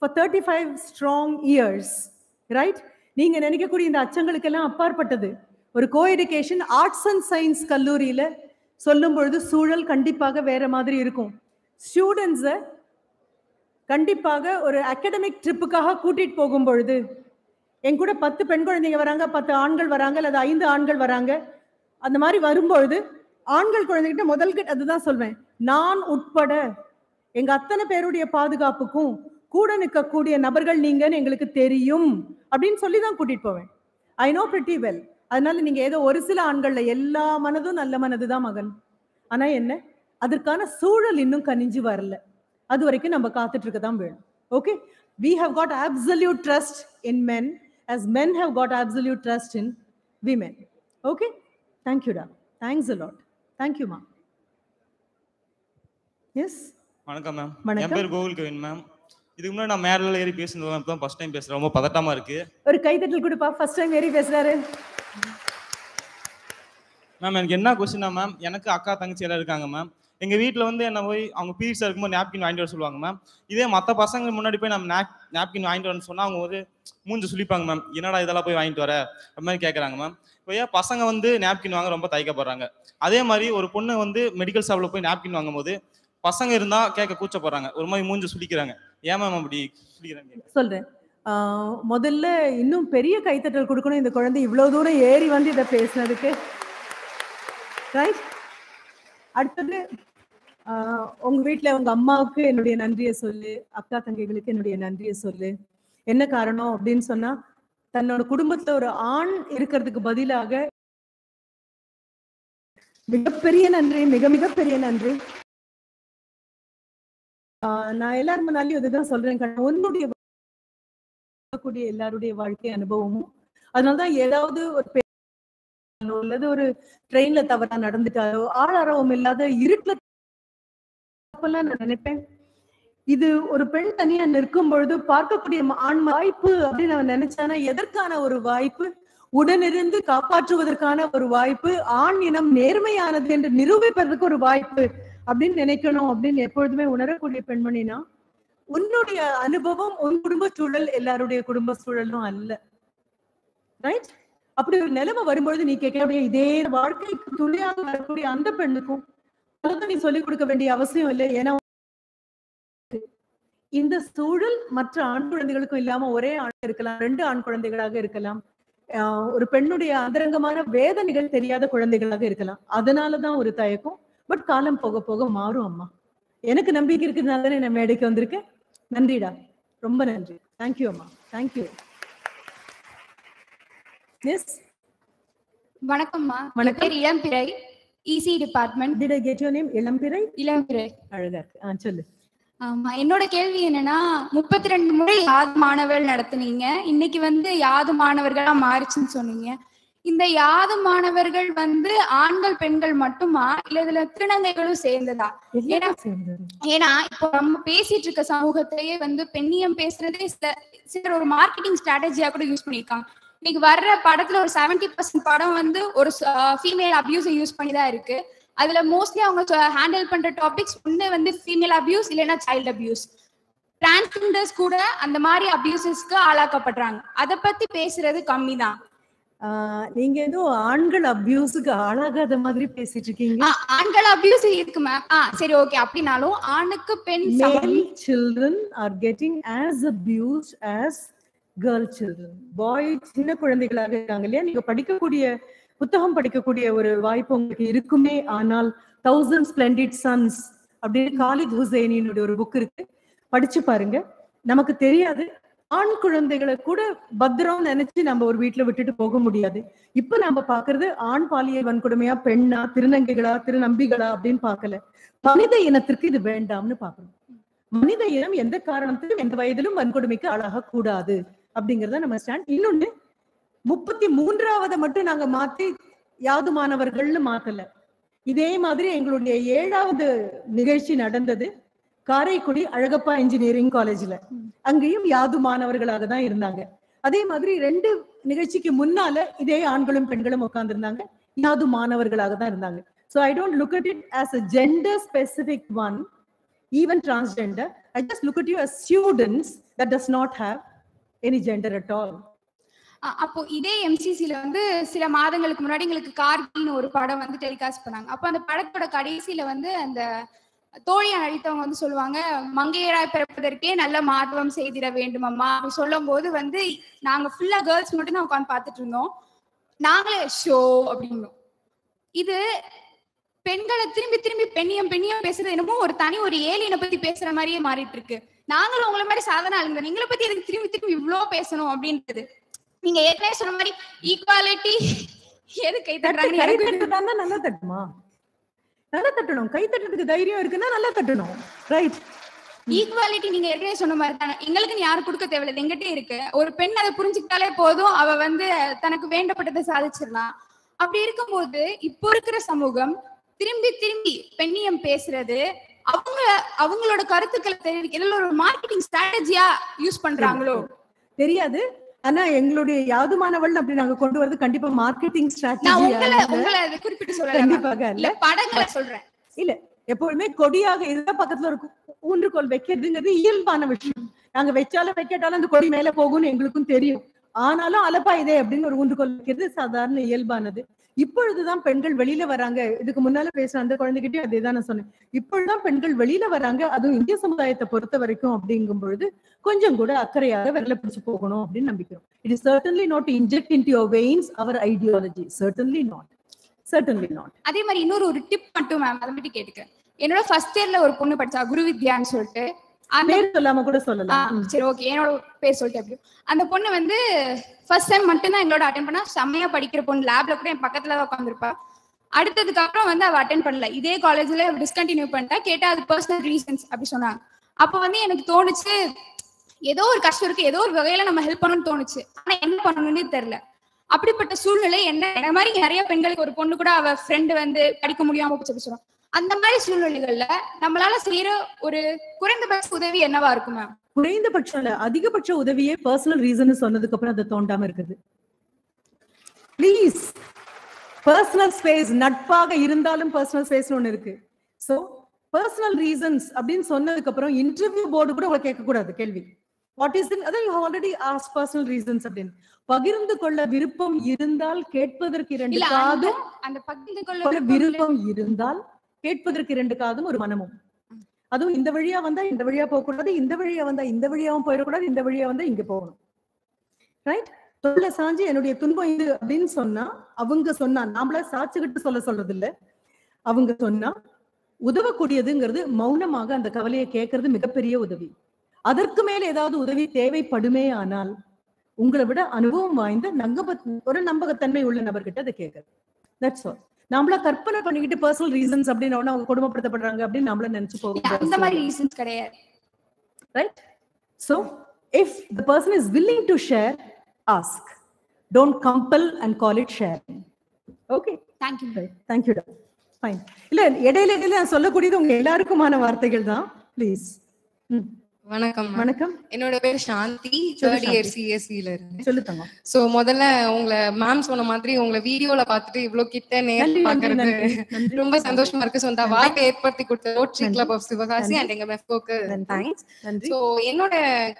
for 35 strong years, right? நீங்க நினைக்கக்கூடிய இந்த அச்சங்களுக்கெல்லாம் அப்பாற்பட்டது. ஒரு co education arts and science கல்லூரியில் சொல்லும் பொழுது சூழல் கண்டிப்பாக வேற மாதிரி இருக்கும். ஸ்டூடெண்ட்ஸை கண்டிப்பாக ஒரு அகடமிக் ட்ரிப்புக்காக கூட்டிகிட்டு போகும் பொழுது என் கூட பத்து பெண் குழந்தைங்க வராங்க பத்து ஆண்கள் வராங்க அல்லது ஐந்து ஆண்கள் வராங்க அந்த மாதிரி வரும்பொழுது ஆண்கள் குழந்தைகிட்ட முதல்கிட்ட அதுதான் சொல்வேன். நான் உட்பட எங்க அத்தனை பேருடைய பாதுகாப்புக்கும் கூட நிற்கக்கூடிய நபர்கள் நீங்கன்னு எங்களுக்கு தெரியும் அப்படின்னு சொல்லி தான் கூட்டிட்டு போவேன். ஐ நோ பிரிட்டி வெல் அதனால நீங்க ஏதோ ஒரு சில ஆண்கள்ல எல்லா மனதும் நல்ல மனதுதான் மகன். ஆனா என்ன? அதற்கான சூழல் இன்னும் கனிஞ்சு வரல. அது வரைக்கும் நம்ம காத்துட்டு இருக்க தான் வேணும். Okay we have got absolute trust in men as men have got absolute trust in women. Okay? Thank you da thanks a lot. Thank you ma yes. வணக்கம் மேம் என். பேர் கோகுல் கவின் மேம் இதுக்கு முன்னாடி நான் மேரில் ஏறி பேசுனது தான் ஃபர்ஸ்ட் டைம் பேசுறேன். ரொம்ப பதட்டமா இருக்கு. ஒரு கைத்தட்டல் கொடுப்பா. ஃபர்ஸ்ட் டைம் ஏறி பேசுறாரு. மேம் எனக்கு என்ன கொஸ்டினா மேம் எனக்கு அக்கா தங்கச்சி எல்லாம் இருக்காங்க மேம் எங்க வீட்ல வந்து என்ன போய் அவங்க பீரியட்ஸ் இருக்கும்போது நாப்கின் வாங்கிட்டு வர சொல்லுவாங்க மேம் இதே மற்ற பசங்க முன்னாடி போய் நம்ம நாப்கின் வாங்கிட்டு வரணும்னு சொன்னா அவங்க ஒரு மூஞ்சி சுளிப்பாங்க மேம் என்னடா இதெல்லாம் போய் வாங்கிட்டு வர? அந்த மாதிரி கேட்குறாங்க மேம் இப்போ ஏன் பசங்க வந்து நாப்கின் வாங்க ரொம்ப தயக்கப்படுறாங்க. அதே மாதிரி ஒரு பொண்ணு வந்து மெடிக்கல் ஷாப்ல போய் நாப்கின் வாங்கும்போது பசங்க இருந்தா கேட்க கூச்சப்படுறாங்க ஒரு மாதிரி மூஞ்சி சுளிக்கிறாங்க. ஏன் மேம் அப்படி சுளிக்கிறாங்க சொல்றேன். ஆஹ் முதல்ல இன்னும் பெரிய கைத்தட்டல் கொடுக்கணும். இந்த குழந்தை இவ்வளவு தூரம் ஏறி வந்து இதை பேசுனதுக்கு. ரைட் அடுத்தது ஆஹ் உங்க வீட்டுல உங்க அம்மாவுக்கு என்னுடைய நன்றியை சொல்லு. அக்கா தங்கைகளுக்கு என்னுடைய நன்றியை சொல்லு. என்ன காரணம் அப்படின்னு சொன்னா தன்னோட குடும்பத்துல ஒரு ஆண் இருக்கிறதுக்கு பதிலாக மிகப்பெரிய நன்றி மிக மிகப்பெரிய நன்றி. நான் எல்லாரும் முன்னாலையும் இதுதான் சொல்றேன் உன்னுடைய கூடிய எல்லாருடைய வாழ்க்கை அனுபவமும் அதனாலதான் ஏதாவது ஒரு அல்லது ஒரு ட்ரெயின்ல தவறா நடந்துட்டாரோ ஆளாரவம் இல்லாத இருட்டுல அப்பெல்லாம் நான் நினைப்பேன். இது ஒரு பெண் தனியா நிற்கும் பொழுது பார்க்கக்கூடிய ஆண் வாய்ப்பு அப்படின்னு நான் நினைச்சானா எதற்கான ஒரு வாய்ப்பு? உடனிருந்து காப்பாற்றுவதற்கான ஒரு வாய்ப்பு ஆண் இனம் நேர்மையானது என்று நிரூபிப்பதற்கு ஒரு வாய்ப்பு. அப்படின்னு நினைக்கணும் அப்படின்னு எப்பொழுதுமே உணரக்கூடிய பெண்மணினா உன்னுடைய அனுபவம் உன் குடும்ப சூழல் எல்லாருடைய குடும்ப சூழலும் அல்ல. ரைட் அப்படி ஒரு நிலைமை வரும்பொழுது நீ கேட்க இதே வாழ்க்கைக்கு துணையாக வரக்கூடிய அந்த பெண்ணுக்கும் நீ சொல்லிக் கொடுக்க வேண்டிய அவசியம் இல்லை. ஏன்னா இந்த சூழல் மற்ற ஆண் குழந்தைகளுக்கும் இல்லாம ஒரே ஆண் இருக்கலாம் ரெண்டு ஆண் குழந்தைகளாக இருக்கலாம். ஆஹ் ஒரு பெண்ணுடைய அந்தரங்கமான வேதனைகள் தெரியாத குழந்தைகளாக இருக்கலாம். அதனாலதான் ஒரு தயக்கம். பட் காலம் போக போக மாறும் அம்மா. எனக்கு நம்பிக்கை இருக்கிறதுனால தானே நான் மேடைக்கு வந்திருக்கேன். நன்றிடா. ரொம்ப நன்றி. தேங்க்யூ அம்மா. தேங்க்யூ எஸ் வணக்கம்மா வணக்கம். Ilampirai. EC department did I get your name Ilampirai? Ilampirai. அழகா இருக்கு. ஆ சொல்லு. ஆமா என்னோட கேள்வி என்னன்னா முப்பத்தி ரெண்டு முறை யாது மாணவர்கள் நடத்துனீங்க? இன்னைக்கு வந்து யாது மாணவர்களா மாறிச்சுன்னு சொன்னீங்க. இந்த யாது மாணவர்கள் வந்து ஆண்கள் பெண்கள் மட்டுமா? இல்ல இதுல திருநங்கைகளும் சேர்ந்ததா? ஏன்னா ஏன்னா இப்போ நம்ம பேசிட்டு இருக்க சமூகத்தையே வந்து பெண்ணியம் பேசுறதே சில சிலர் ஒரு மார்க்கெட்டிங் ஸ்ட்ராட்டஜியா கூட யூஸ் பண்ணியிருக்காங்க இன்னைக்கு வர்ற படத்துல ஒரு 70% பர்சன்ட் படம் வந்து ஒரு ஃபீமேல் அபியூஸை யூஸ் பண்ணி தான் இருக்கு. அதுல மோஸ்ட்லி அவங்க ஹேண்டில் பண்ற டாபிக்ஸ் ஒண்ணு வந்து ஃபீமேல் அபியூஸ் இல்லைன்னா சைல்டு அபியூஸ் டிரான்ஸ்ஜெண்டர்ஸ் கூட அந்த மாதிரி அபியூசஸ்க்கு ஆளாக்கப்படுறாங்க. அதை பத்தி பேசுறது கம்மி தான் நீங்க ஏதோ ஆண்கள் அபியூஸுக்கு ஆளாகாத மாதிரி பேசிட்டு இருக்கீங்க ஆண்கள் அபியூஸ் இருக்கு மேம் ஆ சரி ஓகே அப்படின்னாலும் ஆணுக்கு பெண் male children are getting as abused as girl children. பாய் சின்ன குழந்தைகளாக இருக்காங்க இல்லையா? நீங்க படிக்கக்கூடிய புத்தகம் படிக்கக்கூடிய ஒரு வாய்ப்பு உங்களுக்கு இருக்குமே. ஆனால் தௌசண்ட் ஸ்பிளண்டிட் சன்ஸ் அப்படின்னு காலித் ஹுசைனினுடைய ஒரு புக் இருக்கு. படிச்சு பாருங்க. நமக்கு தெரியாது. ஆண் குழந்தைகளை கூட பத்திரம் நினைச்சு நம்ம ஒரு வீட்டுல விட்டுட்டு போக முடியாது. இப்ப நம்ம பாக்குறது ஆண் பாலியல் வன்கொடுமையா பெண்ணா திருநங்கைகளா திருநம்பிகளா அப்படின்னு பாக்கல. மனித இனத்திற்கு இது வேண்டாம்னு பாக்குறோம் மனித இனம் எந்த காரணத்திலும் எந்த வயதிலும் வன்கொடுமைக்கு ஆளாக கூடாது அப்படிங்கறத நம்ம ஸ்டாண்ட் இன்னொன்னு முப்பத்தி மூன்றாவதை மட்டும் நாங்க மாத்தி யாது மாணவர்கள்னு மாத்தல. இதே மாதிரி எங்களுடைய ஏழாவது நிகழ்ச்சி நடந்தது. காரைக்குடி அழகப்பா இன்ஜினியரிங் காலேஜ்ல அங்கேயும் யாது மாணவர்களாக தான் இருந்தாங்க. அதே மாதிரி ரெண்டு நிகழ்ச்சிக்கு முன்னால இதே ஆண்களும் பெண்களும் உட்கார்ந்துருந்தாங்க. யாது மாணவர்களாக தான் இருந்தாங்க. So I don't look at it as a gender specific one even transgender I just look at you as students that does not have any gender at all அப்போ இதே எம்சிசில வந்து சில மாதங்களுக்கு முன்னாடி எங்களுக்கு கார்கின்னு ஒரு படம் வந்து டெலிகாஸ்ட் பண்ணாங்க. அப்போ அந்த படத்தோட கடைசியில வந்து அந்த தோழியா நடித்தவங்க வந்து சொல்லுவாங்க மங்கையராய் பிறப்பதற்கே நல்ல மாதவம் செய்திட வேண்டுமம்மா அப்படி சொல்லும் போது வந்து நாங்க ஃபுல்லா கேர்ள்ஸ் மட்டும் தான் உட்காந்து பார்த்துட்டு இருந்தோம் நாங்களே ஷோ அப்படின்னோம் இது பெண்களை திரும்பி திரும்பி பெண்ணியம் பெண்ணியம் பேசுறது என்னமோ ஒரு தனி ஒரு ஏலியனை பத்தி பேசுற மாதிரியே மாறிட்டு இருக்கு நாங்களும் உங்களை மாதிரி சாதாரண ஆளுங்க நீங்களை பத்தி எதுக்கு திரும்பி திரும்பி இவ்ளோ பேசணும் அப்படின்றது நீங்க ஏற்கனவே சொன்ன மாதிரி ஈக்குவாலிட்டி எது கை தட்டுறாங்கன்னு கை எனக்கு தட்டுறதா நல்லா தட்டுமா நல்லா தட்டணும். கை தட்டுறதுக்கு தைரியம் இருக்குன்னா நல்லா தட்டணும். ரைட் ஈக்குவாலிட்டி நீங்க ஏற்கனவே சொன்ன மாதிரி தானே? எங்களுக்கு யாரும் கொடுக்க தேவையில்லை. எங்கிட்டே இருக்கு. ஒரு பெண் அதை புரிஞ்சுக்கிட்டாலே போதும். அவ வந்து தனக்கு வேண்டப்பட்டதை சாதிச்சிடலாம் அப்படி இருக்கும்போது இப்போ இருக்கிற சமூகம் திரும்பி திரும்பி பெண்ணியம் பேசுறது அவங்க அவங்களோட கருத்துக்களை தெரிவிக்க ஒரு மார்க்கெட்டிங் ஸ்ட்ராட்டஜியா யூஸ் பண்றாங்களோ? தெரியாது. ஆனா எங்களுடைய யாதுமானவள் அப்படி நாங்க கொண்டு வரது கண்டிப்பா மார்க்கெட்டிங் ஸ்ட்ராட்டஜி குறிப்பிட்டு சொல்லல கண்டிப்பாக இல்ல. படங்களை சொல்றேன். இல்ல எப்பவுமே கொடியாக இருந்தா பக்கத்துல ஒரு ஊன்றுகோல் வைக்கிறதுங்கிறது இயல்பான விஷயம். நாங்க வச்சாலும் வைக்கட்டாலும் அந்த கொடி மேல போகும்னு எங்களுக்கும் தெரியும். ஆனாலும் அலப்பா இதே அப்படின்னு ஒரு ஊன்றுகோல் வைக்கிறது சாதாரண இயல்பானது. இப்பொழுதுதான் பெண்கள் வெளியில வராங்க. இதுக்கு முன்னால பேசுற அந்த குழந்தைகிட்டயும் அதே தான் நான் சொன்னேன். இப்பொழுதுதான் பெண்கள் வெளியில வராங்க. அதுவும் இந்திய சமுதாயத்தை பொறுத்த வரைக்கும் அப்படிங்கும் பொழுது கொஞ்சம் கூட அக்கறையாக விரல பிடிச்சு போகணும் அப்படின்னு நம்பிக்கிறோம். It is certainly not inject in your veins our ideology certainly not certainly not அதே மாதிரி இன்னொரு ஒரு டிப் மட்டும் மேம் அதை மட்டும் கேட்டுக்கிறேன். என்னோட ஃபர்ஸ்ட் இயர்ல ஒரு பொண்ணு படிச்சா குரு வித்யான்னு சொல்லிட்டு பேர் சொல்லாம கூட ஆ, சொல்லலாம் ம். சரி ஓகே என்னோட பேர் சொல்லிட்டு அந்த பொண்ணு வந்து ஃபர்ஸ்ட் டைம் மட்டும் தான் எங்களோட அட்டன் பண்ணா செம்மையா படிக்கிற பொண்ணு. லேப்ல கூட என் பக்கத்துல தான் உட்காந்துருப்பா அடுத்ததுக்கு அப்புறம் வந்து அவ அட்டன் பண்ணல. இதே காலேஜ்ல டிஸ்கண்டினியூ பண்ணிட்டா கேட்டா அது பர்சனல் ரீசன்ஸ் அப்படி சொன்னாங்க. அப்ப வந்து எனக்கு தோணுச்சு ஏதோ ஒரு கஷ்டம் இருக்கு ஏதோ ஒரு வகையில நம்ம ஹெல்ப் பண்ணணும்னு தோணுச்சு. ஆனா என்ன பண்ணணும்னே தெரியல. அப்படிப்பட்ட சூழ்நிலை என்ன மாதிரி நிறைய பெண்களுக்கு ஒரு பொண்ணு கூட அவ ஃப்ரெண்டு வந்து படிக்க முடியாம போச்சு அப்படி சொல்றோம் அந்த மாதிரி சூழ்நிலைகள்ல நம்மளால செய்யற ஒரு குறைந்தபட்ச உதவி என்னவா இருக்கும் மேம்? குறைந்தபட்சம் இல்ல அதிகபட்ச உதவியே பர்சனல் ரீசன் சொன்னதுக்கு அப்புறம் அதை தோண்டாம இருக்குது. ப்ளீஸ் பர்சனல் ஸ்பேஸ் நட்பாக இருந்தாலும் பர்சனல் ஸ்பேஸ் ஒண்ணு இருக்கு. சோ பர்சனல் ரீசன்ஸ் அப்படின்னு சொன்னதுக்கு அப்புறம் இன்டர்வியூ போர்டு கூட உங்களை கேட்க கூடாது கேள்வி வாட் இஸ் அதான் you already ask personal reasons அப்படின்னு. பகிர்ந்து கொள்ள விருப்பம் இருந்தால் கேட்பதற்கு இரண்டு காதும் அந்த பகிர்ந்து கொள்ள. விருப்பம் இருந்தால் கேட்பதற்கு இரண்டு காதும் ஒரு மனமும். அதுவும் இந்த வழியா வந்தா இந்த வழியா போக கூடாது இந்த வழியா வந்தா இந்த வழியாவும் போயிடக்கூடாது இந்த வழியா வந்தா இங்க போகணும். ரைட் தொல்லை சாஞ்சு என்னுடைய துன்பம் இது அப்படின்னு சொன்னா அவங்க சொன்னா நாமளா சாச்சுக்கிட்டு சொல்ல சொல்றது இல்ல அவங்க சொன்னா உதவக்கூடியதுங்கிறது மௌனமாக அந்த கவலையை கேட்கறது மிகப்பெரிய உதவி. அதற்கு மேல ஏதாவது உதவி தேவைப்படுமே ஆனால் உங்களை விட அனுபவம் வாய்ந்த நம்ப ஒரு நம்பகத்தன்மை உள்ள நபர்கிட்ட அதை கேட்கறது. தட்ஸ் ஆல் நம்மள கற்பனை பண்ணிக்கிட்டு பர்சனல் ரீசன்ஸ் அப்படின்னு அவங்க கொடுமைப்படுத்தப்படுறாங்க அப்படின்னு நம்மள நினைச்சு அந்த மாதிரி போகும் ரீசன்ஸ் கிடையாது. If the person is willing to share ask. Don't compel and call it sharing. Okay? Thank you. Thank you doc. fine. இல்ல இடையில இடையில நான் சொல்லக்கூடியது உங்க எல்லாருக்குமான வார்த்தைகள் தான். ப்ளீஸ் வணக்கம். வணக்கம் என்னோட பேர் சாந்தி தேர்ட் இயர் சாந்தி. சிஎஸ்சில இருந்து சொல்லு தங்கம் சோ முதல்ல உங்களை மேம் சொன்ன மாதிரி உங்களை வீடியோல பார்த்துட்டு இவ்வளவு கிட்ட நன்றி, நேர் நன்றி, பாக்குறது. ரொம்ப சந்தோஷமா இருக்கு ஸோ அந்த. வாய்ப்பை ஏற்படுத்தி கொடுத்த Rotary. Club of Sivakasi. And எங்க மெஃப்கோக்கு தேங்க்ஸ் ஸோ என்னோட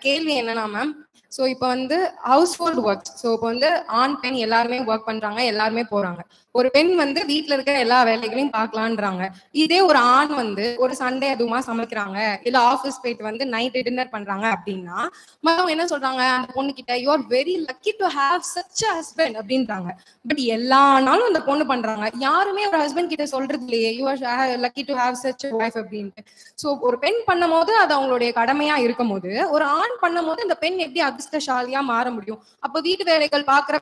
கேள்வி என்னன்னா மேம் ஸோ இப்போ வந்து ஹவுஸ் ஹோல்ட் ஒர்க் ஸோ இப்போ வந்து ஆண் பெண் எல்லாருமே ஒர்க் பண்றாங்க எல்லாருமே போறாங்க ஒரு பெண் வந்து வீட்டுல இருக்கிற எல்லா வேலைகளையும் பாக்கலான்றாங்க. இதே ஒரு ஆண் வந்து ஒரு சண்டே அதுவுமா சமைக்கிறாங்க. இல்ல ஆபீஸ் போயிட்டு வந்து நைட் டின்னர் பண்றாங்க அப்படின்னா மத்தவங்க என்ன சொல்றாங்க? அந்த பொண்ணு கிட்ட you are very lucky to have such husband அப்படின்றாங்க. பட் எல்லா நாளும் அந்த பொண்ணு பண்றாங்க. யாருமே ஒரு ஹஸ்பண்ட் கிட்ட சொல்றது இல்லையே. You are lucky to have such wife அப்படின்ட்டு. ஸோ ஒரு பெண் பண்ணும் போது அது அவங்களுடைய கடமையா இருக்கும் போது ஒரு ஆண் பண்ணும் போது அந்த பெண் எப்படி அதிர்ஷ்டசாலியா மாற முடியும்? அப்ப வீட்டு வேலைகள் பாக்குற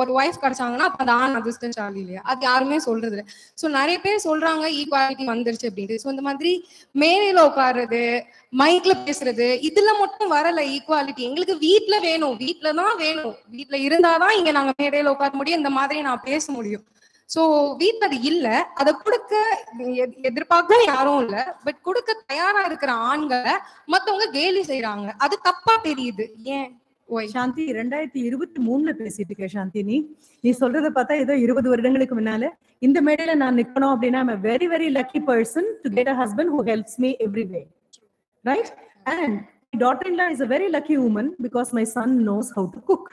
ஒரு ஒய்ஃப் கிடைச்சாங்கன்னா அப்ப அந்த ஆண் அதிர்ஷ்டசாலி இல்லையா? அது யாருமே சொல்றது இல்லை. ஸோ நிறைய பேர் சொல்றாங்க ஈக்வாலிட்டி வந்துருச்சு அப்படின்ட்டு. ஸோ இந்த மாதிரி மேலையில உட்காருறது மைக்ல பேசுறது இதுல மட்டும் வரல ஈக்குவாலிட்டி எங்களுக்கு வீட்டுல வேணும். வீட்டுல தான் வேணும். வீட்டுல இருந்தாதான் இங்க நாங்க மேடையில உட்கார முடியும். இந்த மாதிரி நான் பேச முடியும். சோ வீட்ல அது இல்ல. அதை கொடுக்க எதிர்பார்க்க யாரும் இல்ல. பட் கொடுக்க தயாரா இருக்கிற ஆண்களை மத்தவங்க கேலி செய்யறாங்க அது தப்பா தெரியுது. ஏன்? சாந்தி ரெண்டாயிரத்தி இருபத்தி மூணுல பேசிட்டு இருக்க சாந்தி நீ நீ சொல்றத பார்த்தா ஏதோ இருபது வருடங்களுக்கு முன்னால இந்த மேடையில நான் நிக்கணும் அப்படின்னா very very lucky person to get a husband who helps me every way right and daughter in law is a very lucky woman because my son knows how to cook.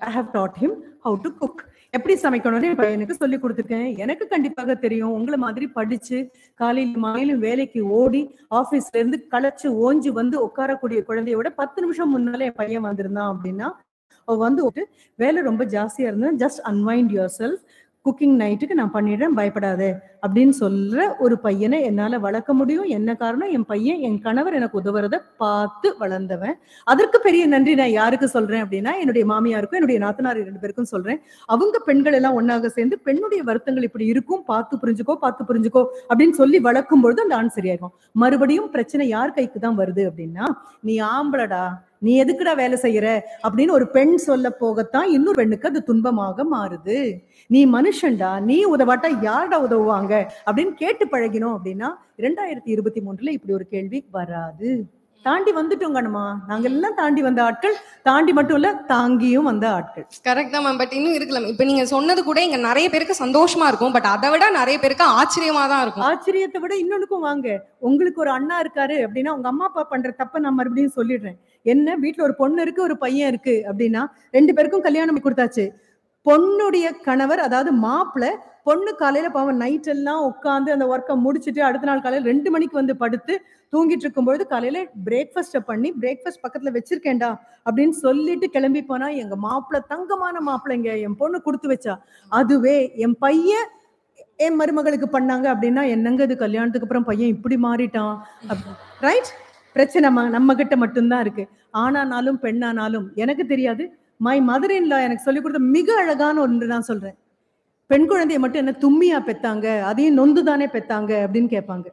I have taught him how to cook. எப்படி சமைக்கணும்னு இப்ப எனக்கு சொல்லி கொடுத்துருக்கேன். எனக்கு கண்டிப்பாக தெரியும். உங்களை மாதிரி படிச்சு காலையில மாலையிலும் வேலைக்கு ஓடி ஆபீஸ்ல இருந்து களைச்சு ஓஞ்சி வந்து உட்காரக்கூடிய குழந்தைய விட பத்து நிமிஷம் முன்னாலே என் பையன் வந்திருந்தான் அப்படின்னா வந்து விட்டு வேலை ரொம்ப ஜாஸ்தியா இருந்தா just unwind yourself cooking நைட்டுக்கு நான் பண்ணிடுறேன் பயப்படாதே அப்படின்னு சொல்ற ஒரு பையனை என்னால வளர்க்க முடியும். என்ன காரணம்? என் பையன் என் கணவர் எனக்கு உதவுறத பார்த்து வளர்ந்தவன். அதற்கு பெரிய நன்றி நான் யாருக்கு சொல்றேன் அப்படின்னா என்னுடைய மாமியாருக்கும் என்னுடைய நாத்தனார் ரெண்டு பேருக்கும் சொல்றேன். அவங்க பெண்கள் எல்லாம் ஒன்னாக சேர்ந்து பெண்ணுடைய வருத்தங்கள் இப்படி இருக்கும் பார்த்து புரிஞ்சுக்கோ பார்த்து புரிஞ்சுக்கோ அப்படின்னு சொல்லி வளர்க்கும் பொழுது அந்த ஆண் சரியாயிருக்கும் மறுபடியும் பிரச்சனை யார் கைக்கு தான் வருது அப்படின்னா நீ ஆம்பளடா நீ எதுக்குடா வேலை செய்யற அப்படின்னு ஒரு பெண் சொல்ல போகத்தான் இன்னொரு பெண்ணுக்கு அது துன்பமாக மாறுது. நீ மனுஷன்டா நீ உதவாட்டா யார்டா உதவுவாங்க அப்படின்னு கேட்டு பழகினோம் அப்படின்னா இரண்டாயிரத்தி இருபத்தி மூன்றுல இப்படி ஒரு கேள்வி வராது. தாண்டி வந்துட்டோம் கண்ணம்மா. நாங்க எல்லாம் தாண்டி வந்த ஆட்கள் தாண்டி மட்டும் இல்ல தாங்கியும் வந்த ஆட்கள். கரெக்ட் தான் மேம் பட் இன்னும் இருக்கலாம் இப்ப நீங்க சொன்னது கூட இங்க நிறைய பேருக்கு சந்தோஷமா இருக்கும். பட் அதை விட நிறைய பேருக்கு ஆச்சரியமா தான் இருக்கும். ஆச்சரியத்தை விட இன்னொன்னுக்கும் வாங்க. உங்களுக்கு ஒரு அண்ணா இருக்காரு அப்படின்னா உங்க அம்மா அப்பா பண்ற தப்ப நான் மறுபடியும் சொல்லிடுறேன். என்ன? வீட்ல ஒரு பொண்ணு இருக்கு ஒரு பையன் இருக்கு அப்படின்னா ரெண்டு பேருக்கும் கல்யாணம் கொடுத்தாச்சு. பொண்ணுடைய கணவர் அதாவது மாப்பிள்ள பொண்ணு காலையில பாவம் நைட் எல்லாம் உட்காந்து அந்த ஒர்க்கை முடிச்சுட்டு அடுத்த நாள் காலையில ரெண்டு மணிக்கு வந்து படுத்து தூங்கிட்டு இருக்கும்பொழுது காலையில பிரேக்ஃபாஸ்ட பண்ணி பிரேக்ஃபாஸ்ட் பக்கத்துல வச்சிருக்கேன்டா அப்படின்னு சொல்லிட்டு கிளம்பி போனா எங்க மாப்பிள்ள தங்கமான மாப்பிள்ளைங்க என் பொண்ணு கொடுத்து வச்சா. அதுவே என் பையன் என் மருமகளுக்கு பண்ணாங்க அப்படின்னா என்னங்க இது கல்யாணத்துக்கு அப்புறம் பையன் இப்படி மாறிட்டான்? ரைட் பிரச்சனை நம்ம கிட்ட மட்டும்தான் இருக்கு. ஆணானாலும் பெண்ணானாலும் எனக்கு தெரியாது. மை மதர் இன்லா எனக்கு சொல்லி கொடுத்த மிக அழகான ஒன்று நான் சொல்றேன். பெண் குழந்தைய மட்டும் என்ன தும்மியா பெத்தாங்க அதையும் நொந்து தானே பெத்தாங்க அப்படின்னு கேட்பாங்க.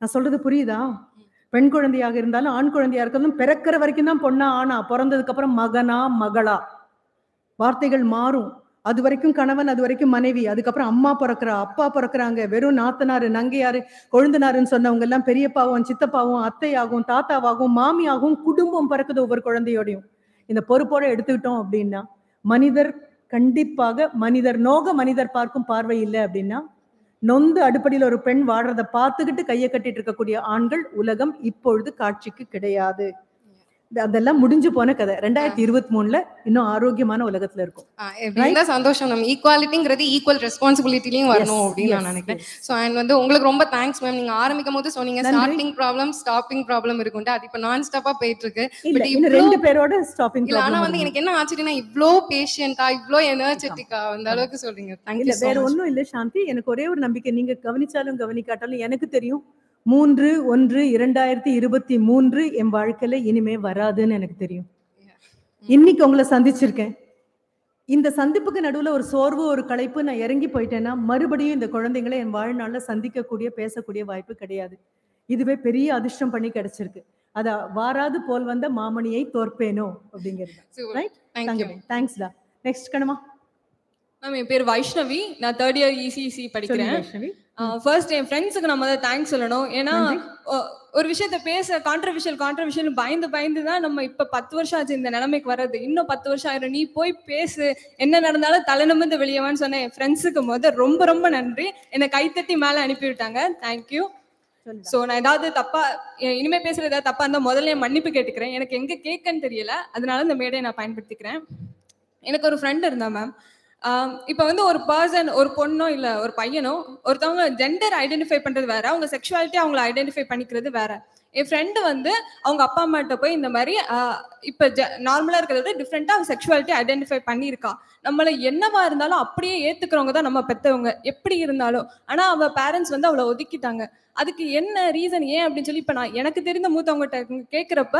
நான் சொல்றது புரியுதா? பெண் குழந்தையாக இருந்தாலும் ஆண் குழந்தையா இருக்கிறதும் பிறக்கிற வரைக்கும் தான் பொண்ணா ஆனா பிறந்ததுக்கு அப்புறம் மகனா மகளா? வார்த்தைகள் மாறும். அது வரைக்கும் கணவன் அது வரைக்கும் மனைவி. அதுக்கப்புறம் அம்மா பிறக்கிறா அப்பா பிறக்கிறாங்க. வெறும் நாத்தனாரு நங்கையாரு கொழுந்தனாருன்னு சொன்னவங்க எல்லாம் பெரியப்பாவும் சித்தப்பாவும் அத்தையாகும் தாத்தாவாகும் மாமியாகவும் குடும்பம் பிறக்குது ஒவ்வொரு குழந்தையோடையும். இந்த பொறுப்போட எடுத்துக்கிட்டோம் அப்படின்னா மனிதர் கண்டிப்பாக மனிதர் நோக மனிதர் பார்க்கும் பார்வை இல்லை அப்படின்னா நொந்து அடுப்படியில் ஒரு பெண் வாடுறதை பார்த்துக்கிட்டு கையை கட்டிட்டு இருக்கக்கூடிய ஆண்கள் உலகம் இப்பொழுது காட்சிக்கு கிடையாது. அதெல்லாம் முடிஞ்சு போன கதை. ரெண்டாயிரத்தி இருபத்தி மூணுல இன்னும் ஆரோக்கியமான உலகத்துல இருக்கும். சந்தோஷம். நம்ம ஈக்குவாலிட்டிங்கிறது ஈக்குவல் ரெஸ்பான்சிபிலிட்டிலையும் வரணும் அப்படின்னு நான் நினைக்கிறேன். ஸோ அண்ட் வந்து உங்களுக்கு ரொம்ப தேங்க்ஸ் மேம் நீங்க ஆரம்பிக்கும் போது சொன்னீங்க. ஸ்டார்டிங் ப்ராப்ளம் ஸ்டாப்பிங் ப்ராப்ளம் இருக்கும்ட்டு. அது இப்போ நான் ஸ்டாப்பா போயிட்டு இருக்கு ரெண்டு பேரோட ஸ்டாப்பிங் இல்ல ஆனா வந்து எனக்கு என்ன ஆச்சரியம்னா இவ்ளோ பேஷண்டா இவ்ளோ எனர்ஜெட்டிக்கா அந்த அளவுக்கு சொல்றீங்க. தேங்க்யூ வேற ஒண்ணும் இல்ல சாந்தி. எனக்கு ஒரே ஒரு நம்பிக்கை. நீங்க கவனிச்சாலும் கவனிக்காட்டாலும் எனக்கு தெரியும். மூன்று ஒன்று இரண்டாயிரத்தி இருபத்தி மூன்று என் வாழ்க்கையில இனிமே வராதுன்னு எனக்கு தெரியும். இன்னைக்கு உங்களை சந்திச்சிருக்கேன். இந்த சந்திப்புக்கு நடுவுல ஒரு சோர்வு ஒரு களைப்பு நான் இறங்கி போயிட்டேன்னா மறுபடியும் இந்த குழந்தைங்களை என் வாழ்நாள்ல சந்திக்கக்கூடிய பேசக்கூடிய வாய்ப்பு கிடையாது. இதுவே பெரிய அதிர்ஷ்டம் பண்ணி கிடைச்சிருக்கு. அத வாராது போல் வந்த மாமணியை தோற்பேனோ அப்படிங்கிறது. ரைட் தேங்க்ஸ்டா நெக்ஸ்ட் கணமா. மேம் என் பேர் வைஷ்ணவி. நான் தேர்ட் இயர் இசிசி படிக்கிறேன். வைஷ்ணவி. ஃபர்ஸ்ட் என் ஃப்ரெண்ட்ஸுக்கு நான் முதல்ல தேங்க்ஸ் சொல்லணும். ஏன்னா ஒரு விஷயத்த பேச கான்ட்ரவர்ஷியல் கான்ட்ரவர்ஷியல் பயந்து பயந்து தான் நம்ம இப்ப பத்து வருஷம் ஆச்சு இந்த நிலைமைக்கு வர்றது. இன்னும் பத்து வருஷம் ஆயிரும். நீ போய் பேசு. என்ன நடந்தாலும் தலை நிமிர்ந்து வெளியவான்னு சொன்ன என் ஃப்ரெண்ட்ஸுக்கு முத ரொம்ப ரொம்ப நன்றி. என்னை கைத்தட்டி மேல அனுப்பி விட்டாங்க தேங்க்யூ ஸோ நான் ஏதாவது தப்பா இனிமே பேசுறது ஏதாவது தப்பா இருந்தா முதல்ல மன்னிப்பு கேட்டுக்கிறேன். எனக்கு எங்க கேட்கன்னு தெரியல. அதனால இந்த மேடையை நான் பயன்படுத்திக்கிறேன். எனக்கு ஒரு ஃப்ரெண்ட் இருந்தா மேம் இப்போ வந்து ஒரு பர்சன் ஒரு பொண்ணோ இல்லை ஒரு பையனோ ஒருத்தவங்க ஜெண்டர் ஐடென்டிஃபை பண்ணுறது வேற அவங்க செக்ஷுவாலிட்டி அவங்கள ஐடென்டிஃபை பண்ணிக்கிறது வேற. என் ஃப்ரெண்டு வந்து அவங்க அப்பா அம்மாட்ட போய் இந்த மாதிரி இப்போ ஜ நார்மலாக இருக்கிறத விட டிஃப்ரெண்ட்டாக அவங்க செக்ஷுவாலிட்டி ஐடென்டிஃபை பண்ணியிருக்கா. நம்மளை என்னவா இருந்தாலும் அப்படியே ஏற்றுக்கிறவங்க தான் நம்ம பெற்றவங்க எப்படி இருந்தாலும். ஆனால் அவள் பேரண்ட்ஸ் வந்து அவளை ஒதுக்கிட்டாங்க. அதுக்கு என்ன ரீசன் ஏன் அப்படின்னு சொல்லி இப்போ நான் எனக்கு தெரிந்த மூத்தவங்ககிட்ட கேட்குறப்ப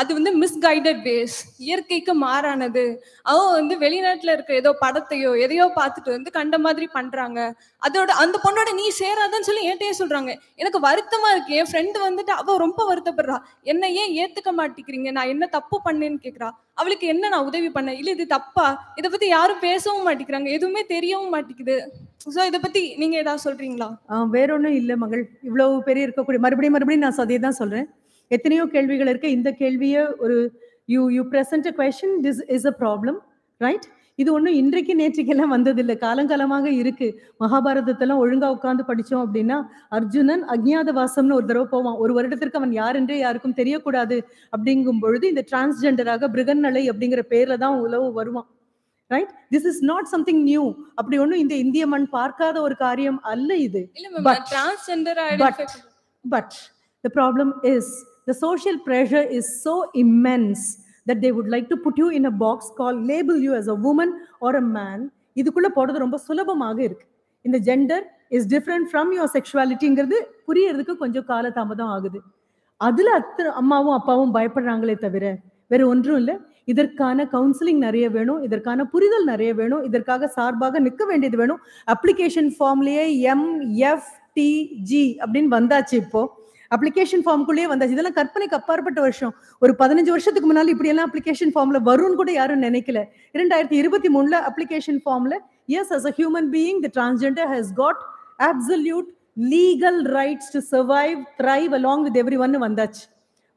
அது வந்து மிஸ்கைடட் பேஸ் இயற்கைக்கு மாறானது. அவன் வந்து வெளிநாட்டில் இருக்க ஏதோ படத்தையோ எதையோ பார்த்துட்டு வந்து கண்ட மாதிரி பண்ணுறாங்க அதோட அந்த பொண்ணோட நீ சேராதன்னு சொல்லி என்கிட்டயே சொல்கிறாங்க எனக்கு வருத்தமாக இருக்கு. என் ஃப்ரெண்டு வந்துட்டு அவள் ரொம்ப வருத்தப்படுறா. என்னை ஏன் ஏற்றுக்க மாட்டேங்கிறீங்க? நான் என்ன தப்பு பண்ணேன்னு கேட்குறா அவளுக்கு என்ன நான் உதவி பண்ணேன்? இல்லை இது தப்பா? இதை பற்றி யாரும் பேசவும் மாட்டேங்கிறாங்க. எதுவுமே தெரியவும் மாட்டேங்குது. சோ இதை பத்தி நீங்க ஏதாவது சொல்றீங்களா? வேற ஒண்ணும் இல்ல மகள். இவ்வளவு பெரிய இருக்கக்கூடிய மறுபடியும் மறுபடியும் நான் அதே தான் சொல்றேன். எத்தனையோ கேள்விகள் இருக்கு. இந்த கேள்வியை ஒரு you you present question this is a problem right இது ஒன்றும் இன்றைக்கு நேற்றுக்கெல்லாம் வந்ததில்லை. காலங்காலமாக இருக்கு. மகாபாரதத்தெல்லாம் ஒழுங்கா உட்காந்து படிச்சோம் அப்படின்னா அர்ஜுனன் அஜ்ஞாதவாசம்னு ஒரு தடவை போவான். ஒரு வருடத்திற்கு அவன் யார் என்றே யாருக்கும் தெரியக்கூடாது. அப்படிங்கும் பொழுது இந்த டிரான்ஸ்ஜெண்டராக பிருகன்னலை அப்படிங்கிற பேர்ல தான் உலவு வருவான். Right this is not something new அப்படி ஒன்றும் இந்த இந்திய மண் பார்க்காத ஒரு காரியம் அல்ல இது. but the problem is the social pressure is so immense that they would like to put you in a box called label you as a woman or a man. இதுக்குள்ள போடுறது ரொம்ப சுலபமாக இருக்கு. இந்த gender is different from your செக்ஷுவாலிட்டிங்கிறது புரியறதுக்கு கொஞ்சம் காலதாமதம் ஆகுது. அதுல அத்தனை அம்மாவும் அப்பாவும் பயப்படுறாங்களே தவிர வேற ஒன்றும் இல்லை. இதற்கான கவுன்சிலிங் நிறைய வேணும் இதற்கான புரிதல் நிறைய வேணும் இதற்காக சார்பாக நிற்க வேண்டியது வேணும். அப்ளிகேஷன் ஃபார்ம்லயே எம் எஃப் டிஜி அப்படின்னு வந்தாச்சு இப்போ. அப்ளிகேஷன் ஃபார்முக்குள்ளேயே வந்தாச்சு. இதெல்லாம் கற்பனைக்கு அப்பாற்பட்ட வருஷம். ஒரு பதினஞ்சு வருஷத்துக்கு முன்னால இப்படி எல்லாம் அப்ளிகேஷன் ஃபார்ம்ல வரும்னு கூட யாரும் நினைக்கல. இரண்டாயிரத்தி இருபத்தி மூணுல அப்ளிகேஷன் ஃபார்ம்ல yes as a human being the transgender has got absolute legal rights to survive thrive along with everyone வந்தாச்சு.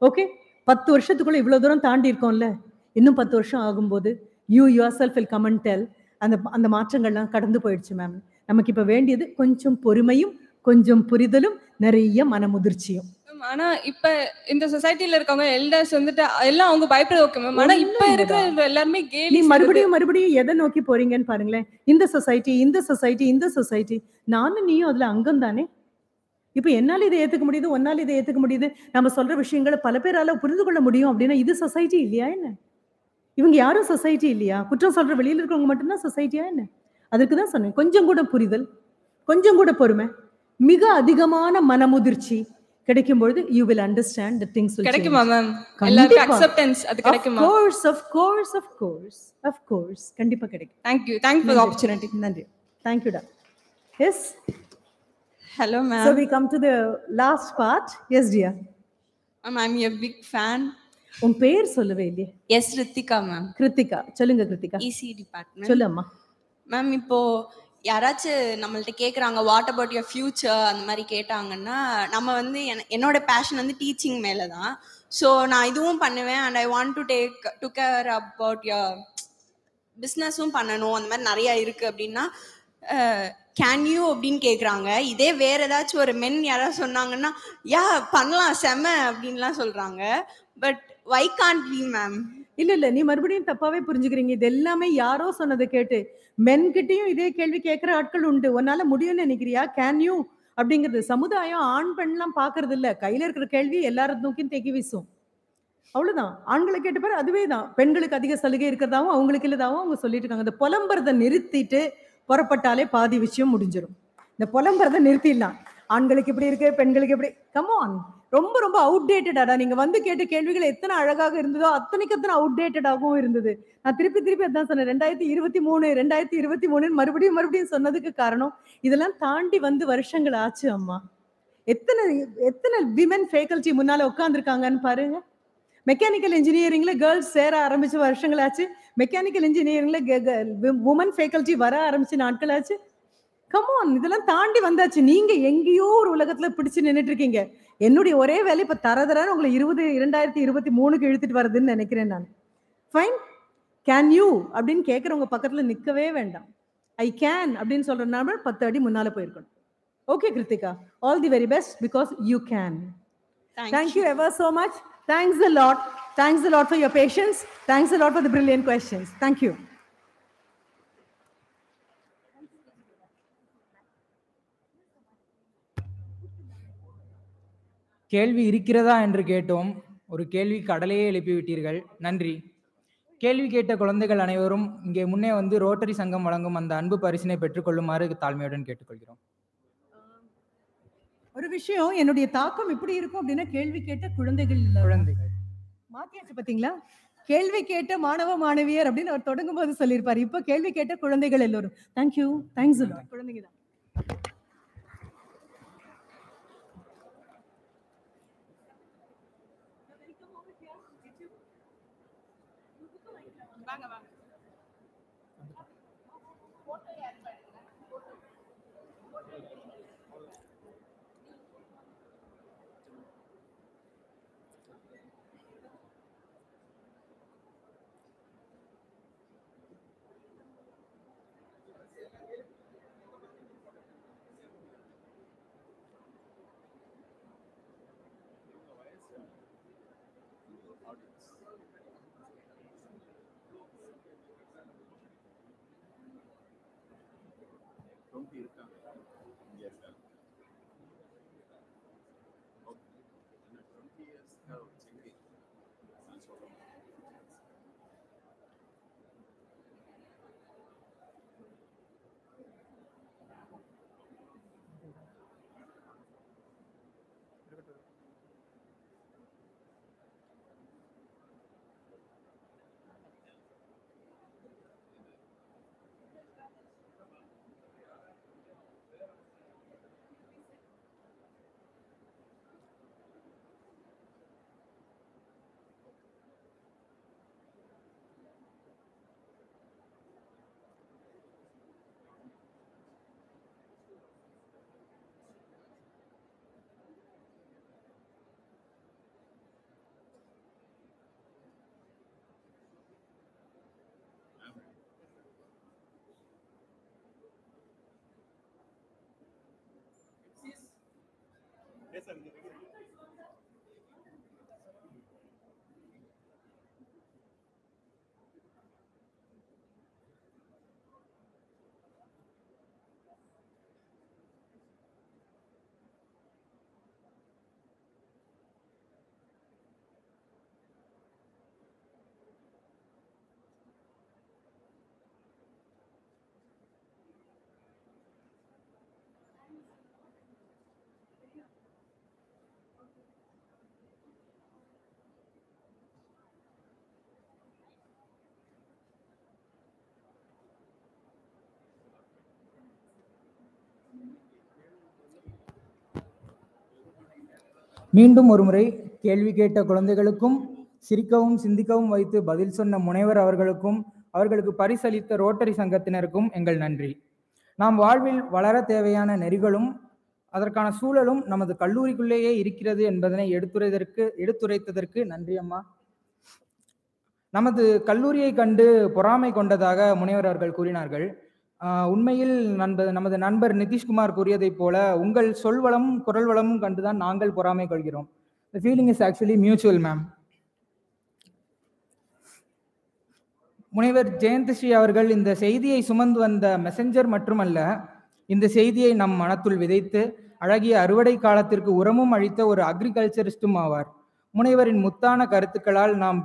ஓகே பத்து வருஷத்துக்குள்ள இவ்வளவு தூரம் தாண்டி இருக்கோம்ல இன்னும் பத்து வருஷம் ஆகும்போது you yourself will come and tell அந்த அந்த மாற்றங்கள்லாம் கடந்து போயிடுச்சு மேம் நமக்கு இப்ப வேண்டியது கொஞ்சம் பொறுமையும் கொஞ்சம் புரிதலும் நிறைய மனமுதிர்ச்சியும். ஆனா இப்ப இந்த சொசைட்டில இருக்கவங்க எல்டர்ஸ் வந்துட்டு எல்லாம் அவங்க பயப்படுறது ஓகே மேம் ஆனா இப்ப இருக்கிற எல்லாருமே நீ கேலி மறுபடியும் மறுபடியும் எதை நோக்கி போறீங்கன்னு பாருங்களேன். இந்த சொசைட்டி இந்த சொசைட்டி இந்த சொசைட்டி நானும் நீயும் அதுல அங்கம் தானே? இப்ப என்னால இதை ஏத்துக்க முடியுது உன்னால இதை ஏத்துக்க முடியுது. நம்ம சொல்ற விஷயங்களை பல பேரால புரிந்து கொள்ள முடியும் அப்படின்னா இது சொசைட்டி இல்லையா என்ன? இவங்க யாரும் சொசைட்டி இல்லையா? குற்றம் சொல்ற வெளியில இருக்கிறவங்க மட்டும்தான் சொசைட்டியா என்ன? அதுக்கு தான் சொன்னேன். கொஞ்சம் கூட புரிதல் கொஞ்சம் கூட பொறுமை மிக அதிகமான மனமுதிர்ச்சி கிடைக்கும் பொழுது you will understand the things கிடைக்குமா மேம் எல்லாருக்கும் acceptance அது கிடைக்குமா? Course of course of course of course கண்டிப்பா கிடைக்கும். Thank you thank for opportunity நன்றி. தேங்க் யூ டா yes Hello, ma'am. So we come to the last part. Yes, dear. Ma'am, I'm a big fan. உன் பேர் சொல்லவே இல்லையே. Yes Rithika ma'am Krithika. சொல்லுங்க கிருத்திகா. இசி டிபார்ட்மெண்ட் சொல்லு அம்மா மேம் இப்போ யாராச்சும் நம்மள்ட்ட கேக்குறாங்க வாட் அபவுட் யுவர் ஃபியூச்சர் அந்த மாதிரி கேட்டாங்கன்னா நம்ம வந்து என- என்னோட பேஷன் வந்து டீச்சிங் மேல தான் ஸோ நான் இதுவும் பண்ணுவேன் and I want to take to care about your பிஸ்னஸும் பண்ணணும். அந்த மாதிரி நிறைய இருக்கு அப்படின்னா கேன் யூ அப்படின்னு கேக்குறாங்க. இதே வேற ஏதாச்சும் ஒரு மென் யாராவது சொன்னாங்கன்னா யா பண்ணலாம் செம அப்படின்லாம் சொல்றாங்க. But why can't we ma'am இல்ல இல்ல நீ மறுபடியும் தப்பாவே புரிஞ்சுக்கிறீங்க. இது எல்லாமே யாரோ சொன்னதை கேட்டு. மென் கிட்டயும் இதே கேள்வி கேட்கிற ஆட்கள் உண்டு. உன்னால முடியும்னு நினைக்கிறியா? கேன் யூ அப்படிங்கிறது சமுதாயம் ஆண் பெண்லாம் பாக்குறது இல்ல கையில இருக்கிற கேள்வி எல்லாரும் நோக்கியும் தேக்கி வீசும். அவ்வளவுதான். ஆண்களை கேட்ட பாரு அதுவே தான். பெண்களுக்கு அதிக சலுகை இருக்கிறதாவும் அவங்களுக்கு இல்லதாவும் அவங்க சொல்லிட்டு இருக்காங்க. இந்த புலம்புறதை நிறுத்திட்டு புறப்பட்டாலே பாதி விஷயம் முடிஞ்சிடும் இந்த புலம்புறதை நிறுத்திடலாம். ஆண்களுக்கு இப்படி இருக்கு பெண்களுக்கு இப்படி. கமான் ரொம்ப ரொம்ப அவுடேட்டடாடா நீங்க வந்து கேட்ட கேள்விகள் எத்தனை அழகாக இருந்ததோ அத்தனைக்கு அத்தனை அவுடேட்டடாகவும் இருந்தது. நான் திருப்பி திருப்பி அதான் சொன்னேன். ரெண்டாயிரத்தி இருபத்தி மூணு ரெண்டாயிரத்தி இருபத்தி மூணு மறுபடியும் மறுபடியும் சொன்னதுக்கு காரணம் இதெல்லாம் தாண்டி வந்து வருஷங்கள் ஆச்சு அம்மா. எத்தனை எத்தனை விமன் ஃபேக்கல்ட்டி முன்னால உட்காந்துருக்காங்கன்னு பாருங்க. மெக்கானிக்கல் இன்ஜினியரிங்ல கேர்ள்ஸ் சேர ஆரம்பிச்ச வருஷங்கள் ஆச்சு. மெக்கானிக்கல் இன்ஜினியரிங்ல உமன் ஃபேக்கல்ட்டி வர ஆரம்பிச்ச நாட்கள் ஆச்சு. கமான் இதெல்லாம் தாண்டி வந்தாச்சு. நீங்க எங்கேயோ ஒரு உலகத்துல பிடிச்சு நின்றுட்டு இருக்கீங்க. என்னுடைய ஒரே வேலை இப்ப தர தரன்னு உங்களை இருபது இரண்டாயிரத்தி இருபத்தி மூணுக்கு இழுத்துட்டு வருதுன்னு நினைக்கிறேன் நான். ஃபைன் கேன் யூ அப்படின்னு கேட்கறவங்க பக்கத்துல நிக்கவே வேண்டாம். ஐ கேன் அப்படின்னு சொல்ற நபர் பத்து அடி முன்னால போயிருக்கணும். Okay Krithika all the very best because you can Thank Thank you. ever so much. Thanks a lot. Thanks a lot for your patience. Thanks a lot for the brilliant questions. Thank you. கேள்வி இருக்கிறதா என்று கேட்டோம். ஒரு கேள்வி கடலையே எழுப்பி விட்டீர்கள் நன்றி. கேள்வி கேட்ட குழந்தைகள் அனைவரும் இங்கே முன்னே வந்து ரோட்டரி சங்கம் வழங்கும் அந்த அன்பு பரிசினை பெற்றுக்கொள்ளுமாறு தாழ்மையுடன் கேட்டுக்கொள்கிறோம். ஒரு விஷயம் என்னுடைய தாக்கம் இப்படி இருக்கும் அப்படின்னா கேள்வி கேட்ட குழந்தைகள். குழந்தைகள். மாத்தியாச்சு பாத்தீங்களா? கேள்வி கேட்ட மாணவ மாணவியர் அப்படின்னு அவர் தொடங்கும் போது சொல்லியிருப்பாரு. இப்ப கேள்வி கேட்ட குழந்தைகள் எல்லோரும். தேங்க்யூ தேங்க்ஸ் குழந்தைங்க தான். Esa es la. மீண்டும் ஒருமுறை கேள்வி கேட்ட குழந்தைகளுக்கும் சிரிக்கவும் சிந்திக்கவும் வைத்து பதில் சொன்ன முனைவர் அவர்களுக்கும் அவர்களுக்கு பரிசளித்த ரோட்டரி சங்கத்தினருக்கும் எங்கள் நன்றி. நாம் வாழ்வில் வளர தேவையான நெறிகளும் அதற்கான சூழலும் நமது கல்லூரிக்குள்ளேயே இருக்கிறது என்பதனை எடுத்துரைதற்கு எடுத்துரைத்ததற்கு நன்றி அம்மா. நமது கல்லூரியை கண்டு பொறாமை கொண்டதாக முனைவர் அவர்கள் கூறினார்கள். உண்மையில் நண்பர் நமது நண்பர் நிதிஷ்குமார் கூறியதைப் போல உங்கள் சொல்வளமும் குரல் வளமும் கண்டுதான் நாங்கள் பொறாமை கொள்கிறோம். The feeling is actually mutual ma'am முனைவர் ஜெயந்த்ஸ்ரீ அவர்கள் இந்த செய்தியை சுமந்து வந்த மெசஞ்சர் மட்டுமல்ல இந்த செய்தியை நம் மனத்துள் விதைத்து அழகிய அறுவடை காலத்திற்கு உரமும் அளித்த ஒரு அக்ரிகல்ச்சரிஸ்டும் ஆவார். முனைவரின் முத்தான கருத்துக்களால் நாம்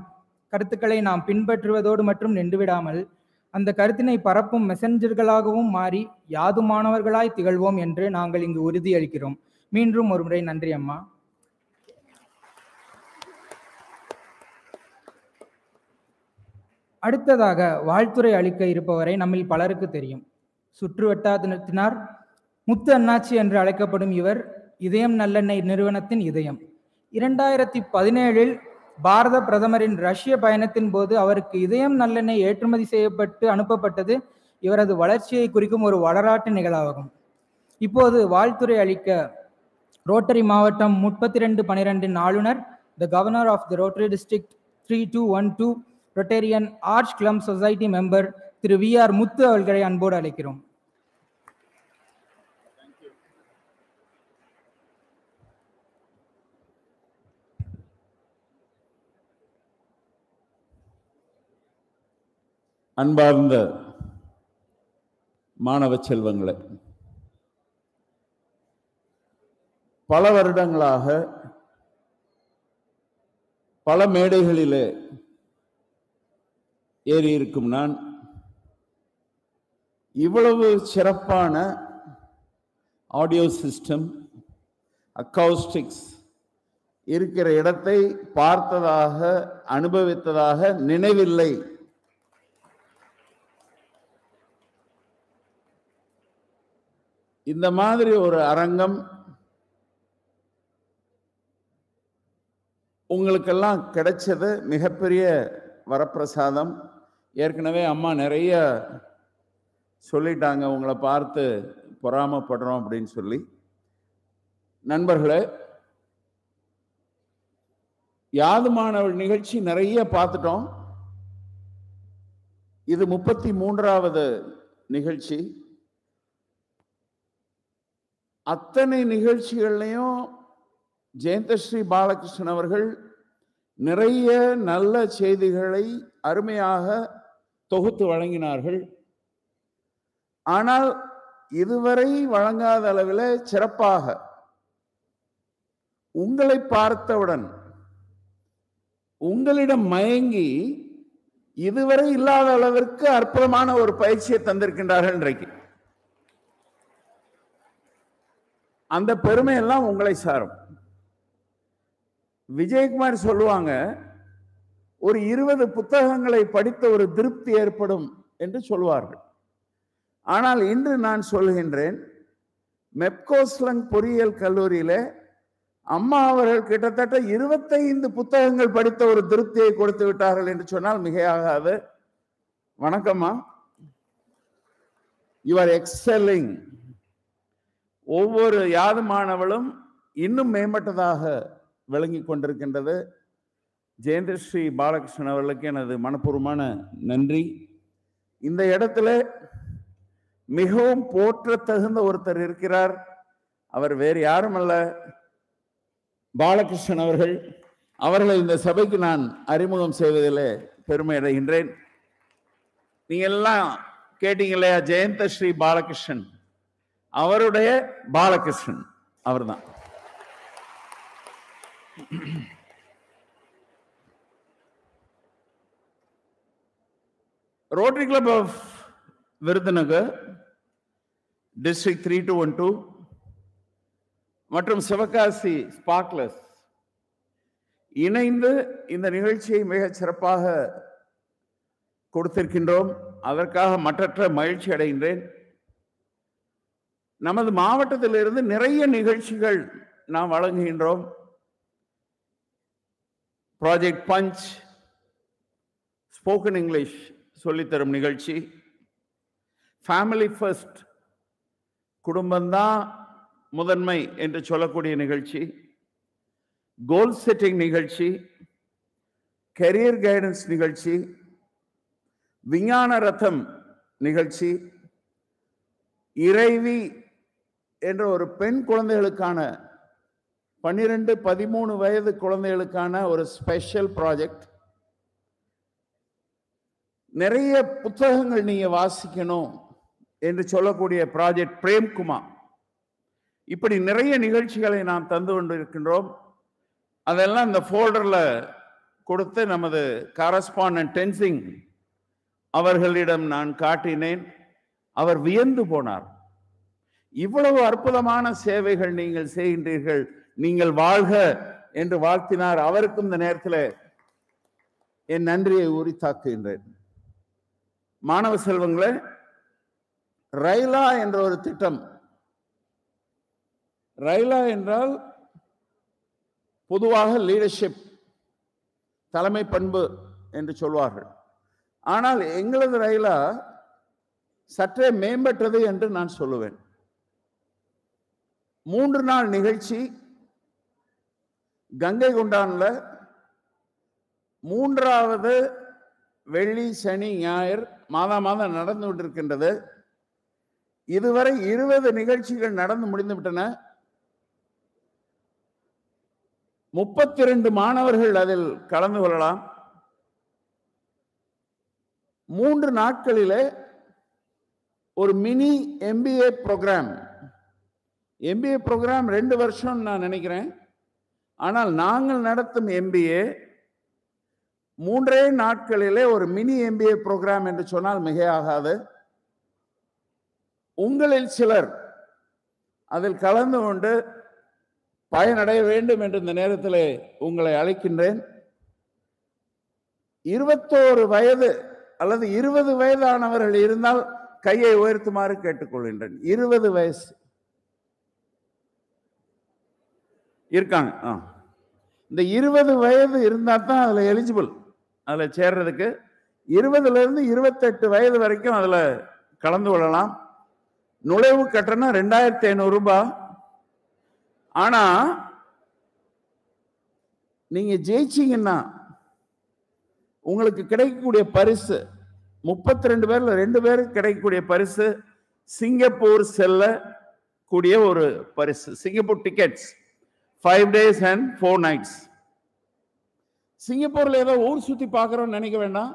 கருத்துக்களை நாம் பின்பற்றுவதோடு மட்டும் நின்றுவிடாமல் அந்த கருத்தினை பரப்பும் மெசஞ்சர்களாகவும் மாறி யாதுமானவர்களாய் திகழ்வோம் என்று நாங்கள் இங்கு உறுதியளிக்கிறோம். மீண்டும் ஒரு முறை நன்றி அம்மா. அடுத்ததாக வாழ்த்துறை அளிக்க இருப்பவரை நம்மில் பலருக்கு தெரியும். சுற்றுவட்டாரத்தினர் முத்து அண்ணாச்சி என்று அழைக்கப்படும் இவர் இதயம் நல்லெண்ணெய் நிறுவனத்தின் இதயம். இரண்டாயிரத்தி பதினேழில் பாரத பிரதமரின் ரஷ்ய பயணத்தின் போது அவருக்கு இதயம் நல்லெண்ணெய் ஏற்றுமதி செய்யப்பட்டு அனுப்பப்பட்டது. இவரது வளர்ச்சியை குறிக்கும் ஒரு வரலாற்று நிகழ்வாகும் இப்போது வாழ்த்துறை அளிக்க ரோட்டரி மாவட்டம் முப்பத்தி ரெண்டு பனிரெண்டின் ஆளுநர் the governor of the rotary district three two one two rotarian arch கிளம் சொசைட்டி மெம்பர் திரு வி ஆர் முத்து அவர்களை அன்போடு அழைக்கிறோம். அன்பார்ந்த மாணவ செல்வங்களை பல வருடங்களாக பல மேடைகளிலே ஏறி இருக்கும் நான் இவ்வளவு சிறப்பான ஆடியோ சிஸ்டம் அக்கௌஸ்டிக்ஸ் இருக்கிற இடத்தை பார்த்ததாக அனுபவித்ததாக நினைவில்லை. இந்த மாதிரி ஒரு அரங்கம் உங்களுக்கெல்லாம் கிடைச்சது மிகப்பெரிய வரப்பிரசாதம். ஏற்கனவே அம்மா நிறைய சொல்லிட்டாங்க உங்களை பார்த்து பொறாமப்படுறோம் அப்படின்னு சொல்லி. நண்பர்களே யாதுமான நிகழ்ச்சி நிறைய பார்த்துட்டோம். இது முப்பத்தி மூன்றாவது நிகழ்ச்சி. அத்தனை நிகழ்ச்சிகள்லையும் ஜெயந்தஸ்ரீ பாலகிருஷ்ணன் அவர்கள் நிறைய நல்ல செய்திகளை அருமையாக தொகுத்து வழங்கினார்கள். ஆனால் இதுவரை வழங்காத அளவில் சிறப்பாக உங்களை பார்த்தவுடன் உங்களிடம் மயங்கி இதுவரை இல்லாத அளவிற்கு அற்புதமான ஒரு பயிற்சியை தந்திருக்கின்றார்கள் இன்றைக்கு. அந்த பெருமையெல்லாம் உங்களை சாரும். விஜயகுமார் சொல்லுவாங்க ஒரு இருபது புத்தகங்களை படித்த ஒரு திருப்தி ஏற்படும் என்று சொல்வார்கள் ஆனால் இன்று நான் சொல்கின்றேன் மெப்கோஸ்லங் பொறியியல் கல்லூரியில் அம்மா அவர்கள் கிட்டத்தட்ட இருபத்தைந்து புத்தகங்கள் படித்த ஒரு திருப்தியை கொடுத்து விட்டார்கள் என்று சொன்னால் மிகையாகாது. வணக்கம்மா. யூ ஆர் எக்ஸலிங் ஒவ்வொரு யாது மாணவளும் இன்னும் மேம்பட்டதாக விளங்கி கொண்டிருக்கின்றது. ஜெயந்திரஸ்ரீ பாலகிருஷ்ணன் அவர்களுக்கு எனது மனப்பூர்வமான நன்றி. இந்த இடத்துல மிகவும் போற்ற தகுந்த ஒருத்தர் இருக்கிறார். அவர் வேறு யாரும் அல்ல பாலகிருஷ்ணன் அவர்கள் அவர்களை இந்த சபைக்கு நான் அறிமுகம் செய்வதில் பெருமை அடைகின்றேன். நீங்க எல்லாம் கேட்டீங்க இல்லையா? ஜெயந்த ஸ்ரீ பாலகிருஷ்ணன். அவருடைய பாலகிருஷ்ணன். அவர்தான். Rotary club of Virudhunagar district three two one two மற்றும் சிவகாசி ஸ்பார்க்லஸ் இணைந்து இந்த நிகழ்ச்சியை மிகச் சிறப்பாக கொடுத்திருக்கின்றோம். அதற்காக மற்றற்ற மகிழ்ச்சி அடைகின்றேன். நமது மாவட்டத்திலிருந்து நிறைய நிகழ்ச்சிகள் நாம் வழங்குகின்றோம். ப்ராஜெக்ட் பஞ்ச் ஸ்போக்கன் இங்கிலீஷ் சொல்லித்தரும் நிகழ்ச்சி. ஃபேமிலி ஃபர்ஸ்ட் குடும்பம்தான் முதன்மை என்று சொல்லக்கூடிய நிகழ்ச்சி. கோல் செட்டிங் நிகழ்ச்சி. கெரியர் கைடன்ஸ் நிகழ்ச்சி. விஞ்ஞான ரத்தம் நிகழ்ச்சி. இறைவி என்ற ஒரு பெண் குழந்தைகளுக்கான பன்னிரெண்டு பதிமூணு வயது குழந்தைகளுக்கான ஒரு ஸ்பெஷல் ப்ராஜெக்ட். நிறைய புத்தகங்கள் நீங்கள் வாசிக்கணும் என்று சொல்லக்கூடிய ப்ராஜெக்ட் பிரேம்குமார். இப்படி நிறைய நிகழ்ச்சிகளை நாம் தந்து கொண்டிருக்கின்றோம். அதெல்லாம் இந்த ஃபோல்டரில் கொடுத்து நமது கரஸ்பாண்டன்ட் டென்சிங் அவர்களிடம் நான் காட்டினேன். அவர் வியந்து போனார். இவ்வளவு அற்புதமான சேவைகள் நீங்கள் செய்கின்றீர்கள். நீங்கள் வாழ்க என்று வாழ்த்தினார். அவருக்கும் இந்த நேரத்தில் என் நன்றியை உரித்தாக்குகின்றேன். மாணவ செல்வங்களே ரயிலா என்ற ஒரு திட்டம் ரயிலா என்றால் பொதுவாக லீடர்ஷிப் தலைமை பண்பு என்று சொல்வார்கள். ஆனால் எங்களது ரயிலா சற்றே மேம்பட்டது என்று நான் சொல்லுவேன். மூன்று நாள் நிகழ்ச்சி கங்கை கொண்டான்ல. மூன்றாவது வெள்ளி சனி ஞாயிறு மாதா மாதம் நடந்து கொண்டிருக்கின்றது. இதுவரை இருபது நிகழ்ச்சிகள் நடந்து முடிந்து விட்டன. முப்பத்தி ரெண்டு மாணவர்கள் அதில் கலந்து கொள்ளலாம். மூன்று நாட்களிலே ஒரு mini MBA program MBA program ரெண்டு வருஷம் நான் நினைக்கிறேன். ஆனால் நாங்கள் நடத்தும் எம்பிஏ மூன்றே நாட்களிலே ஒரு மினி எம்பிஏ ப்ரோக்ராம் என்று சொன்னால் மிகையாகாது உங்களில் சிலர் அதில் கலந்து கொண்டு பயனடைய வேண்டும் என்று இந்த நேரத்தில் உங்களை அழைக்கின்றேன். இருபத்தோரு வயது அல்லது இருபது வயதானவர்கள் இருந்தால் கையை உயர்த்துமாறு கேட்டுக்கொள்கின்றேன். இருபது வயசு. இருக்காங்க. ஆ. இந்த இருபது வயது இருந்தால் தான் அதில் எலிஜிபிள் அதில் சேர்றதுக்கு இருபதுலேருந்து இருபத்தெட்டு வயது வரைக்கும் அதில் கலந்து கொள்ளலாம். நுழைவு கட்டணம் ரெண்டாயிரத்தி ஐநூறுரூபா ஆனால் நீங்கள் ஜெயிச்சிங்கன்னா உங்களுக்கு கிடைக்கக்கூடிய பரிசு முப்பத்தி ரெண்டு பேரில் ரெண்டு பேருக்கு கிடைக்கக்கூடிய பரிசு சிங்கப்பூர் செல்ல கூடிய ஒரு பரிசு. Singapore tickets five days and four nights சிங்கப்பூரில் ஏதோ ஊர் சுற்றி பார்க்குறோன்னு நினைக்க வேண்டாம்.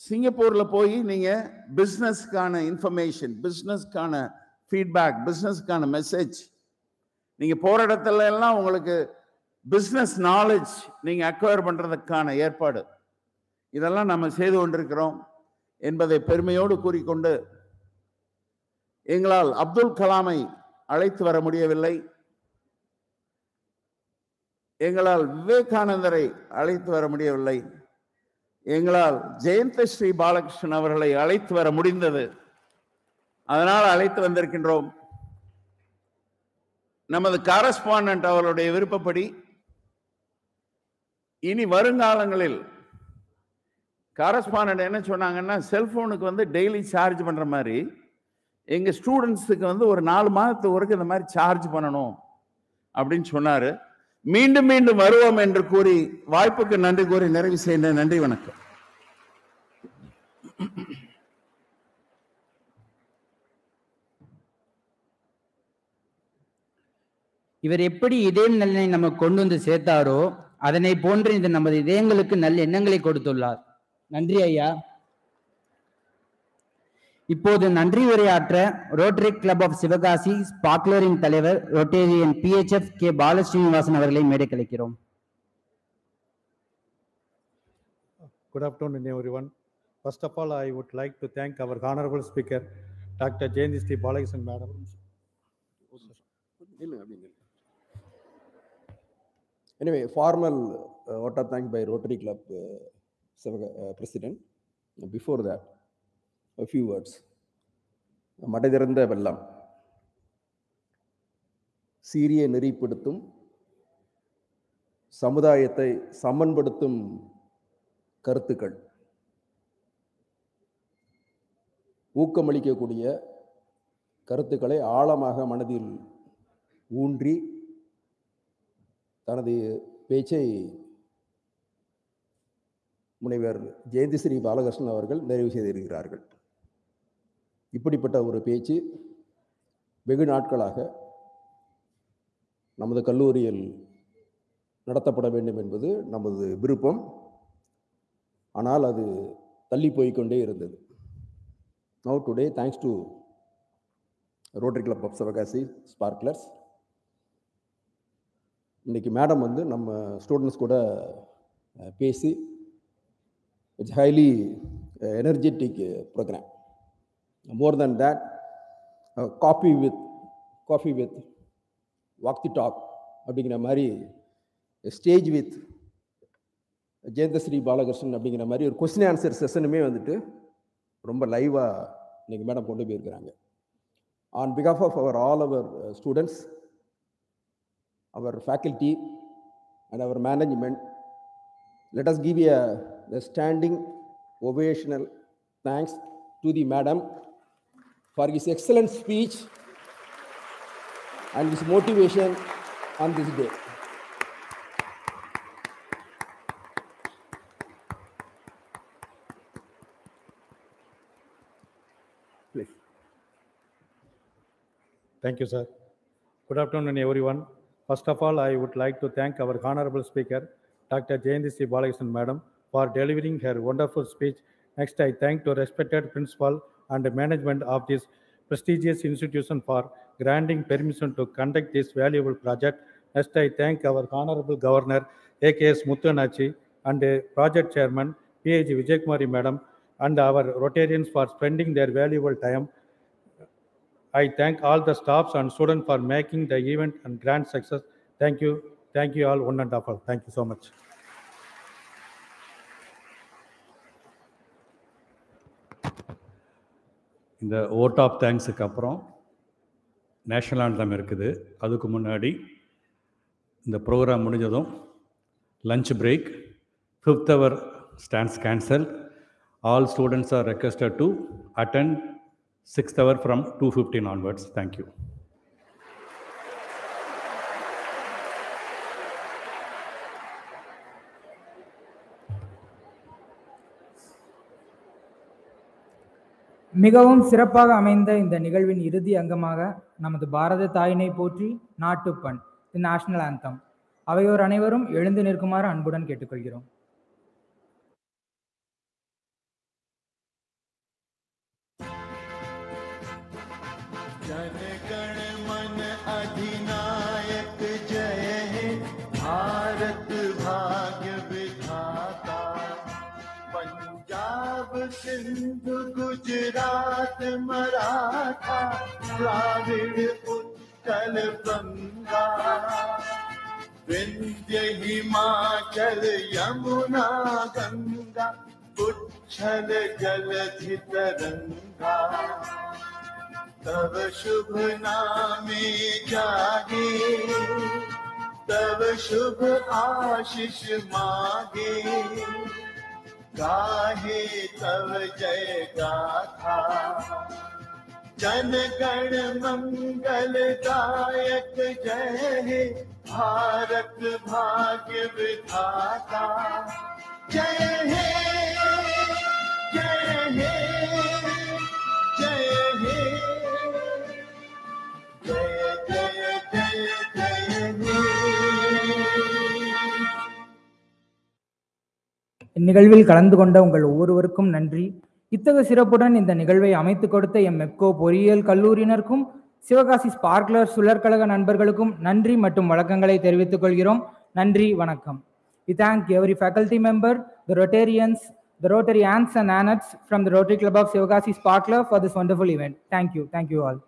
சிங்கப்பூரில் போய் நீங்கள் பிஸ்னஸ்க்கான இன்ஃபர்மேஷன் பிஸ்னஸ்க்கான ஃபீட்பேக் பிஸ்னஸ்க்கான மெசேஜ் நீங்கள் போகிற இடத்துல எல்லாம் உங்களுக்கு பிஸ்னஸ் நாலேஜ் நீங்கள் அக்வயர் பண்ணுறதுக்கான ஏற்பாடு. இதெல்லாம் நம்ம செய்து கொண்டிருக்கிறோம் என்பதை பெருமையோடு கூறிக்கொண்டு எங்களால் அப்துல் கலாமை அழைத்து வர முடியவில்லை. எங்களால் விவேகானந்தரை அழைத்து வர முடியவில்லை. எங்களால் ஜெயந்த ஸ்ரீ பாலகிருஷ்ணன் அவர்களை அழைத்து வர முடிந்தது. அதனால் அழைத்து வந்திருக்கின்றோம். நமது கரஸ்பாண்டன்ட் அவர்களுடைய விருப்பப்படி இனி வருங்காலங்களில் கரஸ்பாண்டன்ட் என்ன சொன்னாங்கன்னா செல்போனுக்கு வந்து டெய்லி சார்ஜ் பண்ணுற மாதிரி எங்கள் ஸ்டூடெண்ட்ஸுக்கு வந்து ஒரு நாலு மாதத்துக்கு வரைக்கும் இந்த மாதிரி சார்ஜ் பண்ணணும் அப்படின்னு சொன்னார். மீண்டும் மீண்டும் வருவோம் என்று கூறி வாய்ப்புக்கு நன்றி கூறி நிறைவு செய்கின்றேன். நன்றி வணக்கம். இவர் எப்படி இதயம் நல்லை நம்ம கொண்டு வந்து சேர்த்தாரோ அதனை போன்று இந்த நமது இதயங்களுக்கு நல்ல எண்ணங்களை கொடுத்துள்ளார். நன்றி ஐயா. இப்போது நன்றி உரையாற்ற ரோட்டரி கிளப் ஆஃப் சிவகாசி ஸ்பாக்லரின் தலைவர் ரொட்டேரியன் பிஹெச்எஃப் கே பாலஸ்ரீனிவாசன் அவர்களை மேடை கலைக்கிறோம் Good afternoon, everyone. First of all, I would like to thank our honorable speaker, Dr. Jayanti Balakisan Madam. Anyway, formal uh, vote of thanks by Rotary Club uh, Savaga- uh, President. Before that, a few words. வெள்ளம். சீரிய நெறிப்படுத்தும் சமுதாயத்தை சமன்படுத்தும் கருத்துக்கள். ஊக்கமளிக்கக்கூடிய கருத்துக்களை ஆழமாக மனதில் ஊன்றி தனது பேச்சை முனைவர் ஜெயந்தி ஸ்ரீ பாலகிருஷ்ணன் அவர்கள் நிறைவு செய்திருக்கிறார்கள். இப்படிப்பட்ட ஒரு பேச்சு வெகு நாட்களாக நமது கல்லூரியில் நடத்தப்பட வேண்டும் என்பது நமது விருப்பம். ஆனால் அது தள்ளி போய்க்கொண்டே இருந்தது. Now today thanks to rotary club of Sivakasi sparklers இன்னைக்கு மேடம் வந்து நம்ம ஸ்டூடெண்ட்ஸ் கூட பேசி it's highly energetic program more than that coffee with coffee with walk the talk அப்படிங்கிற மாதிரி ஸ்டேஜ் வித் ஜெயந்தஸ்ரீ பாலகிருஷ்ணன் அப்படிங்கிற மாதிரி ஒரு கொஸ்டின் ஆன்சர் செஷனுமே வந்துட்டு ரொம்ப லைவாக இன்னைக்கு மேடம் கொண்டு போயிருக்கிறாங்க. ஆன் பிகாஃப் of our all our students our faculty and our management let us give a, standing standing thanks to the madam for his excellent speech and his motivation on this day. Please. Thank you, sir. Good afternoon, everyone. First of all, I would like to thank our honorable speaker, Dr. Jayanti C. Balakrishnan, madam, for delivering her wonderful speech. Next, I thank the respected principal and management of this prestigious institution for granting permission to conduct this valuable project. Next, I thank our honorable governor, AKS Muthanachi, and the project chairman, PH Vijaykumari, madam, and our Rotarians for spending their valuable time I thank all the staffs and students for making the event and grand success. Thank you. Thank you all, one and all. Thank you so much. இந்த ஓட் ஆஃப் தேங்க்ஸுக்கு அப்புறம் நேஷனல் ஆந்தம் இருக்குது. அதுக்கு முன்னாடி இந்த ப்ரோக்ராம் முடிஞ்சதும் lunch break fifth hour stands cancel all students are requested to attend sixth hour from two fifteen onwards thank you மிகவும் சிறப்பாக அமைந்த இந்த நிகழ்வின் இறுதி அங்கமாக நமது பாரத தாயினை போற்றி நாட்டுப்பண் தி நேஷனல் ஆந்தம். அவையோர் அனைவரும் எழுந்து நிற்குமாறு அன்புடன் கேட்டுக்கொள்கிறோம். जन सिंधु गुजरात मराठा द्राविड़ उत्कल बंगा विंध्य हिमाचल यमुना गंगा, उच्छल जलधि तरंगा तब शुभ नामे जागे तब शुभ आशीष मागे। गाहे तव जय गाथा। जन गण मंगल दायक जय हे भारत भाग्य विधाता। जय हे जय हे जय हे। जय जय जय जय हे। இந்நிகழ்வில் கலந்து கொண்ட உங்கள் ஒவ்வொருவருக்கும் நன்றி இத்தகு சிறப்புடன் இந்த நிகழ்வை அமைத்துக் கொடுத்த எம் மெப்கோ பொறியியல் கல்லூரியினருக்கும் சிவகாசி ஸ்பார்க்லர் சுழற்கழக நண்பர்களுக்கும் நன்றி மற்றும் வழக்கங்களை தெரிவித்துக் கொள்கிறோம் நன்றி வணக்கம் We thank every faculty member, the Rotarians, the Rotary ants and annets from the Rotary Club of Sivagasi Sparkler for this wonderful event. Thank you. Thank you all.